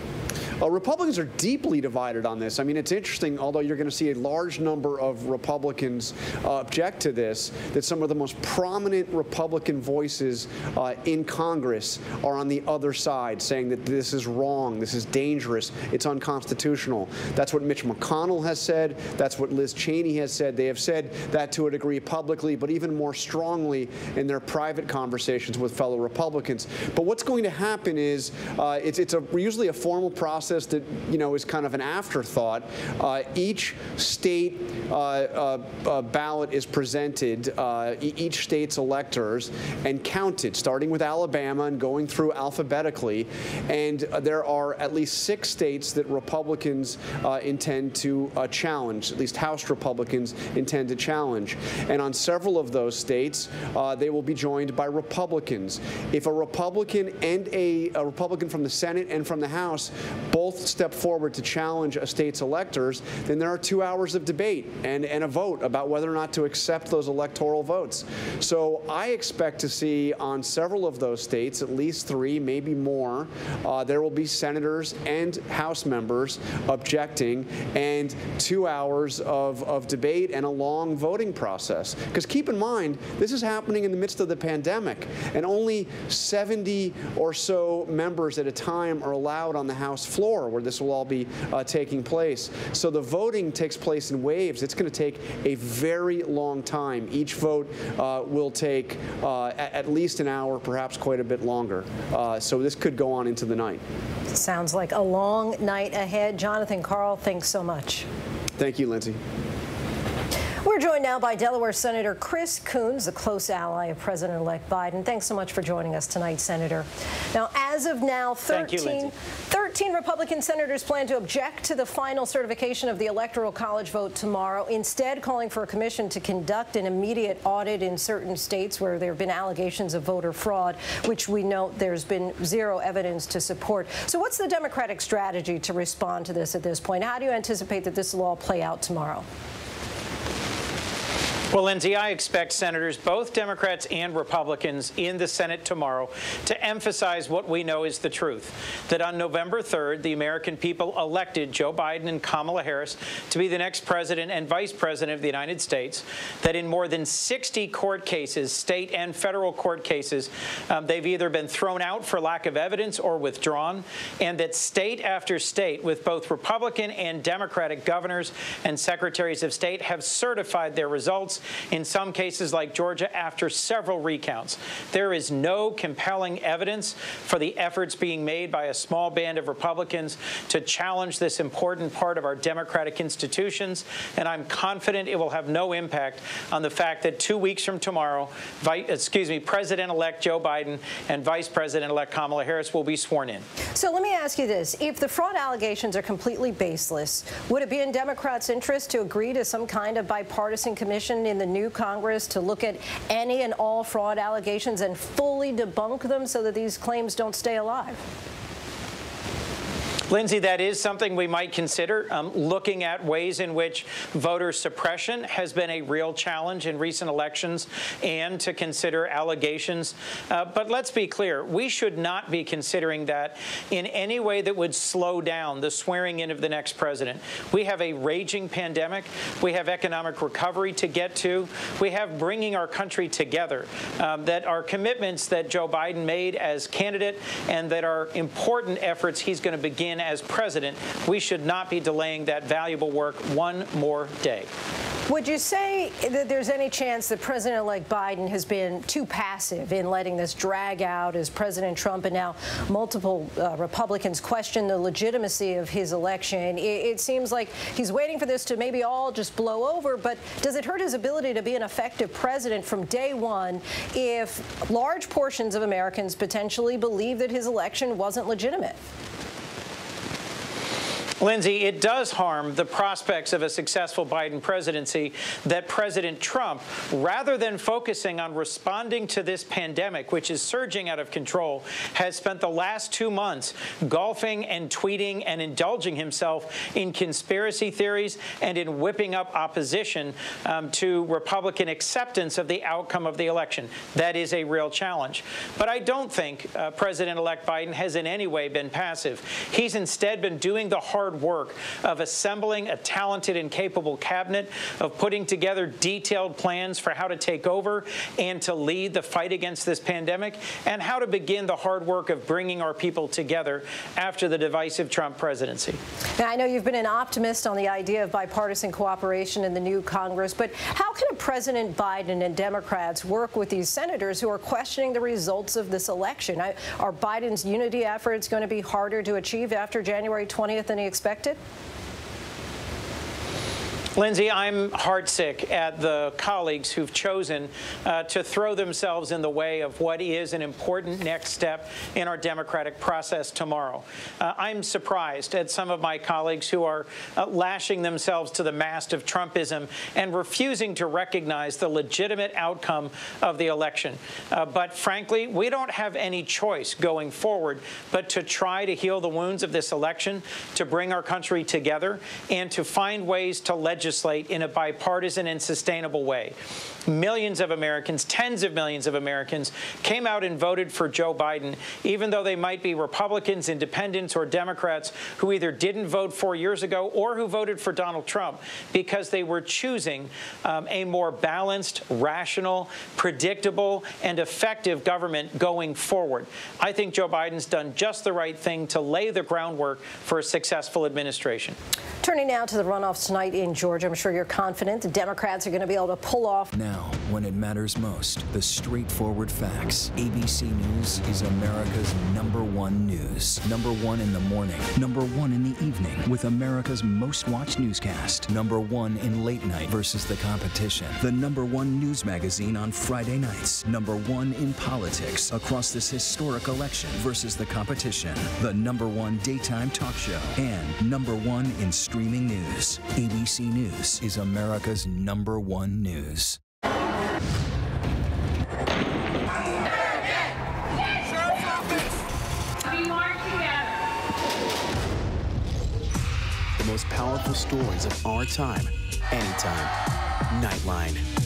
Uh, Republicans are deeply divided on this. I mean, it's interesting, although you're going to see a large number of Republicans uh, object to this, that some of the most prominent Republican voices uh, in Congress are on the other side, saying that this is wrong, this is dangerous, it's unconstitutional. That's what Mitch McConnell has said. That's what Liz Cheney has said. They have said that to a degree publicly, but even more strongly in their private conversations with fellow Republicans. But what's going to happen is uh, it's, it's a, usually a formal process that you know is kind of an afterthought. Uh, each state uh, uh, uh ballot is presented, uh, each state's electors, and counted, starting with Alabama and going through alphabetically. And uh, there are at least six states that Republicans uh, intend to uh, challenge, at least House Republicans intend to challenge. And on several of those states, they will be joined by Republicans. If a Republican and a, a Republican from the Senate and from the House both step forward to challenge a state's electors, then there are two hours of debate and, and a vote about whether or not to accept those electoral votes. So I expect to see on several of those states, at least three, maybe more, uh, there will be senators and House members objecting and two hours of, of debate and a long voting process. Because keep in mind, this is happening in the midst of the pandemic, and only 70 or so members at a time are allowed on the House floor floor where this will all be uh, taking place. So the voting takes place in waves. It's going to take a very long time. Each vote uh, will take uh, at, least an hour, perhaps quite a bit longer. Uh, so this could go on into the night. Sounds like a long night ahead. Jonathan Karl, thanks so much. Thank you, Linsey. We're joined now by Delaware Senator Chris Coons, a close ally of President-elect Biden. Thanks so much for joining us tonight, Senator. Now, as of now, 13, you, 13 Republican senators plan to object to the final certification of the Electoral College vote tomorrow, instead calling for a commission to conduct an immediate audit in certain states where there have been allegations of voter fraud, which we note there's been zero evidence to support. So what's the Democratic strategy to respond to this at this point? How do you anticipate that this will all play out tomorrow? Well, Linsey, I expect senators, both Democrats and Republicans, in the Senate tomorrow to emphasize what we know is the truth that on November 3rd, the American people elected Joe Biden and Kamala Harris to be the next president and vice president of the United States, that in more than 60 court cases, state and federal court cases, um, they've either been thrown out for lack of evidence or withdrawn, and that state after state, with both Republican and Democratic governors and secretaries of state, have certified their results in some cases like Georgia after several recounts. There is no compelling evidence for the efforts being made by a small band of Republicans to challenge this important part of our democratic institutions, and I'm confident it will have no impact on the fact that two weeks from tomorrow, excuse me, President-elect Joe Biden and Vice President-elect Kamala Harris will be sworn in. So let me ask you this. If the fraud allegations are completely baseless, would it be in Democrats' interest to agree to some kind of bipartisan commission in the new Congress to look at any and all fraud allegations and fully debunk them so that these claims don't stay alive? Linsey, that is something we might consider, um, looking at ways in which voter suppression has been a real challenge in recent elections and to consider allegations. Uh, but let's be clear, we should not be considering that in any way that would slow down the swearing in of the next president. We have a raging pandemic. We have economic recovery to get to. We have bringing our country together um, that are commitments that Joe Biden made as candidate and that are important efforts he's going to begin as president, we should not be delaying that valuable work one more day. Would you say that there's any chance that President-elect Biden has been too passive in letting this drag out as President Trump and now multiple uh, Republicans question the legitimacy of his election? It, it seems like he's waiting for this to maybe all just blow over, but does it hurt his ability to be an effective president from day one if large portions of Americans potentially believe that his election wasn't legitimate? Linsey, it does harm the prospects of a successful Biden presidency that President Trump, rather than focusing on responding to this pandemic, which is surging out of control, has spent the last two months golfing and tweeting and indulging himself in conspiracy theories and in whipping up opposition um, to Republican acceptance of the outcome of the election. That is a real challenge. But I don't think uh, President-elect Biden has in any way been passive. He's instead been doing the hard hard work of assembling a talented and capable cabinet, of putting together detailed plans for how to take over and to lead the fight against this pandemic, and how to begin the hard work of bringing our people together after the divisive Trump presidency. Now, I know you've been an optimist on the idea of bipartisan cooperation in the new Congress, but how can President Biden and Democrats work with these senators who are questioning the results of this election? Are Biden's unity efforts going to be harder to achieve after January 20th than he expected? Expected? Linsey, I'm heartsick at the colleagues who've chosen uh, to throw themselves in the way of what is an important next step in our democratic process tomorrow. Uh, I'm surprised at some of my colleagues who are uh, lashing themselves to the mast of Trumpism and refusing to recognize the legitimate outcome of the election. Uh, but frankly, we don't have any choice going forward but to try to heal the wounds of this election, to bring our country together, and to find ways to legislate legislate in a bipartisan and sustainable way. Millions of Americans, tens of millions of Americans, came out and voted for Joe Biden, even though they might be Republicans, independents, or Democrats who either didn't vote four years ago or who voted for Donald Trump because they were choosing um, a more balanced, rational, predictable, and effective government going forward. I think Joe Biden's done just the right thing to lay the groundwork for a successful administration. Turning now to the runoffs tonight in Georgia, I'm sure you're confident the Democrats are going to be able to pull off. Now, when it matters most, the straightforward facts. ABC News is America's number one news. Number one in the morning, number one in the evening, with America's most watched newscast. Number one in late night versus the competition. The number one news magazine on Friday nights. Number one in politics across this historic election versus the competition. The number one daytime talk show. And number one in streaming news. ABC News is America's number one news. The most powerful stories of our time, anytime. Nightline.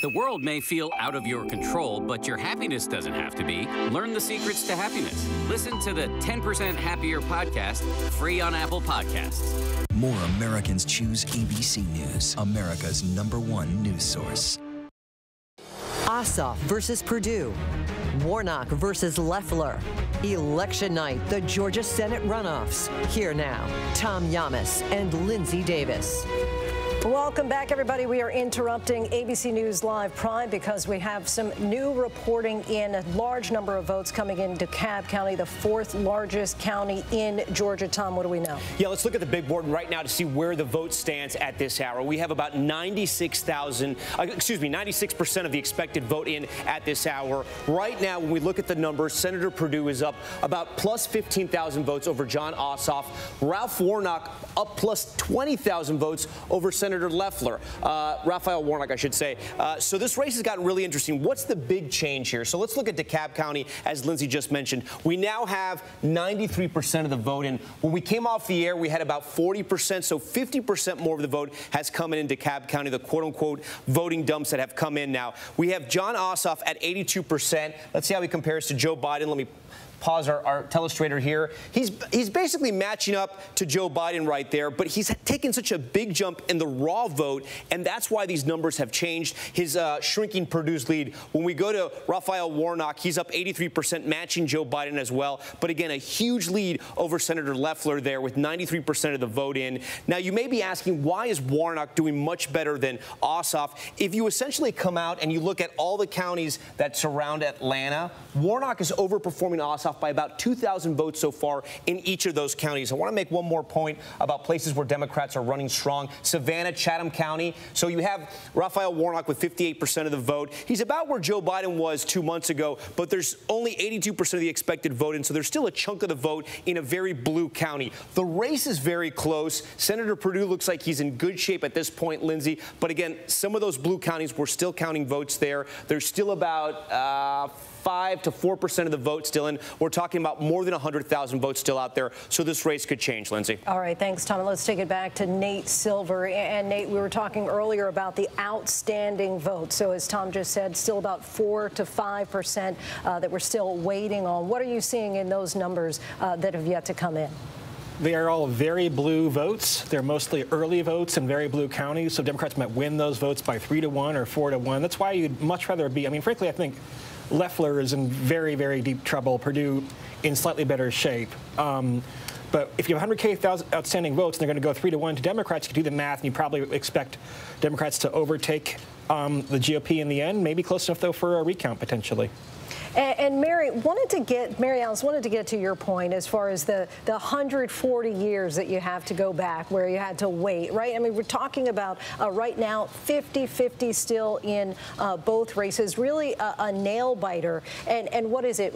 The world may feel out of your control, but your happiness doesn't have to be. Learn the secrets to happiness. Listen to the 10% Happier podcast, free on Apple Podcasts. More Americans choose ABC News, America's number one news source. Ossoff versus Perdue, Warnock versus Loeffler. Election night, the Georgia Senate runoffs. Here now, Tom Llamas and Linsey Davis. Welcome back, everybody. We are interrupting ABC News Live Prime because we have some new reporting in a large number of votes coming into DeKalb County, the fourth largest county in Georgia. Tom, what do we know? Yeah, let's look at the big board right now to see where the vote stands at this hour. We have about 96,000, uh, excuse me, 96% of the expected vote in at this hour. Right now, when we look at the numbers, Senator Perdue is up about plus 15,000 votes over Jon Ossoff. Ralph Warnock up plus 20,000 votes over Senator Senator Loeffler, uh, Raphael Warnock, I should say. Uh, so this race has gotten really interesting. What's the big change here? So let's look at DeKalb County, as Linsey just mentioned. We now have 93% of the vote in. When we came off the air, we had about 40%, so 50% more of the vote has come in in DeKalb County, the quote-unquote voting dumps that have come in now. We have Jon Ossoff at 82%. Let's see how he compares to Joe Biden. Let me pause our, our telestrator here. He's he's basically matching up to Joe Biden right there, but he's taken such a big jump in the raw vote, and that's why these numbers have changed. His uh, shrinking Perdue's lead. When we go to Raphael Warnock, he's up 83%, matching Joe Biden as well. But again, a huge lead over Senator Loeffler there with 93% of the vote in. Now, you may be asking, why is Warnock doing much better than Ossoff? If you essentially come out and you look at all the counties that surround Atlanta, Warnock is overperforming Ossoff by about 2,000 votes so far in each of those counties. I want to make one more point about places where Democrats are running strong. Savannah, Chatham County. So you have Raphael Warnock with 58% of the vote. He's about where Joe Biden was two months ago, but there's only 82% of the expected vote and so there's still a chunk of the vote in a very blue county. The race is very close. Senator Perdue looks like he's in good shape at this point, Linsey. But again, some of those blue counties, we're still counting votes there. There's still about uh, 5 to 4% of the vote still in. We're talking about more than 100,000 votes still out there. So this race could change, Linsey. All right. Thanks, Tom. Let's take it back to Nate Silver. And Nate, we were talking earlier about the outstanding vote. So as Tom just said, still about 4 to 5% uh, that we're still waiting on. What are you seeing in those numbers uh, that have yet to come in? They are all very blue votes. They're mostly early votes in very blue counties, so Democrats might win those votes by three to one or four to one. That's why you'd much rather be. I mean, frankly, I think Loeffler is in very, very deep trouble. Perdue in slightly better shape. Um, but if you have 100K outstanding votes and they're going to go three to one to Democrats, you can do the math and you probably expect Democrats to overtake um, the GOP in the end, maybe close enough, though, for a recount potentially. And, and, Mary wanted to get Mary Alice wanted to get to your point as far as the the 140 years that you have to go back where you had to wait, right? I mean, we're talking about uh, right now 50-50 still in uh, both races, really a, a nail biter. And and what is it?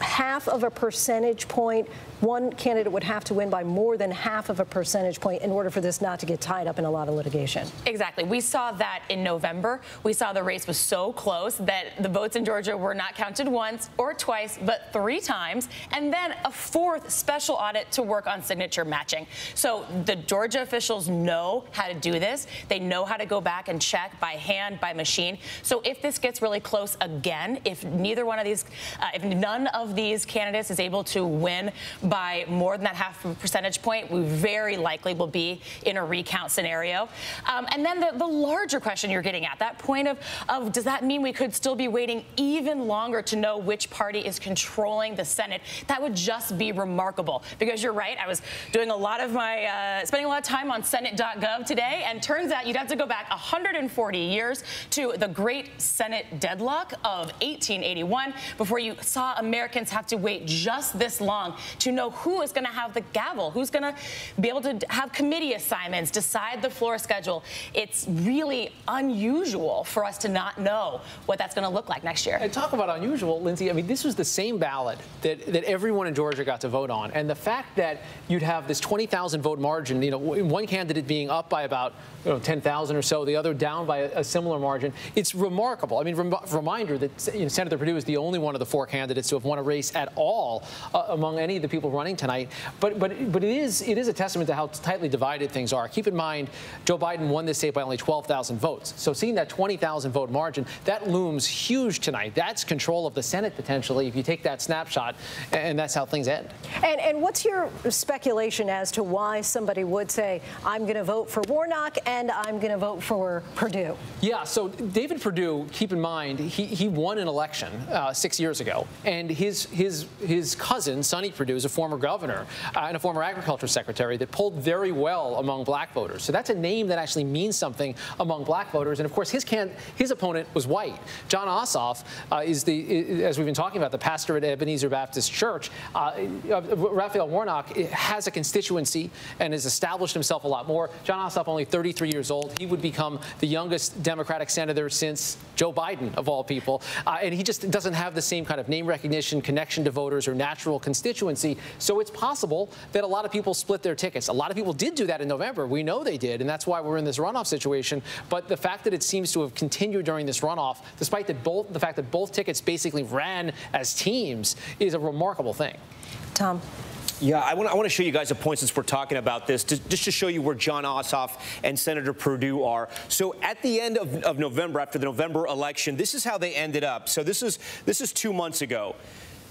Half of a percentage point. One candidate would have to win by more than half of a percentage point in order for this not to get tied up in a lot of litigation. Exactly. We saw that in November. We saw the race was so close that the votes in Georgia were not counted once or twice, but three times, and then a fourth special audit to work on signature matching. So the Georgia officials know how to do this. They know how to go back and check by hand, by machine. So if this gets really close again, if neither one of these, uh, if none of these candidates is able to win by more than that half a percentage point, we very likely will be in a recount scenario. Um, and then the, the, larger question you're getting at, that point of, of does that mean we could still be waiting even longer to know which party is controlling the Senate? That would just be remarkable because you're right. I was doing a lot of my, uh, spending a lot of time on Senate.gov today, and turns out you'd have to go back 140 years to the great Senate deadlock of 1881 before you saw America Americans have to wait just this long to know who is going to have the gavel, who's going to be able to have committee assignments, decide the floor schedule. It's really unusual for us to not know what that's going to look like next year. And talk about unusual. Linsey. I mean, this was the same ballot that, that everyone in Georgia got to vote on. And the fact that you'd have this 20,000 vote margin, you know, one candidate being up by about you know, 10,000 or so, the other down by a, a similar margin, it's remarkable. I mean, rem reminder that you know, Senator Perdue is the only one of the four candidates to have won a race at all uh, among any of the people running tonight. But but but it is it is a testament to how tightly divided things are. Keep in mind, Joe Biden won this state by only 12,000 votes. So seeing that 20,000 vote margin, that looms huge tonight. That's control of the Senate potentially if you take that snapshot, and that's how things end. And and what's your speculation as to why somebody would say I'm going to vote for Warnock and I'm going to vote for Perdue? Yeah. So David Perdue, keep in mind, he, he won an election uh, six years ago, and his his his cousin Sonny Perdue is a former governor uh, and a former agriculture secretary that polled very well among black voters. So that's a name that actually means something among black voters. And of course, his can his opponent was white. Jon Ossoff uh, is the as we've been talking about the pastor at Ebenezer Baptist Church. Uh, Raphael Warnock has a constituency and has established himself a lot more. Jon Ossoff, only 33 years old, he would become the youngest Democratic senator since Joe Biden, of all people. Uh, and he just doesn't have the same kind of name recognition, connection to voters, or natural constituency. So it's possible that a lot of people split their tickets. A lot of people did do that in November. We know they did, and that's why we're in this runoff situation. But the fact that it seems to have continued during this runoff, despite the, both, the fact that both tickets basically ran as teams, is a remarkable thing. Tom. Yeah, I want, I want to show you guys a point since we're talking about this, to, just to show you where Jon Ossoff and Senator Perdue are. So at the end of, of November, after the November election, this is how they ended up. So this is this is two months ago.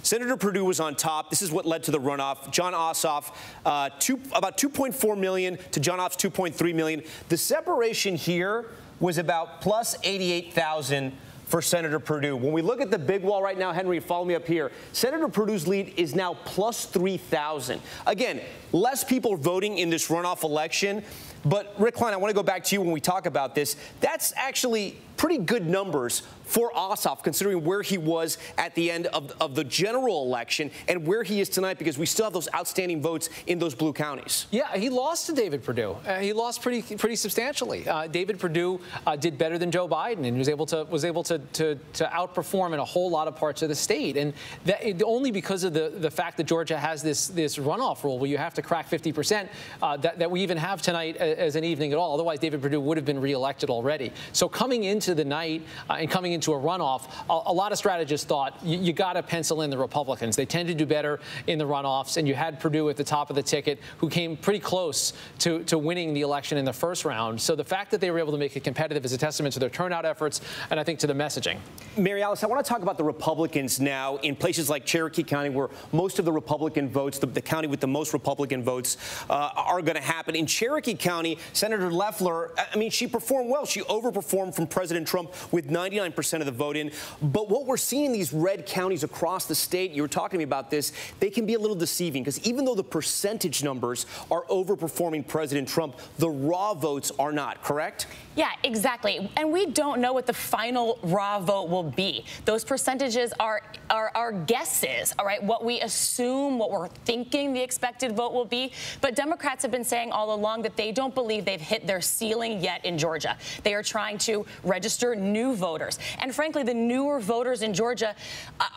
Senator Perdue was on top. This is what led to the runoff. Jon Ossoff, uh, two, about 2.4 million to Jon Ossoff's 2.3 million. The separation here was about plus 88,000 for Senator Perdue. When we look at the big wall right now, Henry, follow me up here. Senator Perdue's lead is now plus 3,000. Again, less people voting in this runoff election. But Rick Klein, I want to go back to you when we talk about this. That's actually pretty good numbers for Ossoff, considering where he was at the end of, of the general election and where he is tonight, because we still have those outstanding votes in those blue counties. Yeah, he lost to David Perdue. Uh, he lost pretty pretty substantially. Uh, David Perdue uh, did better than Joe Biden and was able to was able to, to, to outperform in a whole lot of parts of the state, and that only because of the the fact that Georgia has this this runoff rule where you have to crack 50 percent uh, that that we even have tonight as an evening at all. Otherwise, David Perdue would have been reelected already. So coming into the night uh, and coming into a runoff, a, a lot of strategists thought you, you got to pencil in the Republicans. They tend to do better in the runoffs, and you had Perdue at the top of the ticket, who came pretty close to, to winning the election in the first round. So the fact that they were able to make it competitive is a testament to their turnout efforts and I think to the messaging. Mary Alice, I want to talk about the Republicans now in places like Cherokee County, where most of the Republican votes, the, the county with the most Republican votes, uh, are going to happen. In Cherokee County, Senator Loeffler, I mean, she performed well. She overperformed from President Trump with 99% of the vote in. But what we're seeing in these red counties across the state, you were talking to me about this, they can be a little deceiving because even though the percentage numbers are overperforming President Trump, the raw votes are not, correct? Yeah, exactly. And we don't know what the final raw vote will be. Those percentages are, are, are guesses, all right? What we assume, what we're thinking the expected vote will be. But Democrats have been saying all along that they don't believe they've hit their ceiling yet in Georgia. They are trying to register new voters. And frankly, the newer voters in Georgia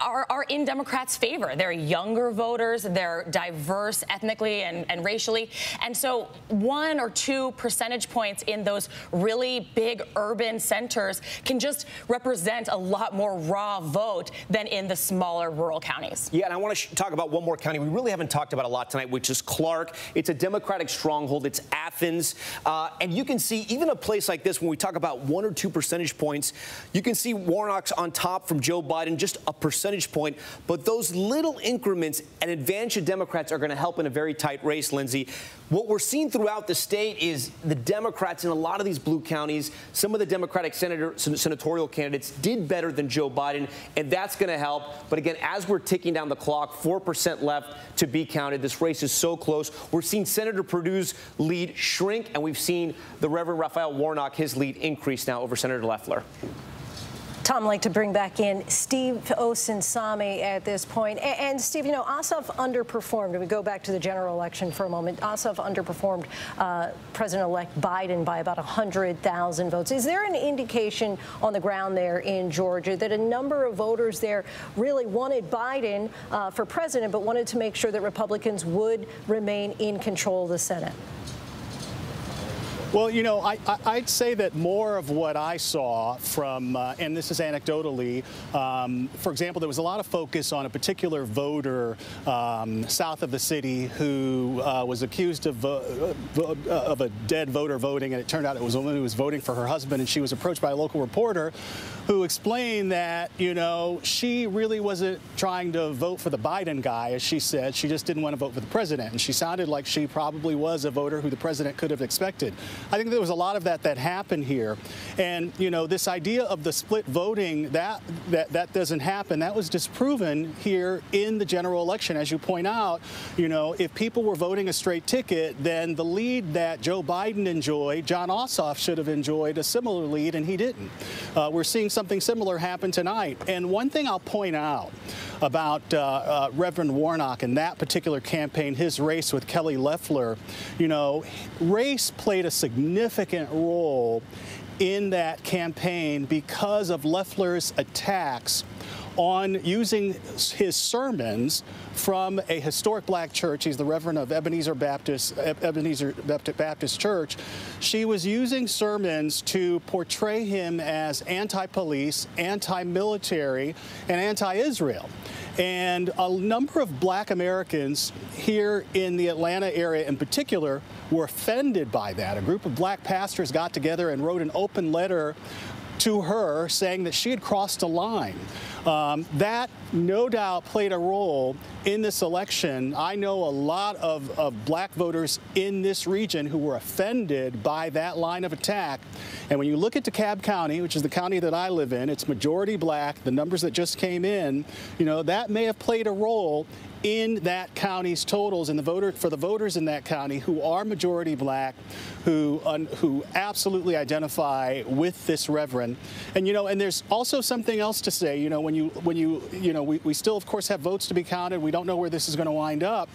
are, are in Democrats' favor. They're younger voters, they're diverse ethnically and, and racially. And so one or two percentage points in those really big urban centers can just represent a lot more raw vote than in the smaller rural counties. Yeah, and I want to talk about one more county we really haven't talked about a lot tonight, which is Clarke. It's a Democratic stronghold. It's Athens. Uh, and you can see even a place like this, when we talk about one or two percentage points, you can see Warnock's on top from Joe Biden, just a percentage point. But those little increments, and advantage of Democrats are going to help in a very tight race, Linsey. What we're seeing throughout the state is the Democrats in a lot of these blue counties, some of the Democratic senator, senatorial candidates did better than Joe Biden, and that's going to help. But again, as we're ticking down the clock, 4% left to be counted. This race is so close. We're seeing Senator Perdue's lead shrink, and we've seen the Reverend Raphael Warnock, his lead increase now over Senator Loeffler. Tom, like to bring back in Steve Osunsami at this point. And, and Steve, you know, Ossoff underperformed. We go back to the general election for a moment, Ossoff underperformed uh, President-elect Biden by about 100,000 votes. Is there an indication on the ground there in Georgia that a number of voters there really wanted Biden uh, for president, but wanted to make sure that Republicans would remain in control of the Senate? Well, you know, I, would say that more of what I saw from, uh, and this is anecdotally, um, for example, there was a lot of focus on a particular voter um, south of the city who uh, was accused of, uh, of a dead voter voting, and it turned out it was a woman who was voting for her husband, and she was approached by a local reporter who explained that, you know, she really wasn't trying to vote for the Biden guy, as she said. She just didn't want to vote for the president, and she sounded like she probably was a voter who the president could have expected. I think there was a lot of that that happened here. And, you know, this idea of the split voting, that, that, that doesn't happen. That was disproven here in the general election. As you point out, you know, if people were voting a straight ticket, then the lead that Joe Biden enjoyed, Jon Ossoff should have enjoyed a similar lead, and he didn't. Uh, we're seeing something similar happen tonight. And one thing I'll point out about uh, uh, Reverend Warnock and that particular campaign, his race with Kelly Loeffler, you know, race played a significant role in that campaign because of Loeffler's attacks on using his sermons from a historic black church. He's the Reverend of Ebenezer Baptist, Ebenezer Baptist Church. She was using sermons to portray him as anti-police, anti-military, and anti-Israel. And a number of black Americans here in the Atlanta area in particular were offended by that. A group of black pastors got together and wrote an open letter to her saying that she had crossed a line. Um, that no doubt played a role in this election. I know a lot of, of black voters in this region who were offended by that line of attack. And when you look at DeKalb County, which is the county that I live in, it's majority black, the numbers that just came in, you know, that may have played a role in that county's totals and the voter for the voters in that county who are majority black, who uh, who absolutely identify with this reverend. And you know, and there's also something else to say. You know, when you when you you know, we, we still of course have votes to be counted. We don't know where this is going to wind up,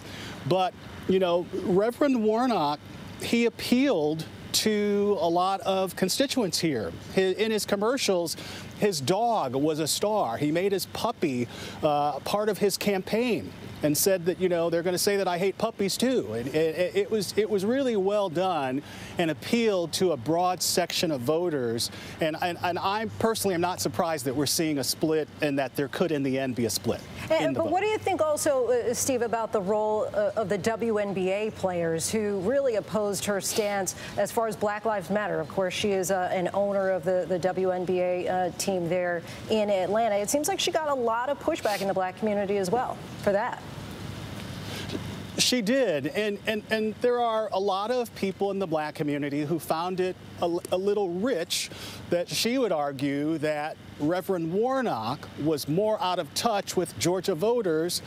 but you know, Reverend Warnock, he appealed to a lot of constituents here. In his commercials, his dog was a star. He made his puppy uh, part of his campaign and said that you know they're going to say that I hate puppies too. And it, it, was it was really well done and appealed to a broad section of voters. And, and, and I personally am not surprised that we're seeing a split and that there could in the end be a split. And, but vote. what do you think also, uh, Steve, about the role uh, of the WNBA players who really opposed her stance as far as Black Lives Matter? Of course, she is uh, an owner of the, the WNBA uh, team there in Atlanta. It seems like she got a lot of pushback in the black community as well for that. She did, and, and, and there are a lot of people in the black community who found it a, a little rich that she would argue that Reverend Warnock was more out of touch with Georgia voters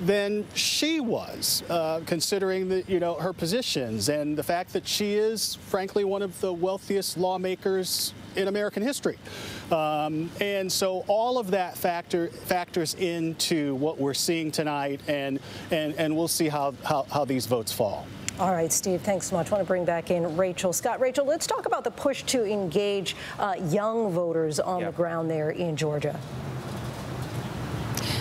than she was, uh, considering the, you know her positions and the fact that she is, frankly, one of the wealthiest lawmakers in American history. Um, and so all of that factor factors into what we're seeing tonight, and and and we'll see how how, how these votes fall. All right, Steve, thanks so much. I want to bring back in Rachel Scott. Rachel, let's talk about the push to engage uh, young voters on yep. the ground there in Georgia.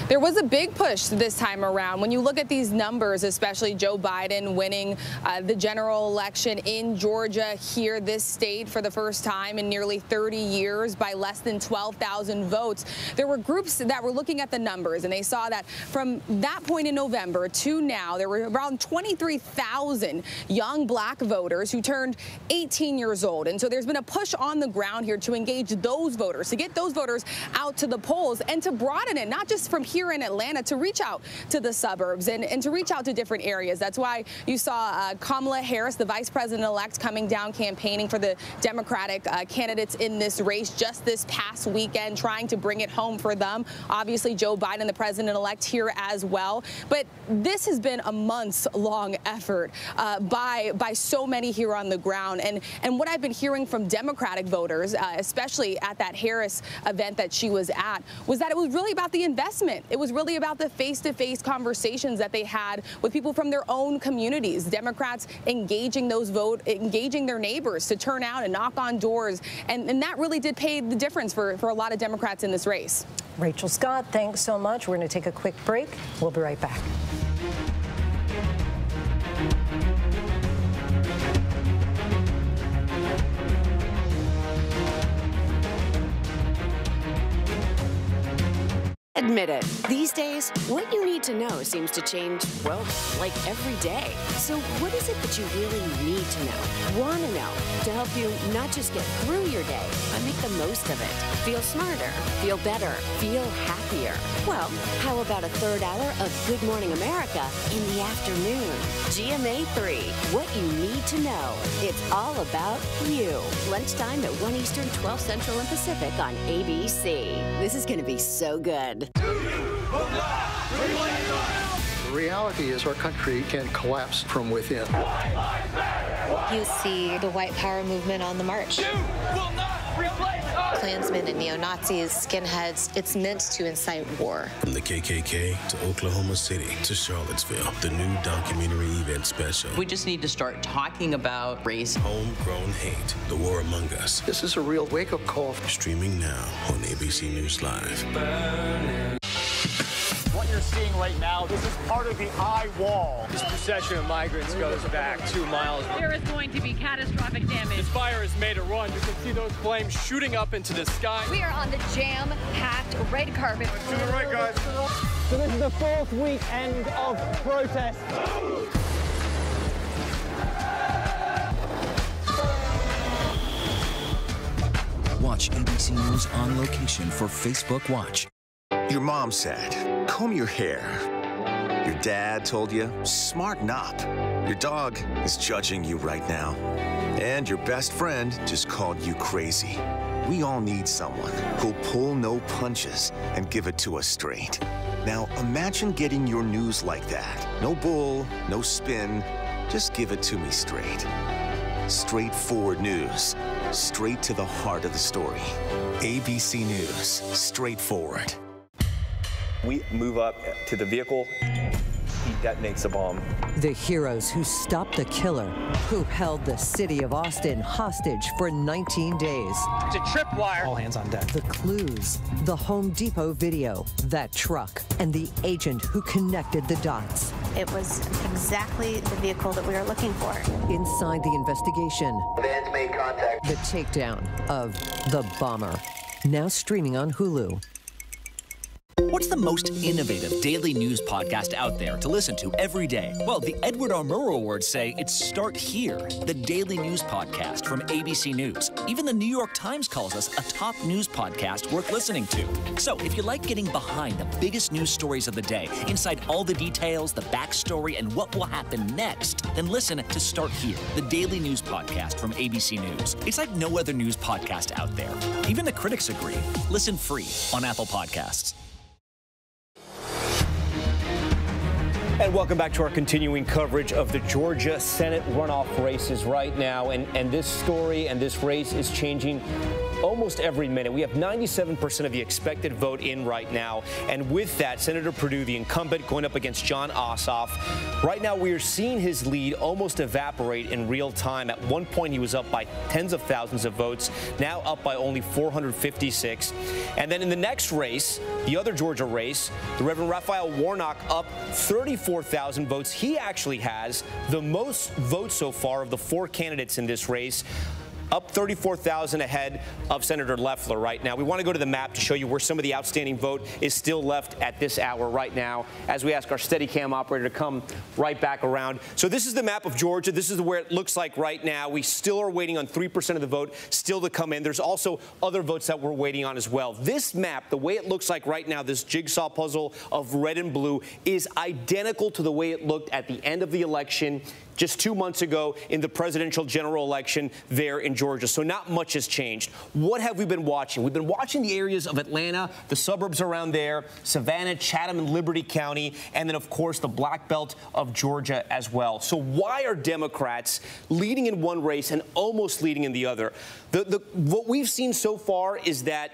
There was a big push this time around. When you look at these numbers, especially Joe Biden winning uh, the general election in Georgia here, this state, for the first time in nearly 30 years by less than 12,000 votes, there were groups that were looking at the numbers and they saw that from that point in November to now, there were around 23,000 young black voters who turned 18 years old. And so there's been a push on the ground here to engage those voters, to get those voters out to the polls and to broaden it, not just from here in Atlanta to reach out to the suburbs and, and to reach out to different areas. That's why you saw uh, Kamala Harris, the vice president elect, coming down campaigning for the Democratic uh, candidates in this race just this past weekend, trying to bring it home for them. Obviously, Joe Biden, the president elect, here as well. But this has been a months long effort uh, by by so many here on the ground. And and what I've been hearing from Democratic voters, uh, especially at that Harris event that she was at, was that it was really about the investment. It was really about the face-to-face conversations that they had with people from their own communities. Democrats engaging those vote, engaging their neighbors to turn out and knock on doors, and, and that really did pay the difference for for a lot of Democrats in this race. Rachel Scott, thanks so much. We're going to take a quick break. We'll be right back. Admit it. These days, what you need to know seems to change, well, like every day. So, what is it that you really need to know, want to know, to help you not just get through your day, but make the most of it? Feel smarter, feel better, feel happier. Well, how about a third hour of Good Morning America in the afternoon? GMA 3, what you need to know. It's all about you. Lunchtime at 1 Eastern, 12 Central, and Pacific on ABC. This is going to be so good. Do you the reality is our country can collapse from within. You see the white power movement on the march. Klansmen and neo-Nazis, skinheads, it's meant to incite war. From the KKK to Oklahoma City to Charlottesville, the new documentary event special. We just need to start talking about race. Homegrown hate, the war among us. This is a real wake-up call. Streaming now on ABC News Live. What you're seeing right now, this is part of the eye wall. This procession of migrants goes back two miles. There is going to be catastrophic damage. This fire has made a run. You can see those flames shooting up into the sky. We are on the jam-packed red carpet. To the right, guys. So this is the fourth weekend of protests. Watch ABC News on location for Facebook Watch. Your mom said, comb your hair. Your dad told you, smarten up. Your dog is judging you right now. And your best friend just called you crazy. We all need someone who'll pull no punches and give it to us straight. Now imagine getting your news like that. No bull, no spin, just give it to me straight. Straightforward news, straight to the heart of the story. ABC News, straightforward. We move up to the vehicle. He detonates the bomb. The heroes who stopped the killer, who held the city of Austin hostage for 19 days. It's a tripwire. All hands on deck. The clues, the Home Depot video, that truck, and the agent who connected the dots. It was exactly the vehicle that we were looking for. Inside the investigation, Vans made contact. the takedown of the bomber. Now streaming on Hulu. What's the most innovative daily news podcast out there to listen to every day? Well, the Edward R. Murrow Awards say it's Start Here, the daily news podcast from ABC News. Even the New York Times calls us a top news podcast worth listening to. So if you like getting behind the biggest news stories of the day, inside all the details, the backstory, and what will happen next, then listen to Start Here, the daily news podcast from ABC News. It's like no other news podcast out there. Even the critics agree. Listen free on Apple Podcasts. And welcome back to our continuing coverage of the Georgia Senate runoff races right now. And, and this story and this race is changing almost every minute. We have 97% of the expected vote in right now. And with that, Senator Perdue, the incumbent, going up against Jon Ossoff. Right now, we are seeing his lead almost evaporate in real time. At one point, he was up by tens of thousands of votes, now up by only 456. And then in the next race, the other Georgia race, the Reverend Raphael Warnock up 34,000 votes. He actually has the most votes so far of the four candidates in this race. Up 34,000 ahead of Senator Loeffler right now. We want to go to the map to show you where some of the outstanding vote is still left at this hour right now as we ask our Steadicam operator to come right back around. So this is the map of Georgia. This is where it looks like right now. We still are waiting on 3% of the vote still to come in. There's also other votes that we're waiting on as well. This map, the way it looks like right now, this jigsaw puzzle of red and blue is identical to the way it looked at the end of the election just two months ago in the presidential general election there in Georgia. So not much has changed. What have we been watching? We've been watching the areas of Atlanta, the suburbs around there, Savannah, Chatham, and Liberty County, and then, of course, the black belt of Georgia as well. So why are Democrats leading in one race and almost leading in the other? The, the, what we've seen so far is that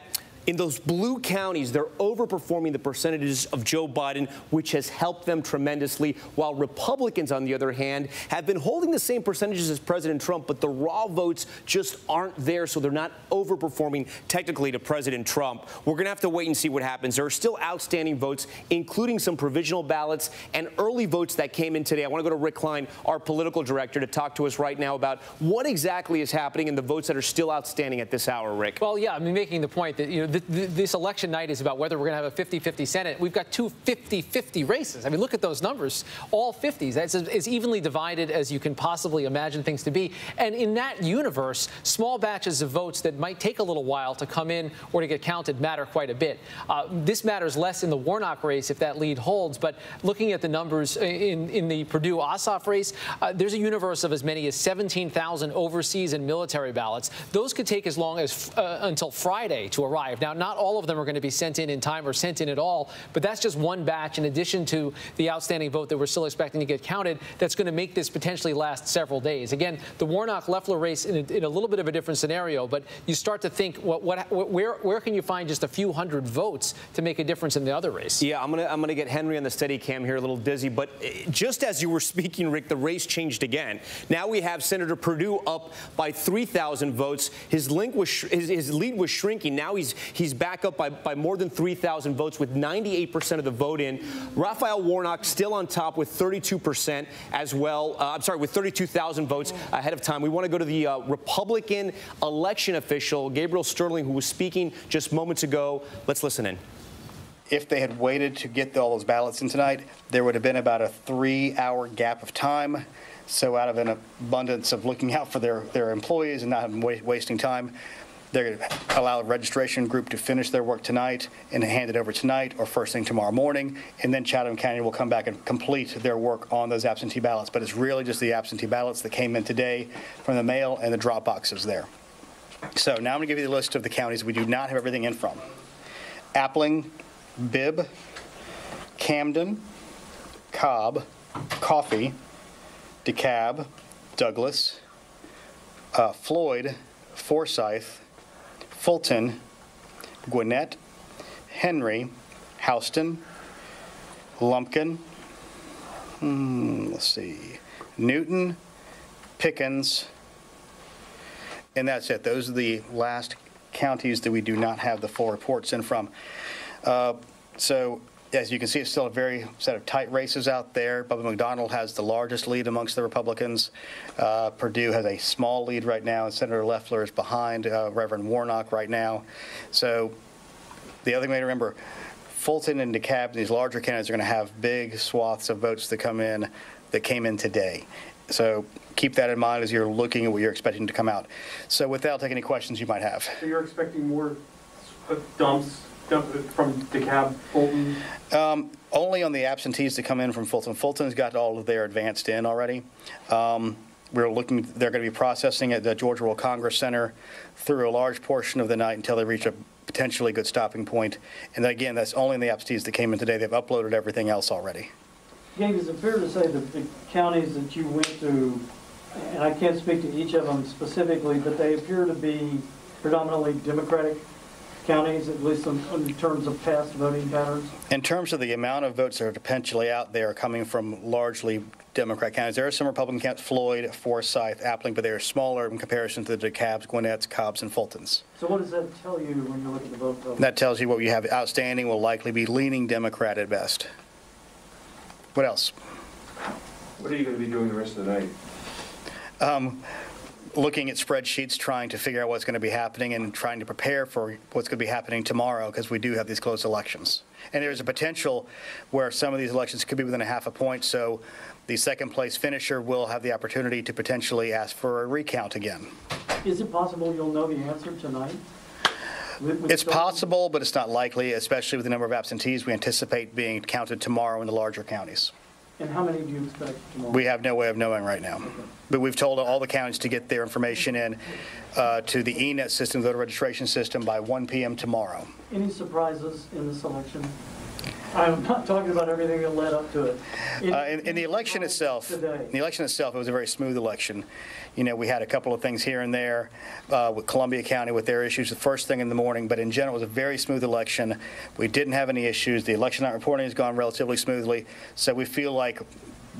in those blue counties, they're overperforming the percentages of Joe Biden, which has helped them tremendously, while Republicans, on the other hand, have been holding the same percentages as President Trump, but the raw votes just aren't there, so they're not overperforming technically to President Trump. We're going to have to wait and see what happens. There are still outstanding votes, including some provisional ballots and early votes that came in today. I want to go to Rick Klein, our political director, to talk to us right now about what exactly is happening and the votes that are still outstanding at this hour, Rick. Well, yeah, I mean, making the point that, you know, th th this election night is about whether we're going to have a 50-50 Senate. We've got two 50-50 races. I mean, look at those numbers, all 50s. That's as evenly divided as you can possibly imagine things to be. And in that universe, small batches of votes that might take a little while to come in or to get counted matter quite a bit. Uh, this matters less in the Warnock race if that lead holds, but looking at the numbers in, in the Perdue Ossoff race, uh, there's a universe of as many as 17,000 overseas and military ballots. Those could take as long as uh, until Friday to arrive. Now, not all of them are going to be sent in in time or sent in at all, but that's just one batch in addition to the outstanding vote that we're still expecting to get counted that's going to make this potentially last several days. Again, the Warnock-Loeffler race in a, in a, little bit of a different scenario, but you start to think, what, what, where, where can you find just a few hundred votes to make a difference in the other race? Yeah, I'm going to I'm gonna get Henry on the steady cam here a little dizzy, but eh, just as you were speaking, Rick, the race changed again. Now we have Senator Perdue up by 3,000 votes. His, was his, his lead was shrinking. Now he's, he's back up by, by more than 3,000 votes with 98% of the vote in. Raphael Warnock still on top with 32% as well. Uh, I'm sorry, with 32,000 votes ahead of time. We want to go to the uh, Republican election official, Gabriel Sterling, who was speaking just moments ago. Let's listen in. If they had waited to get all those ballots in tonight, there would have been about a three-hour gap of time. So out of an abundance of looking out for their, their employees and not wa wasting time, they're going to allow the registration group to finish their work tonight and hand it over tonight or first thing tomorrow morning, and then Chatham County will come back and complete their work on those absentee ballots. But it's really just the absentee ballots that came in today from the mail and the drop boxes there. So now I'm going to give you the list of the counties we do not have everything in from. Appling, Bibb, Camden, Cobb, Coffee, DeKalb, Douglas, uh, Floyd, Forsyth, Fulton, Gwinnett, Henry, Houston, Lumpkin, hmm, let's see, Newton, Pickens, and that's it. Those are the last counties that we do not have the full reports in from. Uh, so as you can see, it's still a very set of tight races out there. Bubba McDonald has the largest lead amongst the Republicans. Uh, Perdue has a small lead right now, and Senator Loeffler is behind uh, Reverend Warnock right now. So the other thing to remember, Fulton and DeKalb, these larger candidates are going to have big swaths of votes that come in that came in today. So keep that in mind as you're looking at what you're expecting to come out. So with that, I'll take any questions you might have. So you're expecting more dumps from DeKalb, Fulton? Um, only on the absentees to come in from Fulton. Fulton's got all of their advanced in already. Um, we're looking, they're going to be processing at the Georgia World Congress Center through a large portion of the night until they reach a potentially good stopping point. And again, that's only in the absentees that came in today. They've uploaded everything else already. Gabe, is it fair to say that the counties that you went through, and I can't speak to each of them specifically, but they appear to be predominantly Democratic counties, at least in, in, terms of past voting patterns? In terms of the amount of votes that are potentially out there coming from largely Democrat counties, there are some Republican counties, Floyd, Forsyth, Appling, but they are smaller in comparison to the DeKalbs, Gwinnett's, Cobbs, and Fultons. So what does that tell you when you look at the vote total? That tells you what you have outstanding will likely be leaning Democrat at best. What else? What are you going to be doing the rest of the night? Um, looking at spreadsheets, trying to figure out what's going to be happening and trying to prepare for what's going to be happening tomorrow because we do have these close elections. And there's a potential where some of these elections could be within a half a point. So the second place finisher will have the opportunity to potentially ask for a recount again. Is it possible you'll know the answer tonight? It's possible, but it's not likely, especially with the number of absentees we anticipate being counted tomorrow in the larger counties. And how many do you expect tomorrow? We have no way of knowing right now. But we've told all the counties to get their information in uh, to the ENET system, voter registration system, by 1 PM tomorrow. Any surprises in this election? I'm not talking about everything that led up to it. Any- Uh, In in the election itself, in the election itself, it was a very smooth election. You know, we had a couple of things here and there uh, with Columbia County with their issues the first thing in the morning, but in general, it was a very smooth election. We didn't have any issues. The election night reporting has gone relatively smoothly, so we feel like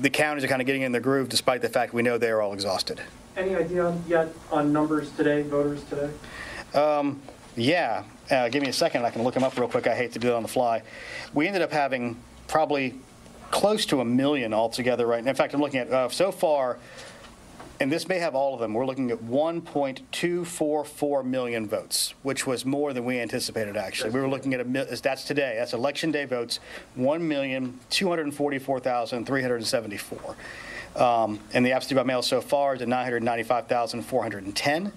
the counties are kind of getting in the groove despite the fact we know they are all exhausted. Any idea yet on numbers today, voters today? Um, yeah, uh, give me a second. I can look them up real quick. I hate to do it on the fly. We ended up having probably close to a million altogether right now. In fact, I'm looking at uh, so far, and this may have all of them. We're looking at 1.244 million votes, which was more than we anticipated. Actually, we were looking at a mil- that's today. That's election day votes, 1,244,374. Um, and the absentee by mail so far is at 995,410.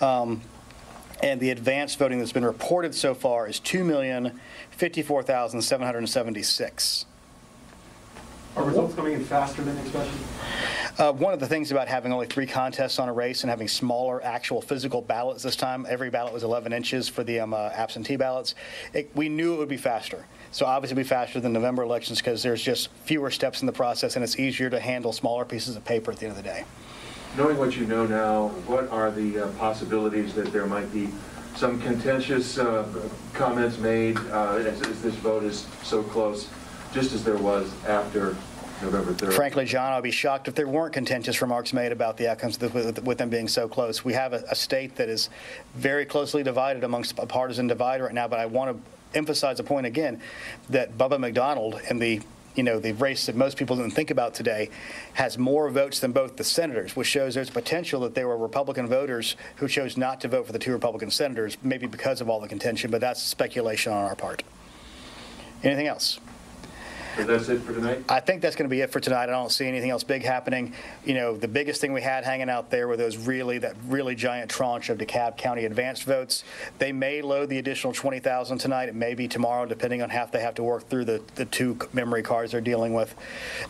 Um, and the advanced voting that's been reported so far is 2,054,776. Are results coming in faster than expected? Uh, one of the things about having only three contests on a race and having smaller actual physical ballots this time, every ballot was 11 inches for the um, uh, absentee ballots, it, we knew it would be faster. So obviously it'd be faster than November elections because there's just fewer steps in the process and it's easier to handle smaller pieces of paper at the end of the day. Knowing what you know now, what are the uh, possibilities that there might be some contentious uh, comments made uh, as as this vote is so close, just as there was after November 3rd? Frankly, John, I'd be shocked if there weren't contentious remarks made about the outcomes with, with, them being so close. We have a, a state that is very closely divided amongst a partisan divide right now, but I want to emphasize a point again that Bubba McDonald and the you know, the race that most people didn't think about today has more votes than both the senators, which shows there's potential that there were Republican voters who chose not to vote for the two Republican senators, maybe because of all the contention, but that's speculation on our part. Anything else? So that's it for tonight? I think that's going to be it for tonight. I don't see anything else big happening. You know, the biggest thing we had hanging out there were those really, that really giant tranche of DeKalb County advanced votes. They may load the additional 20,000 tonight. It may be tomorrow, depending on how they have to work through the, the two memory cards they're dealing with.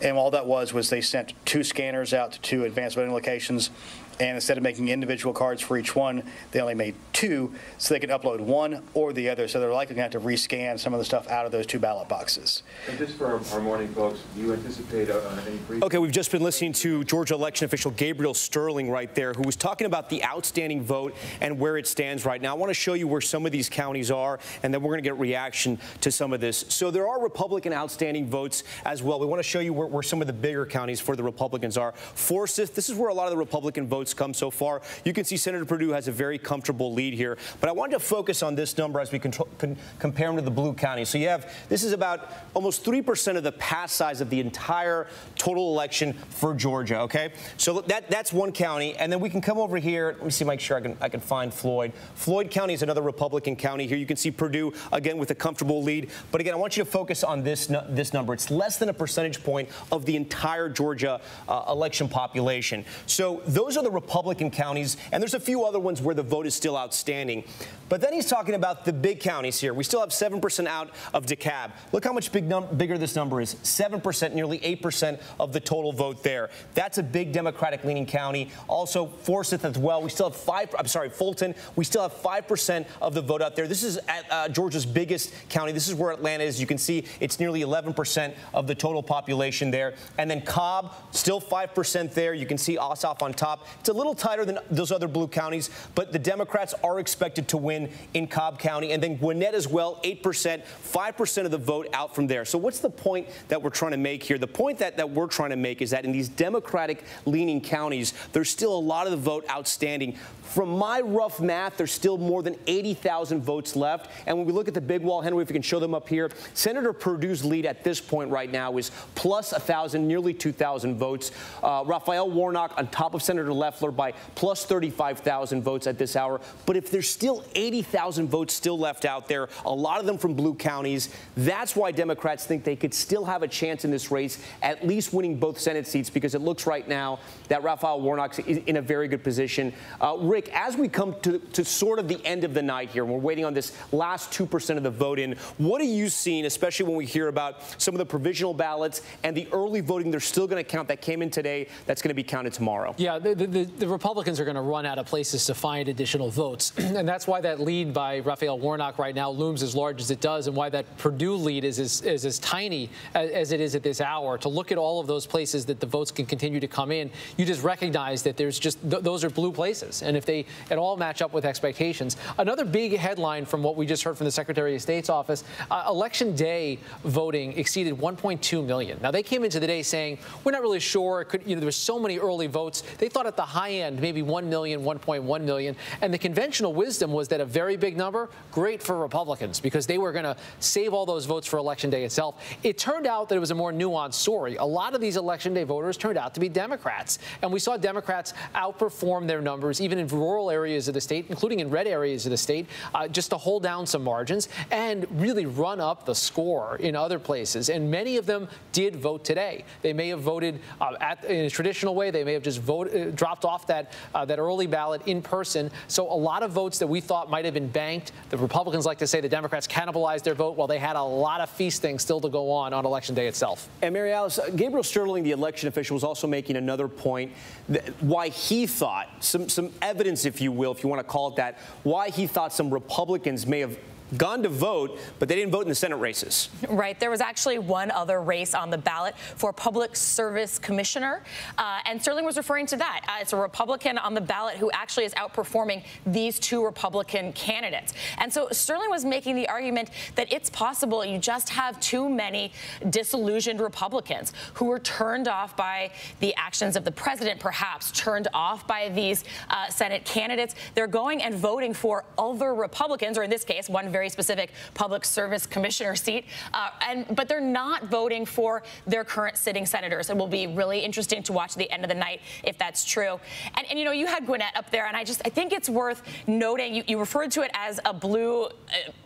And all that was, was they sent two scanners out to two advanced voting locations. And instead of making individual cards for each one, they only made two so they could upload one or the other. So they're likely going to have to rescan some of the stuff out of those two ballot boxes. And just for our- our morning folks, do you anticipate uh, any brief? Okay, we've just been listening to Georgia election official Gabriel Sterling right there, who was talking about the outstanding vote and where it stands right now. I want to show you where some of these counties are, and then we're going to get reaction to some of this. So there are Republican outstanding votes as well. We want to show you where, where some of the bigger counties for the Republicans are. Forsyth, this is where a lot of the Republican votes come so far. You can see Senator Perdue has a very comfortable lead here, but I wanted to focus on this number as we control, con, compare them to the blue counties. So you have, this is about almost 3% of the pass size of the entire total election for Georgia, okay? So that, that's one county, and then we can come over here. Let me see, make sure I can, I can find Floyd. Floyd County is another Republican county here. You can see Perdue, again, with a comfortable lead. But again, I want you to focus on this, this number. It's less than a percentage point of the entire Georgia uh, election population. So those are the Republican counties, and there's a few other ones where the vote is still outstanding. But then he's talking about the big counties here. We still have 7% out of DeKalb. Look how much big bigger this number is 7%, nearly 8% of the total vote there. That's a big Democratic leaning county. Also, Forsyth as well. We still have five, I'm sorry, Fulton. We still have 5% of the vote out there. This is at, uh, Georgia's biggest county. This is where Atlanta is. You can see it's nearly 11% of the total population there. And then Cobb, still 5% there. You can see Ossoff on top. It's a little tighter than those other blue counties, but the Democrats are expected to win in Cobb County. And then Gwinnett as well, 8%, 5% of the vote out from there. So what's the point that we're trying to make here? The point that, that we're trying to make is that in these Democratic leaning counties, there's still a lot of the vote outstanding. From my rough math, there's still more than 80,000 votes left. And when we look at the big wall, Henry, if we can show them up here, Senator Perdue's lead at this point right now is plus 1,000, nearly 2,000 votes. Uh, Raphael Warnock on top of Senator Loeffler. By plus 35,000 votes at this hour. But if there's still 80,000 votes still left out there, a lot of them from blue counties, that's why Democrats think they could still have a chance in this race, at least winning both Senate seats, because it looks right now that Raphael Warnock is in a very good position. Uh, Rick, as we come to, to sort of the end of the night here, we're waiting on this last 2% of the vote in, what are you seeing, especially when we hear about some of the provisional ballots and the early voting they're still going to count that came in today that's going to be counted tomorrow? Yeah, the, the, the Republicans are going to run out of places to find additional votes. and that's why that lead by Raphael Warnock right now looms as large as it does and why that Perdue lead is as, is as tiny as, as it is at this hour. To look at all of those places that the votes can continue to come in, you just recognize that there's just th those are blue places. And if they at all match up with expectations, another big headline from what we just heard from the Secretary of State's office, uh, election day voting exceeded 1.2 million. Now they came into the day saying we're not really sure. Could, you know, there were so many early votes. They thought at the high end maybe 1 million, 1.1 million, and the conventional wisdom was that a very big number, great for Republicans because they were going to save all those votes for election day itself. It turned out that it was a more nuanced story. A lot of these election day voters turned out to be Democrats, and we saw Democrats outperform their numbers even in rural areas of the state, including in red areas of the state, uh, just to hold down some margins and really run up the score in other places. And many of them did vote today. They may have voted uh, at, in a traditional way. They may have just vote, uh, dropped off that uh, that early ballot in person. So a lot of votes that we thought might have been banked. The Republicans like to say the Democrats cannibalized their vote while they had a lot of feasting still to go on on election day itself. And Mary Alice, uh, Gabriel Sterling, the election official, was also making another point why he thought some some evidence, if you will, if you want to call it that, why he thought some Republicans may have gone to vote, but they didn't vote in the Senate races. Right. There was actually one other race on the ballot for Public Service Commissioner, uh, and Sterling was referring to that. Uh, it's a Republican on the ballot who actually is outperforming these two Republican candidates. And so Sterling was making the argument that it's possible you just have too many disillusioned Republicans who were turned off by the actions of the president, perhaps turned off by these uh, Senate candidates. They're going and voting for other Republicans, or in this case, one very specific public service commissioner seat. Uh, and but they're not voting for their current sitting senators. It will be really interesting to watch the end of the night if that's true. And, and you know, you had Gwinnett up there, and I just I think it's worth noting. You, you referred to it as a blue, uh,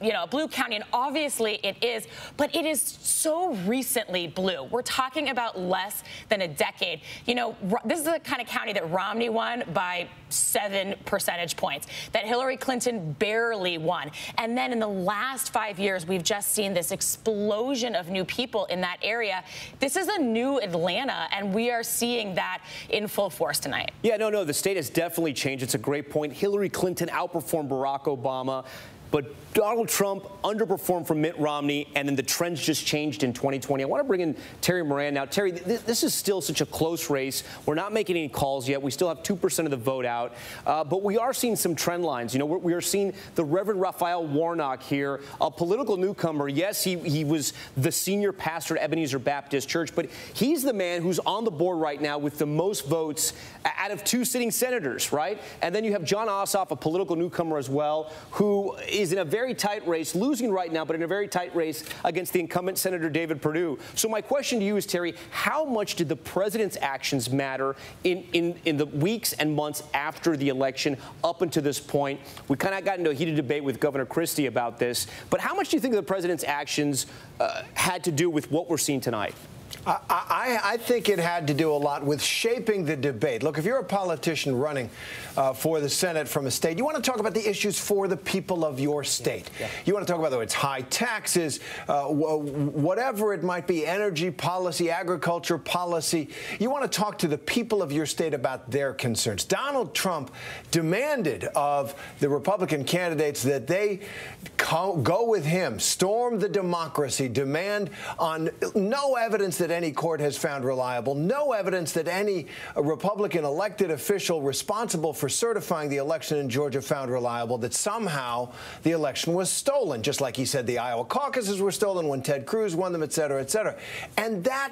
you know, a blue county, and obviously it is, but it is so recently blue. We're talking about less than a decade. You know, this is the kind of county that Romney won by seven percentage points, that Hillary Clinton barely won, and then in the last five years, we've just seen this explosion of new people in that area. This is a new Atlanta, and we are seeing that in full force tonight. Yeah, no, no, the state has definitely changed. It's a great point. Hillary Clinton outperformed Barack Obama. But Donald Trump underperformed from Mitt Romney, and then the trends just changed in 2020. I want to bring in Terry Moran now. Terry, th this is still such a close race. We're not making any calls yet. We still have 2% of the vote out, uh, but we are seeing some trend lines. You know, we're, we are seeing the Reverend Raphael Warnock here, a political newcomer. Yes, he, he was the senior pastor at Ebenezer Baptist Church, but he's the man who's on the board right now with the most votes out of two sitting senators, right? And then you have Jon Ossoff, a political newcomer as well, who is in a very tight race, losing right now, but in a very tight race against the incumbent Senator David Perdue. So my question to you is, Terry, how much did the president's actions matter in, in, in the weeks and months after the election up until this point? We kind of got into a heated debate with Governor Christie about this, but how much do you think the president's actions uh, had to do with what we're seeing tonight? I, I, I, think it had to do a lot with shaping the debate. Look, if you're a politician running uh, for the Senate from a state, you want to talk about the issues for the people of your state. Yeah. You want to talk about whether it's high taxes, uh, whatever it might be, energy policy, agriculture policy. You want to talk to the people of your state about their concerns. Donald Trump demanded of the Republican candidates that they go with him, storm the democracy, demand on no evidence that any court has found reliable, no evidence that any uh, Republican elected official responsible for certifying the election in Georgia found reliable, that somehow the election was stolen, just like he said the Iowa caucuses were stolen when Ted Cruz won them, et cetera, et cetera. And that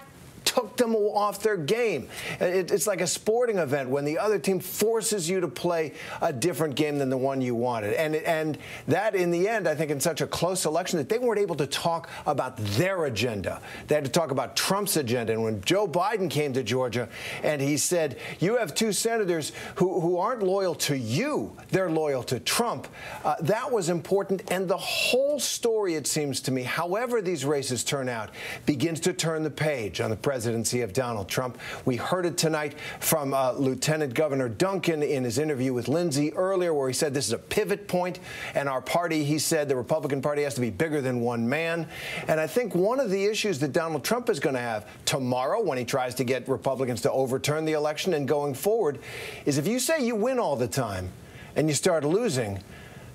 took them off their game. It, it's like a sporting event when the other team forces you to play a different game than the one you wanted. And, and that, in the end, I think in such a close election that they weren't able to talk about their agenda. They had to talk about Trump's agenda. And when Joe Biden came to Georgia and he said, You have two senators who, who aren't loyal to you, they're loyal to Trump, uh, that was important. And the whole story, it seems to me, however these races turn out, begins to turn the page on the presidency of Donald Trump. We heard it tonight from uh, Lieutenant Governor Duncan in his interview with Linsey earlier, where he said this is a pivot point, and our party, he said, the Republican Party has to be bigger than one man. And I think one of the issues that Donald Trump is going to have tomorrow when he tries to get Republicans to overturn the election and going forward is if you say you win all the time and you start losing,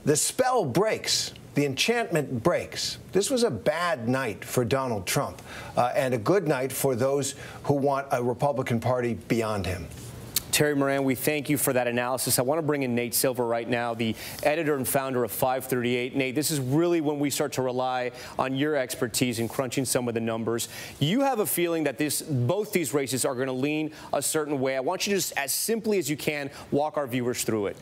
the spell breaks. The enchantment breaks. This was a bad night for Donald Trump uh, and a good night for those who want a Republican Party beyond him. Terry Moran, we thank you for that analysis. I want to bring in Nate Silver right now, the editor and founder of 538. Nate, this is really when we start to rely on your expertise in crunching some of the numbers. You have a feeling that this, both these races are going to lean a certain way. I want you to just, as simply as you can, walk our viewers through it.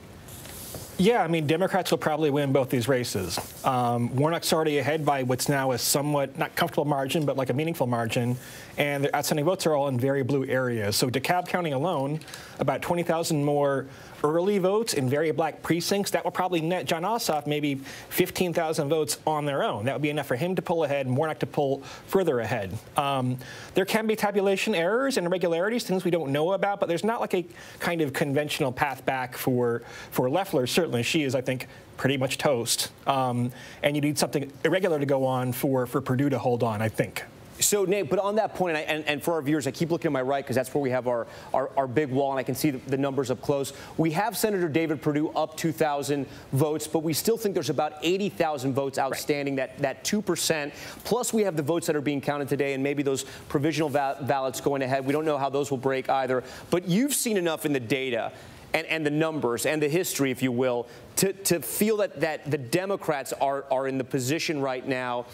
Yeah, I mean, Democrats will probably win both these races. Um, Warnock's already ahead by what's now a somewhat, not comfortable margin, but like a meaningful margin. And the outstanding votes are all in very blue areas. So DeKalb County alone, about 20,000 more early votes in very black precincts, that will probably net Jon Ossoff maybe 15,000 votes on their own. That would be enough for him to pull ahead and Warnock to pull further ahead. Um, there can be tabulation errors and irregularities, things we don't know about, but there's not like a kind of conventional path back for, for Loeffler. Certainly, she is, I think, pretty much toast. Um, and you need something irregular to go on for, for Perdue to hold on, I think. So, Nate, but on that point, and, I, and, and, for our viewers, I keep looking to my right because that's where we have our, our, our, big wall, and I can see the, the, numbers up close. We have Senator David Perdue up 2,000 votes, but we still think there's about 80,000 votes outstanding, right. that, that 2%. Plus, we have the votes that are being counted today, and maybe those provisional ballots going ahead. We don't know how those will break either. But you've seen enough in the data. And, and, the numbers and the history, if you will, to, to feel that, that the Democrats are, are in the position right now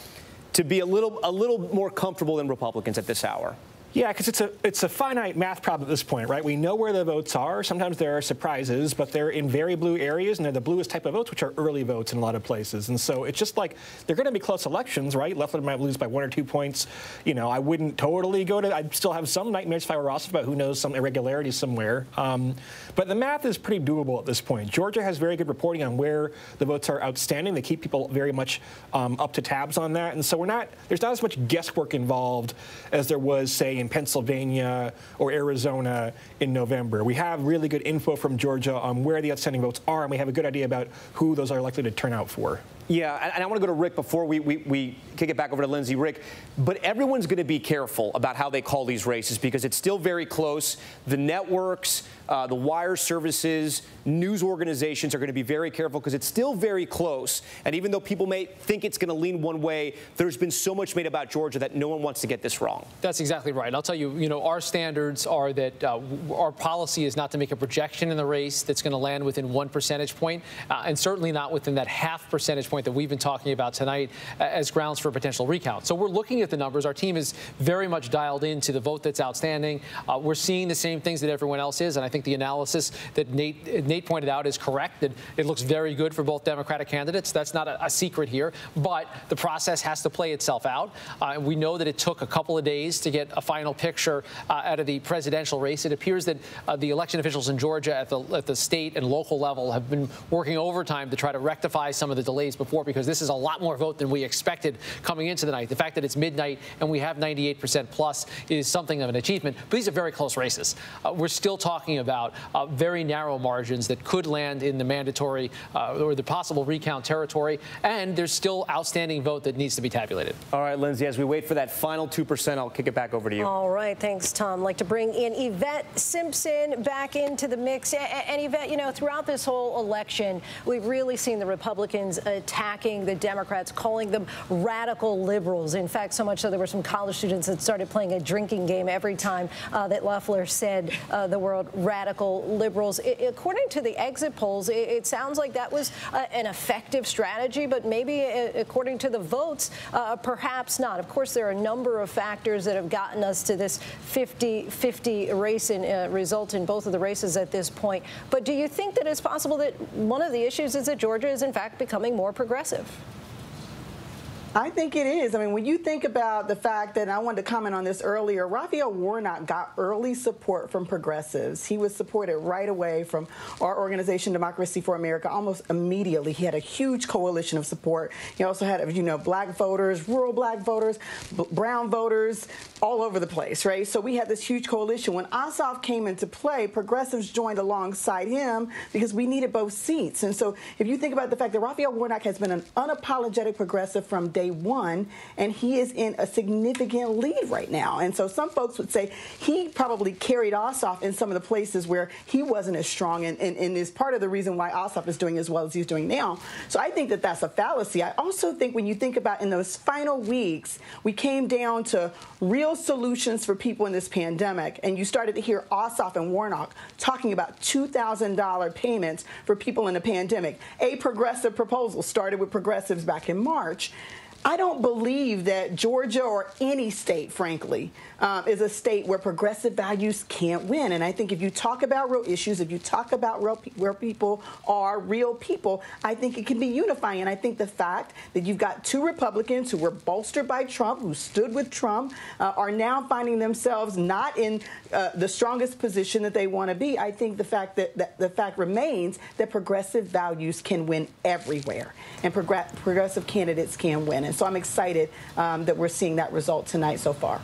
to be a little a little more comfortable than Republicans at this hour? Yeah, because it's a it's a finite math problem at this point, right? We know where the votes are. Sometimes there are surprises, but they're in very blue areas, and they're the bluest type of votes, which are early votes in a lot of places. And so it's just like they're going to be close elections, right? Loeffler might lose by one or two points. You know, I wouldn't totally go to. I'd still have some nightmares if I were Ross about who knows some irregularities somewhere. Um, but the math is pretty doable at this point. Georgia has very good reporting on where the votes are outstanding. They keep people very much um, up to tabs on that, and so we're not. There's not as much guesswork involved as there was, say, in Pennsylvania or Arizona in November. We have really good info from Georgia on where the outstanding votes are, and we have a good idea about who those are likely to turn out for. Yeah, and I want to go to Rick before we, we, we kick it back over to Linsey. Rick, but everyone's going to be careful about how they call these races because it's still very close. The networks, uh, the wire services, news organizations are going to be very careful because it's still very close. And even though people may think it's going to lean one way, there's been so much made about Georgia that no one wants to get this wrong. That's exactly right. I'll tell you, you know, our standards are that uh, our policy is not to make a projection in the race that's going to land within one percentage point, uh, and certainly not within that half percentage point that we've been talking about tonight uh, as grounds for a potential recount. So we're looking at the numbers. Our team is very much dialed into the vote that's outstanding. Uh, we're seeing the same things that everyone else is, and I think the analysis that Nate Nate pointed out is correct. That it looks very good for both Democratic candidates. That's not a, a secret here, but the process has to play itself out. Uh, we know that it took a couple of days to get a final picture uh, out of the presidential race. It appears that uh, the election officials in Georgia at the at the state and local level have been working overtime to try to rectify some of the delays before because this is a lot more vote than we expected coming into the night. The fact that it's midnight and we have 98% plus is something of an achievement. But these are very close races. Uh, we're still talking about uh, very narrow margins that could land in the mandatory uh, or the possible recount territory. And there's still outstanding vote that needs to be tabulated. All right, Linsey, as we wait for that final 2%, I'll kick it back over to you. All right. Thanks, Tom. I'd like to bring in Yvette Simpson back into the mix. And Yvette, you know, throughout this whole election, we've really seen the Republicans attacking the Democrats, calling them radical liberals. In fact, so much so there were some college students that started playing a drinking game every time uh, that Loeffler said uh, the word radical liberals. According to the exit polls, it, it sounds like that was uh, an effective strategy, but maybe uh, according to the votes, uh, perhaps not. Of course, there are a number of factors that have gotten us to this 50-50 race in, uh, result in both of the races at this point. But do you think that it's possible that one of the issues is that Georgia is in fact becoming more progressive? I think it is. I mean, when you think about the fact that I wanted to comment on this earlier, Raphael Warnock got early support from progressives. He was supported right away from our organization, Democracy for America, almost immediately. He had a huge coalition of support. He also had, you know, black voters, rural black voters, brown voters, all over the place, right? So we had this huge coalition. When Ossoff came into play, progressives joined alongside him because we needed both seats. And so if you think about the fact that Raphael Warnock has been an unapologetic progressive from day one, and he is in a significant lead right now. And so some folks would say he probably carried Ossoff in some of the places where he wasn't as strong, and, and, and is part of the reason why Ossoff is doing as well as he's doing now. So I think that that's a fallacy. I also think when you think about in those final weeks, we came down to real solutions for people in this pandemic, and you started to hear Ossoff and Warnock talking about $2,000 payments for people in a pandemic. A progressive proposal started with progressives back in March. I don't believe that Georgia or any state, frankly, um, is a state where progressive values can't win. And I think if you talk about real issues, if you talk about real pe where people are real people, I think it can be unifying. And I think the fact that you've got two Republicans who were bolstered by Trump, who stood with Trump, uh, are now finding themselves not in uh, the strongest position that they want to be. I think the fact that, that, the fact remains that progressive values can win everywhere, and progressive candidates can win. And so I'm excited um, that we're seeing that result tonight so far.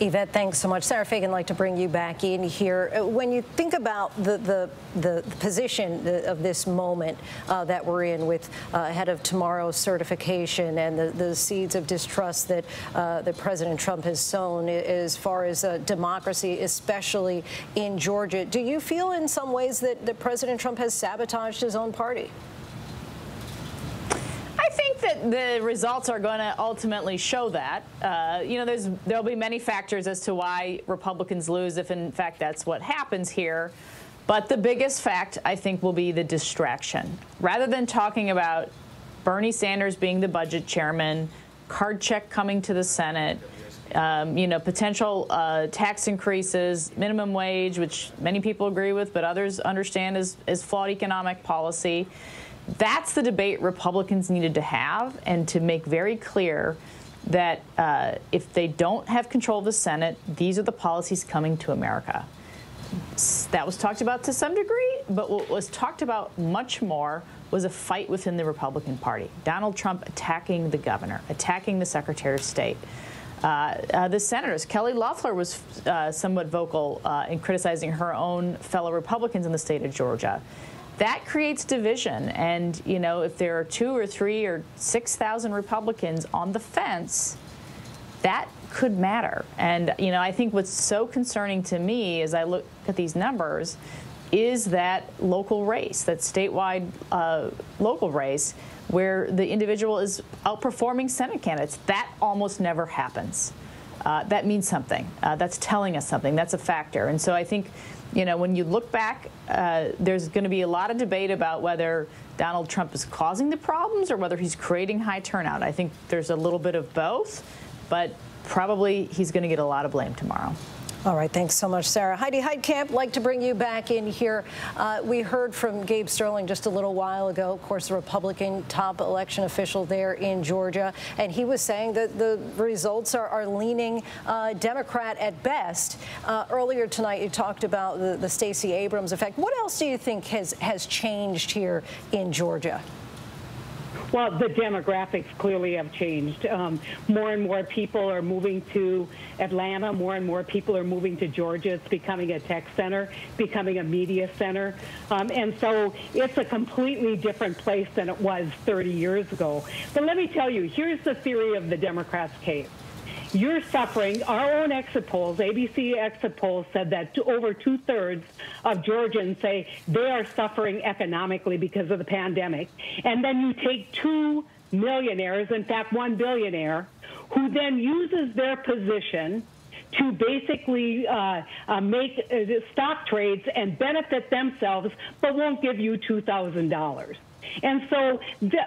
Yvette, thanks so much. Sara Fagen, I'd like to bring you back in here. Uh, when you think about the, the, the position of this moment uh, that we're in with uh, ahead of tomorrow's certification and the, the seeds of distrust that, uh, that President Trump has sown as far as uh, democracy, especially in Georgia, do you feel in some ways that, that President Trump has sabotaged his own party? I think that the results are going to ultimately show that. Uh, you know, there's there'll be many factors as to why Republicans lose, if in fact that's what happens here. But the biggest fact, I think, will be the distraction. Rather than talking about Bernie Sanders being the budget chairman, card check coming to the Senate, um, you know, potential uh, tax increases, minimum wage, which many people agree with, but others understand is, is flawed economic policy. That's the debate Republicans needed to have and to make very clear that uh, if they don't have control of the Senate, these are the policies coming to America. That was talked about to some degree, but what was talked about much more was a fight within the Republican Party. Donald Trump attacking the governor, attacking the Secretary of State. Uh, uh, the senators, Kelly Loeffler was uh, somewhat vocal uh, in criticizing her own fellow Republicans in the state of Georgia that creates division. And, you know, if there are two or three or 6,000 Republicans on the fence, that could matter. And, you know, I think what's so concerning to me as I look at these numbers is that local race, that statewide uh, local race, where the individual is outperforming Senate candidates. That almost never happens. Uh, that means something. Uh, that's telling us something. That's a factor. And so I think you know, when you look back, uh, there's going to be a lot of debate about whether Donald Trump is causing the problems or whether he's creating high turnout. I think there's a little bit of both, but probably he's going to get a lot of blame tomorrow. All right, thanks so much, Sarah. Heidi Heitkamp, like to bring you back in here. Uh, we heard from Gabe Sterling just a little while ago, of course, the Republican top election official there in Georgia, and he was saying that the results are, are leaning uh, Democrat at best. Uh, earlier tonight, you talked about the, the Stacey Abrams effect. What else do you think has, has changed here in Georgia? Well, the demographics clearly have changed. Um, more and more people are moving to Atlanta. More and more people are moving to Georgia. It's becoming a tech center, becoming a media center. Um, and so it's a completely different place than it was 30 years ago. But let me tell you, here's the theory of the Democrats' case you're suffering. Our own exit polls, ABC exit polls, said that over two thirds of Georgians say they are suffering economically because of the pandemic. And then you take two millionaires, in fact, one billionaire, who then uses their position to basically uh, uh, make uh, stock trades and benefit themselves, but won't give you $2,000. And so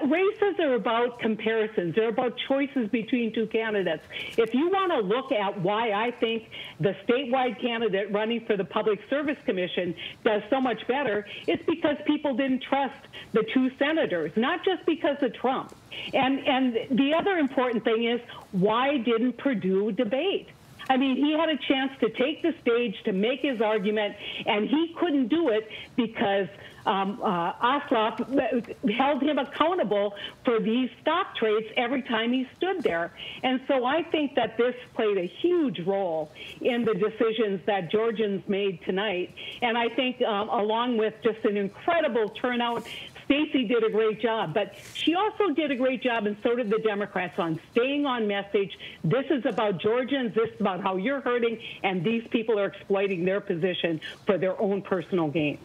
races are about comparisons. They're about choices between two candidates. If you want to look at why I think the statewide candidate running for the Public Service Commission does so much better, it's because people didn't trust the two senators, not just because of Trump. And, and the other important thing is why didn't Perdue debate? I mean, he had a chance to take the stage to make his argument, and he couldn't do it because um, uh, Ossoff held him accountable for these stock trades every time he stood there. And so I think that this played a huge role in the decisions that Georgians made tonight. And I think, um, along with just an incredible turnout, Stacey did a great job, but she also did a great job, and so did the Democrats, on staying on message. This is about Georgians. This is about how you're hurting, and these people are exploiting their position for their own personal gain.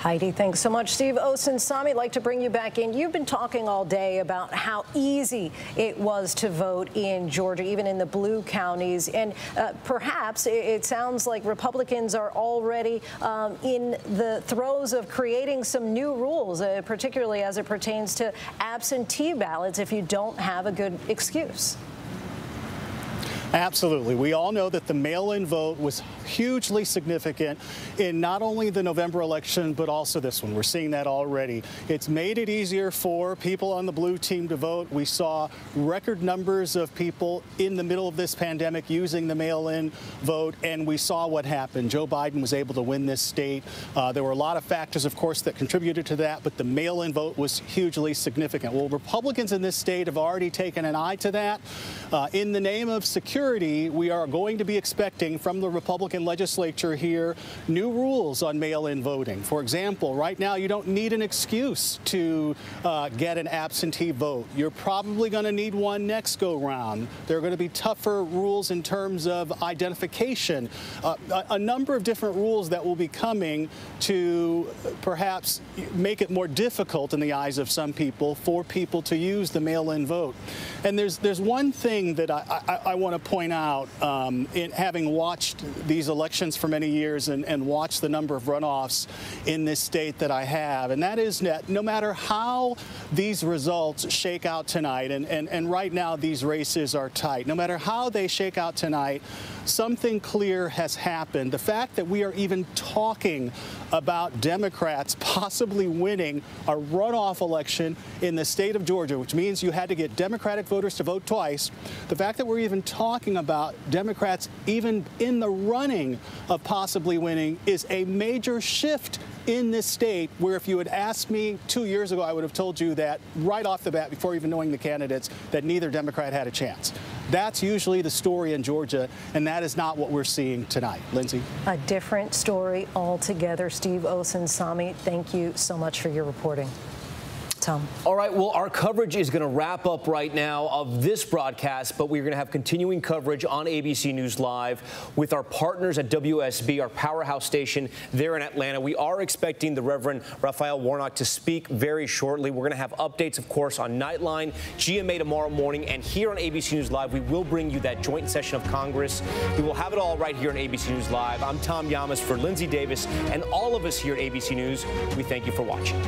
Heidi, thanks so much. Steve Osunsami, I'd like to bring you back in. You've been talking all day about how easy it was to vote in Georgia, even in the blue counties. And uh, perhaps it, it, sounds like Republicans are already um, in the throes of creating some new rules, uh, particularly as it pertains to absentee ballots if you don't have a good excuse. Absolutely. We all know that the mail-in vote was hugely significant in not only the November election, but also this one. We're seeing that already. It's made it easier for people on the blue team to vote. We saw record numbers of people in the middle of this pandemic using the mail-in vote, and we saw what happened. Joe Biden was able to win this state. Uh, there were a lot of factors, of course, that contributed to that, but the mail-in vote was hugely significant. Well, Republicans in this state have already taken an eye to that. Uh, in the name of security, security, we are going to be expecting from the Republican legislature here new rules on mail-in voting. For example, right now you don't need an excuse to uh, get an absentee vote. You're probably going to need one next go round. There are going to be tougher rules in terms of identification. Uh, a, a number of different rules that will be coming to perhaps make it more difficult in the eyes of some people for people to use the mail-in vote. And there's there's one thing that I, I, I want to point out, um, in having watched these elections for many years and, and watched the number of runoffs in this state that I have, and that is that no matter how these results shake out tonight, and, and, and right now these races are tight, no matter how they shake out tonight, something clear has happened. The fact that we are even talking about Democrats possibly winning a runoff election in the state of Georgia, which means you had to get Democratic voters to vote twice, the fact that we're even talking talking about Democrats even in the running of possibly winning is a major shift in this state where if you had asked me two years ago, I would have told you that right off the bat, before even knowing the candidates, that neither Democrat had a chance. That's usually the story in Georgia, and that is not what we're seeing tonight. Linsey? A different story altogether. Steve Osunsami, thank you so much for your reporting. Tom. All right, well, our coverage is going to wrap up right now of this broadcast, but we're going to have continuing coverage on ABC News Live with our partners at WSB, our powerhouse station there in Atlanta. We are expecting the Reverend Raphael Warnock to speak very shortly. We're going to have updates, of course, on Nightline, GMA tomorrow morning, and here on ABC News Live, we will bring you that joint session of Congress. We will have it all right here on ABC News Live. I'm Tom Llamas for Linsey Davis and all of us here at ABC News. We thank you for watching.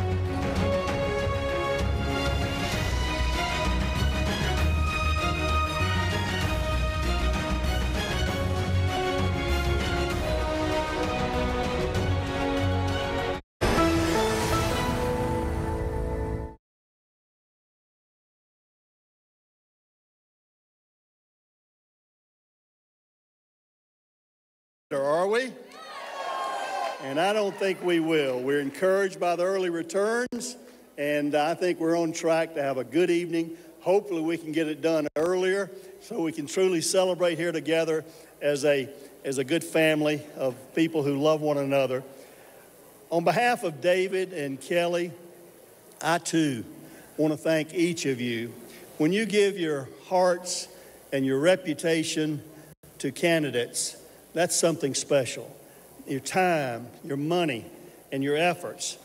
Are we? And I don't think we will. We're encouraged by the early returns, and I think we're on track to have a good evening. Hopefully, we can get it done earlier so we can truly celebrate here together as a, as a good family of people who love one another. On behalf of David and Kelly, I too want to thank each of you. When you give your hearts and your reputation to candidates, that's something special. Your time, your money, and your efforts,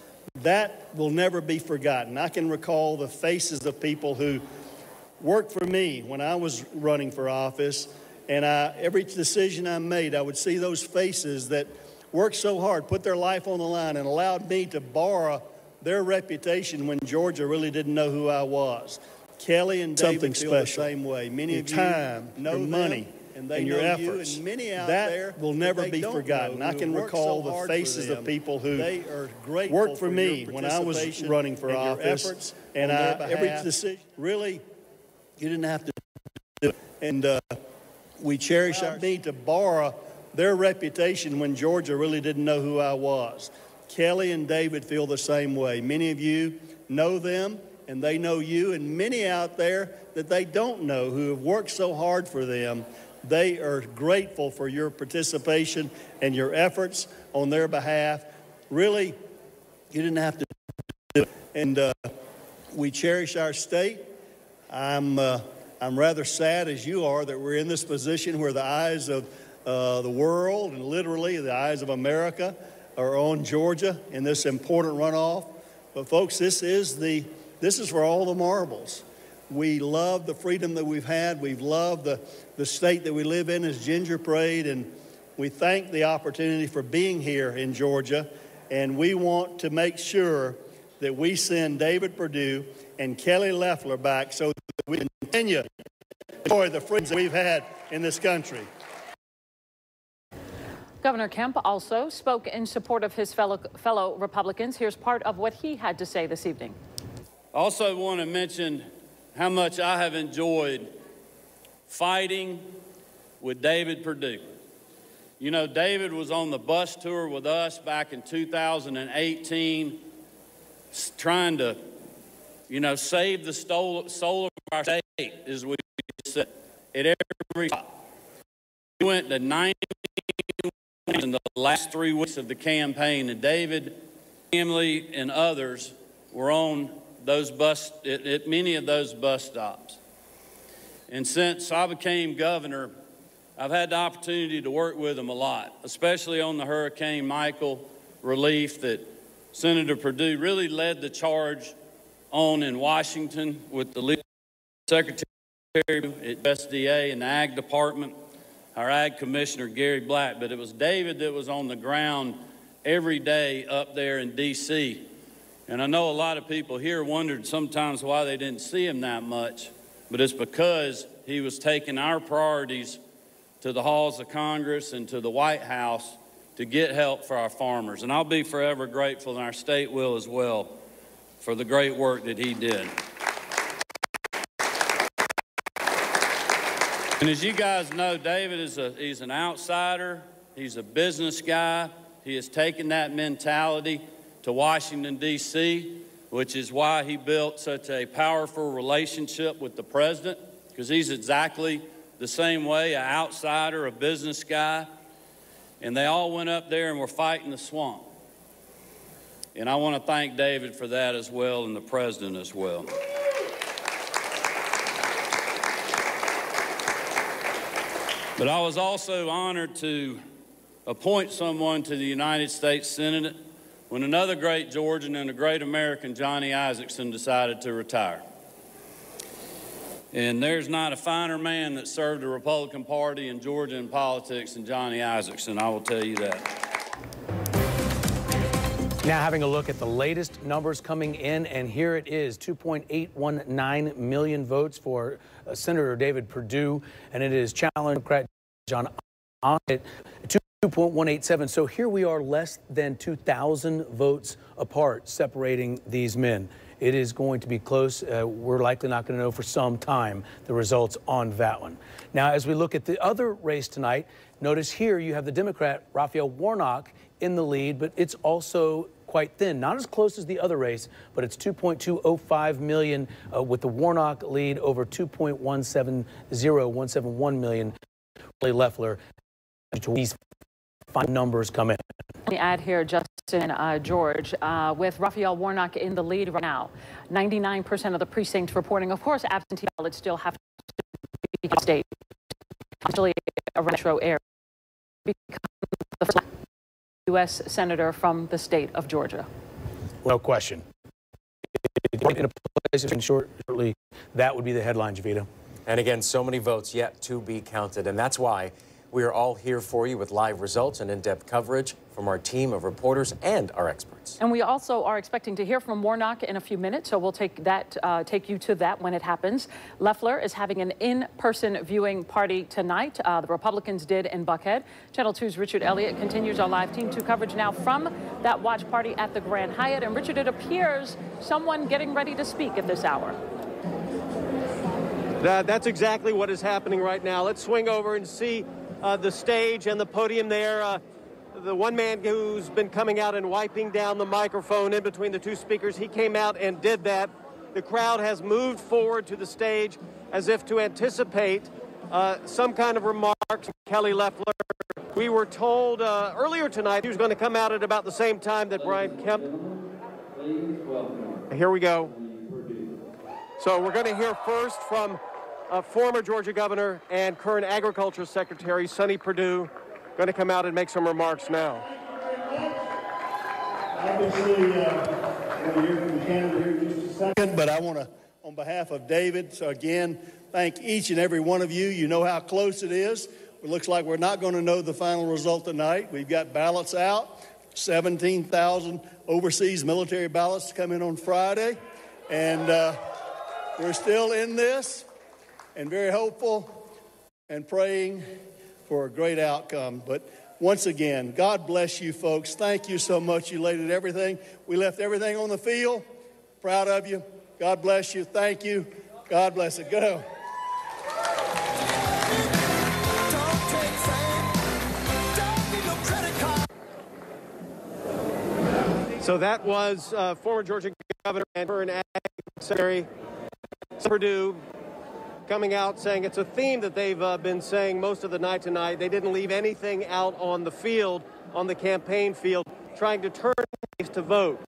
that will never be forgotten. I can recall the faces of people who worked for me when I was running for office, and I, every decision I made, I would see those faces that worked so hard, put their life on the line, and allowed me to borrow their reputation when Georgia really didn't know who I was. Kelly and David Something feel special. the same way. Many Your of time, you know your money, and, they and your know you, efforts. and many out That there will never they be forgotten. I can recall so the faces of people who they are worked for for me when I was running for and office, efforts and I- every decision- really you didn't have to do it. And uh, we cherish our need to borrow their reputation when Georgia really didn't know who I was. Kelly and David feel the same way. Many of you know them and they know you, and many out there that they don't know who have worked so hard for them. They are grateful for your participation and your efforts on their behalf. Really, you didn't have to do it. And uh, we cherish our state. I'm, uh, I'm rather sad, as you are, that we're in this position where the eyes of uh, the world and literally the eyes of America are on Georgia in this important runoff. But folks, this is the this is for all the marbles. We love the freedom that we've had. We've loved the, the state that we live in as Ginger Parade, and we thank the opportunity for being here in Georgia. And we want to make sure that we send David Perdue and Kelly Loeffler back so that we can continue to enjoy the freedoms that we've had in this country. Governor Kemp also spoke in support of his fellow, fellow Republicans. Here's part of what he had to say this evening. I also want to mention how much I have enjoyed fighting with David Perdue. You know, David was on the bus tour with us back in 2018, trying to, you know, save the soul of our state, as we said, at every stop. We went to 90 in the last three weeks of the campaign, and David, family, and others were on those bus, at, at many of those bus stops. And since I became governor, I've had the opportunity to work with them a lot, especially on the Hurricane Michael relief that Senator Perdue really led the charge on in Washington with the secretary at USDA and the Ag Department, our Ag Commissioner Gary Black. But it was David that was on the ground every day up there in D.C. And I know a lot of people here wondered sometimes why they didn't see him that much, but it's because he was taking our priorities to the halls of Congress and to the White House to get help for our farmers. And I'll be forever grateful, and our state will as well, for the great work that he did. And as you guys know, David is a, he's an outsider. He's a business guy. He has taken that mentality to Washington, D.C., which is why he built such a powerful relationship with the president, because he's exactly the same way, an outsider, a business guy. And they all went up there and were fighting the swamp. And I want to thank David for that as well, and the president as well. But I was also honored to appoint someone to the United States Senate when another great Georgian and a great American, Johnny Isakson, decided to retire. And there's not a finer man that served the Republican Party in Georgia in politics than Johnny Isakson, I will tell you that. Now, having a look at the latest numbers coming in, and here it is 2.819 million votes for uh, Senator David Perdue, and it is challenge Democrat Jon at 2.187. So here we are, less than 2,000 votes apart, separating these men. It is going to be close. Uh, we're likely not going to know for some time the results on that one. Now, as we look at the other race tonight, notice here you have the Democrat Raphael Warnock in the lead, but it's also quite thin. Not as close as the other race, but it's 2.205 million uh, with the Warnock lead over 2.170, 171 million. Loeffler. Fine numbers come in. Let me add here, Justin uh, George, uh, with Raphael Warnock in the lead right now. 99% of the precincts reporting, of course, absentee ballots still have to be state, actually a retro air, becomes the first U.S. senator from the state of Georgia. No question. In a place shortly, that would be the headline, Jovita. And again, so many votes yet to be counted. And that's why we are all here for you with live results and in depth coverage from our team of reporters and our experts. And we also are expecting to hear from Warnock in a few minutes, so we'll take that, uh, take you to that when it happens. Loeffler is having an in-person viewing party tonight. Uh, the Republicans did in Buckhead. Channel 2's Richard Elliott continues our live Team 2 coverage now from that watch party at the Grand Hyatt. And Richard, it appears someone getting ready to speak at this hour. That, that's exactly what is happening right now. Let's swing over and see the stage and the podium there. Uh, the one man who's been coming out and wiping down the microphone in between the two speakers, he came out and did that. The crowd has moved forward to the stage as if to anticipate uh, some kind of remarks Kelly Loeffler. We were told uh, earlier tonight he was going to come out at about the same time that Brian Kemp. Here we go. So we're going to hear first from uh, former Georgia governor and current agriculture secretary Sonny Perdue going to come out and make some remarks now. Obviously, hear from Canada here in just a second, but I want to, on behalf of David, so again, thank each and every one of you. You know how close it is. It looks like we're not going to know the final result tonight. We've got ballots out, 17,000 overseas military ballots to come in on Friday, and uh, we're still in this and very hopeful and praying for a great outcome. But once again, God bless you folks. Thank you so much. You laid it everything. We left everything on the field. Proud of you. God bless you. Thank you. God bless it. Go. So that was uh, former Georgia governor and current ag secretary Perdue coming out saying it's a theme that they've uh, been saying most of the night tonight. They didn't leave anything out on the field, on the campaign field, trying to turn to vote.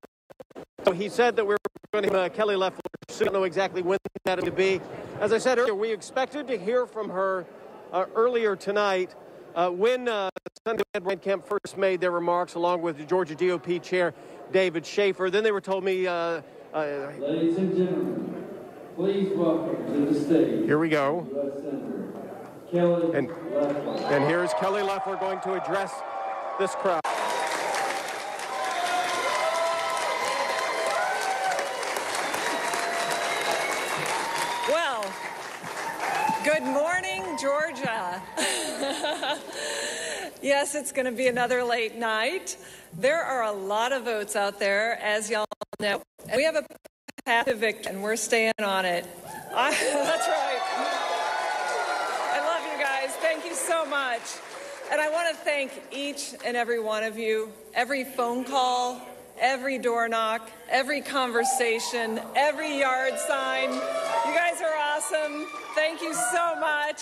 So he said that we're going to uh, Kelly Loeffler. So don't know exactly when that to be. As I said earlier, we expected to hear from her uh, earlier tonight uh, when uh, Senator Brian Kemp first made their remarks, along with the Georgia GOP chair David Shafer. Then they were told me. Uh, Ladies and gentlemen, please welcome to the stage. Here we go. Kelly and, and here's Kelly Loeffler going to address this crowd. Well, good morning, Georgia. yes, it's going to be another late night. There are a lot of votes out there, as y'all know. We have a path to victory, and we're staying on it. I, that's right. I love you guys. Thank you so much. And I want to thank each and every one of you. Every phone call, every door knock, every conversation, every yard sign. You guys are awesome. Thank you so much.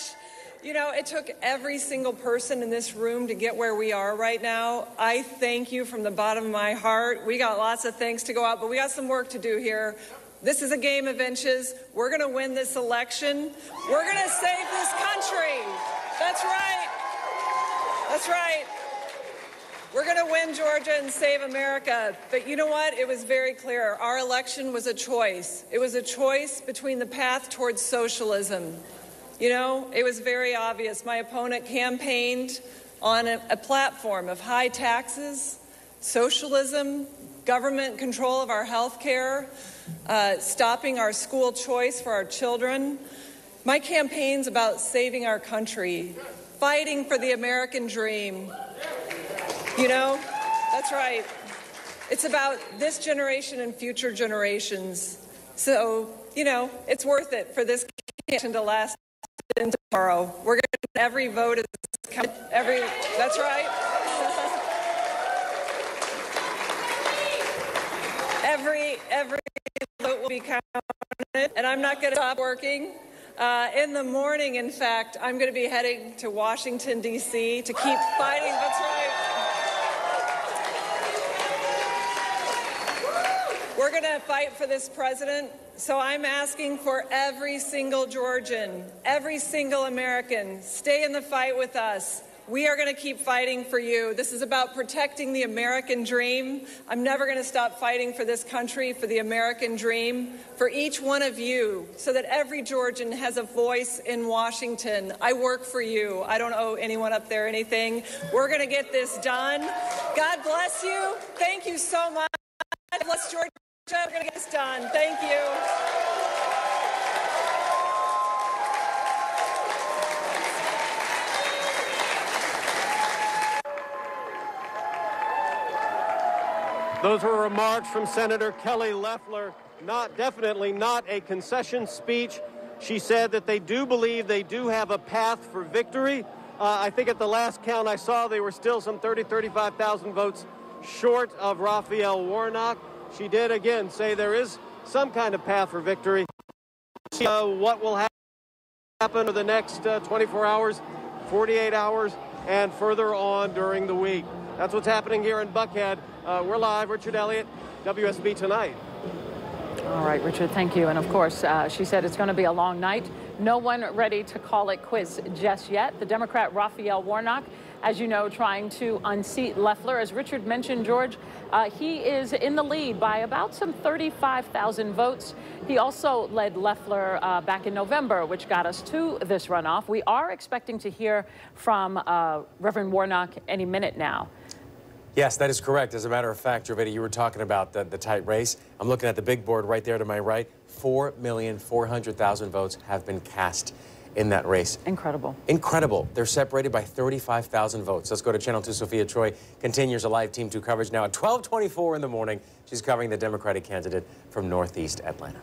You know, it took every single person in this room to get where we are right now. I thank you from the bottom of my heart. We got lots of things to go out, but we got some work to do here. This is a game of inches. We're going to win this election. We're going to save this country. That's right. That's right. We're going to win Georgia and save America. But you know what? It was very clear. Our election was a choice. It was a choice between the path towards socialism. You know, it was very obvious. My opponent campaigned on a, a platform of high taxes, socialism, government control of our health care, uh, stopping our school choice for our children. My campaign's about saving our country, fighting for the American dream. You know, that's right. It's about this generation and future generations. So, you know, it's worth it for this campaign to last in tomorrow. We're going to every vote is counted. Every that's right. every every vote will be counted, and I'm not going to stop working. Uh, in the morning, in fact, I'm going to be heading to Washington D.C. to keep fighting. That's right. We're going to fight for this president So I'm asking for every single Georgian, every single American, stay in the fight with us. We are going to keep fighting for you. This is about protecting the American dream. I'm never going to stop fighting for this country, for the American dream, for each one of you, so that every Georgian has a voice in Washington. I work for you. I don't owe anyone up there anything. We're going to get this done. God bless you. Thank you so much. God bless Georgia. We're going to get this done. Thank you. Those were remarks from Senator Kelly Loeffler. Not definitely not a concession speech. She said that they do believe they do have a path for victory. Uh, I think at the last count I saw, they were still some 30, 35,000 votes short of Raphael Warnock. She did again say there is some kind of path for victory. Uh, what will happen over the next uh, 24 hours, 48 hours, and further on during the week? That's what's happening here in Buckhead. Uh, we're live. Richard Elliott, WSB Tonight. All right, Richard, thank you. And of course, uh, she said it's going to be a long night. No one ready to call it quits just yet. The Democrat Raphael Warnock, as you know, trying to unseat Loeffler. As Richard mentioned, George, uh, he is in the lead by about some 35,000 votes. He also led Loeffler uh, back in November, which got us to this runoff. We are expecting to hear from uh, Reverend Warnock any minute now. Yes, that is correct. As a matter of fact, Jovita, you were talking about the, the tight race. I'm looking at the big board right there to my right. 4,400,000 votes have been cast in that race. Incredible. Incredible. They're separated by 35,000 votes. Let's go to Channel 2. Sophia Choi continues a live Team 2 coverage now at 1224 in the morning. She's covering the Democratic candidate from Northeast Atlanta.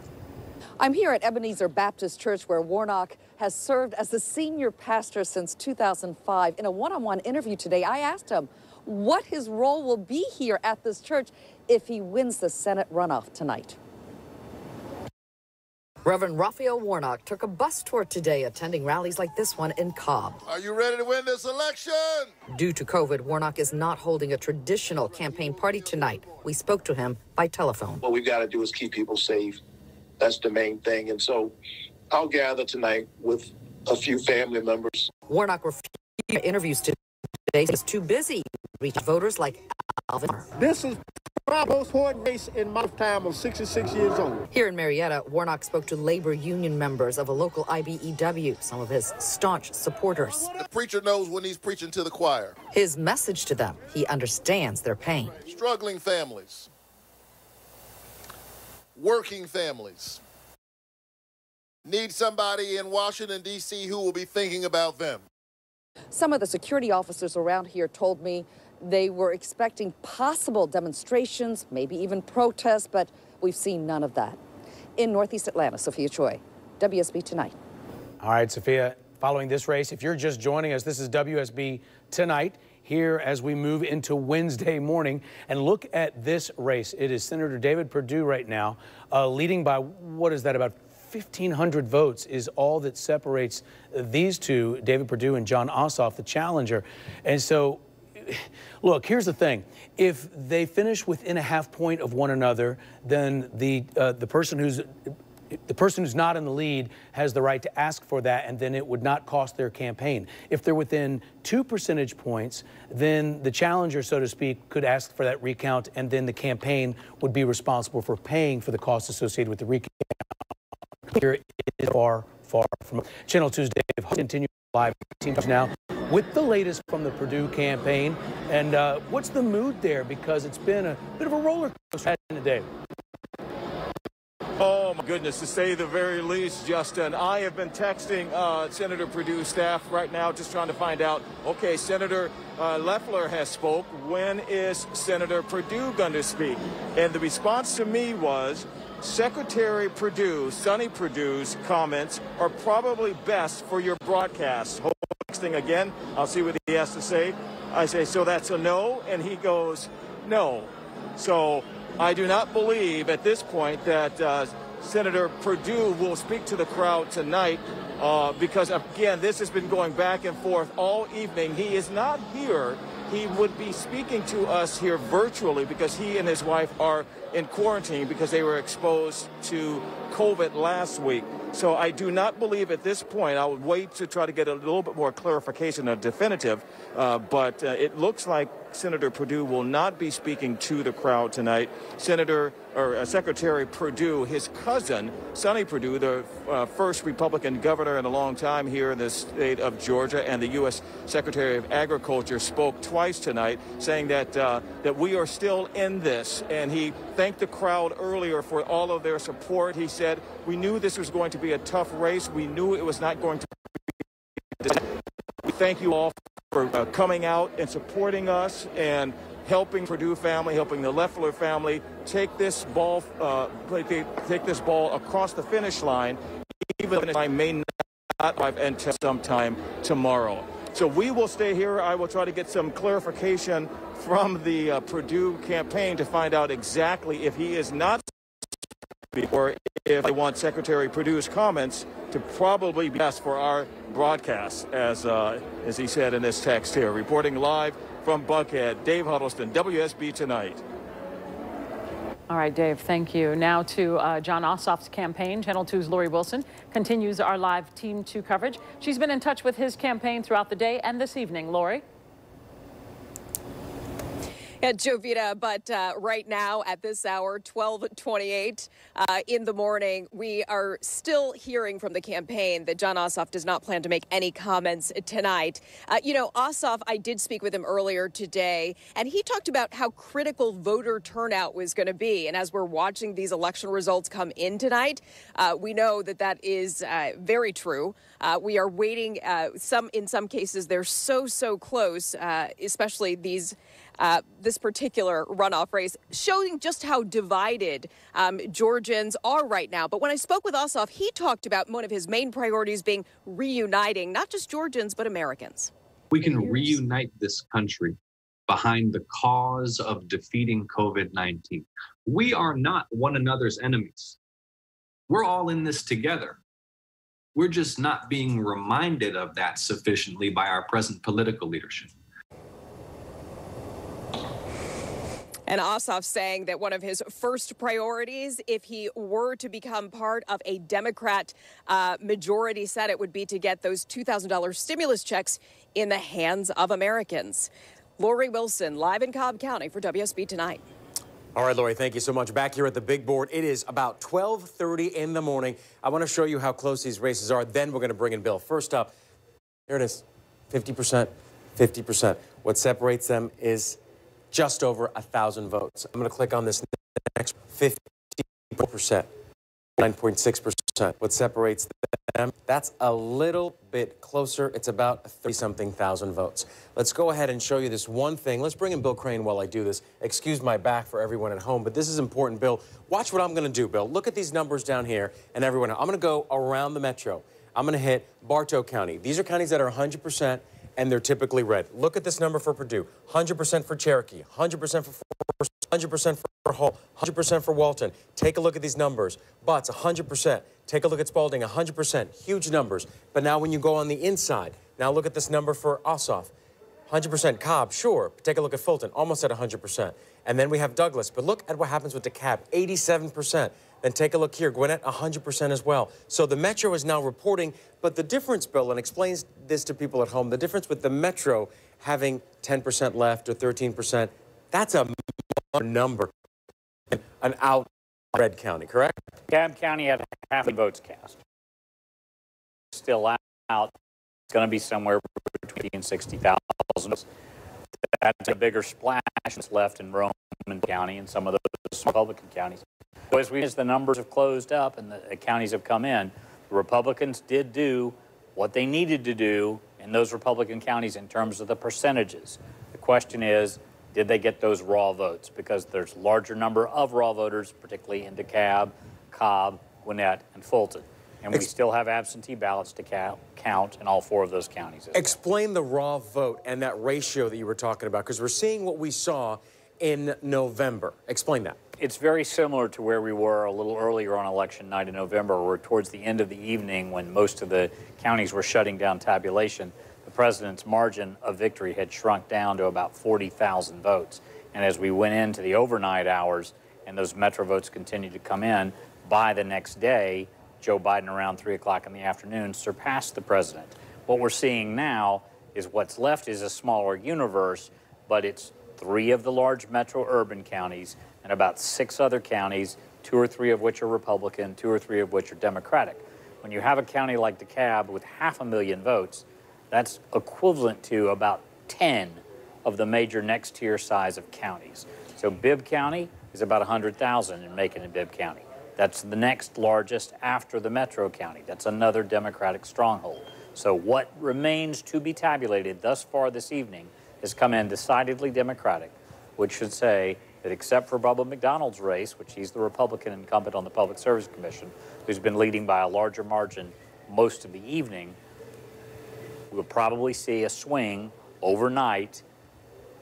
I'm here at Ebenezer Baptist Church where Warnock has served as the senior pastor since 2005. In a one-on-one interview today, I asked him what his role will be here at this church if he wins the Senate runoff tonight. Reverend Raphael Warnock took a bus tour today, attending rallies like this one in Cobb. Are you ready to win this election? Due to COVID, Warnock is not holding a traditional campaign party tonight. We spoke to him by telephone. What we've got to do is keep people safe. That's the main thing. And so I'll gather tonight with a few family members. Warnock refused interviews today. He's too busy reaching voters like Alvin. This is my most important race in my lifetime. I'm 66 years old. Here in Marietta, Warnock spoke to labor union members of a local IBEW, some of his staunch supporters. The preacher knows when he's preaching to the choir. His message to them, he understands their pain. Struggling families, working families need somebody in Washington, D.C. who will be thinking about them. Some of the security officers around here told me they were expecting possible demonstrations, maybe even protests, but we've seen none of that. In Northeast Atlanta, Sophia Choi, WSB Tonight. All right, Sophia, following this race, if you're just joining us, this is WSB Tonight here as we move into Wednesday morning. And look at this race. It is Senator David Perdue right now, uh, leading by, what is that, about 1,500 votes is all that separates these two, David Perdue and Jon Ossoff, the challenger. And so, look, here's the thing. If they finish within a half point of one another, then the, uh, the person who's the person who's not in the lead has the right to ask for that, and then it would not cost their campaign. If they're within two percentage points, then the challenger, so to speak, could ask for that recount, and then the campaign would be responsible for paying for the costs associated with the recount. Here is far, far from Channel 2's Dave continue live teams now with the latest from the Perdue campaign. And uh, what's the mood there? Because it's been a bit of a roller coaster today. Oh, my goodness, to say the very least, Justin. I have been texting uh, Senator Perdue staff right now, just trying to find out, okay, Senator uh, Loeffler has spoke. When is Senator Perdue going to speak? And the response to me was, Secretary Perdue, Sonny Perdue's comments are probably best for your broadcast. Hold thing again. I'll see what he has to say. I say, so that's a no? And he goes, no. So I do not believe at this point that uh, Senator Perdue will speak to the crowd tonight uh, because, again, this has been going back and forth all evening. He is not here he would be speaking to us here virtually because he and his wife are in quarantine because they were exposed to COVID last week. So I do not believe at this point, I would wait to try to get a little bit more clarification or definitive, uh, but uh, it looks like Senator Perdue will not be speaking to the crowd tonight. Senator or uh, Secretary Perdue, his cousin, Sonny Perdue, the uh, first Republican governor in a long time here in the state of Georgia, and the U.S. Secretary of Agriculture spoke twice tonight, saying that uh, that we are still in this. And he thanked the crowd earlier for all of their support. He said, "We knew this was going to be a tough race. We knew it was not going to." be We thank you all for uh, coming out and supporting us and helping Perdue family, helping the Loeffler family take this ball, uh, take, this ball across the finish line, even if I may not arrive until sometime tomorrow. So we will stay here. I will try to get some clarification from the uh, Perdue campaign to find out exactly if he is not or if they want Secretary Perdue's comments to probably be best for our broadcast, as uh, as he said in this text here. Reporting live from Buckhead, Dave Huddleston, WSB Tonight. All right, Dave, thank you. Now to uh, Jon Ossoff's campaign. Channel 2's Lori Wilson continues our live Team 2 coverage. She's been in touch with his campaign throughout the day and this evening. Lori? Yeah, Jovita, but uh, right now at this hour, 1228 uh, in the morning, we are still hearing from the campaign that Jon Ossoff does not plan to make any comments tonight. Uh, you know, Ossoff, I did speak with him earlier today, and he talked about how critical voter turnout was going to be. And as we're watching these election results come in tonight, uh, we know that that is uh, very true. Uh, we are waiting. some in some cases, they're so so close, especially these uh, this particular runoff race, showing just how divided um, Georgians are right now. But when I spoke with Ossoff, he talked about one of his main priorities being reuniting not just Georgians, but Americans. We can reunite this country behind the cause of defeating COVID 19. We are not one another's enemies. We're all in this together. We're just not being reminded of that sufficiently by our present political leadership. And Ossoff saying that one of his first priorities, if he were to become part of a Democrat uh, majority Senate, would be to get those $2,000 stimulus checks in the hands of Americans. Lori Wilson, live in Cobb County for WSB Tonight. All right, Lori, thank you so much. Back here at the big board, it is about 12:30 in the morning. I want to show you how close these races are. Then we're going to bring in Bill. First up, here it is, 50%, 50%. What separates them is just over a thousand votes. I'm going to click on this next 50%, 9.6%. What separates them? That's a little bit closer. It's about 30 something thousand votes. Let's go ahead and show you this one thing. Let's bring in Bill Crane while I do this. Excuse my back for everyone at home, but this is important, Bill. Watch what I'm going to do, Bill. Look at these numbers down here and everyone. I'm going to go around the metro. I'm going to hit Bartow County. These are counties that are 100 percent and they're typically red. Look at this number for Perdue 100% for Cherokee, 100% for 100% for Hall, 100% for Walton. Take a look at these numbers. Butts, 100%. Take a look at Spalding, 100%. Huge numbers. But now when you go on the inside, now look at this number for Ossoff. 100% Cobb, sure. Take a look at Fulton, almost at 100%. And then we have Douglas. But look at what happens with DeKalb, 87%. Then take a look here, Gwinnett, 100% as well. So the Metro is now reporting, but the difference, Bill, and explains this to people at home, the difference with the Metro having 10% left or 13%, that's a number. An out red county, correct? Cobb County had half the votes cast. Still out. It's going to be somewhere between 60,000. That's a bigger splash that's left in Roman County and some of those Republican counties. So as, we, as the numbers have closed up and the counties have come in, the Republicans did do what they needed to do in those Republican counties in terms of the percentages. The question is, did they get those raw votes? Because there's larger number of raw voters, particularly in DeKalb, Cobb, Gwinnett, and Fulton. And we still have absentee ballots to count in all four of those counties. Explain the raw vote and that ratio that you were talking about, because we're seeing what we saw in November. Explain that. It's very similar to where we were a little earlier on election night in November, where towards the end of the evening, when most of the counties were shutting down tabulation, the president's margin of victory had shrunk down to about 40,000 votes. And as we went into the overnight hours and those metro votes continued to come in, by the next day, Joe Biden around 3 o'clock in the afternoon surpassed the president. What we're seeing now is what's left is a smaller universe, but it's three of the large metro urban counties and about six other counties, two or three of which are Republican, two or three of which are Democratic. When you have a county like DeKalb with half a million votes, that's equivalent to about 10 of the major next tier size of counties. So Bibb County is about 100,000 in Macon and Bibb County. That's the next largest after the Metro County. That's another Democratic stronghold. So what remains to be tabulated thus far this evening has come in decidedly Democratic, which should say that except for Bubba McDonald's race, which he's the Republican incumbent on the Public Service Commission, who's been leading by a larger margin most of the evening, we'll probably see a swing overnight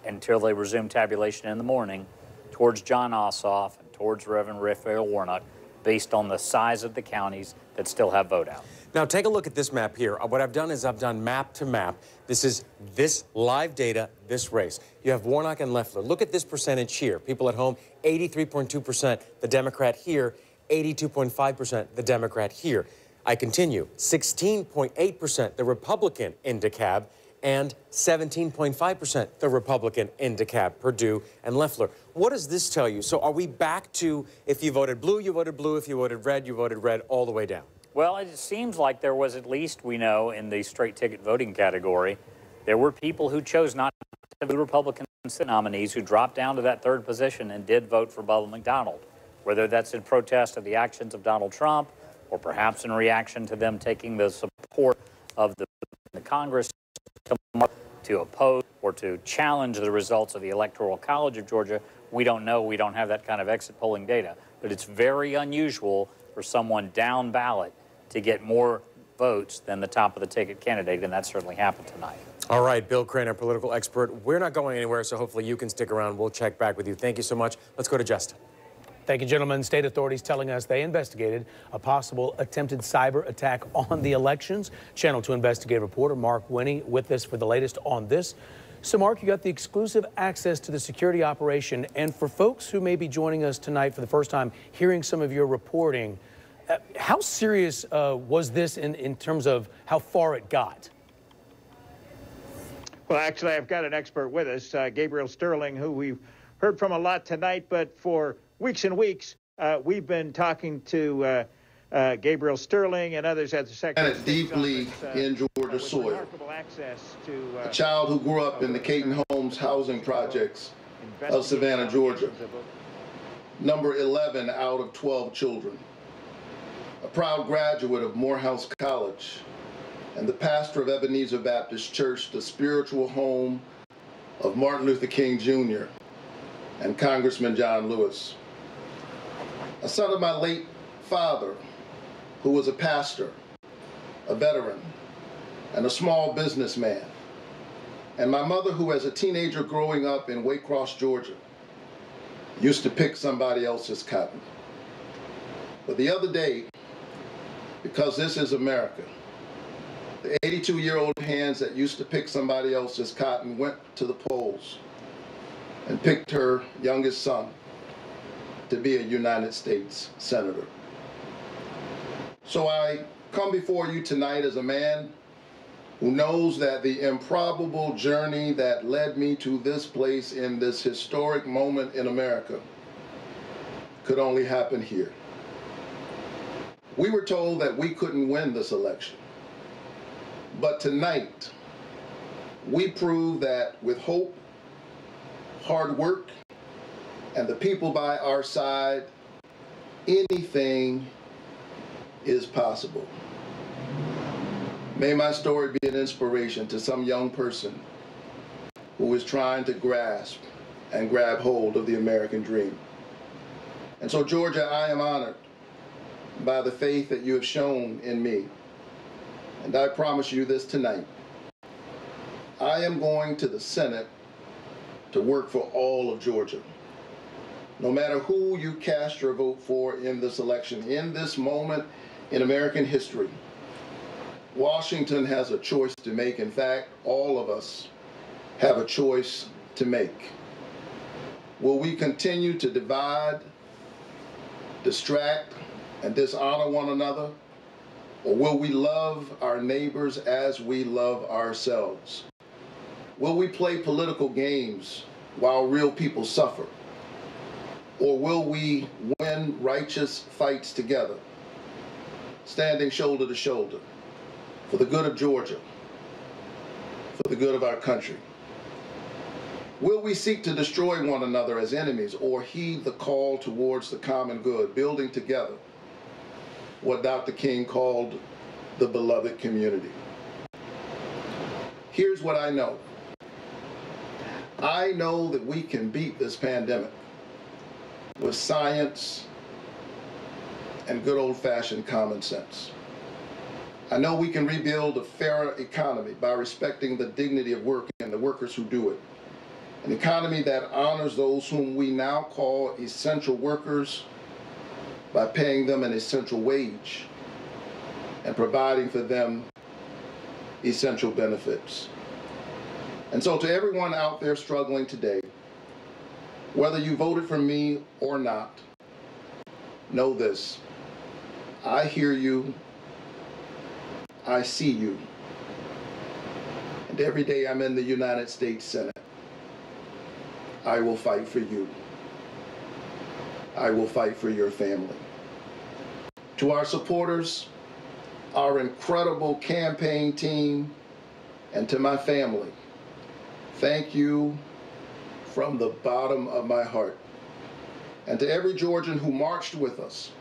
until they resume tabulation in the morning towards Jon Ossoff and towards Reverend Raphael Warnock based on the size of the counties that still have vote out. Now take a look at this map here. What I've done is I've done map to map. This is this live data, this race. You have Warnock and Loeffler. Look at this percentage here. People at home, 83.2% the Democrat here, 82.5% the Democrat here. I continue, 16.8% the Republican in DeKalb, and 17.5% the Republican in DeKalb, Perdue, and Loeffler. What does this tell you? So are we back to if you voted blue, you voted blue, if you voted red, you voted red, all the way down? Well, it seems like there was at least, we know, in the straight ticket voting category, there were people who chose not to be Republican nominees who dropped down to that third position and did vote for Bubba McDonald, whether that's in protest of the actions of Donald Trump or perhaps in reaction to them taking the support of the, the Congress to oppose or to challenge the results of the Electoral College of Georgia. We don't know. We don't have that kind of exit polling data. But it's very unusual for someone down ballot to get more votes than the top of the ticket candidate, and that certainly happened tonight. All right, Bill Crane, our political expert. We're not going anywhere, so hopefully you can stick around. We'll check back with you. Thank you so much. Let's go to Justin. Thank you, gentlemen. State authorities telling us they investigated a possible attempted cyber attack on the elections. Channel 2 investigative reporter Mark Winne with us for the latest on this. So, Mark, you got the exclusive access to the security operation. And for folks who may be joining us tonight for the first time, hearing some of your reporting, uh, how serious uh, was this in, in terms of how far it got? Well, actually, I've got an expert with us, uh, Gabriel Sterling, who we've heard from a lot tonight, but for weeks and weeks, uh, we've been talking to uh, uh, Gabriel Sterling and others at the Secretary. And deeply in Georgia soil. To, a child who grew up in the Kayton Homes housing projects of Savannah, Georgia. Number 11 out of 12 children. A proud graduate of Morehouse College and the pastor of Ebenezer Baptist Church, the spiritual home of Martin Luther King Jr. and Congressman John Lewis. A son of my late father, who was a pastor, a veteran, and a small businessman. And my mother, who as a teenager growing up in Waycross, Georgia, used to pick somebody else's cotton. But the other day, because this is America, the 82 year old hands that used to pick somebody else's cotton went to the polls and picked her youngest son to be a United States Senator. So I come before you tonight as a man who knows that the improbable journey that led me to this place in this historic moment in America could only happen here. We were told that we couldn't win this election. But tonight, we prove that with hope, hard work, and the people by our side, anything is possible. May my story be an inspiration to some young person who is trying to grasp and grab hold of the American dream. And so, Georgia, I am honored by the faith that you have shown in me. And I promise you this tonight. I am going to the Senate to work for all of Georgia. No matter who you cast your vote for in this election, in this moment in American history, Washington has a choice to make. In fact, all of us have a choice to make. Will we continue to divide, distract, and dishonor one another? Or will we love our neighbors as we love ourselves? Will we play political games while real people suffer? Or will we win righteous fights together, standing shoulder to shoulder, for the good of Georgia, for the good of our country? Will we seek to destroy one another as enemies or heed the call towards the common good, building together what Dr. King called the beloved community? Here's what I know. I know that we can beat this pandemic with science and good old-fashioned common sense. I know we can rebuild a fairer economy by respecting the dignity of work and the workers who do it. An economy that honors those whom we now call essential workers by paying them an essential wage and providing for them essential benefits. And so to everyone out there struggling today, whether you voted for me or not, know this. I hear you. I see you. And every day I'm in the United States Senate, I will fight for you. I will fight for your family. To our supporters, our incredible campaign team, and to my family, thank you from the bottom of my heart. And to every Georgian who marched with us,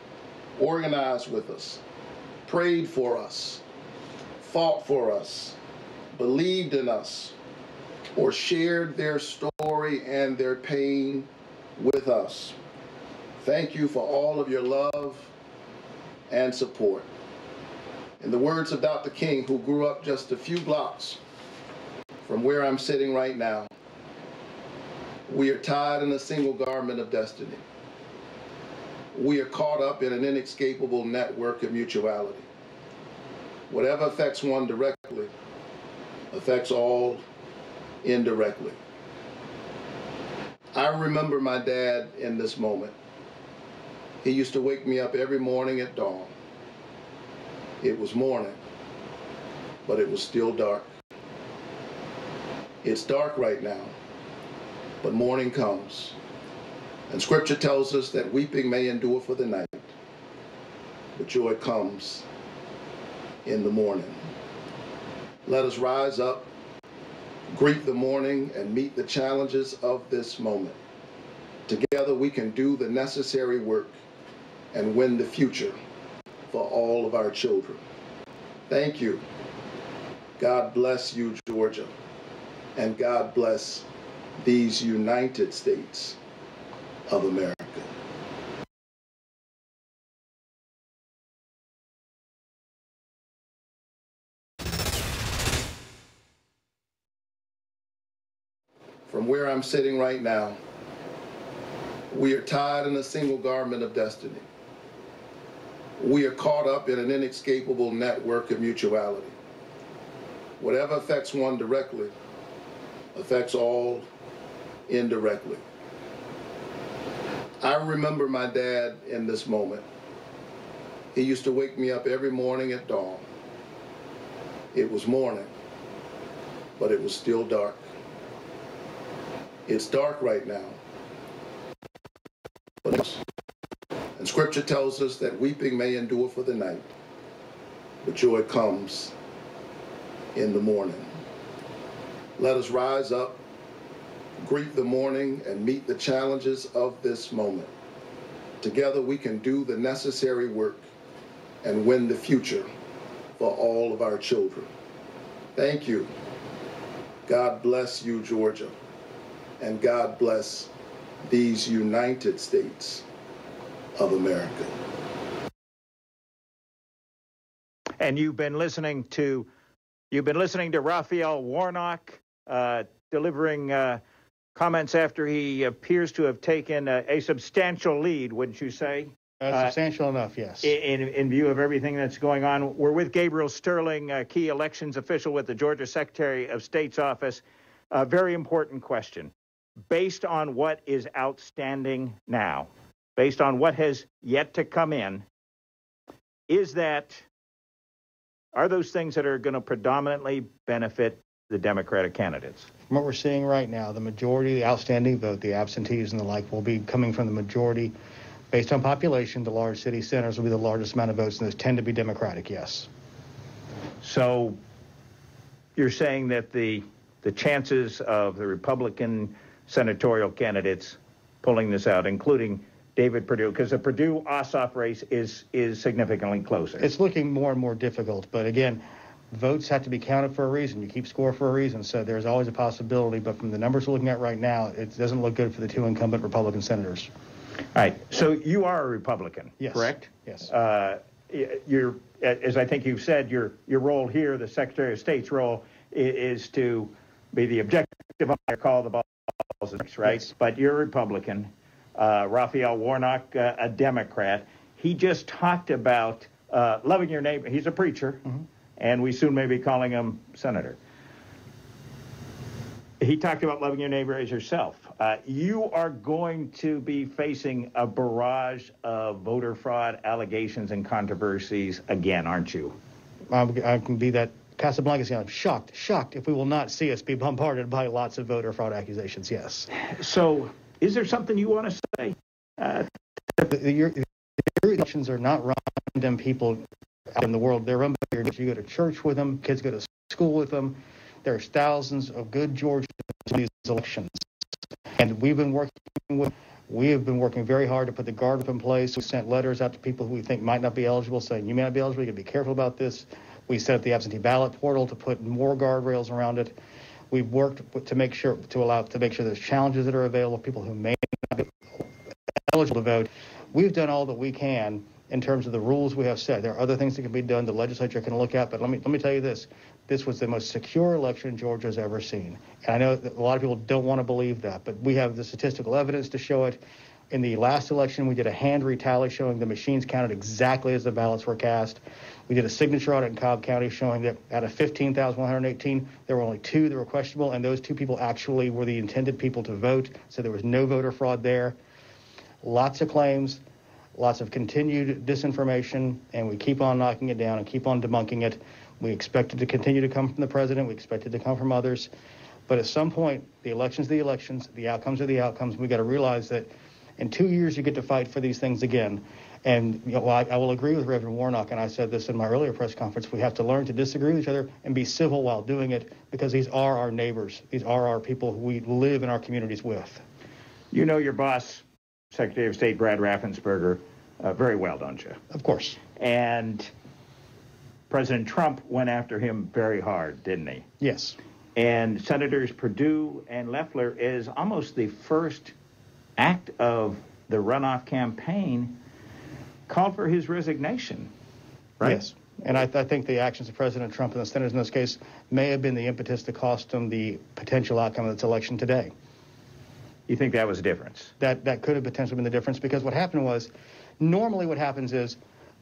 organized with us, prayed for us, fought for us, believed in us, or shared their story and their pain with us. Thank you for all of your love and support. In the words of Dr. King, who grew up just a few blocks from where I'm sitting right now, we are tied in a single garment of destiny. We are caught up in an inescapable network of mutuality. Whatever affects one directly affects all indirectly. I remember my dad in this moment. He used to wake me up every morning at dawn. It was morning, but it was still dark. It's dark right now, but morning comes. And scripture tells us that weeping may endure for the night, but joy comes in the morning. Let us rise up greet the morning, and meet the challenges of this moment. Together we can do the necessary work and win the future for all of our children. Thank you. God bless you, Georgia, and God bless these United States of America. from where I'm sitting right now, we are tied in a single garment of destiny. We are caught up in an inescapable network of mutuality. Whatever affects one directly affects all indirectly. I remember my dad in this moment. He used to wake me up every morning at dawn. It was morning, but it was still dark. It's dark right now. And scripture tells us that weeping may endure for the night, but joy comes in the morning. Let us rise up, greet the morning, and meet the challenges of this moment. Together we can do the necessary work and win the future for all of our children. Thank you. God bless you, Georgia and God bless these United States of America. And you've been listening to you've been listening to Raphael Warnock uh, delivering uh, comments after he appears to have taken a, a substantial lead, wouldn't you say? Uh, substantial enough, yes. In, in view of everything that's going on, we're with Gabriel Sterling, a key elections official with the Georgia Secretary of State's office. A very important question. Based on what is outstanding now, based on what has yet to come in, is that are those things that are going to predominantly benefit the Democratic candidates? From what we're seeing right now, the majority, the outstanding vote, the absentees and the like, will be coming from the majority. Based on population, the large city centers will be the largest amount of votes, and those tend to be Democratic, yes. So you're saying that the the chances of the Republican senatorial candidates pulling this out, including David Perdue, because the Perdue Ossoff race is is significantly closer. It's looking more and more difficult, but again, votes have to be counted for a reason. You keep score for a reason, so there's always a possibility. But from the numbers we're looking at right now, it doesn't look good for the two incumbent Republican senators. All right. So you are a Republican, yes. correct? Yes. Uh, you're, as I think you've said, your your role here, the Secretary of State's role, is, is to be the objective call the balls, right? Yes. But you're a Republican. Uh, Raphael Warnock, uh, a Democrat. He just talked about uh, loving your neighbor. He's a preacher, mm-hmm. And we soon may be calling him senator. He talked about loving your neighbor as yourself. Uh, you are going to be facing a barrage of voter fraud allegations and controversies again, aren't you? I can be that Casablanca. I'm shocked, shocked if we will not see us be bombarded by lots of voter fraud accusations. Yes. So, is there something you want to say? Uh, the, your, your elections are not random people out in the world. They're your You go to church with them. Kids go to school with them. There's thousands of good Georgians in these elections. And we've been working with, we have been working very hard to put the guard up in place. We sent letters out to people who we think might not be eligible saying, you may not be eligible, you got to be careful about this. We set up the absentee ballot portal to put more guardrails around it. We've worked to make sure, to allow, to make sure there's challenges that are available, people who may not be eligible to vote. We've done all that we can in terms of the rules we have set. There are other things that can be done. The legislature can look at, but let me let me tell you this: this was the most secure election Georgia has ever seen. And I know that a lot of people don't want to believe that, but we have the statistical evidence to show it. In the last election, we did a hand retally showing the machines counted exactly as the ballots were cast. We did a signature audit in Cobb County showing that out of 15,118, there were only two that were questionable, and those two people actually were the intended people to vote, so there was no voter fraud there. Lots of claims lots of continued disinformation, and we keep on knocking it down and keep on debunking it. We expect it to continue to come from the president. We expect it to come from others. But at some point, the elections are the elections, the outcomes are the outcomes. We've got to realize that in two years, you get to fight for these things again. And you know, I, I, will agree with Reverend Warnock, and I said this in my earlier press conference. We have to learn to disagree with each other and be civil while doing it because these are our neighbors. These are our people who we live in our communities with. You know your boss, Secretary of State Brad Raffensperger, uh, very well, don't you? Of course. And President Trump went after him very hard, didn't he? Yes. And Senators Perdue and Loeffler is almost the first act of the runoff campaign called for his resignation, right? Yes. And I, th- I, think the actions of President Trump and the senators in this case may have been the impetus to cost him the potential outcome of this election today. You think that was the difference? That that could have potentially been the difference because what happened was, normally what happens is,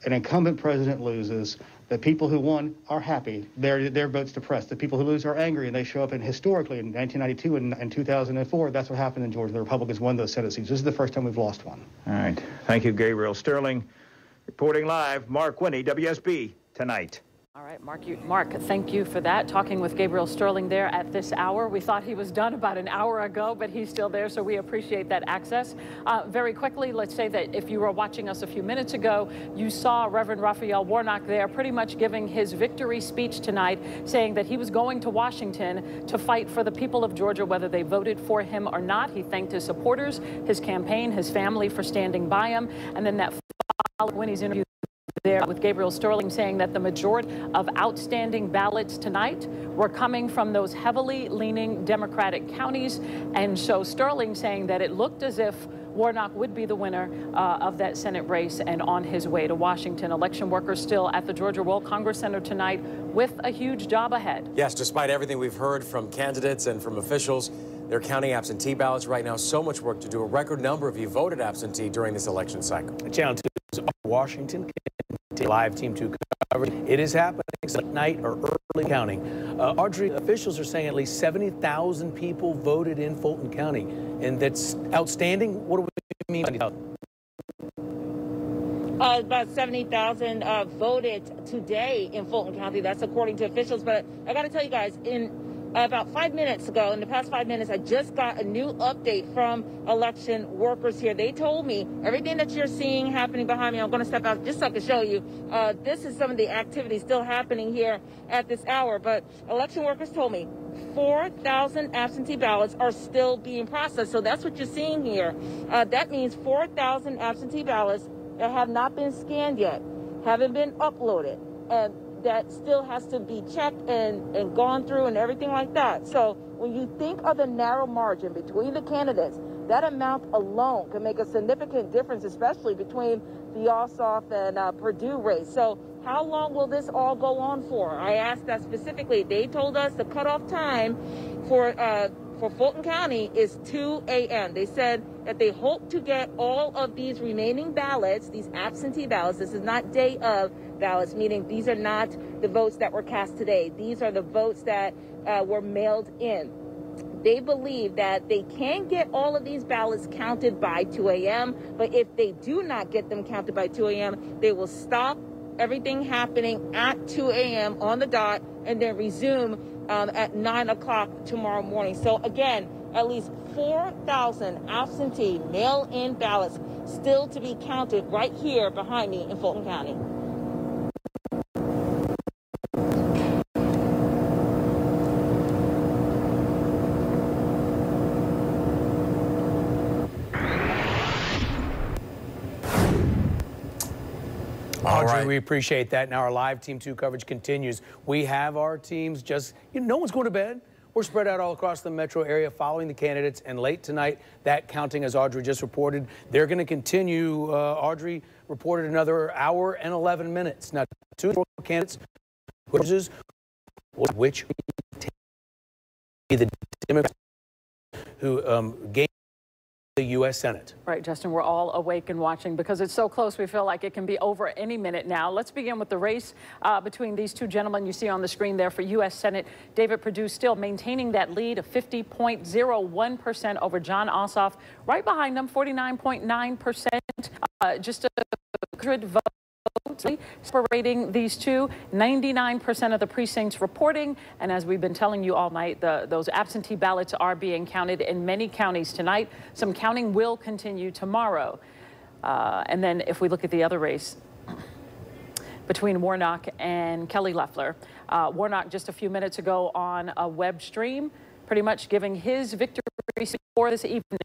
an incumbent president loses. The people who won are happy. Their their votes depressed. The people who lose are angry, and they show up. And historically, in 1992 and, and 2004, that's what happened in Georgia. The Republicans won those Senate seats. This is the first time we've lost one. All right. Thank you, Gabriel Sterling. Reporting live, Mark Winne, WSB tonight. All right, Mark, you, Mark, thank you for that. Talking with Gabriel Sterling there at this hour. We thought he was done about an hour ago, but he's still there, so we appreciate that access. Uh, very quickly, let's say that if you were watching us a few minutes ago, you saw Reverend Raphael Warnock there pretty much giving his victory speech tonight, saying that he was going to Washington to fight for the people of Georgia, whether they voted for him or not. He thanked his supporters, his campaign, his family for standing by him, and then that when he's interviewed there with Gabriel Sterling saying that the majority of outstanding ballots tonight were coming from those heavily leaning Democratic counties. And so Sterling saying that it looked as if Warnock would be the winner uh, of that Senate race and on his way to Washington. Election workers still at the Georgia World Congress Center tonight with a huge job ahead. Yes, despite everything we've heard from candidates and from officials, they're counting absentee ballots right now. So much work to do. A record number of you voted absentee during this election cycle. Channel 2 Washington. Live Team 2 coverage. It is happening late night or early counting. Uh, Audrey, officials are saying at least 70,000 people voted in Fulton County, and that's outstanding. What do we mean by uh, about 70,000 uh, voted today in Fulton County. That's according to officials. But I got to tell you guys, in about five minutes ago, in the past five minutes, I just got a new update from election workers here. They told me everything that you're seeing happening behind me, I'm going to step out just so I can show you. Uh, this is some of the activity still happening here at this hour. But election workers told me 4,000 absentee ballots are still being processed. So that's what you're seeing here. Uh, that means 4,000 absentee ballots that have not been scanned yet, haven't been uploaded. And that still has to be checked and, and gone through and everything like that. So when you think of the narrow margin between the candidates, that amount alone can make a significant difference, especially between the Ossoff and uh, Perdue race. So how long will this all go on for? I asked that specifically. They told us the cutoff time for uh, for Fulton County is 2 a.m. They said that they hope to get all of these remaining ballots, these absentee ballots. This is not day of ballots, meaning these are not the votes that were cast today. These are the votes that uh, were mailed in. They believe that they can get all of these ballots counted by 2 a.m., but if they do not get them counted by 2 a.m., they will stop everything happening at 2 a.m. on the dot and then resume um, at 9 o'clock tomorrow morning. So, again, at least 4,000 absentee mail in ballots still to be counted right here behind me in Fulton County. Audrey, right. we appreciate that. Now our live Team 2 coverage continues. We have our teams just, you know, no one's going to bed. We're spread out all across the metro area following the candidates. And late tonight, that counting, as Audrey just reported, they're going to continue. Uh, Audrey reported another hour and 11 minutes. Now, two candidates, which the Democrats who um, gained the U.S. Senate. Right, Justin, we're all awake and watching because it's so close. We feel like it can be over any minute now. Let's begin with the race uh, between these two gentlemen you see on the screen there for U.S. Senate. David Perdue still maintaining that lead of 50.01% over Jon Ossoff. Right behind him, 49.9%. Uh, just a 100 votes separating these two. 99% of the precincts reporting. And as we've been telling you all night, the, those absentee ballots are being counted in many counties tonight. Some counting will continue tomorrow. Uh, and then if we look at the other race, between Warnock and Kelly Loeffler. Uh, Warnock just a few minutes ago on a web stream, pretty much giving his victory for this evening.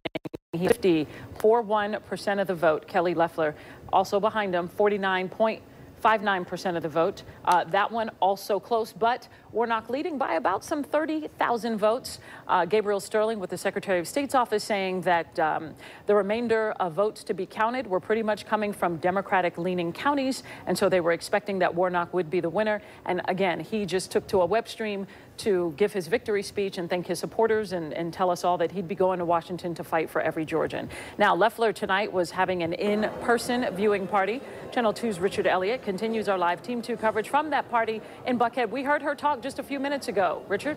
50.41% of the vote. Kelly Loeffler also behind him, 49.59% of the vote. Uh, that one also close, but Warnock leading by about some 30,000 votes. Uh, Gabriel Sterling with the Secretary of State's office saying that um, the remainder of votes to be counted were pretty much coming from Democratic leaning counties. And so they were expecting that Warnock would be the winner. And again, he just took to a web stream to give his victory speech and thank his supporters and, and tell us all that he'd be going to Washington to fight for every Georgian. Now, Loeffler tonight was having an in-person viewing party. Channel 2's Richard Elliott continues our live Team 2 coverage from that party in Buckhead. We heard her talk just a few minutes ago. Richard?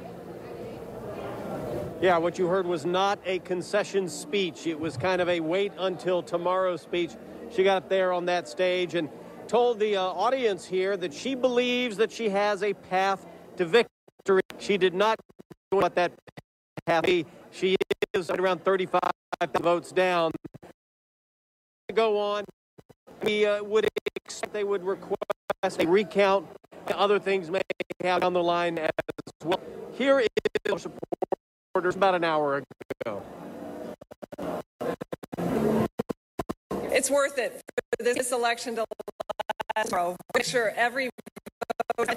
Yeah, what you heard was not a concession speech. It was kind of a wait until tomorrow speech. She got up there on that stage and told the uh, audience here that she believes that she has a path to victory. She did not know what that path be. She is around 35 votes down. Go on. We uh, would expect they would request a recount other things may have on the line as well. Here is supporters about an hour ago. It's worth it for this election to last. Make sure every vote,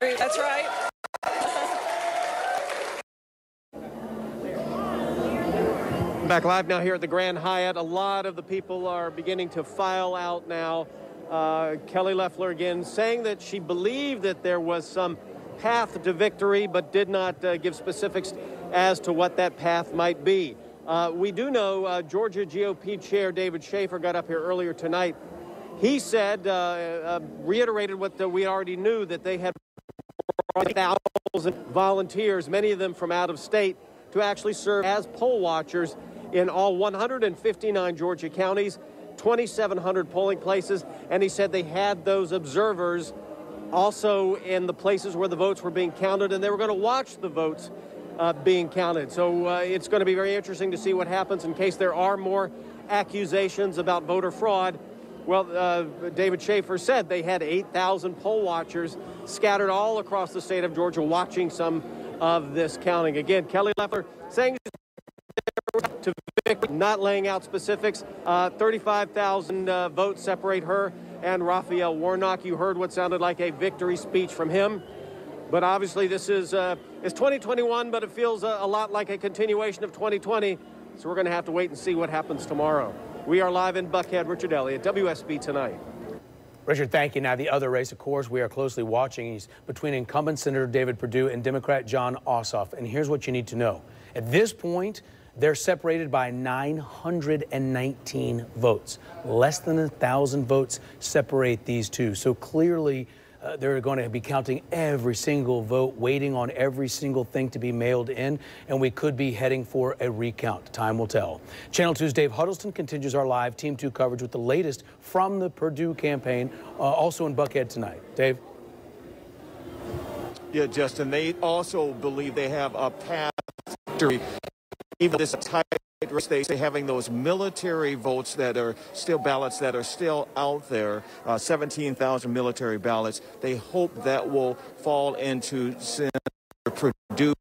every, that's right. Back live now here at the Grand Hyatt. A lot of the people are beginning to file out now. Uh, Kelly Loeffler again saying that she believed that there was some path to victory, but did not uh, give specifics as to what that path might be. Uh, we do know uh, Georgia GOP Chair David Shafer got up here earlier tonight He said, uh, uh, reiterated what the, we already knew that they had thousand volunteers, many of them from out of state, to actually serve as poll watchers in all 159 Georgia counties, 2,700 polling places. And he said they had those observers also in the places where the votes were being counted, and they were going to watch the votes uh, being counted. So uh, it's going to be very interesting to see what happens in case there are more accusations about voter fraud. Well, uh, David Shafer said they had 8,000 poll watchers scattered all across the state of Georgia watching some of this counting. Again, Kelly Loeffler saying to Vic, not laying out specifics. Uh, 35,000 uh, votes separate her and Raphael Warnock. You heard what sounded like a victory speech from him. But obviously, this is uh, it's 2021, but it feels a, a lot like a continuation of 2020. So we're going to have to wait and see what happens tomorrow. We are live in Buckhead. Richard Elliott, WSB Tonight. Richard, thank you. Now, the other race, of course, we are closely watching. is between incumbent Senator David Perdue and Democrat Jon Ossoff. And here's what you need to know. At this point, they're separated by 919 votes. Less than a 1,000 votes separate these two. So clearly, uh, they're going to be counting every single vote, waiting on every single thing to be mailed in, and we could be heading for a recount. Time will tell. Channel 2's Dave Huddleston continues our live Team 2 coverage with the latest from the Perdue campaign, uh, also in Buckhead tonight. Dave? Yeah, Justin, they also believe they have a path to even this tight race, they say having those military votes that are still ballots that are still out there, uh, 17,000 military ballots. They hope that will fall into Senator Perdue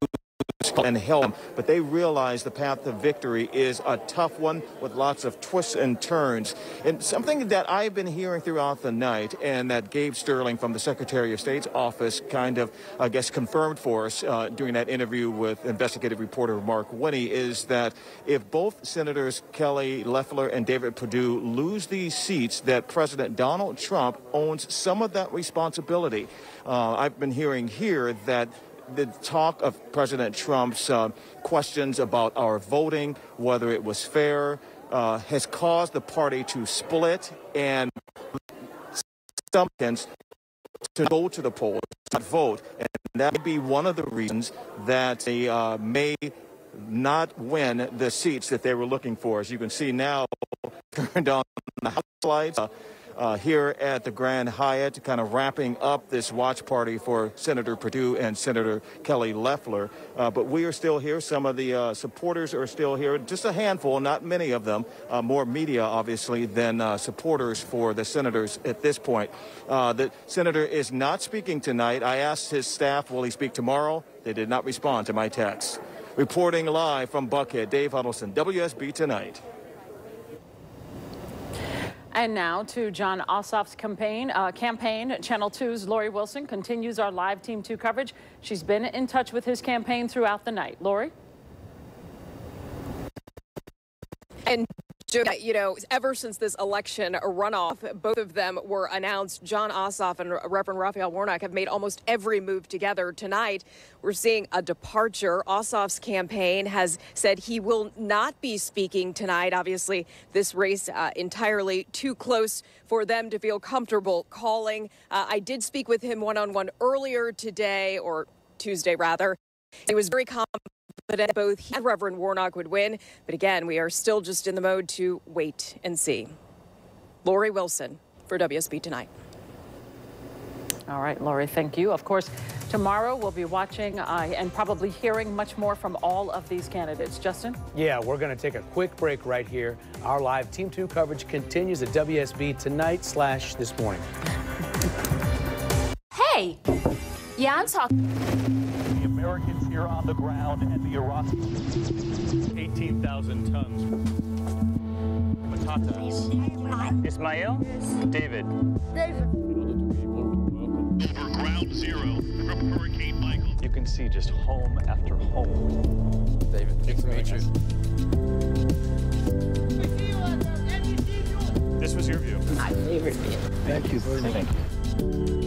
and help, but they realize the path to victory is a tough one with lots of twists and turns. And something that I've been hearing throughout the night, and that Gabe Sterling from the Secretary of State's office kind of, I guess, confirmed for us uh, during that interview with investigative reporter Mark Winne, is that if both Senators Kelly Loeffler and David Perdue lose these seats, that President Donald Trump owns some of that responsibility. Uh, I've been hearing here that the talk of President Trump's uh, questions about our voting, whether it was fair, uh, has caused the party to split and some to go to the polls, to vote. And that may be one of the reasons that they uh, may not win the seats that they were looking for. As you can see now, turned on the House lights. Uh, here at the Grand Hyatt, kind of wrapping up this watch party for Senator Perdue and Senator Kelly Loeffler. Uh, but we are still here. Some of the uh, supporters are still here. Just a handful, not many of them. Uh, more media, obviously, than uh, supporters for the senators at this point. Uh, the senator is not speaking tonight. I asked his staff, will he speak tomorrow? They did not respond to my text. Reporting live from Buckhead, Dave Huddleston, WSB Tonight. And now to Jon Ossoff's campaign. Uh, campaign. Channel 2's Lori Wilson continues our live Team 2 coverage. She's been in touch with his campaign throughout the night. Lori? And you know, ever since this election runoff, both of them were announced. Jon Ossoff and Reverend Raphael Warnock have made almost every move together. Tonight, we're seeing a departure. Ossoff's campaign has said he will not be speaking tonight. Obviously, this race uh, entirely too close for them to feel comfortable calling. Uh, I did speak with him one on one earlier today, or Tuesday rather. He was very confident that both he and Reverend Warnock would win. But again, we are still just in the mode to wait and see. Lori Wilson for WSB Tonight. All right, Lori, thank you. Of course, tomorrow we'll be watching uh, and probably hearing much more from all of these candidates. Justin? Yeah, we're going to take a quick break right here. Our live Team 2 coverage continues at WSB tonight slash this morning. Hey! Yeah, I'm talking. Americans here on the ground and the Iraqi 18,000 tons. Patatas. Ismail? David. David. For ground zero from Hurricane Michael. You can see just home after home. David, nice to meet you. This was your view. My favorite view. Thank you very much. Thank you.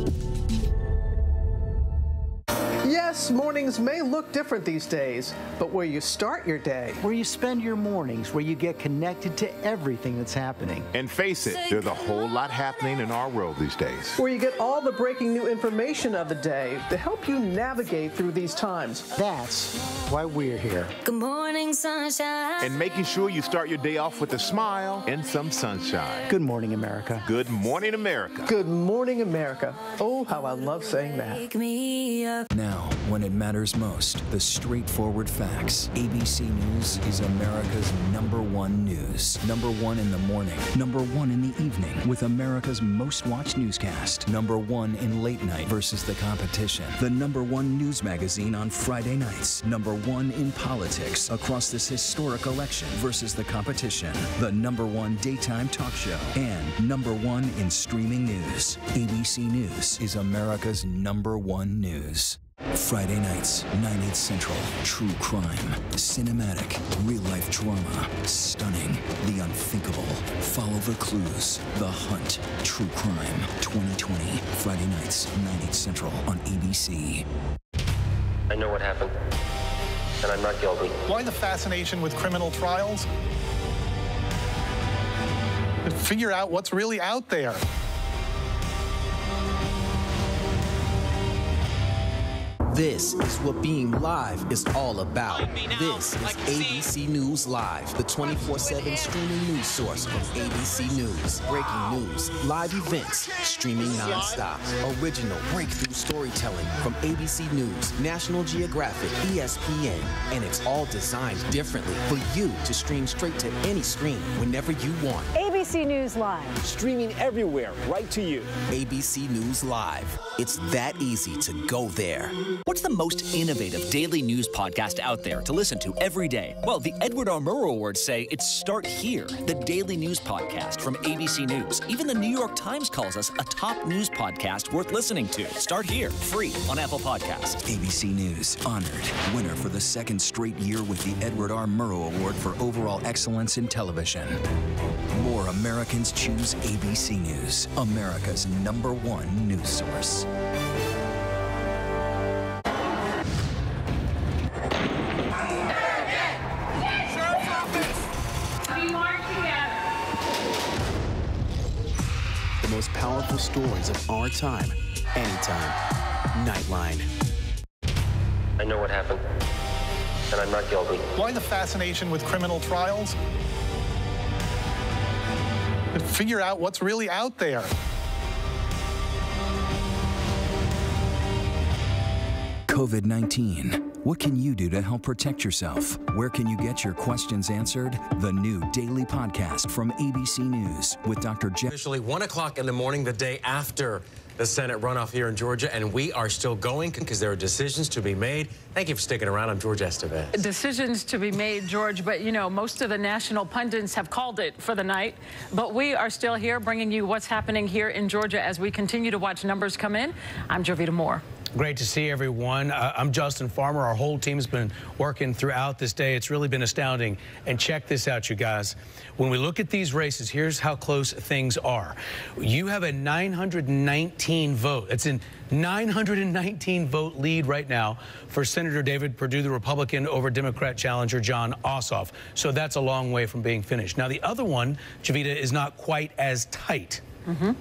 Yes, Yes, mornings may look different these days, but where you start your day, where you spend your mornings, where you get connected to everything that's happening. And face it, there's a whole lot happening in our world these days. Where you get all the breaking new information of the day to help you navigate through these times. That's why we're here. Good morning, sunshine. And making sure you start your day off with a smile and some sunshine. Good morning, America. Good morning, America. Good morning, America. Oh, how I love saying that. Now, when it matters most, the straightforward facts. ABC News is America's number one news. Number one in the morning. Number one in the evening. With America's most watched newscast. Number one in late night versus the competition. The number one news magazine on Friday nights. Number one in politics across this historic election versus the competition. The number one daytime talk show. And number one in streaming news. ABC News is America's number one news. Friday nights, 9, 8 Central. True crime. Cinematic. Real life drama. Stunning. The unthinkable. Follow the clues. The Hunt. True crime. 2020. Friday nights, 9, 8 Central on ABC. I know what happened, and I'm not guilty. Why the fascination with criminal trials? Figure out what's really out there. This is what being live is all about. This is ABC News Live, the 24 7 streaming news source from ABC News. Breaking news, live events, streaming nonstop. Original breakthrough storytelling from ABC News, National Geographic, ESPN, and it's all designed differently for you to stream straight to any screen whenever you want. ABC News Live. Streaming everywhere, right to you. ABC News Live. It's that easy to go there. What's the most innovative daily news podcast out there to listen to every day? Well, the Edward R. Murrow Awards say it's Start Here, the daily news podcast from ABC News. Even the New York Times calls us a top news podcast worth listening to. Start Here, free on Apple Podcasts. ABC News, honored winner for the second straight year with the Edward R. Murrow Award for overall excellence in television. More Americans choose ABC News, America's number one news source. Most powerful stories of our time, anytime. Nightline. I know what happened, and I'm not guilty. Why the fascination with criminal trials? Figure out what's really out there. COVID 19. What can you do to help protect yourself? Where can you get your questions answered? The new daily podcast from ABC News with Dr. Jeff. Officially 1 o'clock in the morning, the day after the Senate runoff here in Georgia, and we are still going because there are decisions to be made. Thank you for sticking around. I'm George Estevez. Decisions to be made, George, but you know, most of the national pundits have called it for the night. But we are still here bringing you what's happening here in Georgia as we continue to watch numbers come in. I'm Jovita Moore. Great to see everyone. Uh, I'm Justin Farmer. Our whole team's been working throughout this day. It's really been astounding. And check this out, you guys. When we look at these races, here's how close things are. You have a 919 vote. It's an 919 vote lead right now for Senator David Perdue, the Republican, over Democrat challenger Jon Ossoff. So that's a long way from being finished. Now, the other one, Jovita, is not quite as tight. Mm-hmm.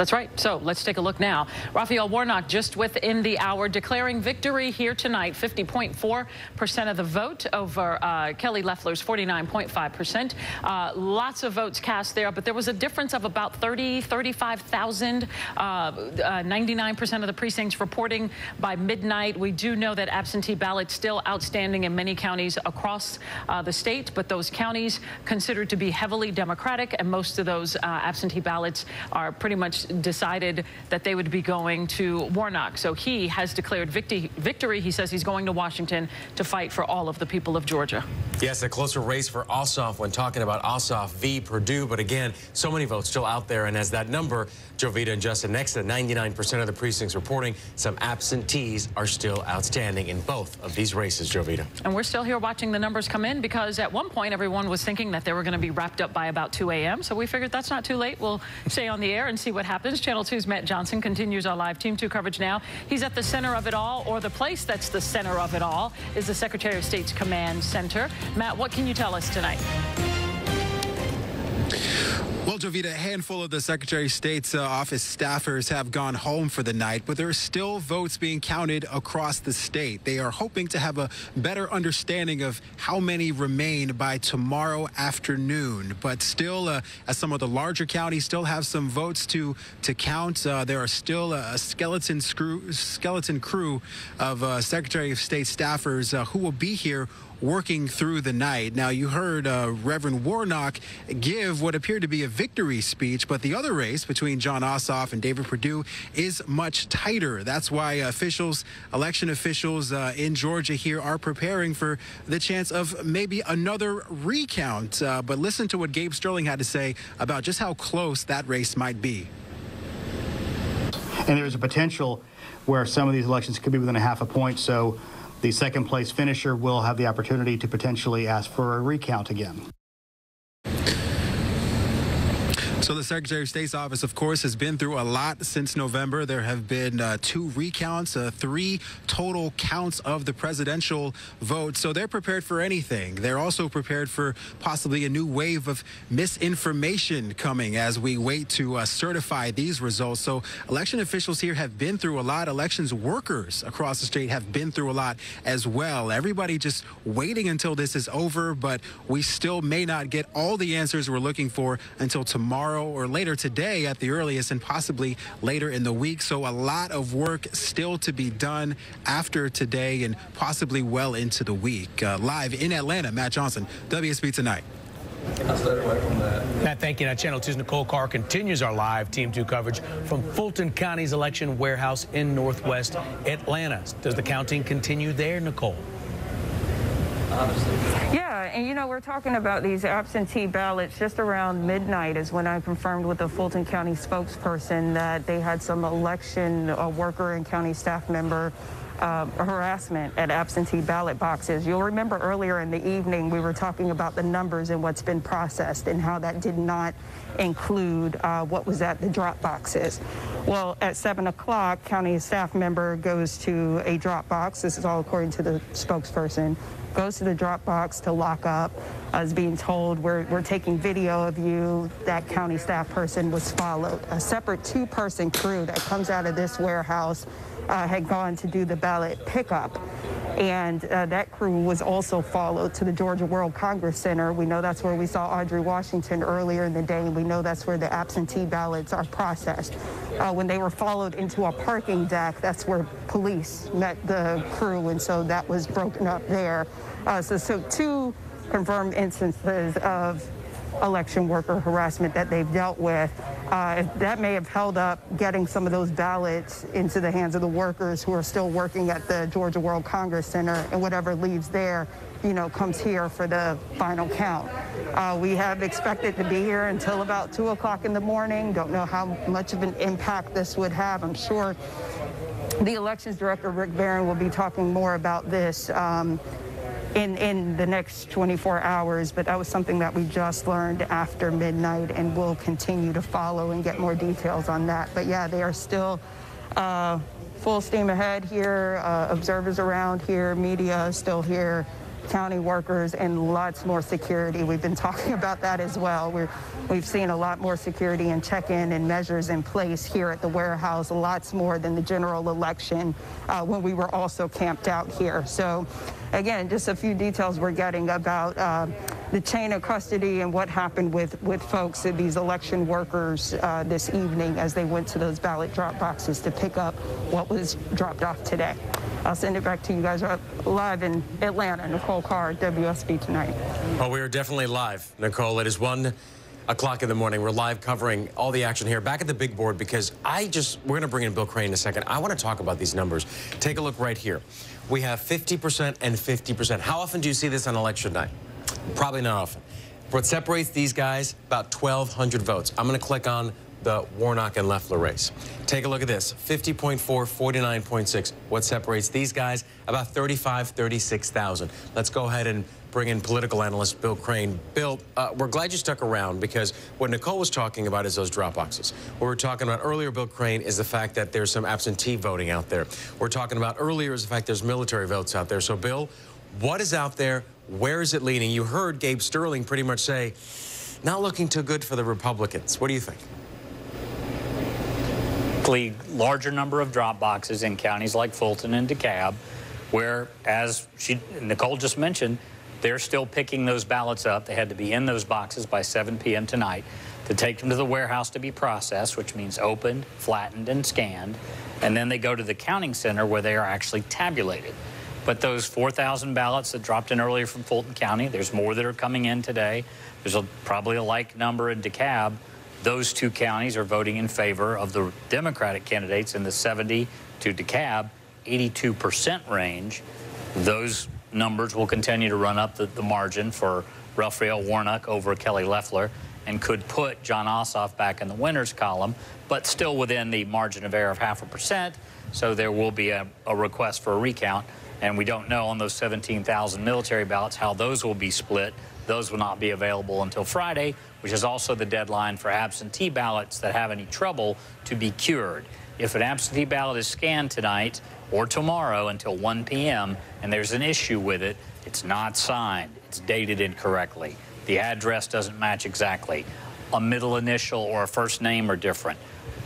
That's right. So let's take a look now. Raphael Warnock just within the hour declaring victory here tonight. 50.4% of the vote over uh, Kelly Loeffler's 49.5%. Uh, lots of votes cast there, but there was a difference of about 30, 35,000. 99% uh, of the precincts reporting by midnight. We do know that absentee ballots still outstanding in many counties across uh, the state, but those counties considered to be heavily Democratic, and most of those uh, absentee ballots are pretty much decided that they would be going to Warnock. So he has declared victory. He says he's going to Washington to fight for all of the people of Georgia. Yes, a closer race for Ossoff when talking about Ossoff v. Perdue. But again, so many votes still out there. And as that number, Jovita and Justin, next to 99% of the precincts reporting, some absentees are still outstanding in both of these races, Jovita. And we're still here watching the numbers come in because at one point everyone was thinking that they were going to be wrapped up by about 2 a.m. So we figured that's not too late. We'll stay on the air and see what happens. Channel 2's Matt Johnson continues our live Team 2 coverage now. He's at the center of it all, or the place that's the center of it all, is the Secretary of State's Command Center. Matt, what can you tell us tonight? Well, Jovita, a handful of the Secretary of State's uh, office staffers have gone home for the night, but there are still votes being counted across the state. They are hoping to have a better understanding of how many remain by tomorrow afternoon. But still, uh, as some of the larger counties still have some votes to to count, uh, there are still a, skeleton screw, skeleton crew of uh, Secretary of State staffers uh, who will be here working through the night. Now, you heard uh, Reverend Warnock give what appeared to be a victory speech, but the other race between Jon Ossoff and David Perdue is much tighter. That's why officials, election officials uh, in Georgia here are preparing for the chance of maybe another recount. Uh, but listen to what Gabe Sterling had to say about just how close that race might be. And there's a potential where some of these elections could be within a half a point. So the second place finisher will have the opportunity to potentially ask for a recount again. So the Secretary of State's office, of course, has been through a lot since November. There have been uh, two recounts, uh, three total counts of the presidential vote. So they're prepared for anything. They're also prepared for possibly a new wave of misinformation coming as we wait to uh, certify these results. So election officials here have been through a lot. Elections workers across the state have been through a lot as well. Everybody just waiting until this is over, but we still may not get all the answers we're looking for until tomorrow tomorrow or later today at the earliest and possibly later in the week. So a lot of work still to be done after today and possibly well into the week. Uh, live in Atlanta, Matt Johnson, WSB Tonight. Matt, thank you. Now, Channel 2's Nicole Carr continues our live Team 2 coverage from Fulton County's election warehouse in Northwest Atlanta. Does the counting continue there, Nicole? Honestly. Yeah, and you know, we're talking about these absentee ballots just around midnight is when I confirmed with the Fulton County spokesperson that they had some election worker and county staff member uh, harassment at absentee ballot boxes. You'll remember earlier in the evening we were talking about the numbers and what's been processed and how that did not include uh, what was at the drop boxes. Well, at 7 o'clock, county staff member goes to a drop box. This is all according to the spokesperson goes to the Dropbox to lock up. I was being told we're, we're taking video of you. That county staff person was followed. A separate two-person crew that comes out of this warehouse uh, had gone to do the ballot pickup. And uh, that crew was also followed to the Georgia World Congress Center. We know that's where we saw Audrey Washington earlier in the day. And we know that's where the absentee ballots are processed. Uh, when they were followed into a parking deck, that's where police met the crew, and so that was broken up there. Uh, so, so two confirmed instances of election worker harassment that they've dealt with. Uh, that may have held up getting some of those ballots into the hands of the workers who are still working at the Georgia World Congress Center, and whatever leaves there, you know, comes here for the final count. Uh, we have expected to be here until about 2 o'clock in the morning. Don't know how much of an impact this would have. I'm sure the elections director, Rick Barron, will be talking more about this. Um, in, in the next 24 hours, but that was something that we just learned after midnight and we'll continue to follow and get more details on that. But yeah, they are still uh, full steam ahead here, uh, observers around here, media still here, county workers, and lots more security. We've been talking about that as well. We're, we've seen a lot more security and check-in and measures in place here at the warehouse, lots more than the general election uh, when we were also camped out here. So again, just a few details we're getting about uh, the chain of custody and what happened with, with folks, these election workers uh, this evening as they went to those ballot drop boxes to pick up what was dropped off today. I'll send it back to you guys live in Atlanta. Nicole Carr, WSB Tonight. Well, we are definitely live, Nicole. It is 1 o'clock in the morning. We're live covering all the action here back at the big board because I just, we're going to bring in Bill Crane in a second. I want to talk about these numbers. Take a look right here. We have 50% and 50%. How often do you see this on election night? Probably not often. What separates these guys? About 1,200 votes. I'm going to click on the Warnock and Loeffler race. Take a look at this 50.4, 49.6. What separates these guys? About 35, 36,000. Let's go ahead and bring in political analyst Bill Crane. Bill, uh, we're glad you stuck around because what Nicole was talking about is those drop boxes. What we were talking about earlier, Bill Crane, is the fact that there's some absentee voting out there. We're talking about earlier is the fact there's military votes out there. So, Bill, what is out there? Where is it leaning? You heard Gabe Sterling pretty much say, not looking too good for the Republicans. What do you think? larger number of drop boxes in counties like Fulton and DeKalb, where, as she, Nicole just mentioned, they're still picking those ballots up. They had to be in those boxes by 7 p.m. tonight to take them to the warehouse to be processed, which means opened, flattened, and scanned. And then they go to the counting center where they are actually tabulated. But those 4,000 ballots that dropped in earlier from Fulton County, there's more that are coming in today. There's a, probably a like number in DeKalb. Those two counties are voting in favor of the Democratic candidates in the 70 to DeKalb, 82% range. Those numbers will continue to run up the, the margin for Raphael Warnock over Kelly Loeffler and could put Jon Ossoff back in the winners column, but still within the margin of error of half a percent. So there will be a, a request for a recount. And we don't know on those 17,000 military ballots how those will be split. Those will not be available until Friday, which is also the deadline for absentee ballots that have any trouble to be cured. If an absentee ballot is scanned tonight or tomorrow until 1 p.m. and there's an issue with it, it's not signed, it's dated incorrectly, the address doesn't match exactly, a middle initial or a first name are different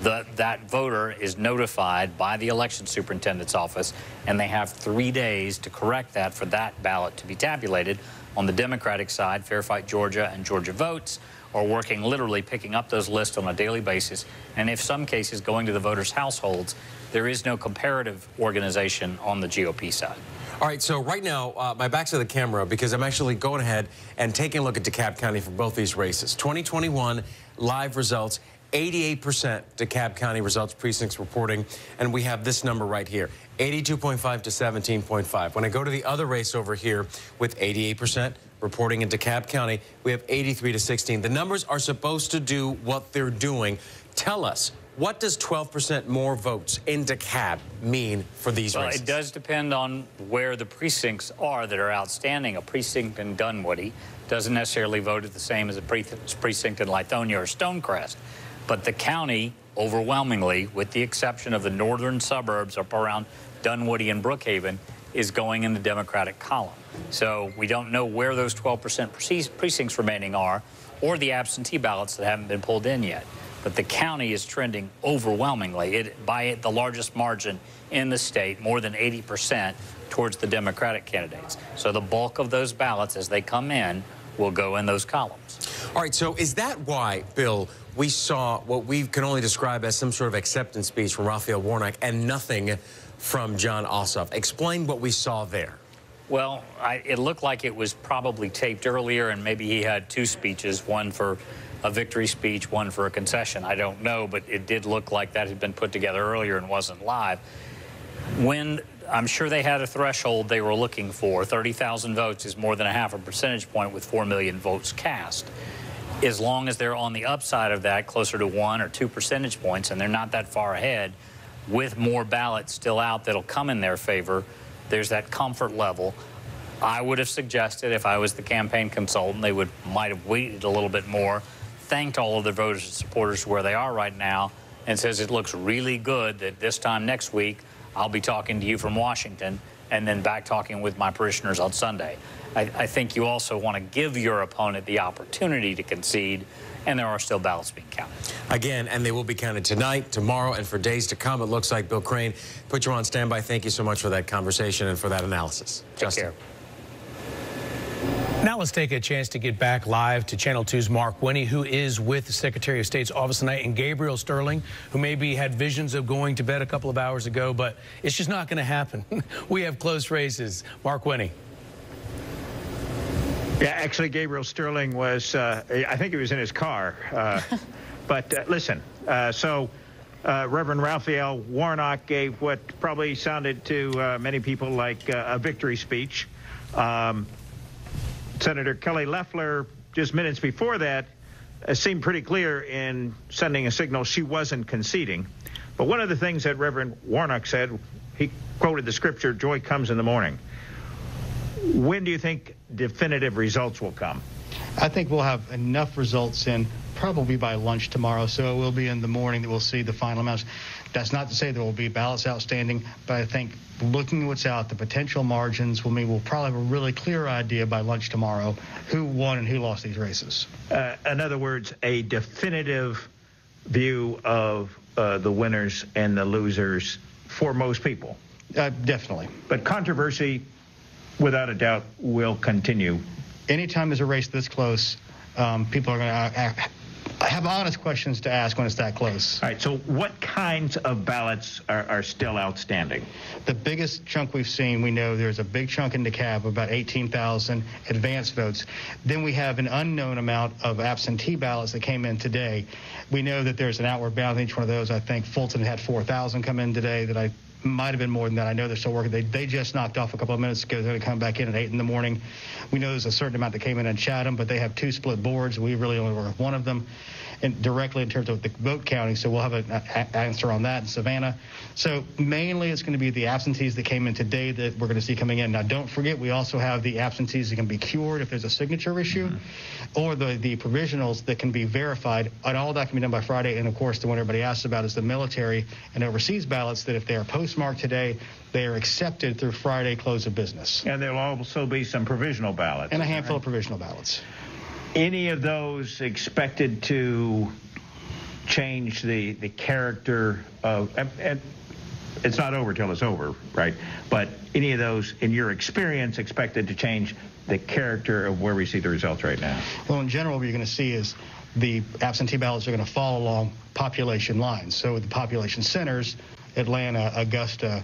the, that voter is notified by the election superintendent's office, and they have three days to correct that for that ballot to be tabulated. On the Democratic side, Fair Fight Georgia and Georgia Votes are working literally picking up those lists on a daily basis, and if some cases going to the voters' households. There is no comparative organization on the GOP side. All right, so right now, uh, my back's to the camera because I'm actually going ahead and taking a look at DeKalb County for both these races. 2021 live results. 88% DeKalb County results precincts reporting, and we have this number right here, 82.5 to 17.5. When I go to the other race over here with 88% reporting in DeKalb County, we have 83 to 16. The numbers are supposed to do what they're doing. Tell us, what does 12% more votes in DeKalb mean for these well, races? It does depend on where the precincts are that are outstanding. A precinct in Dunwoody doesn't necessarily vote at the same as a precinct in Lithonia or Stonecrest. But the county, overwhelmingly, with the exception of the northern suburbs up around Dunwoody and Brookhaven, is going in the Democratic column. So we don't know where those 12% precincts remaining are or the absentee ballots that haven't been pulled in yet. But the county is trending overwhelmingly it, by the largest margin in the state, more than 80% towards the Democratic candidates. So the bulk of those ballots as they come in will go in those columns. All right, so is that why, Bill, we saw what we can only describe as some sort of acceptance speech from Raphael Warnock and nothing from Jon Ossoff? Explain what we saw there. Well, I, it looked like it was probably taped earlier, and maybe he had two speeches, one for a victory speech, one for a concession. I don't know, but it did look like that had been put together earlier and wasn't live. When I'm sure they had a threshold they were looking for. 30,000 votes is more than a half a percentage point with 4 million votes cast. As long as they're on the upside of that, closer to one or two percentage points, and they're not that far ahead, with more ballots still out that'll come in their favor, there's that comfort level. I would have suggested if I was the campaign consultant, they would might have waited a little bit more, thanked all of their voters and supporters where they are right now, and says it looks really good that this time next week I'll be talking to you from Washington and then back talking with my parishioners on Sunday. I, I think you also want to give your opponent the opportunity to concede, and there are still ballots being counted. Again, and they will be counted tonight, tomorrow, and for days to come. It looks like Bill Crane put you on standby. Thank you so much for that conversation and for that analysis. Take Justin. care. Now let's take a chance to get back live to Channel 2's Mark Winne, who is with the Secretary of State's office tonight, and Gabriel Sterling, who maybe had visions of going to bed a couple of hours ago, but it's just not going to happen. we have close races. Mark Winne. Yeah, actually, Gabriel Sterling was, uh, I think he was in his car. Uh, but uh, listen, uh, so uh, Reverend Raphael Warnock gave what probably sounded to uh, many people like a victory speech. Um, Senator Kelly Loeffler, just minutes before that, uh, seemed pretty clear in sending a signal she wasn't conceding. But one of the things that Reverend Warnock said, he quoted the scripture, joy comes in the morning. When do you think definitive results will come? I think we'll have enough results in probably by lunch tomorrow, so it will be in the morning that we'll see the final amounts. That's not to say there will be ballots outstanding, but I think looking at what's out, the potential margins will mean we'll probably have a really clear idea by lunch tomorrow who won and who lost these races. Uh, in other words, a definitive view of uh, the winners and the losers for most people. Uh, definitely. But controversy, without a doubt, will continue. Anytime there's a race this close, um, people are going to have honest questions to ask when it's that close. All right. So, what kinds of ballots are, are still outstanding? The biggest chunk we've seen, we know there's a big chunk in DeKalb, about 18,000 advance votes. Then we have an unknown amount of absentee ballots that came in today. We know that there's an outward bound in each one of those. I think Fulton had 4,000 come in today that I might have been more than that. I know they're still working. They, they just knocked off a couple of minutes ago. They're going to come back in at 8 in the morning. We know there's a certain amount that came in in Chatham, but they have two split boards. We really only work one of them and directly in terms of the vote counting. So we'll have an answer on that in Savannah. So mainly it's going to be the absentees that came in today that we're going to see coming in. Now, don't forget, we also have the absentees that can be cured if there's a signature issue mm-hmm. or the, the provisionals that can be verified. And all that can be done by Friday. And of course, the one everybody asks about is the military and overseas ballots that if they are postmarked today, they are accepted through Friday close of business. And there'll also be some provisional ballots. And a handful right? of provisional ballots any of those expected to change the the character of and, and it's not over till it's over, right? But any of those, in your experience, expected to change the character of where we see the results right now? Well, in general, what you're going to see is the absentee ballots are going to fall along population lines. So the population centers, Atlanta, Augusta,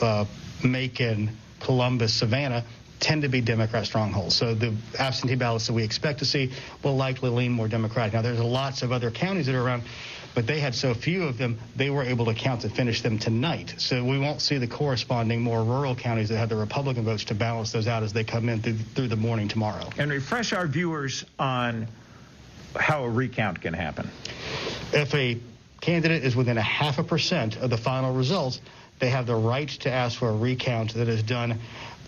uh, Macon, Columbus, Savannah, tend to be Democrat strongholds. So the absentee ballots that we expect to see will likely lean more Democratic. Now, there's lots of other counties that are around, but they had so few of them, they were able to count to finish them tonight. So we won't see the corresponding more rural counties that have the Republican votes to balance those out as they come in through, through the morning tomorrow. And refresh our viewers on how a recount can happen. If a candidate is within a half a percent of the final results, they have the right to ask for a recount that is done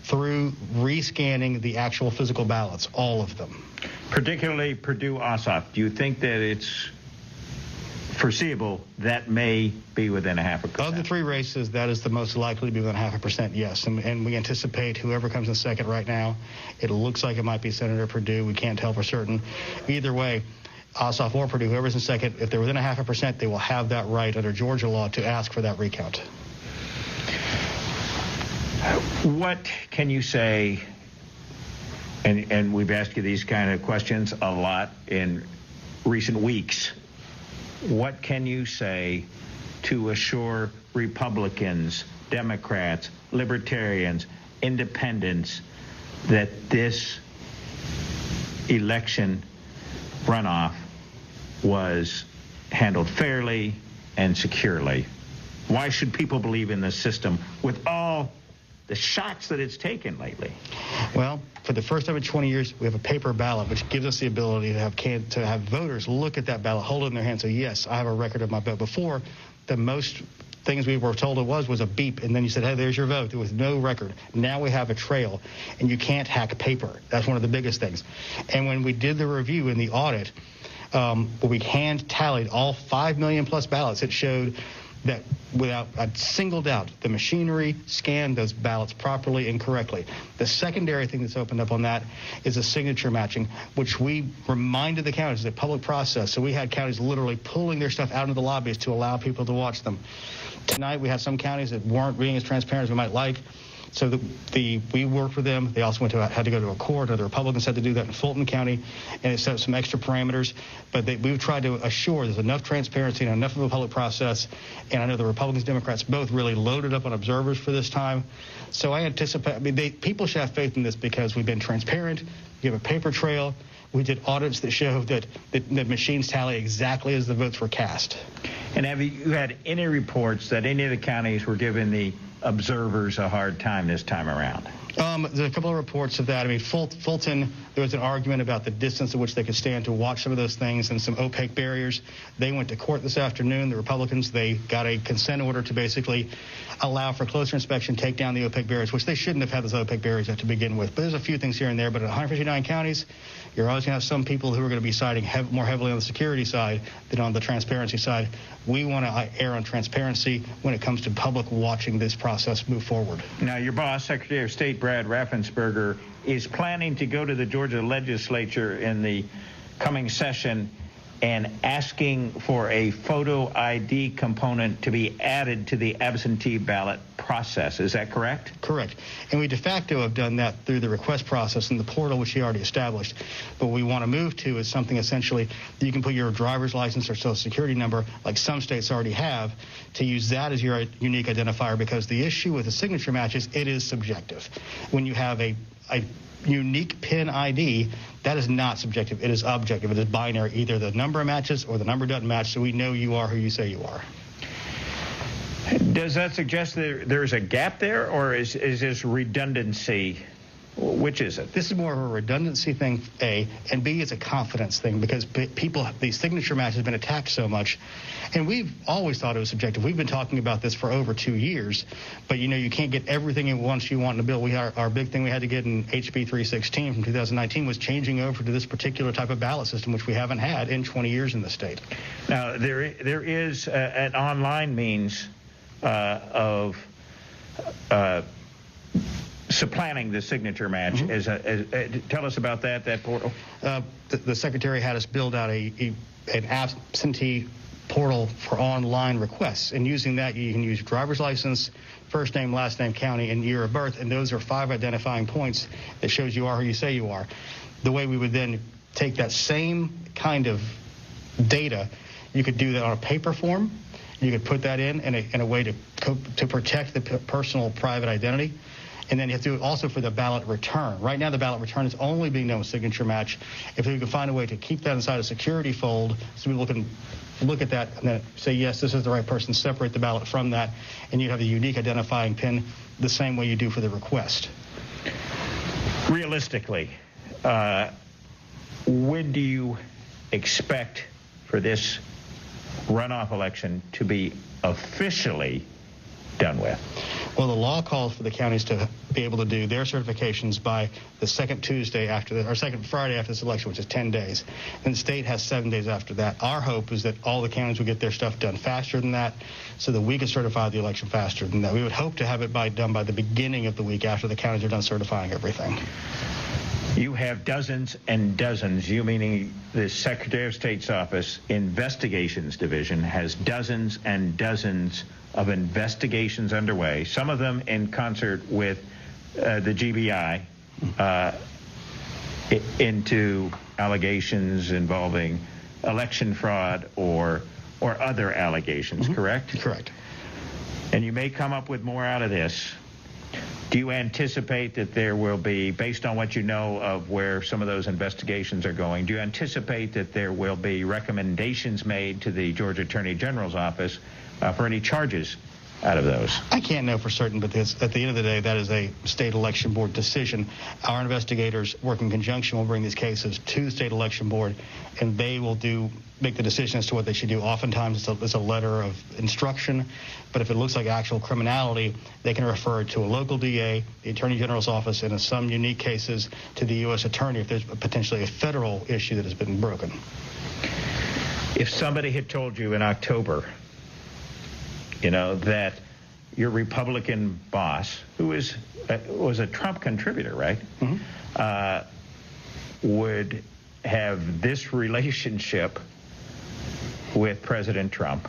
through rescanning the actual physical ballots, all of them. Particularly Perdue Ossoff, do you think that it's foreseeable that may be within a half a percent? Of the three races, that is the most likely to be within a half a percent, yes. And, and, we anticipate whoever comes in second right now, it looks like it might be Senator Perdue. We can't tell for certain. Either way, Ossoff or Perdue, whoever's in second, if they're within a half a percent, they will have that right under Georgia law to ask for that recount. What can you say? And, and we've asked you these kind of questions a lot in recent weeks. What can you say to assure Republicans, Democrats, Libertarians, Independents that this election runoff was handled fairly and securely? Why should people believe in this system with all the shots that it's taken lately? Well, for the first time in 20 years, we have a paper ballot, which gives us the ability to have can, to have voters look at that ballot, hold it in their hand, say, yes, I have a record of my vote. Before, the most things we were told it was was a beep, and then you said, hey, there's your vote. There was no record. Now we have a trail, and you can't hack paper. That's one of the biggest things. And when we did the review in the audit, um, we hand tallied all 5 million plus ballots, it showed that without a single doubt, the machinery scanned those ballots properly and correctly. The secondary thing that's opened up on that is a signature matching, which we reminded the counties is a public process. So we had counties literally pulling their stuff out into the lobbies to allow people to watch them. Tonight we had some counties that weren't being as transparent as we might like. So the, the, we worked with them. They also went to had to go to a court. The Republicans had to do that in Fulton County, and it set up some extra parameters. But they, we've tried to assure there's enough transparency and enough of a public process. And I know the Republicans, Democrats both really loaded up on observers for this time. So I anticipate. I mean, they, people should have faith in this because we've been transparent. We have a paper trail. We did audits that show that the machines tally exactly as the votes were cast. And have you had any reports that any of the counties were given the observers a hard time this time around? Um, there's a couple of reports of that. I mean, Ful- Fulton, there was an argument about the distance at which they could stand to watch some of those things and some opaque barriers. They went to court this afternoon. The Republicans, they got a consent order to basically allow for closer inspection, take down the opaque barriers, which they shouldn't have had those opaque barriers to begin with. But there's a few things here and there. But at 159 counties, you're always going to have some people who are going to be siding hev- more heavily on the security side than on the transparency side. We want to uh, err on transparency when it comes to public watching this process move forward. Now, your boss, Secretary of State Brad Raffensperger, is planning to go to the Georgia legislature in the coming session and asking for a photo ID component to be added to the absentee ballot process. Is that correct? Correct. And we de facto have done that through the request process in the portal, which he already established. But what we want to move to is something essentially that you can put your driver's license or social security number, like some states already have, to use that as your unique identifier because the issue with the signature match is it is subjective. When you have a, a unique PIN ID, that is not subjective. It is objective. It is binary. Either the number matches or the number doesn't match, so we know you are who you say you are. Does that suggest that there's a gap there, or is, is this redundancy? Which is it? This is more of a redundancy thing, A, and B, it's a confidence thing because people, these signature matches have been attacked so much. And we've always thought it was subjective. We've been talking about this for over two years, but you know, you can't get everything at once you want in a bill. We our, our big thing we had to get in HB 316 from 2019 was changing over to this particular type of ballot system, which we haven't had in 20 years in the state. Now, there there is uh, an online means uh, of uh, supplanting the signature match. Mm-hmm. As a, as, uh, tell us about that, that portal. Uh, the, the secretary had us build out a, a an absentee portal for online requests, and using that you can use driver's license, first name, last name, county, and year of birth, and those are five identifying points that shows you are who you say you are. The way we would then take that same kind of data, you could do that on a paper form. You could put that in in a, in a way to co- to protect the p- personal private identity. And then you have to do it also for the ballot return. Right now, the ballot return is only being done with signature match. If we can find a way to keep that inside a security fold, so people can look at that and then say, yes, this is the right person, separate the ballot from that, and you have a unique identifying pin the same way you do for the request. Realistically, uh, when do you expect for this runoff election to be officially done with? Well, the law calls for the counties to be able to do their certifications by the second Tuesday after the, or second Friday after this election, which is 10 days. And the state has seven days after that. Our hope is that all the counties will get their stuff done faster than that so that we can certify the election faster than that. We would hope to have it by done by the beginning of the week after the counties are done certifying everything. You have dozens and dozens, you meaning the Secretary of State's office investigations division has dozens and dozens of investigations underway, some of them in concert with uh, the GBI uh, into allegations involving election fraud or or other allegations, correct? Correct. And you may come up with more out of this. Do you anticipate that there will be, based on what you know of where some of those investigations are going, do you anticipate that there will be recommendations made to the Georgia Attorney General's office uh, for any charges out of those? I can't know for certain, but it's, at the end of the day, that is a state election board decision. Our investigators work in conjunction will bring these cases to the state election board, and they will do make the decision as to what they should do. Oftentimes, it's a, it's a letter of instruction, but if it looks like actual criminality, they can refer it to a local DA, the Attorney General's office, and in some unique cases, to the U.S. Attorney if there's potentially a federal issue that has been broken. If somebody had told you in October, you know, that your Republican boss, who is uh, was a Trump contributor, right, uh, would have this relationship with President Trump,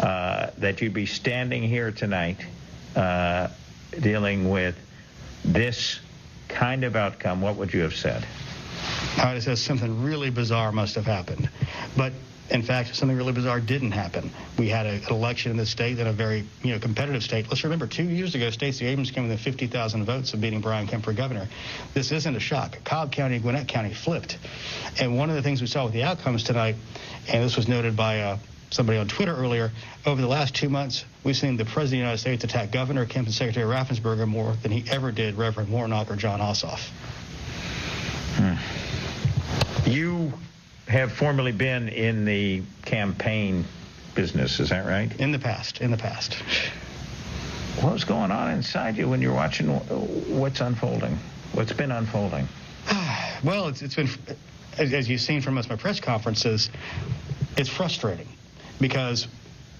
uh, that you'd be standing here tonight uh, dealing with this kind of outcome, what would you have said? I would have said something really bizarre must have happened. But in fact, something really bizarre didn't happen. We had a, an election in this state in a very you know competitive state. Let's remember, two years ago, Stacey Abrams came within 50,000 votes of beating Brian Kemp for governor. This isn't a shock. Cobb County and Gwinnett County flipped. And one of the things we saw with the outcomes tonight, and this was noted by uh, somebody on Twitter earlier, over the last two months, we've seen the President of the United States attack Governor Kemp and Secretary Raffensperger more than he ever did Reverend Warnock or Jon Ossoff. You have formerly been in the campaign business, is that right? In the past, in the past. What was going on inside you when you're watching what's unfolding? What's been unfolding? well, it's, it's been, as, as you've seen from most of my press conferences, it's frustrating because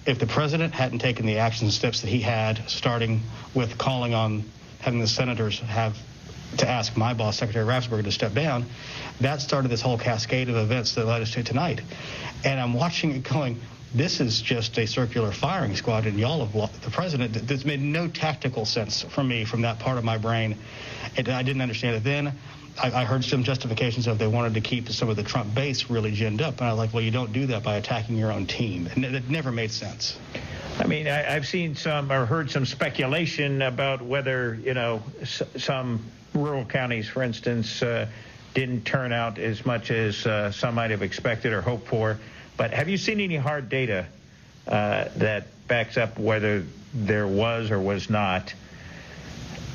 if the president hadn't taken the actions and steps that he had, starting with calling on having the senators have to ask my boss, Secretary Raffensperger, to step down, that started this whole cascade of events that led us to tonight. And I'm watching it going, this is just a circular firing squad, and y'all have the president. This made no tactical sense for me from that part of my brain. And I didn't understand it then. I, I, heard some justifications of they wanted to keep some of the Trump base really ginned up. And I was like, well, you don't do that by attacking your own team. And it never made sense. I mean, I, have seen some or heard some speculation about whether, you know, some rural counties, for instance, uh, didn't turn out as much as uh, some might have expected or hoped for. But have you seen any hard data uh, that backs up whether there was or was not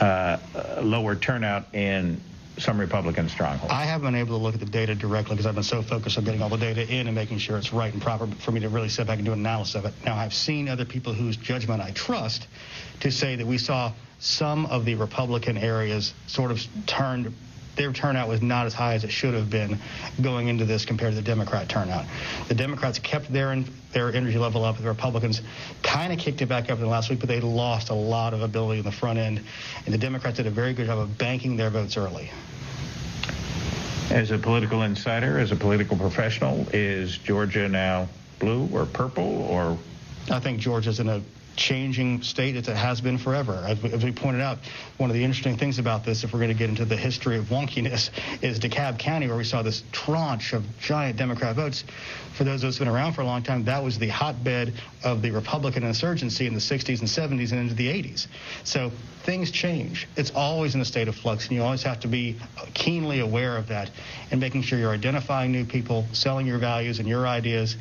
uh, lower turnout in some Republican strongholds? I haven't been able to look at the data directly because I've been so focused on getting all the data in and making sure it's right and proper for me to really sit back and do an analysis of it. Now, I've seen other people whose judgment I trust to say that we saw some of the Republican areas sort of turned their turnout was not as high as it should have been going into this compared to the Democrat turnout. The Democrats kept their their energy level up. The Republicans kind of kicked it back up in the last week, but they lost a lot of ability in the front end. And the Democrats did a very good job of banking their votes early. As a political insider, as a political professional, is Georgia now blue or purple or? I think Georgia's in a changing state as it has been forever. As we, as we, pointed out, one of the interesting things about this, if we're going to get into the history of wonkiness, is DeKalb County, where we saw this tranche of giant Democrat votes. For those of us who've been around for a long time, that was the hotbed of the Republican insurgency in the 60s and 70s and into the 80s. So things change. It's always in a state of flux, and you always have to be keenly aware of that and making sure you're identifying new people, selling your values and your ideas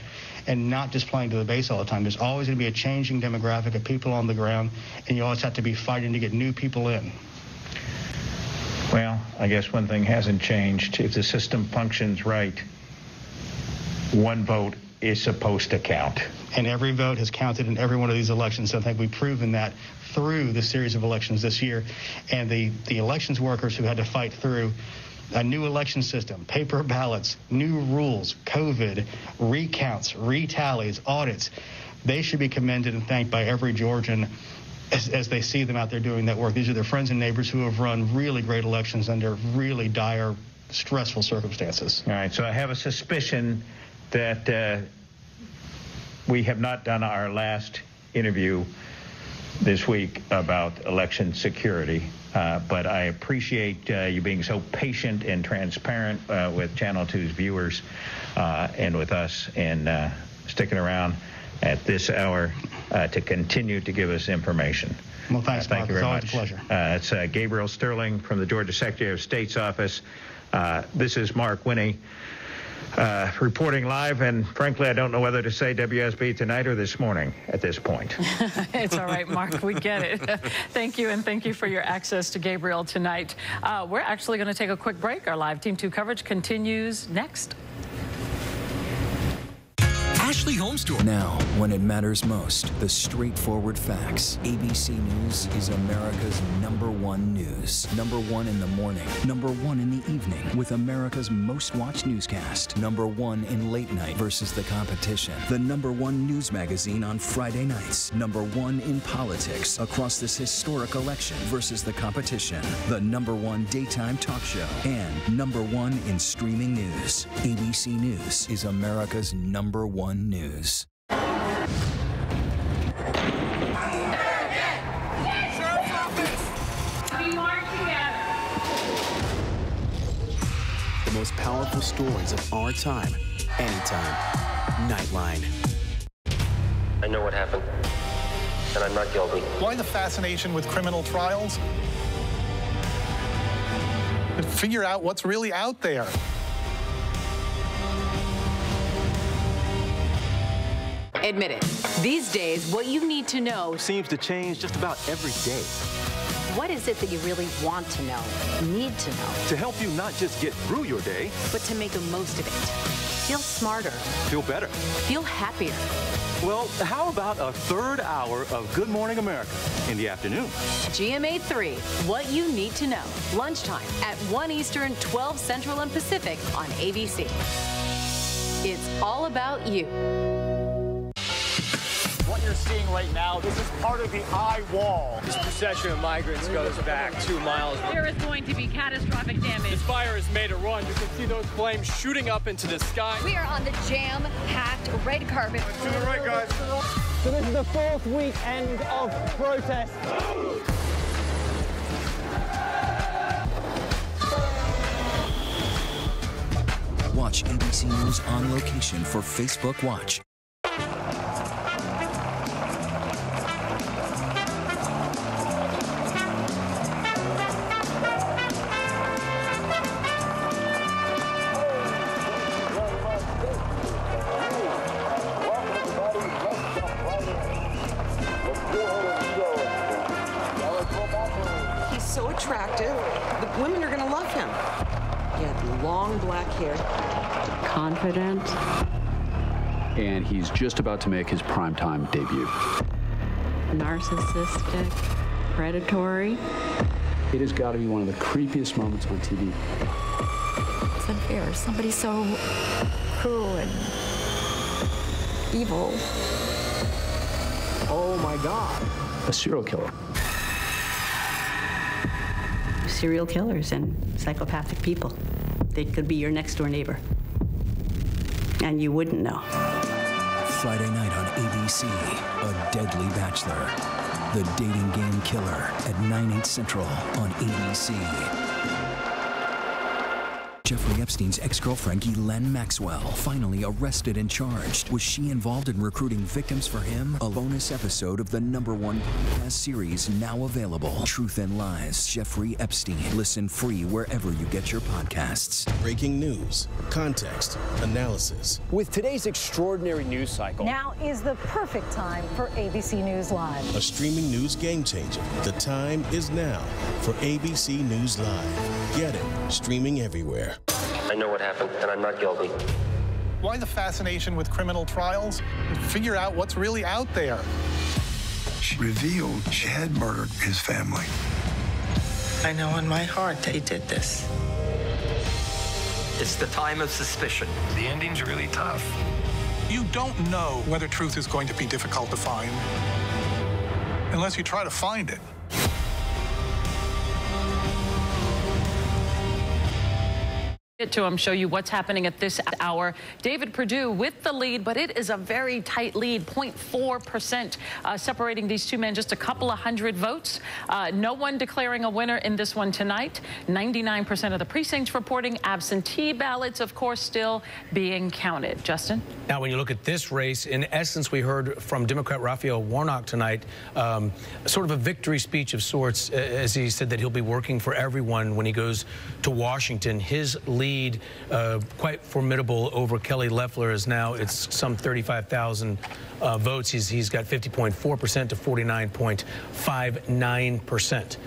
and not just playing to the base all the time. There's always going to be a changing demographic of people on the ground, and you always have to be fighting to get new people in. Well, I guess one thing hasn't changed. If the system functions right, one vote is supposed to count. And every vote has counted in every one of these elections. So I think we've proven that through the series of elections this year. And the, the elections workers who had to fight through a new election system, paper ballots, new rules, COVID, recounts, retallies, audits. They should be commended and thanked by every Georgian as, as, they see them out there doing that work. These are their friends and neighbors who have run really great elections under really dire, stressful circumstances. All right, so I have a suspicion that uh, we have not done our last interview this week about election security. Uh, but I appreciate uh, you being so patient and transparent uh, with Channel 2's viewers uh, and with us and uh, sticking around at this hour uh, to continue to give us information. Well, thanks, thank Mark. you very it's much. a pleasure. it's Gabriel Sterling from the Georgia Secretary of State's office. this is Mark Winne uh, reporting live, and frankly, I don't know whether to say WSB tonight or this morning at this point. it's all right, Mark. We get it. thank you, and thank you for your access to Gabriel tonight. Uh, we're actually going to take a quick break. Our live Team 2 coverage continues next. Ashley Home Store. Now, when it matters most, the straightforward facts. ABC News is America's number one news. Number one in the morning. Number one in the evening. With America's most watched newscast. Number one in late night versus the competition. The number one news magazine on Friday nights. Number one in politics across this historic election versus the competition. The number one daytime talk show. And number one in streaming news. ABC News is America's number one news. The most powerful stories of our time, anytime. Nightline. I know what happened, and I'm not guilty. Why the fascination with criminal trials? Figure out what's really out there. Admit it. These days, what you need to know seems to change just about every day. What is it that you really want to know, need to know? To help you not just get through your day, but to make the most of it. Feel smarter. Feel better. Feel happier. Well, how about a third hour of Good Morning America in the afternoon? GMA 3, what you need to know. Lunchtime at 1 Eastern, 12 Central and Pacific on ABC. It's all about you. What you're seeing right now, this is part of the eye wall. This procession of migrants goes back two miles. There is going to be catastrophic damage. This fire has made a run. You can see those flames shooting up into the sky. We are on the jam-packed red carpet. To the right, guys. So this is the fourth weekend of protest. Watch ABC News on location for Facebook Watch. Just about to make his primetime debut. Narcissistic. Predatory. It has got to be one of the creepiest moments on TV. It's unfair. Somebody so cruel and evil. Oh my God. A serial killer. Serial killers and psychopathic people. They could be your next door neighbor. And you wouldn't know. Friday night on ABC, A Deadly Bachelor. The Dating Game Killer at 9, 8 Central on ABC. Jeffrey Epstein's ex-girlfriend Ghislaine Maxwell finally arrested and charged. Was she involved in recruiting victims for him? A bonus episode of the number one podcast series now available. Truth and Lies, Jeffrey Epstein. Listen free wherever you get your podcasts. Breaking news, context, analysis. With today's extraordinary news cycle. Now is the perfect time for ABC News Live. A streaming news game changer. The time is now for ABC News Live. Get it streaming everywhere. I know what happened, and I'm not guilty. Why the fascination with criminal trials? Figure out what's really out there. She revealed she had murdered his family. I know in my heart they did this. It's the time of suspicion. The ending's really tough. You don't know whether truth is going to be difficult to find unless you try to find it. Get to him, show you what's happening at this hour. David Perdue with the lead, but it is a very tight lead, 0.4%, uh, separating these two men just a couple of hundred votes. Uh, no one declaring a winner in this one tonight. 99% of the precincts reporting absentee ballots, of course, still being counted. Justin? Now, when you look at this race, in essence, we heard from Democrat Raphael Warnock tonight, um, sort of a victory speech of sorts, as he said that he'll be working for everyone when he goes to Washington. His lead lead, uh, quite formidable over Kelly Loeffler is now it's some 35,000 uh, votes. He's, he's got 50.4% to 49.59%.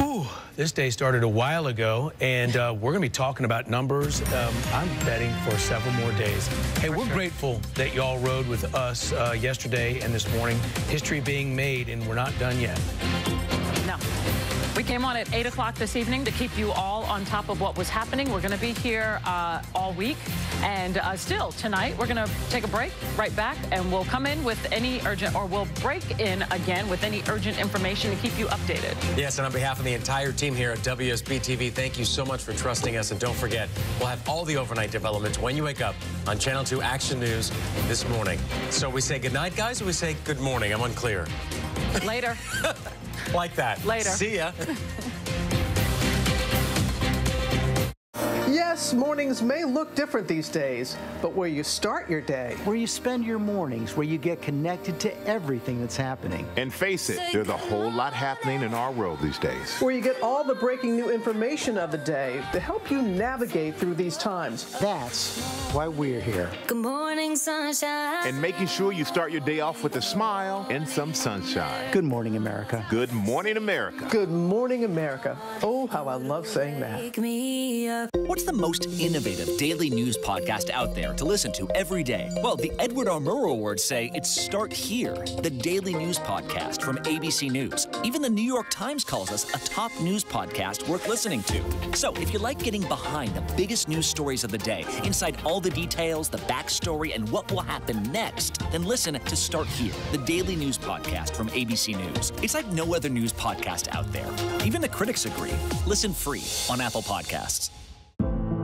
Ooh, this day started a while ago, and uh, we're going to be talking about numbers. Um, I'm betting for several more days. Hey, we're grateful that y'all rode with us uh, yesterday and this morning. History being made, and we're not done yet. No. We came on at 8 o'clock this evening to keep you all on top of what was happening. We're going to be here uh, all week. And uh, still, tonight, we're going to take a break right back, and we'll come in with any urgent, or we'll break in again with any urgent information to keep you updated. Yes, and on behalf of the entire team here at WSB TV, thank you so much for trusting us. And don't forget, we'll have all the overnight developments when you wake up on Channel 2 Action News this morning. So we say good night, guys, or we say good morning? I'm unclear. Later. like that. Later. See ya. Yes, mornings may look different these days, but where you start your day, where you spend your mornings, where you get connected to everything that's happening. And face it, there's a whole lot happening in our world these days. Where you get all the breaking new information of the day to help you navigate through these times. That's why we're here. Good morning, sunshine. And making sure you start your day off with a smile and some sunshine. Good morning, America. Good morning, America. Good morning, America. Oh, how I love saying that. What's the most innovative daily news podcast out there to listen to every day? Well, the Edward R. Murrow Awards say it's Start Here, the daily news podcast from ABC News. Even the New York Times calls us a top news podcast worth listening to. So if you like getting behind the biggest news stories of the day, inside all the details, the backstory, and what will happen next, then listen to Start Here, the daily news podcast from ABC News. It's like no other news podcast out there. Even the critics agree. Listen free on Apple Podcasts.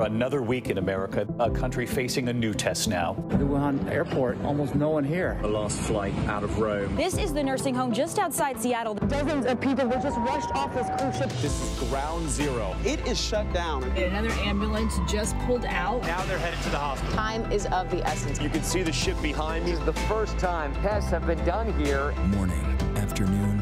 Another week in America, a country facing a new test now. The Wuhan airport, almost no one here. The last flight out of Rome. This is the nursing home just outside Seattle. Dozens of people were just rushed off this cruise ship. This is ground zero. It is shut down. Another ambulance just pulled out. Now they're headed to the hospital. Time is of the essence. You can see the ship behind me. This is the first time tests have been done here. Morning, afternoon, evening,